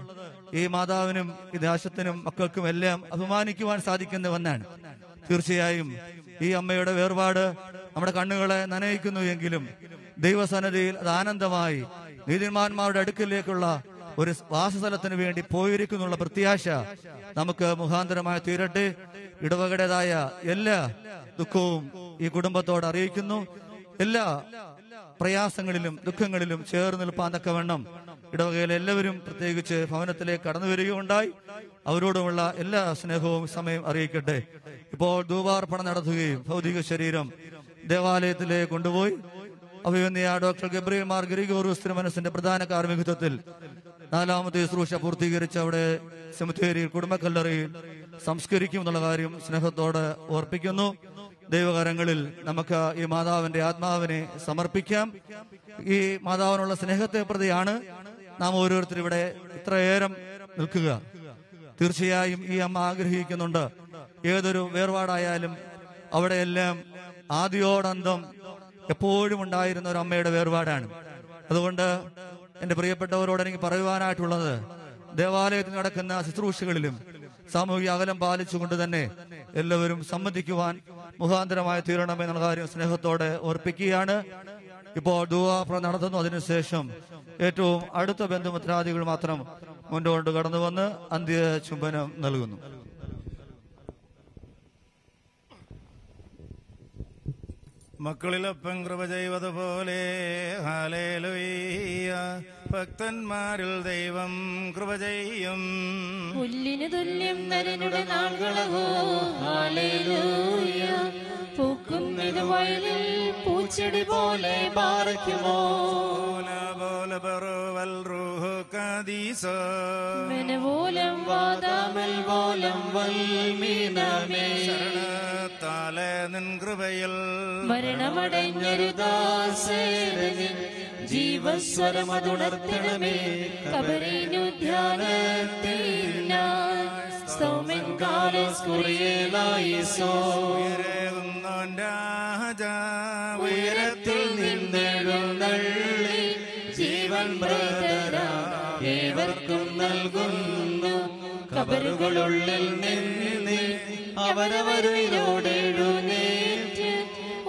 Speaker 4: ഈ മാതാവിനും ഈ ദേശത്തിനും മക്കൾക്കും എല്ലാം അഭിമാനിക്കുവാൻ സാധിക്കുന്ന ഒന്നാണ്. തീർച്ചയായും ഈ അമ്മയുടെ വേർപാട് നമ്മുടെ കണ്ണുകളെ നനയിക്കുന്നു എങ്കിലും ദൈവസന്നദ്ധിയിൽ അത് ആനന്ദമായി നീതിന്മാന്മാരുടെ അടുക്കിലേക്കുള്ള ഒരു വാസസ്ഥലത്തിന് വേണ്ടി പോയിരിക്കുന്നുള്ള പ്രത്യാശ നമുക്ക് മുഖാന്തരമായി തീരട്ടെ. ഇടവകടേതായ എല്ലാ ദുഃഖവും ഈ കുടുംബത്തോട് അറിയിക്കുന്നു. എല്ലാ പ്രയാസങ്ങളിലും ദുഃഖങ്ങളിലും ചേർന്ന് നിൽപ്പാൻ തക്കവണ്ണം ഇടവകയിലെ എല്ലാവരും പ്രത്യേകിച്ച് ഭവനത്തിലേക്ക് കടന്നു വരികയുണ്ടായി. അവരോടുമുള്ള എല്ലാ സ്നേഹവും സമയം അറിയിക്കട്ടെ. ഇപ്പോൾ ധൂപാർപ്പണം നടത്തുകയും ഭൗതിക ശരീരം ദേവാലയത്തിലേക്ക് കൊണ്ടുപോയി. അഭിവന്യ ഡോക്ടർ ഗബ്രിയൽ മാർ ഗരിഗോറൂസ് മനസ്സിന്റെ പ്രധാന കാർമ്മികത്വത്തിൽ നാലാമത്തെ ശുശ്രൂഷ പൂർത്തീകരിച്ച് അവിടെ സെമിത്തേരിയിൽ കുടുംബക്കല്ലറിയിൽ സംസ്കരിക്കും എന്നുള്ള കാര്യം സ്നേഹത്തോടെ ഓർപ്പിക്കുന്നു. ദൈവകരങ്ങളിൽ നമുക്ക് ഈ മാതാവിന്റെ ആത്മാവിനെ സമർപ്പിക്കാം. ഈ മാതാവിനുള്ള സ്നേഹത്തെ പ്രതിയാണ് നാം ഓരോരുത്തരും ഇവിടെ ഇത്രയേരം നിൽക്കുക. തീർച്ചയായും ഈ അമ്മ ആഗ്രഹിക്കുന്നുണ്ട്. ഏതൊരു വേർപാടായാലും അവിടെയെല്ലാം ആദ്യോടന്തം എപ്പോഴും ഉണ്ടായിരുന്ന ഒരു അമ്മയുടെ വേർപാടാണ്. അതുകൊണ്ട് എന്റെ പ്രിയപ്പെട്ടവരോട് എനിക്ക് പറയുവാനായിട്ടുള്ളത് ദേവാലയത്തിൽ നടക്കുന്ന ശുശ്രൂഷകളിലും സാമൂഹിക അകലം പാലിച്ചുകൊണ്ട് തന്നെ എല്ലാവരും സംബന്ധിക്കുവാൻ മുഖാന്തരമായി തീരണമെന്നുള്ള കാര്യം സ്നേഹത്തോടെ ഓർപ്പിക്കുകയാണ്. ഇപ്പോൾ ദുവാപ്ര നടത്തുന്നു. അതിനുശേഷം ഏറ്റവും അടുത്ത ബന്ധുമിത്രാദികൾ മാത്രം മുന്നോട്ട് കടന്നു വന്ന് അന്ത്യ ചുംബനം നൽകുന്നു.
Speaker 6: മക്കളിലൊപ്പം കൃപ ചെയ്വതുപോലെ. ഹാലേലുയ്യ ഭക്തന്മാരിൽ ദൈവം കൃപ ചെയ്യും.
Speaker 13: പുല്ലിന് തുല്യം നരനുടെ നാളുകളോ പൂക്കും ഇത് വയലിൽ പൂച്ചെടി പോലെ പാറയ്ക്കുമോ?
Speaker 6: പോലെ ബറുവൽ റൂഹ് കദീസ
Speaker 13: മെനവോലം വാദാമൽ പോലം വൽമീനമേ.
Speaker 6: ശരണത്താലെ നിൻ കൃപയിൽ
Speaker 13: മരണമടഞ്ഞൊരു ദാസേരനിൽ ജീവസ്വരമതുണർത്തണമേ. കബറിനു ധ്യാനത്തിനായി സൗമ്യൻ കാലസ് കുറിയേലായിസോ ഉയരത്തിൽ നിന്നെഴുന്നള്ളി ജീവൻ ഏവർക്കും നൽകുന്നു. കബറുകളുള്ളിൽ നിന്ന് അവരവരുയിലോടെഴുന്നേറ്റ്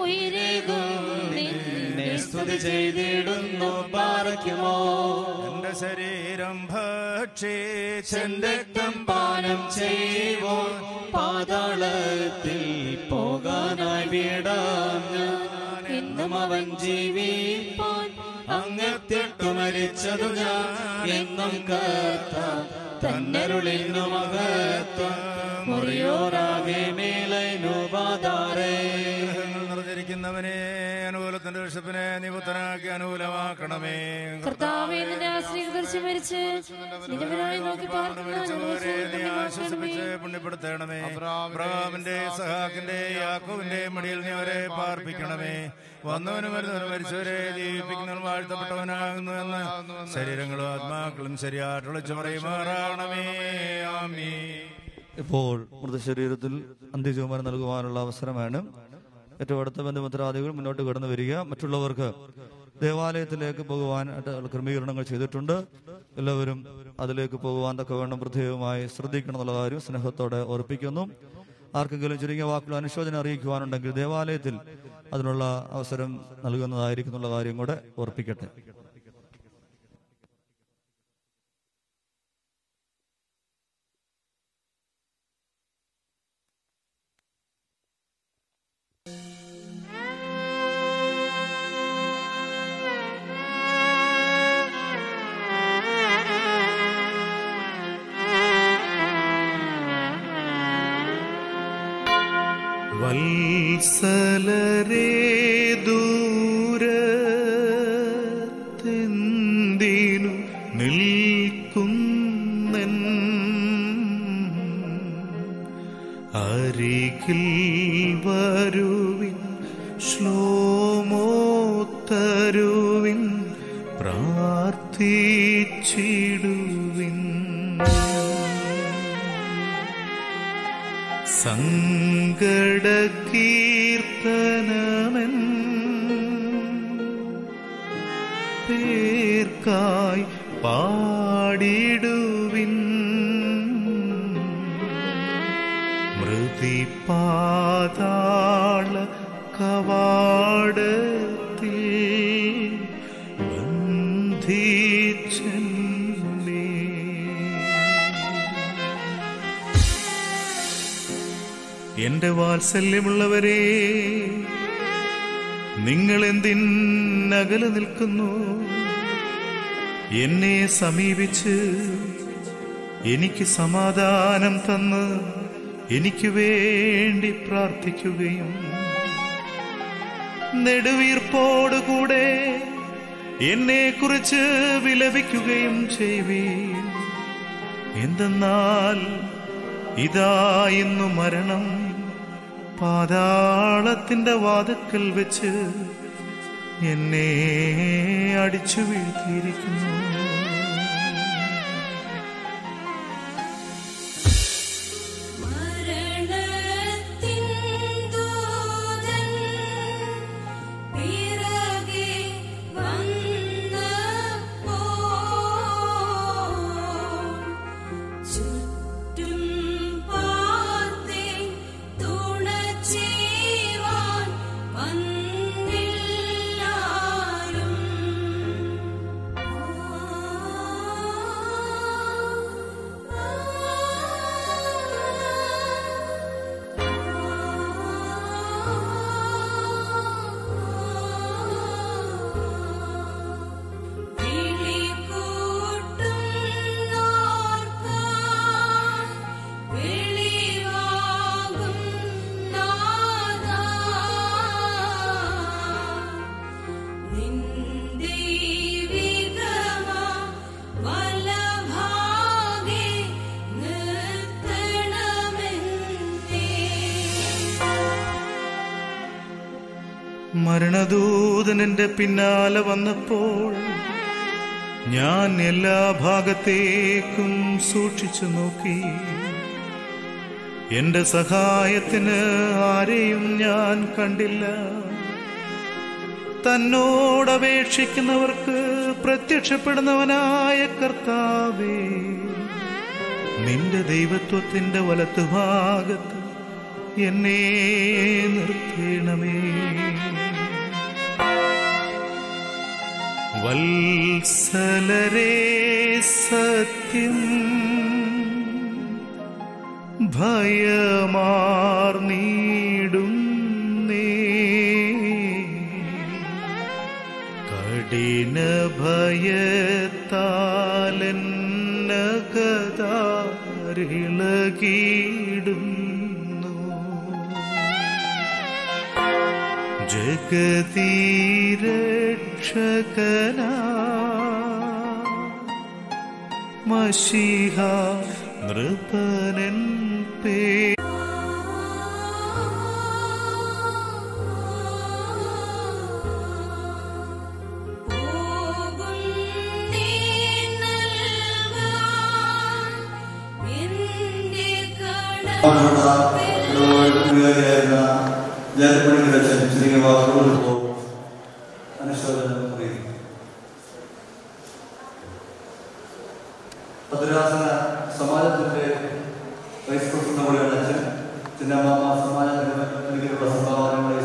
Speaker 13: ഉയരേകും നിന്നെ സ്തുതി ചെയ്തിടുന്നു പാറയ്ക്കുമോ
Speaker 6: എന്റെ ശരീരം ഭക്ഷിച്ചെന്റെ
Speaker 13: രക്തം പാനം ചെയ്യുമോ പാതാളത്തിൽ പോകാനായി വിടാഞ്ഞ് എന്നും അവൻ ജീവിപ്പാൻ. അങ്ങത്തിട്ടു മരിച്ചതു ഞാൻ എന്നും കർത്ത. തന്നരുളിന്നു മഹത്വം മുറിയോരാകെ മേലൈനു പാതാറേ
Speaker 6: നിറഞ്ഞിരിക്കുന്നവനെ അനുകൂലത്തിന്റെ വിഷപ്പിനെ ബിഷപ്പിനെ നീ അനുകൂലമാക്കണമേ.
Speaker 13: കർത്താവേ മരിച്ച്
Speaker 6: നീ ആശ്വസിപ്പിച്ച് പുണ്യപ്പെടുത്തണമേ. അബ്രഹാമിന്റെ സഹാക്കിന്റെ യാക്കോവിന്റെ മടിയിൽ നീ അവരെ പാർപ്പിക്കണമേ. വന്നവനും വരുന്നവനും മരിച്ചവരെ ജീവിപ്പിക്കുന്നവൻ വാഴ്ത്തപ്പെട്ടവനാകുന്നു എന്ന് ശരീരങ്ങളും ആത്മാക്കളും ശരിയായിട്ടുള്ള വിളിച്ചു പറയുമാറാകണമേ ആമീ
Speaker 4: ഇപ്പോൾ മൃതശരീരത്തിൽ അന്ത്യജീവമാനം നൽകുവാനുള്ള അവസരമാണ് ഏറ്റവും അടുത്ത ബന്ധുമിത്രാദികൾ മുന്നോട്ട് കടന്നു വരിക. മറ്റുള്ളവർക്ക് ദേവാലയത്തിലേക്ക് പോകുവാനായിട്ട് ക്രമീകരണങ്ങൾ ചെയ്തിട്ടുണ്ട്. എല്ലാവരും അതിലേക്ക് പോകുവാൻ വേണം പ്രത്യേകമായി ശ്രദ്ധിക്കണം എന്നുള്ള കാര്യം സ്നേഹത്തോടെ ഓർപ്പിക്കുന്നു. ആർക്കെങ്കിലും ചുരുങ്ങിയ വാക്കുകൾ അനുശോചനം അറിയിക്കുവാനുണ്ടെങ്കിൽ ദേവാലയത്തിൽ അതിനുള്ള അവസരം നൽകുന്നതായിരിക്കും എന്നുള്ള കാര്യം കൂടെ ഓർപ്പിക്കട്ടെ.
Speaker 29: വത്സലരേ എന്റെ വാത്സല്യമുള്ളവരെ നിങ്ങൾ എന്തിനകലെ നിൽക്കുന്നു? എന്നെ സമീപിച്ച് എനിക്ക് സമാധാനം തന്ന് എനിക്ക് വേണ്ടി പ്രാർത്ഥിക്കുകയും നെടുവീർപ്പോടുകൂടെ എന്നെ കുറിച്ച് വിലപിക്കുകയും ചെയ്യുവീ എന്തെന്നാൽ ഇതാ ഇന്നു മരണം. പാതാളത്തിന്റെ വാതുക്കൽ വെച്ച് എന്നെ അടിച്ചു വീഴ്ത്തിയിരിക്കുന്നു. എന്റെ പിന്നാലെ വന്നപ്പോൾ ഞാൻ എല്ലാ ഭാഗത്തേക്കും സൂക്ഷിച്ചു നോക്കി. എന്റെ സഹായത്തിന് ആരെയും ഞാൻ കണ്ടില്ല. തന്നോടപേക്ഷിക്കുന്നവർക്ക് പ്രത്യക്ഷപ്പെടുന്നവനായ കർത്താവേ നിന്റെ ദൈവത്വത്തിന്റെ വലത്തുഭാഗത്ത് എന്നെ നിർത്തേണമേ. വത്സലരേ സത്യം ഭയമാർന്നിടുന്നേ കഠിന ഭയത്താലന്നകതാരിളകിടുന്നു ജഗതീരേ രക്ഷകനാ മഷിഹ നൃപനൻ പേ.
Speaker 30: ജനപ്രതിനിധി ശ്രീനിവാസ എല്ലാം
Speaker 31: ആ മാസമായ നിലവിലുള്ള സംഭാവനകളെ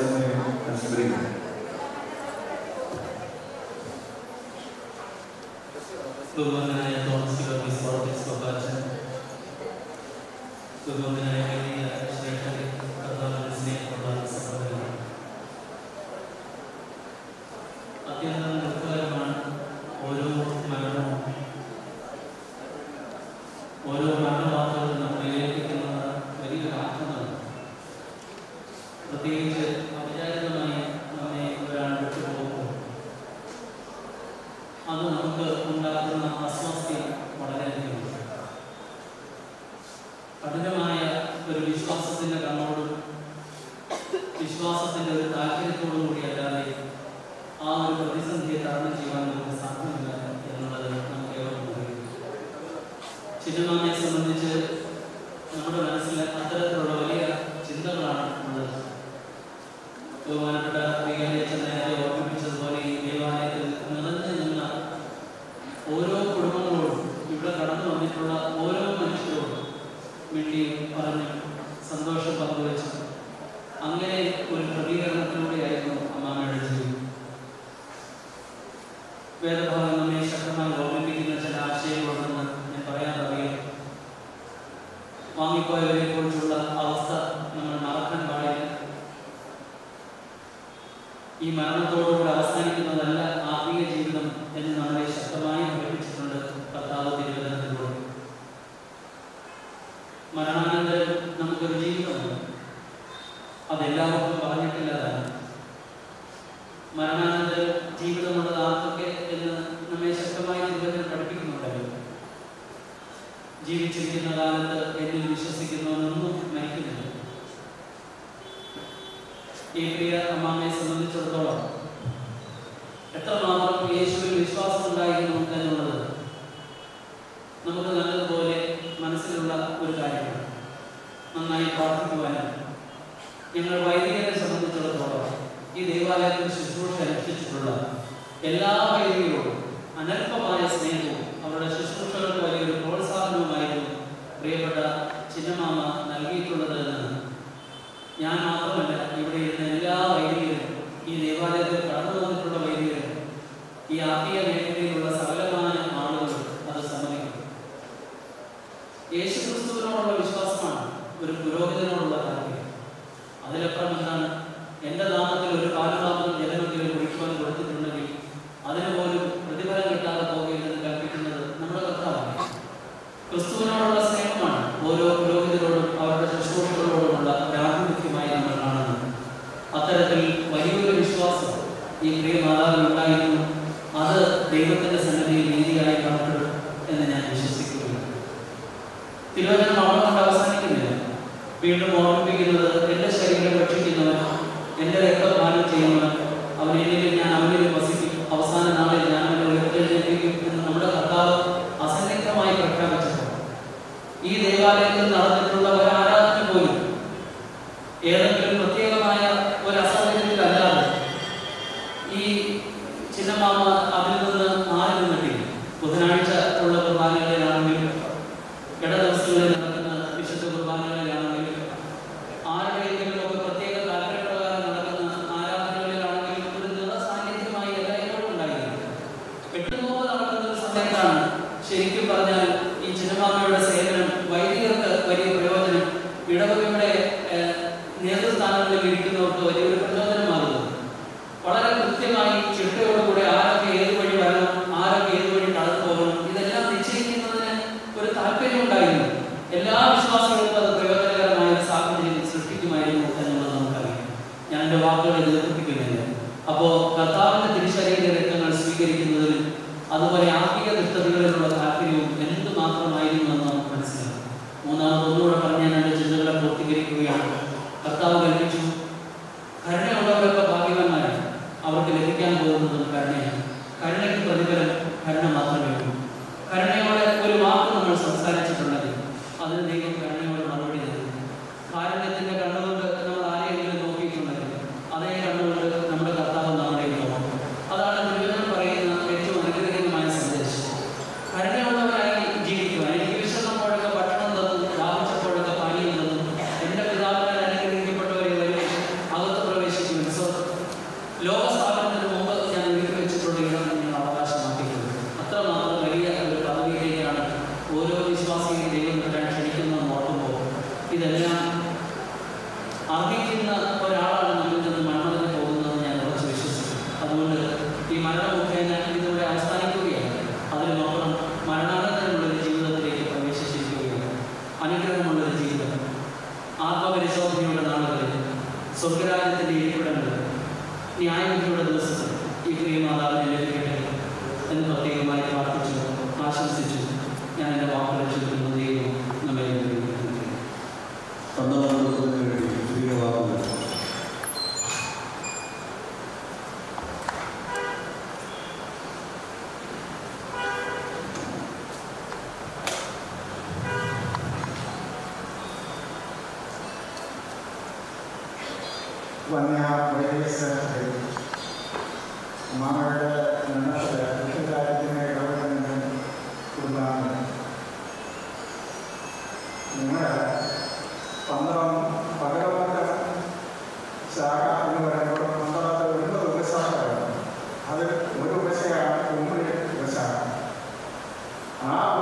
Speaker 31: ആ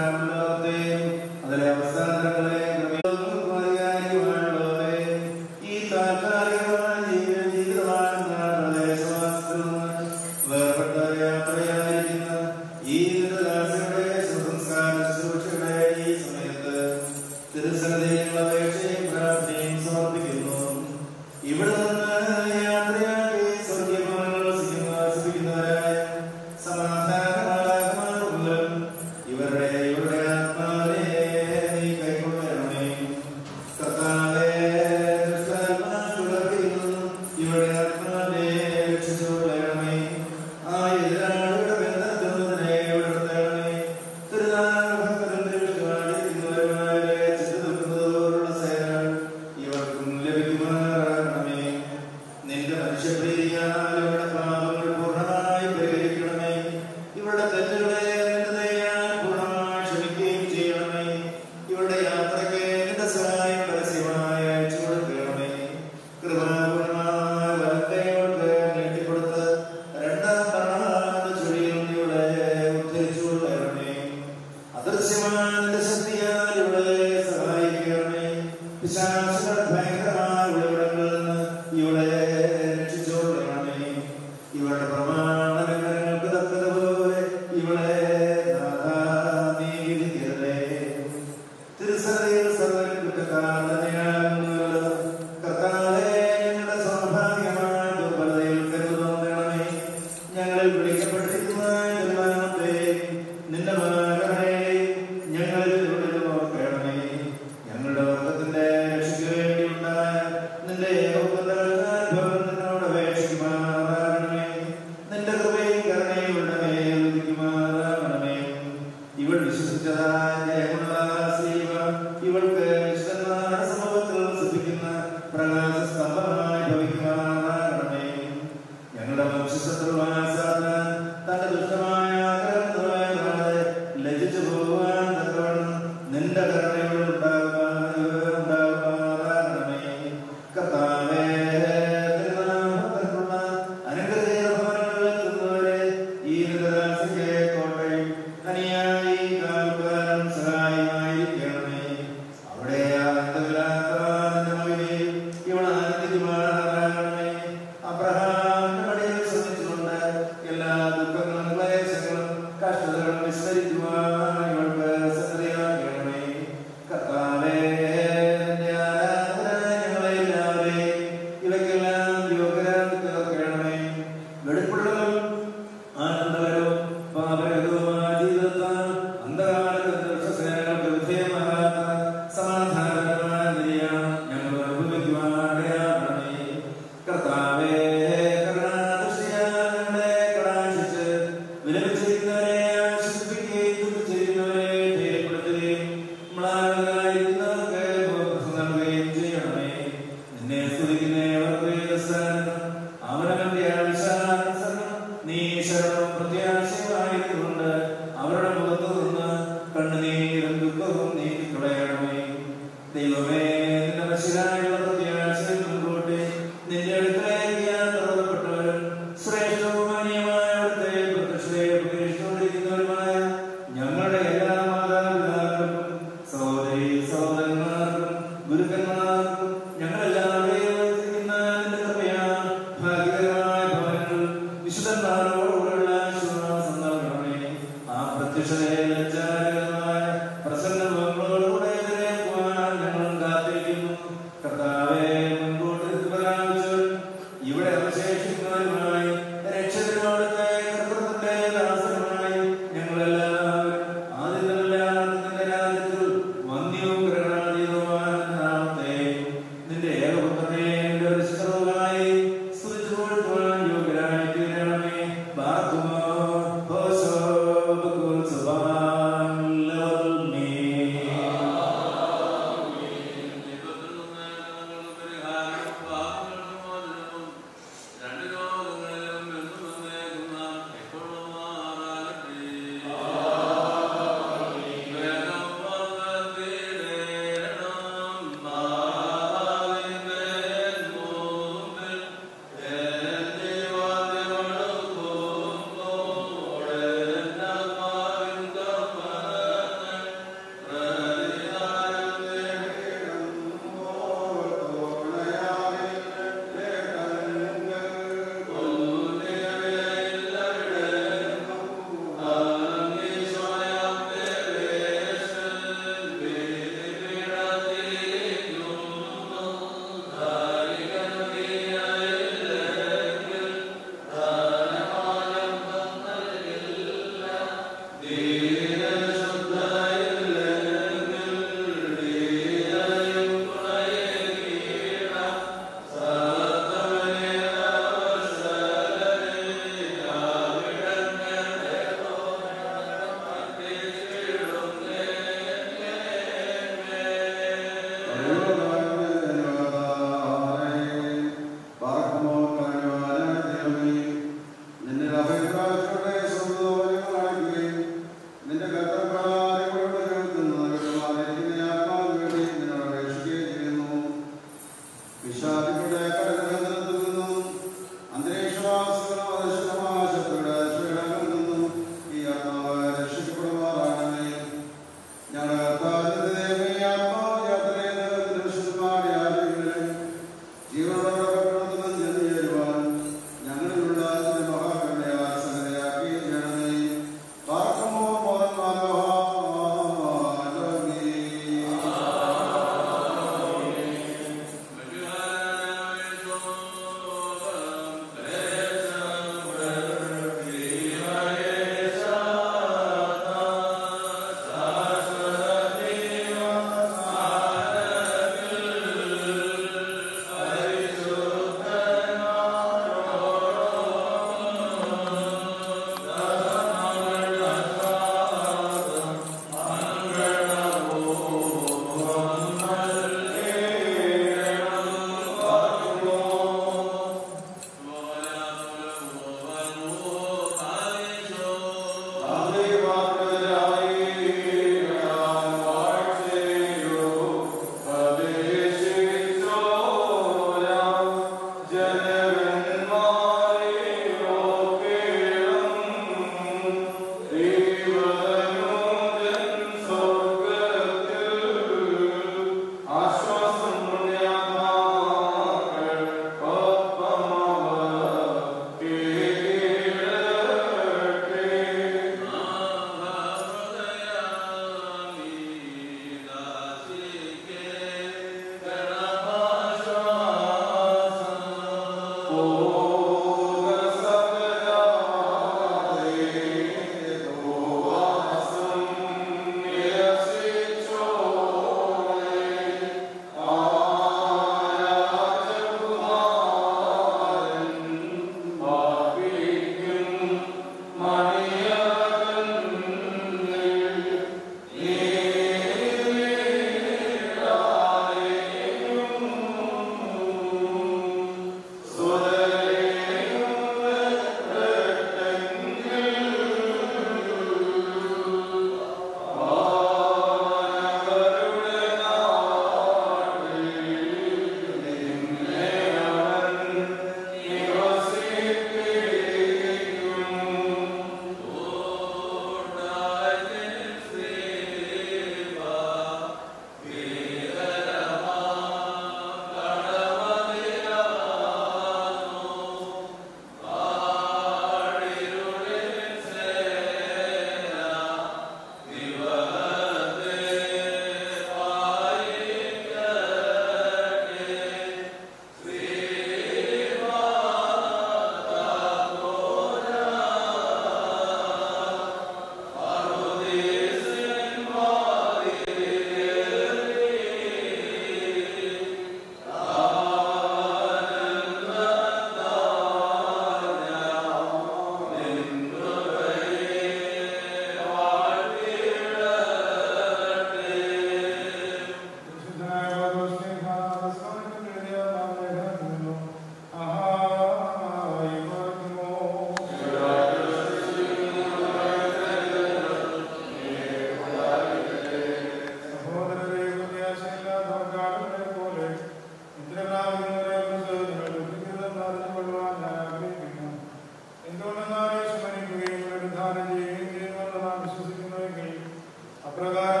Speaker 31: ಪ್ರಕಾರ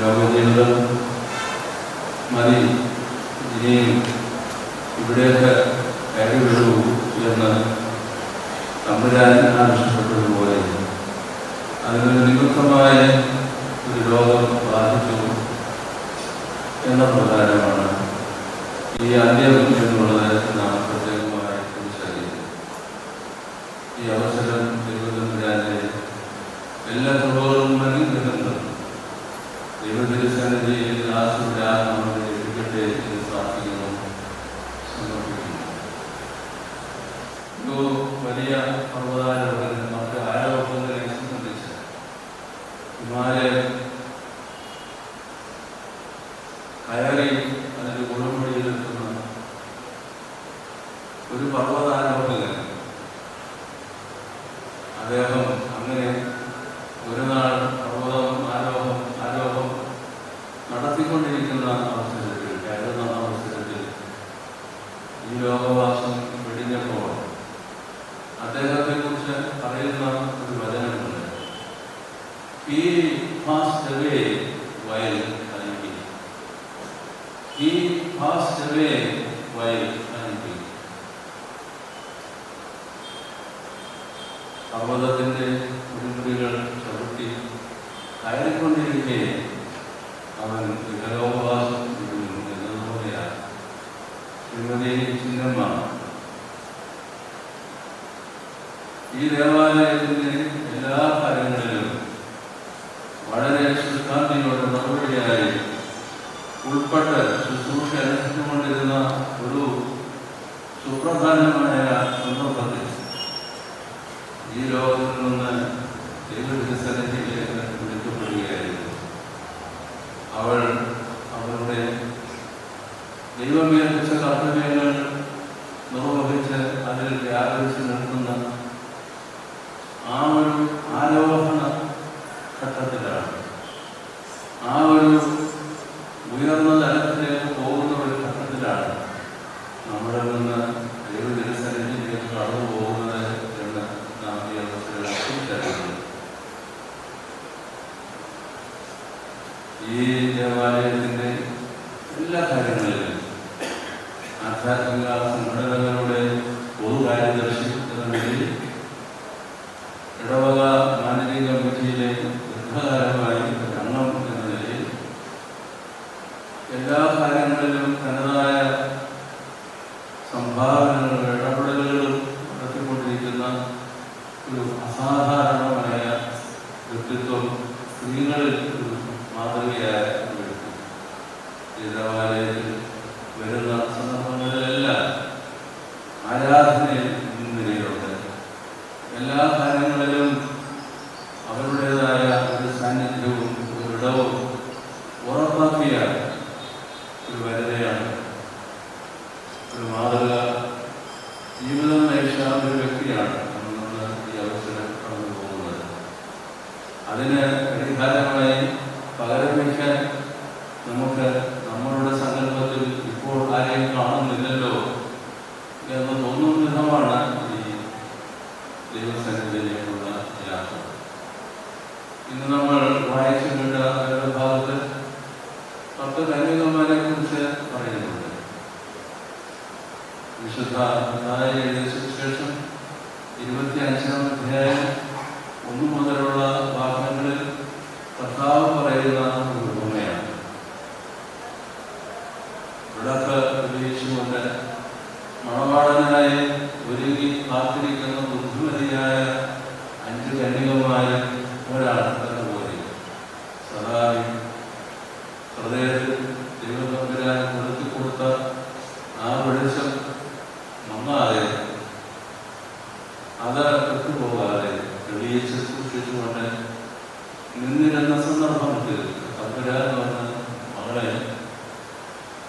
Speaker 31: ഈ
Speaker 32: ലോകജീവിതം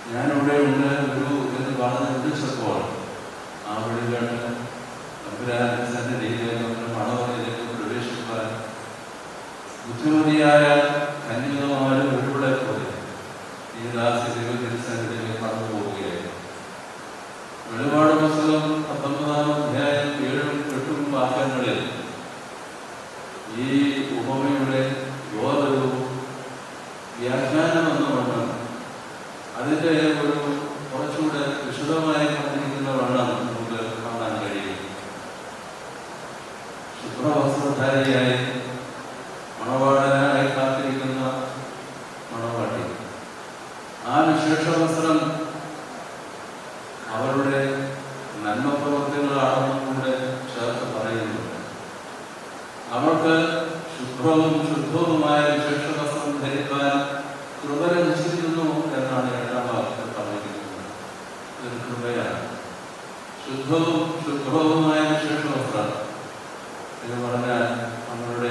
Speaker 32: ഞാനിവിടെ ഉണ്ട് ഒരു എന്ന് പറഞ്ഞ ഒരു ശബ്ദമാണ് ആ വഴികാട്ട് അഭിരാജന്റെ രീതിയിലേക്ക് മണവരയിലേക്ക് പ്രവേശിക്കാൻ ബുദ്ധിമതിയായ കന്യകമാരും ഒരുവിടെ പോലെ ഈ ദാസി ദൈവത്തിരിസന്നിധിയിലേക്ക് കടന്നു പോവുകയായിരുന്നു. വെളിപാട് പുസ്തകം പത്തൊമ്പതാം അധ്യായം ഏഴും എട്ടും വാക്യങ്ങളിൽ ഈ ഉപമയുടെ യോധവും വ്യാഖ്യാന അതിന്റെ ഒരു കുറച്ചുകൂടെ വിശദമായി പറഞ്ഞിരിക്കുന്ന വണ്ണം നമുക്ക് കാണാൻ കഴിയും ശുഭ്രവസ്ത്രധാരിയായി മണവാളനായി കാത്തിരിക്കുന്ന മണവാട്ടി. ആ വിശേഷവസ്ത്ര ശുദ്ധവും ശുഭ്രവുമായ വിശേഷവസ്ത്ര എന്ന് പറഞ്ഞാൽ നമ്മളുടെ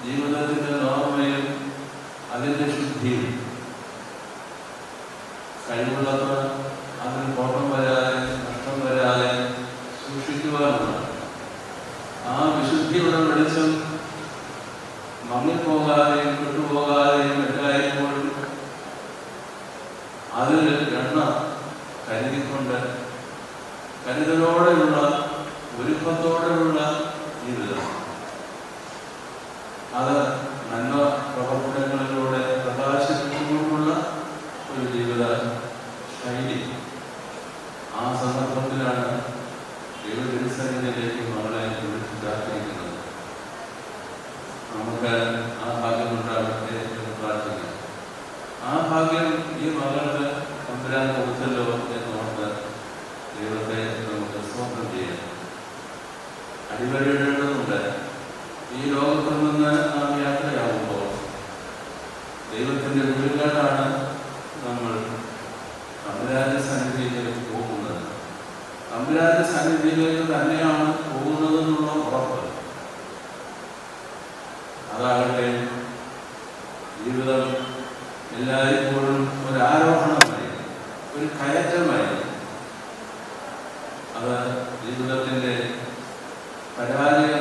Speaker 32: ജീവിതത്തിന്റെ നോർമയും അതിന്റെ ശുദ്ധിയും കഴിവുള്ളത്ര cuanto രീതിയിലേക്ക് തന്നെയാണ് പോകുന്നതെന്നുള്ള ഉറപ്പ്. അതാകട്ടെ ജീവിതം എല്ലായ്പ്പോഴും ഒരു ആരോഹണമായി ഒരു കയറ്റമായി. അത് ജീവിതത്തിന്റെ
Speaker 4: പരാജയ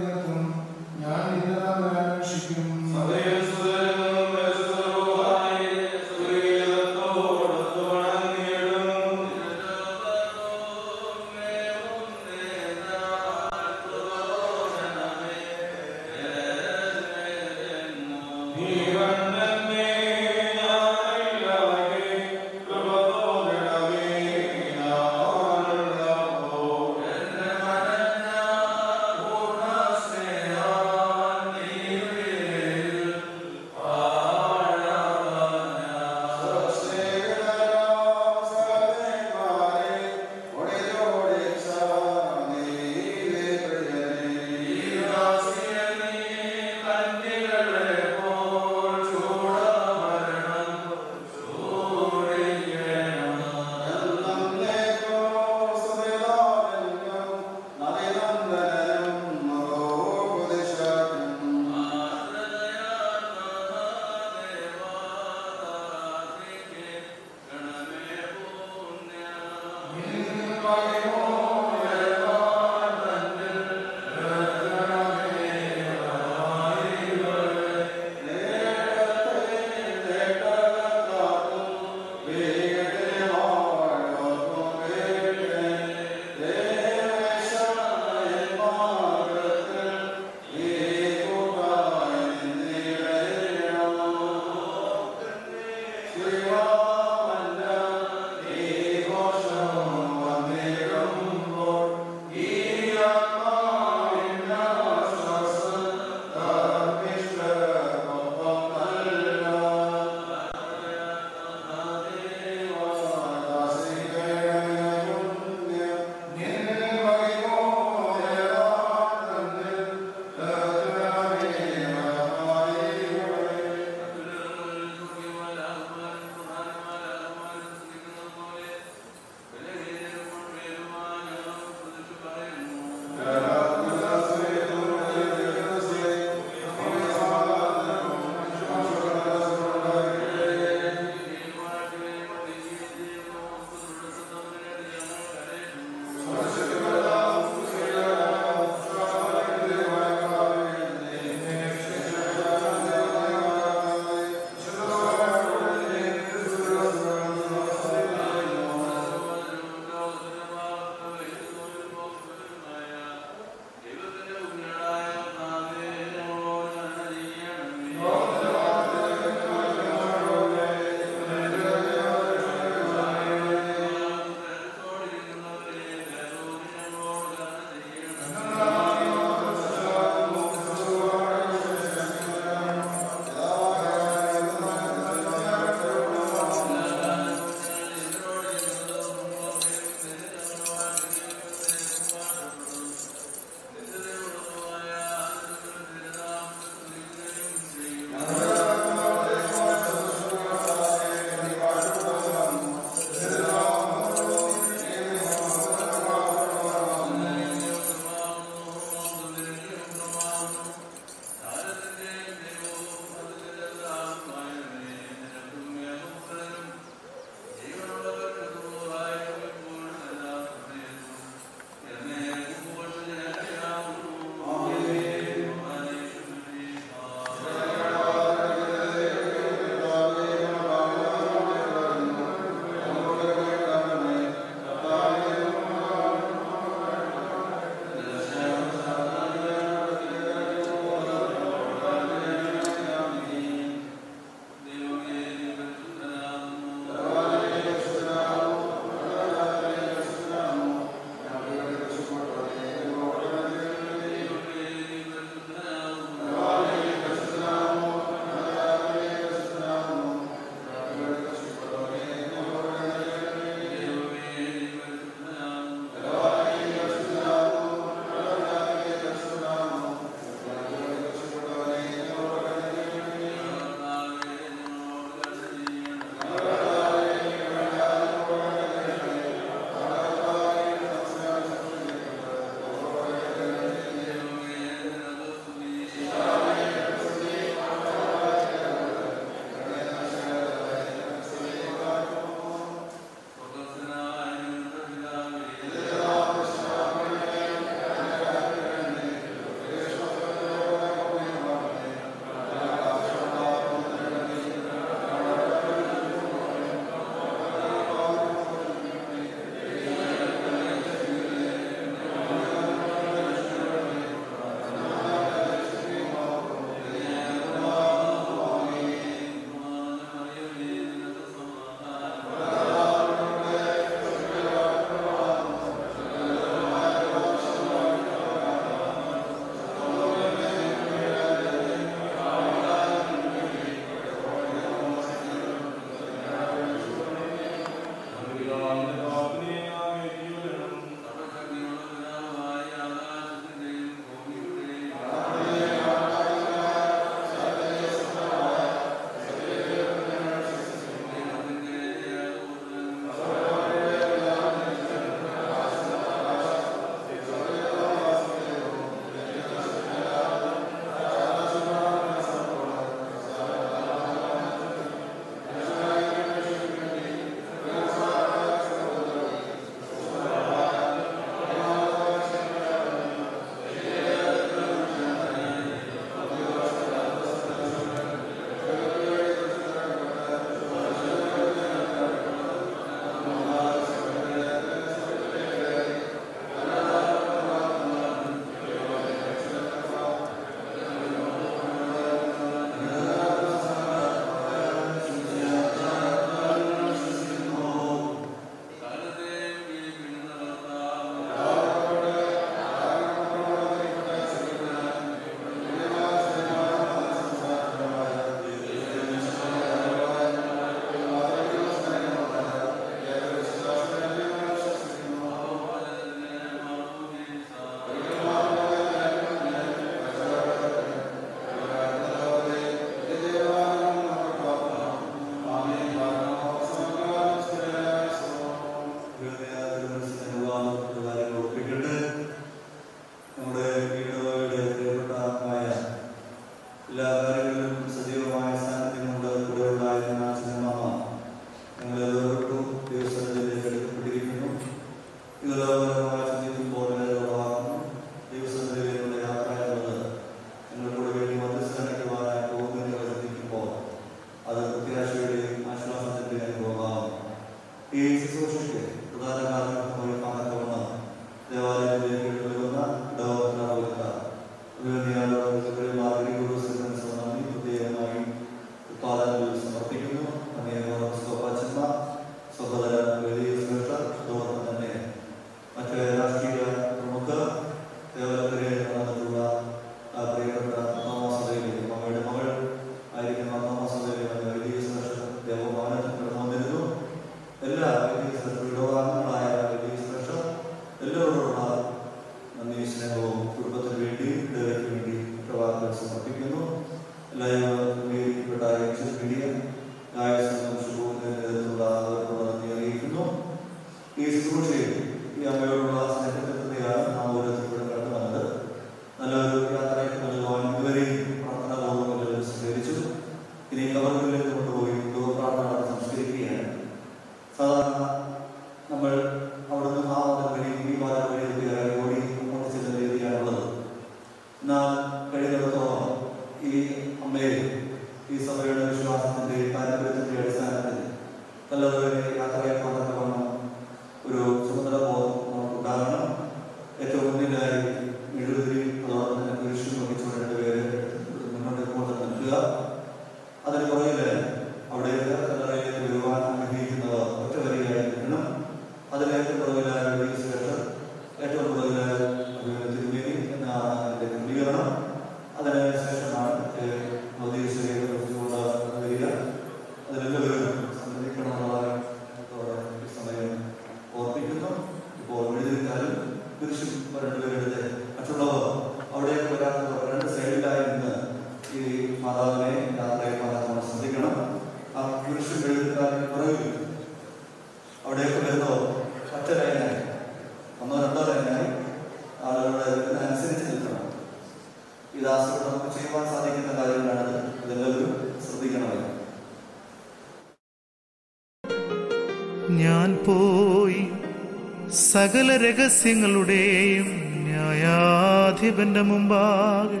Speaker 4: സകല രഹസ്യങ്ങളുടെയും ന്യായാധിപന്റെ മുമ്പാകെ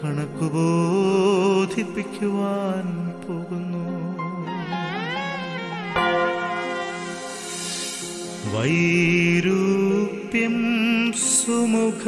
Speaker 4: കണക്കുബോധിപ്പിക്കുവാൻ പോകുന്നു. വൈരൂപ്യം സുമുഖ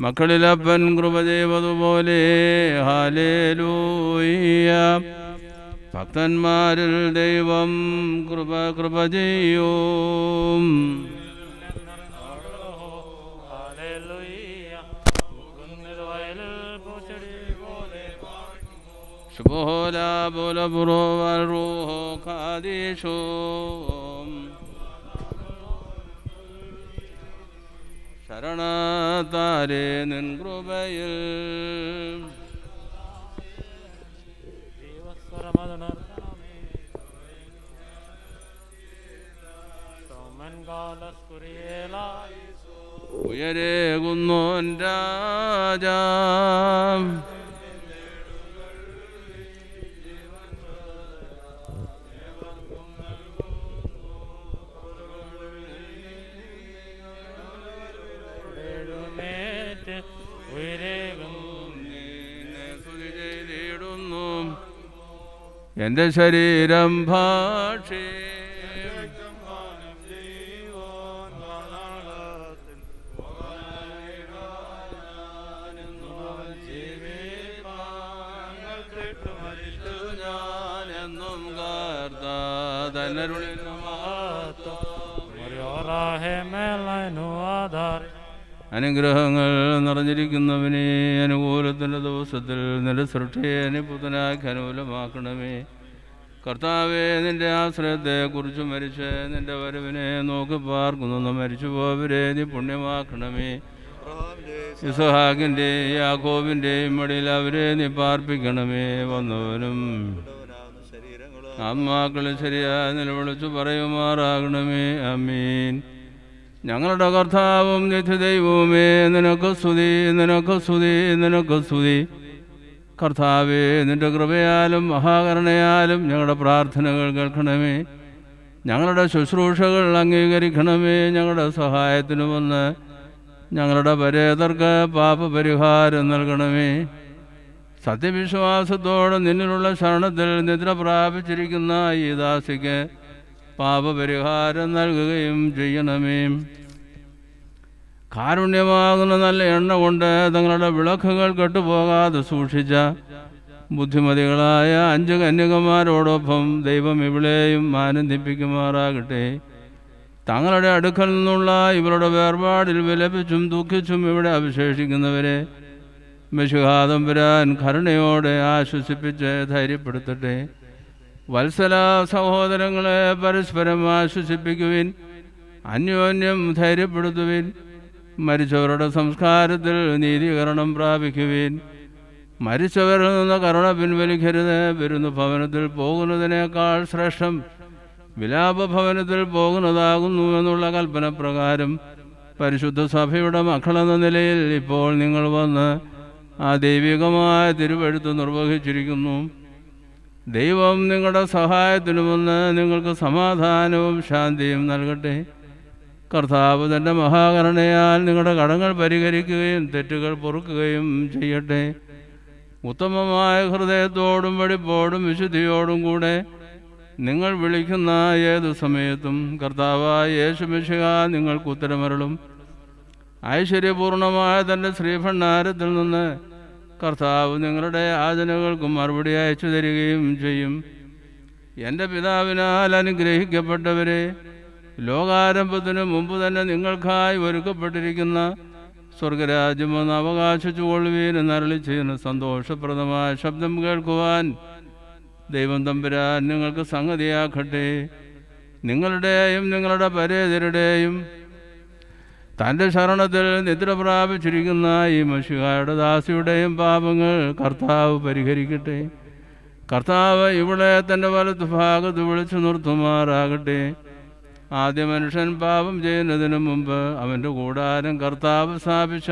Speaker 32: മക്കളിലപ്പൻ കൃപ ചെയ്വതുപോലെ ഹാലേലൂയ ഭക്തന്മാരിൽ ദൈവം കൃപ കൃപ ചെയ്യും. ശുഭോല ബോല ബുറോ റൂഹോ ശരണത്താരെ നിൻ കൃപയിൽ ഉയരേകുന്നോൻ രാജാ എന്റെ ശരീരം ഭാഷേ. അനുഗ്രഹങ്ങൾ നിറഞ്ഞിരിക്കുന്നവനെ അനുകൂലത്തിന്റെ ദിവസത്തിൽ നിന്റെ സൃഷ്ടിയെ അനുഭൂതനാക്കി അനുകൂലമാക്കണമേ. കർത്താവെ നിന്റെ ആശ്രയത്തെക്കുറിച്ച് മരിച്ച് നിന്റെ വരവിനെ നോക്കി പാർക്കുന്നു മരിച്ചുപോവരെ നീ പുണ്യമാക്കണമേ. ഇസഹാക്കിന്റെ യാക്കോബിന്റെയും മടിയിൽ അവരെ നീ പാർപ്പിക്കണമേ. വന്നവനും ആത്മാക്കളും ശരിയായി നിലവിളിച്ചു പറയുമാറാകണമേ. അമീൻ ഞങ്ങളുടെ കർത്താവും നിത്യദൈവവുമേ നിനക്ക് സ്തുതി നിനക്ക് സ്തുതി നിനക്ക് സ്തുതി. കർത്താവേ നിന്റെ കൃപയാലും മഹാകരുണയാലും ഞങ്ങളുടെ പ്രാർത്ഥനകൾ കേൾക്കണമേ. ഞങ്ങളുടെ ശുശ്രൂഷകൾ അംഗീകരിക്കണമേ ഞങ്ങളുടെ സഹായത്തിന് വന്ന് ഞങ്ങളുടെ പരേതർക്ക് പാപപരിഹാരം നൽകണമേ. സത്യവിശ്വാസത്തോടെ നിന്നിലുള്ള ശരണത്തിൽ നിദ്ര പ്രാപിച്ചിരിക്കുന്ന ഈ ദാസിക്ക് പാപപരിഹാരം നൽകുകയും ചെയ്യണമേ. കാരുണ്യമാകുന്ന നല്ല എണ്ണ കൊണ്ട് തങ്ങളുടെ വിളക്കുകൾ കെട്ടുപോകാതെ സൂക്ഷിച്ച ബുദ്ധിമതികളായ അഞ്ച് കന്യകമാരോടൊപ്പം ദൈവം ഇവിടെയും ആനന്ദിപ്പിക്കുമാറാകട്ടെ. തങ്ങളുടെ അടുക്കൽ നിന്നുള്ള ഇവരുടെ വേർപാടിൽ വിലപിച്ചും ദുഃഖിച്ചും ഇവിടെ അവശേഷിക്കുന്നവരെ വരാൻ കരുണയോടെ ആശ്വസിപ്പിച്ച് ധൈര്യപ്പെടുത്തട്ടെ. വത്സല സഹോദരങ്ങളെ പരസ്പരം ആശ്വസിപ്പിക്കുവിൻ അന്യോന്യം ധൈര്യപ്പെടുത്തുവിൻ മരിച്ചവരുടെ സംസ്കാരത്തിൽ നീതീകരണം പ്രാപിക്കുവിൻ. മരിച്ചവരിൽ നിന്ന് കരുണ പിൻവലിക്കരുത്. വരുന്ന ഭവനത്തിൽ പോകുന്നതിനേക്കാൾ ശ്രേഷ്ഠം വിലാപഭവനത്തിൽ പോകുന്നതാകുന്നു എന്നുള്ള കൽപ്പന പ്രകാരം പരിശുദ്ധ സഭയുടെ മക്കളെന്ന നിലയിൽ ഇപ്പോൾ നിങ്ങൾ വന്ന് ആ ദൈവികമായ തിരുവഴുത്ത് നിർവഹിച്ചിരിക്കുന്നു. ദൈവം നിങ്ങളുടെ സഹായത്തിനുമെന്ന് നിങ്ങൾക്ക് സമാധാനവും ശാന്തിയും നൽകട്ടെ. കർത്താവ് തന്റെ മഹാകരുണയാൽ നിങ്ങളുടെ കടങ്ങൾ പരിഹരിക്കുകയും തെറ്റുകൾ പൊറുക്കുകയും ചെയ്യട്ടെ. ഉത്തമമായ ഹൃദയത്തോടും വെടിപ്പോടും വിശുദ്ധിയോടും കൂടെ നിങ്ങൾ വിളിക്കുന്ന ഏതു സമയത്തും കർത്താവായ യേശു യേശുമിശിക നിങ്ങൾക്ക് ഉത്തരമരളും. ഐശ്വര്യപൂർണമായ തന്റെ ശ്രീഭണ്ഡാരത്തിൽ നിന്ന് കർത്താവ് നിങ്ങളുടെ യാചനകൾക്ക് മറുപടി അയച്ചു തരികയും ചെയ്യും. എന്റെ പിതാവിനാൽ അനുഗ്രഹിക്കപ്പെട്ടവരെ ലോകാരംഭത്തിനു മുമ്പ് തന്നെ നിങ്ങൾക്കായി ഒരുക്കപ്പെട്ടിരിക്കുന്ന സ്വർഗരാജ്യമെന്ന് അവകാശിച്ചു കൊള്ളുവീൻ എന്നരളി ചെയ്യുന്ന സന്തോഷപ്രദമായ ശബ്ദം കേൾക്കുവാൻ ദൈവം തമ്പുരാൻ നിങ്ങൾക്ക് സംഗതിയാക്കട്ടെ. നിങ്ങളുടെയും നിങ്ങളുടെ പരേതരുടെയും തന്റെ ശരണത്തിൽ നിദ്ര പ്രാപിച്ചിരിക്കുന്ന ഈ മഷികാരുടെ ദാസിയുടെയും പാപങ്ങൾ കർത്താവ് പരിഹരിക്കട്ടെ. കർത്താവ് ഇവിടെ തന്റെ വലത്ത് ഭാഗത്ത് വിളിച്ചു നിർത്തുമാറാകട്ടെ. ആദ്യ മനുഷ്യൻ പാപം ചെയ്യുന്നതിന് മുമ്പ് അവന്റെ കൂടാരം കർത്താവ് സ്ഥാപിച്ച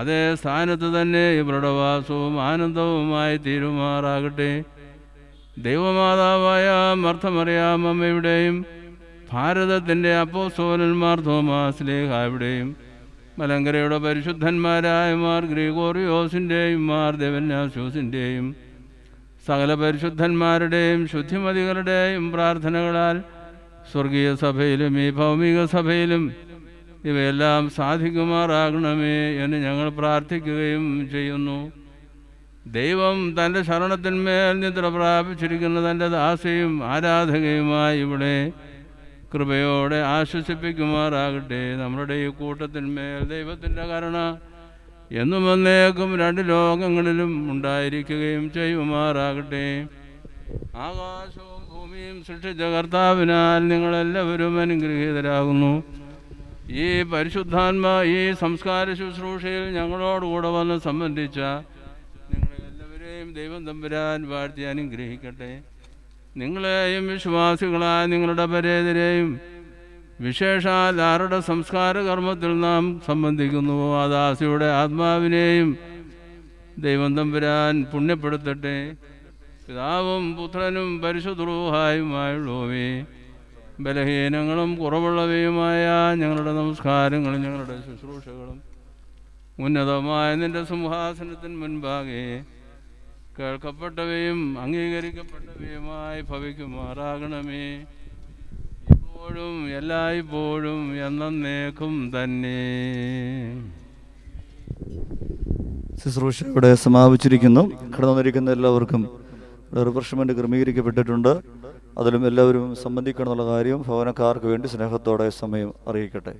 Speaker 32: അതേ സ്ഥാനത്ത് തന്നെ ഇവരുടെ വാസവും ആനന്ദവുമായി തീരുമാറാകട്ടെ. ദൈവമാതാവായ മർത്തമറിയാം അമ്മയുടെയും ഭാരതത്തിന്റെ അപ്പോസോലന്മാർ തോമാസ്ലേഹായുടെയും മലങ്കരയുടെ പരിശുദ്ധന്മാരായ മാർ ഗ്രിഗോറിയോസിന്റെയും മാർ ദേവന്യാസോസിന്റെയും സകല പരിശുദ്ധന്മാരുടെയും ശുദ്ധിമതികളുടെയും പ്രാർത്ഥനകളാൽ സ്വർഗീയ സഭയിലും ഈ ഭൗമിക സഭയിലും ഇവയെല്ലാം സാധിക്കുമാറാകണമേ എന്ന് ഞങ്ങൾ പ്രാർത്ഥിക്കുകയും ചെയ്യുന്നു. ദൈവം തന്റെ ശരണത്തിന്മേൽ നിദ്ര പ്രാപിച്ചിരിക്കുന്ന തന്റെ ദാസയും ആരാധകയുമായി ഇവിടെ കൃപയോടെ ആശ്വസിപ്പിക്കുമാറാകട്ടെ. നമ്മുടെ ഈ കൂട്ടത്തിന്മേൽ ദൈവത്തിന്റെ കരുണ എന്നും വന്നേക്കും രണ്ട് ലോകങ്ങളിലും ഉണ്ടായിരിക്കുകയും ചെയ്യുമാറാകട്ടെ. ആകാശവും ഭൂമിയും സൃഷ്ടിച്ച കർത്താവിനാൽ നിങ്ങളെല്ലാവരും അനുഗ്രഹീതരാകുന്നു. ഈ പരിശുദ്ധാത്മ ഈ സംസ്കാര ശുശ്രൂഷയിൽ ഞങ്ങളോടുകൂടെ വന്ന് സംബന്ധിച്ച നിങ്ങളെല്ലാവരെയും ദൈവം തമ്പുരാൻ വാഴ്ത്തി അനുഗ്രഹിക്കട്ടെ. നിങ്ങളെയും വിശ്വാസികളായ നിങ്ങളുടെ പരേതരെയും വിശേഷാൽ ആരുടെ സംസ്കാര കർമ്മത്തിൽ നാം സംബന്ധിക്കുന്നുവോ ആ ദാസിയുടെ ആത്മാവിനെയും ദൈവം തമ്പുരാൻ പുണ്യപ്പെടുത്തട്ടെ. പിതാവും പുത്രനും പരിശുദ്രൂഹായുമായുള്ളവേ ബലഹീനങ്ങളും കുറവുള്ളവയുമായ ഞങ്ങളുടെ നമസ്കാരങ്ങളും ഞങ്ങളുടെ ശുശ്രൂഷകളും ഉന്നതമായ നിന്റെ സിംഹാസനത്തിന് മുൻപാകെ കേൾക്കപ്പെട്ടവയും അംഗീകരിക്കപ്പെട്ടവയുമായി ഭവിക്കുമാറാകണമേ. ഇപ്പോഴും എല്ലായ്പ്പോഴും എന്നേക്കും തന്നെ.
Speaker 4: ശുശ്രൂഷ ഇവിടെ സമാപിച്ചിരിക്കുന്നു. കടന്നു വന്നിരിക്കുന്ന എല്ലാവർക്കും റിഫ്രഷ്മെന്റ് ക്രമീകരിക്കപ്പെട്ടിട്ടുണ്ട്. അതിലും എല്ലാവരും സംബന്ധിക്കണമെന്നുള്ള കാര്യം ഭവനക്കാർക്ക് വേണ്ടി സ്നേഹത്തോടെ സമയം അറിയിക്കട്ടെ.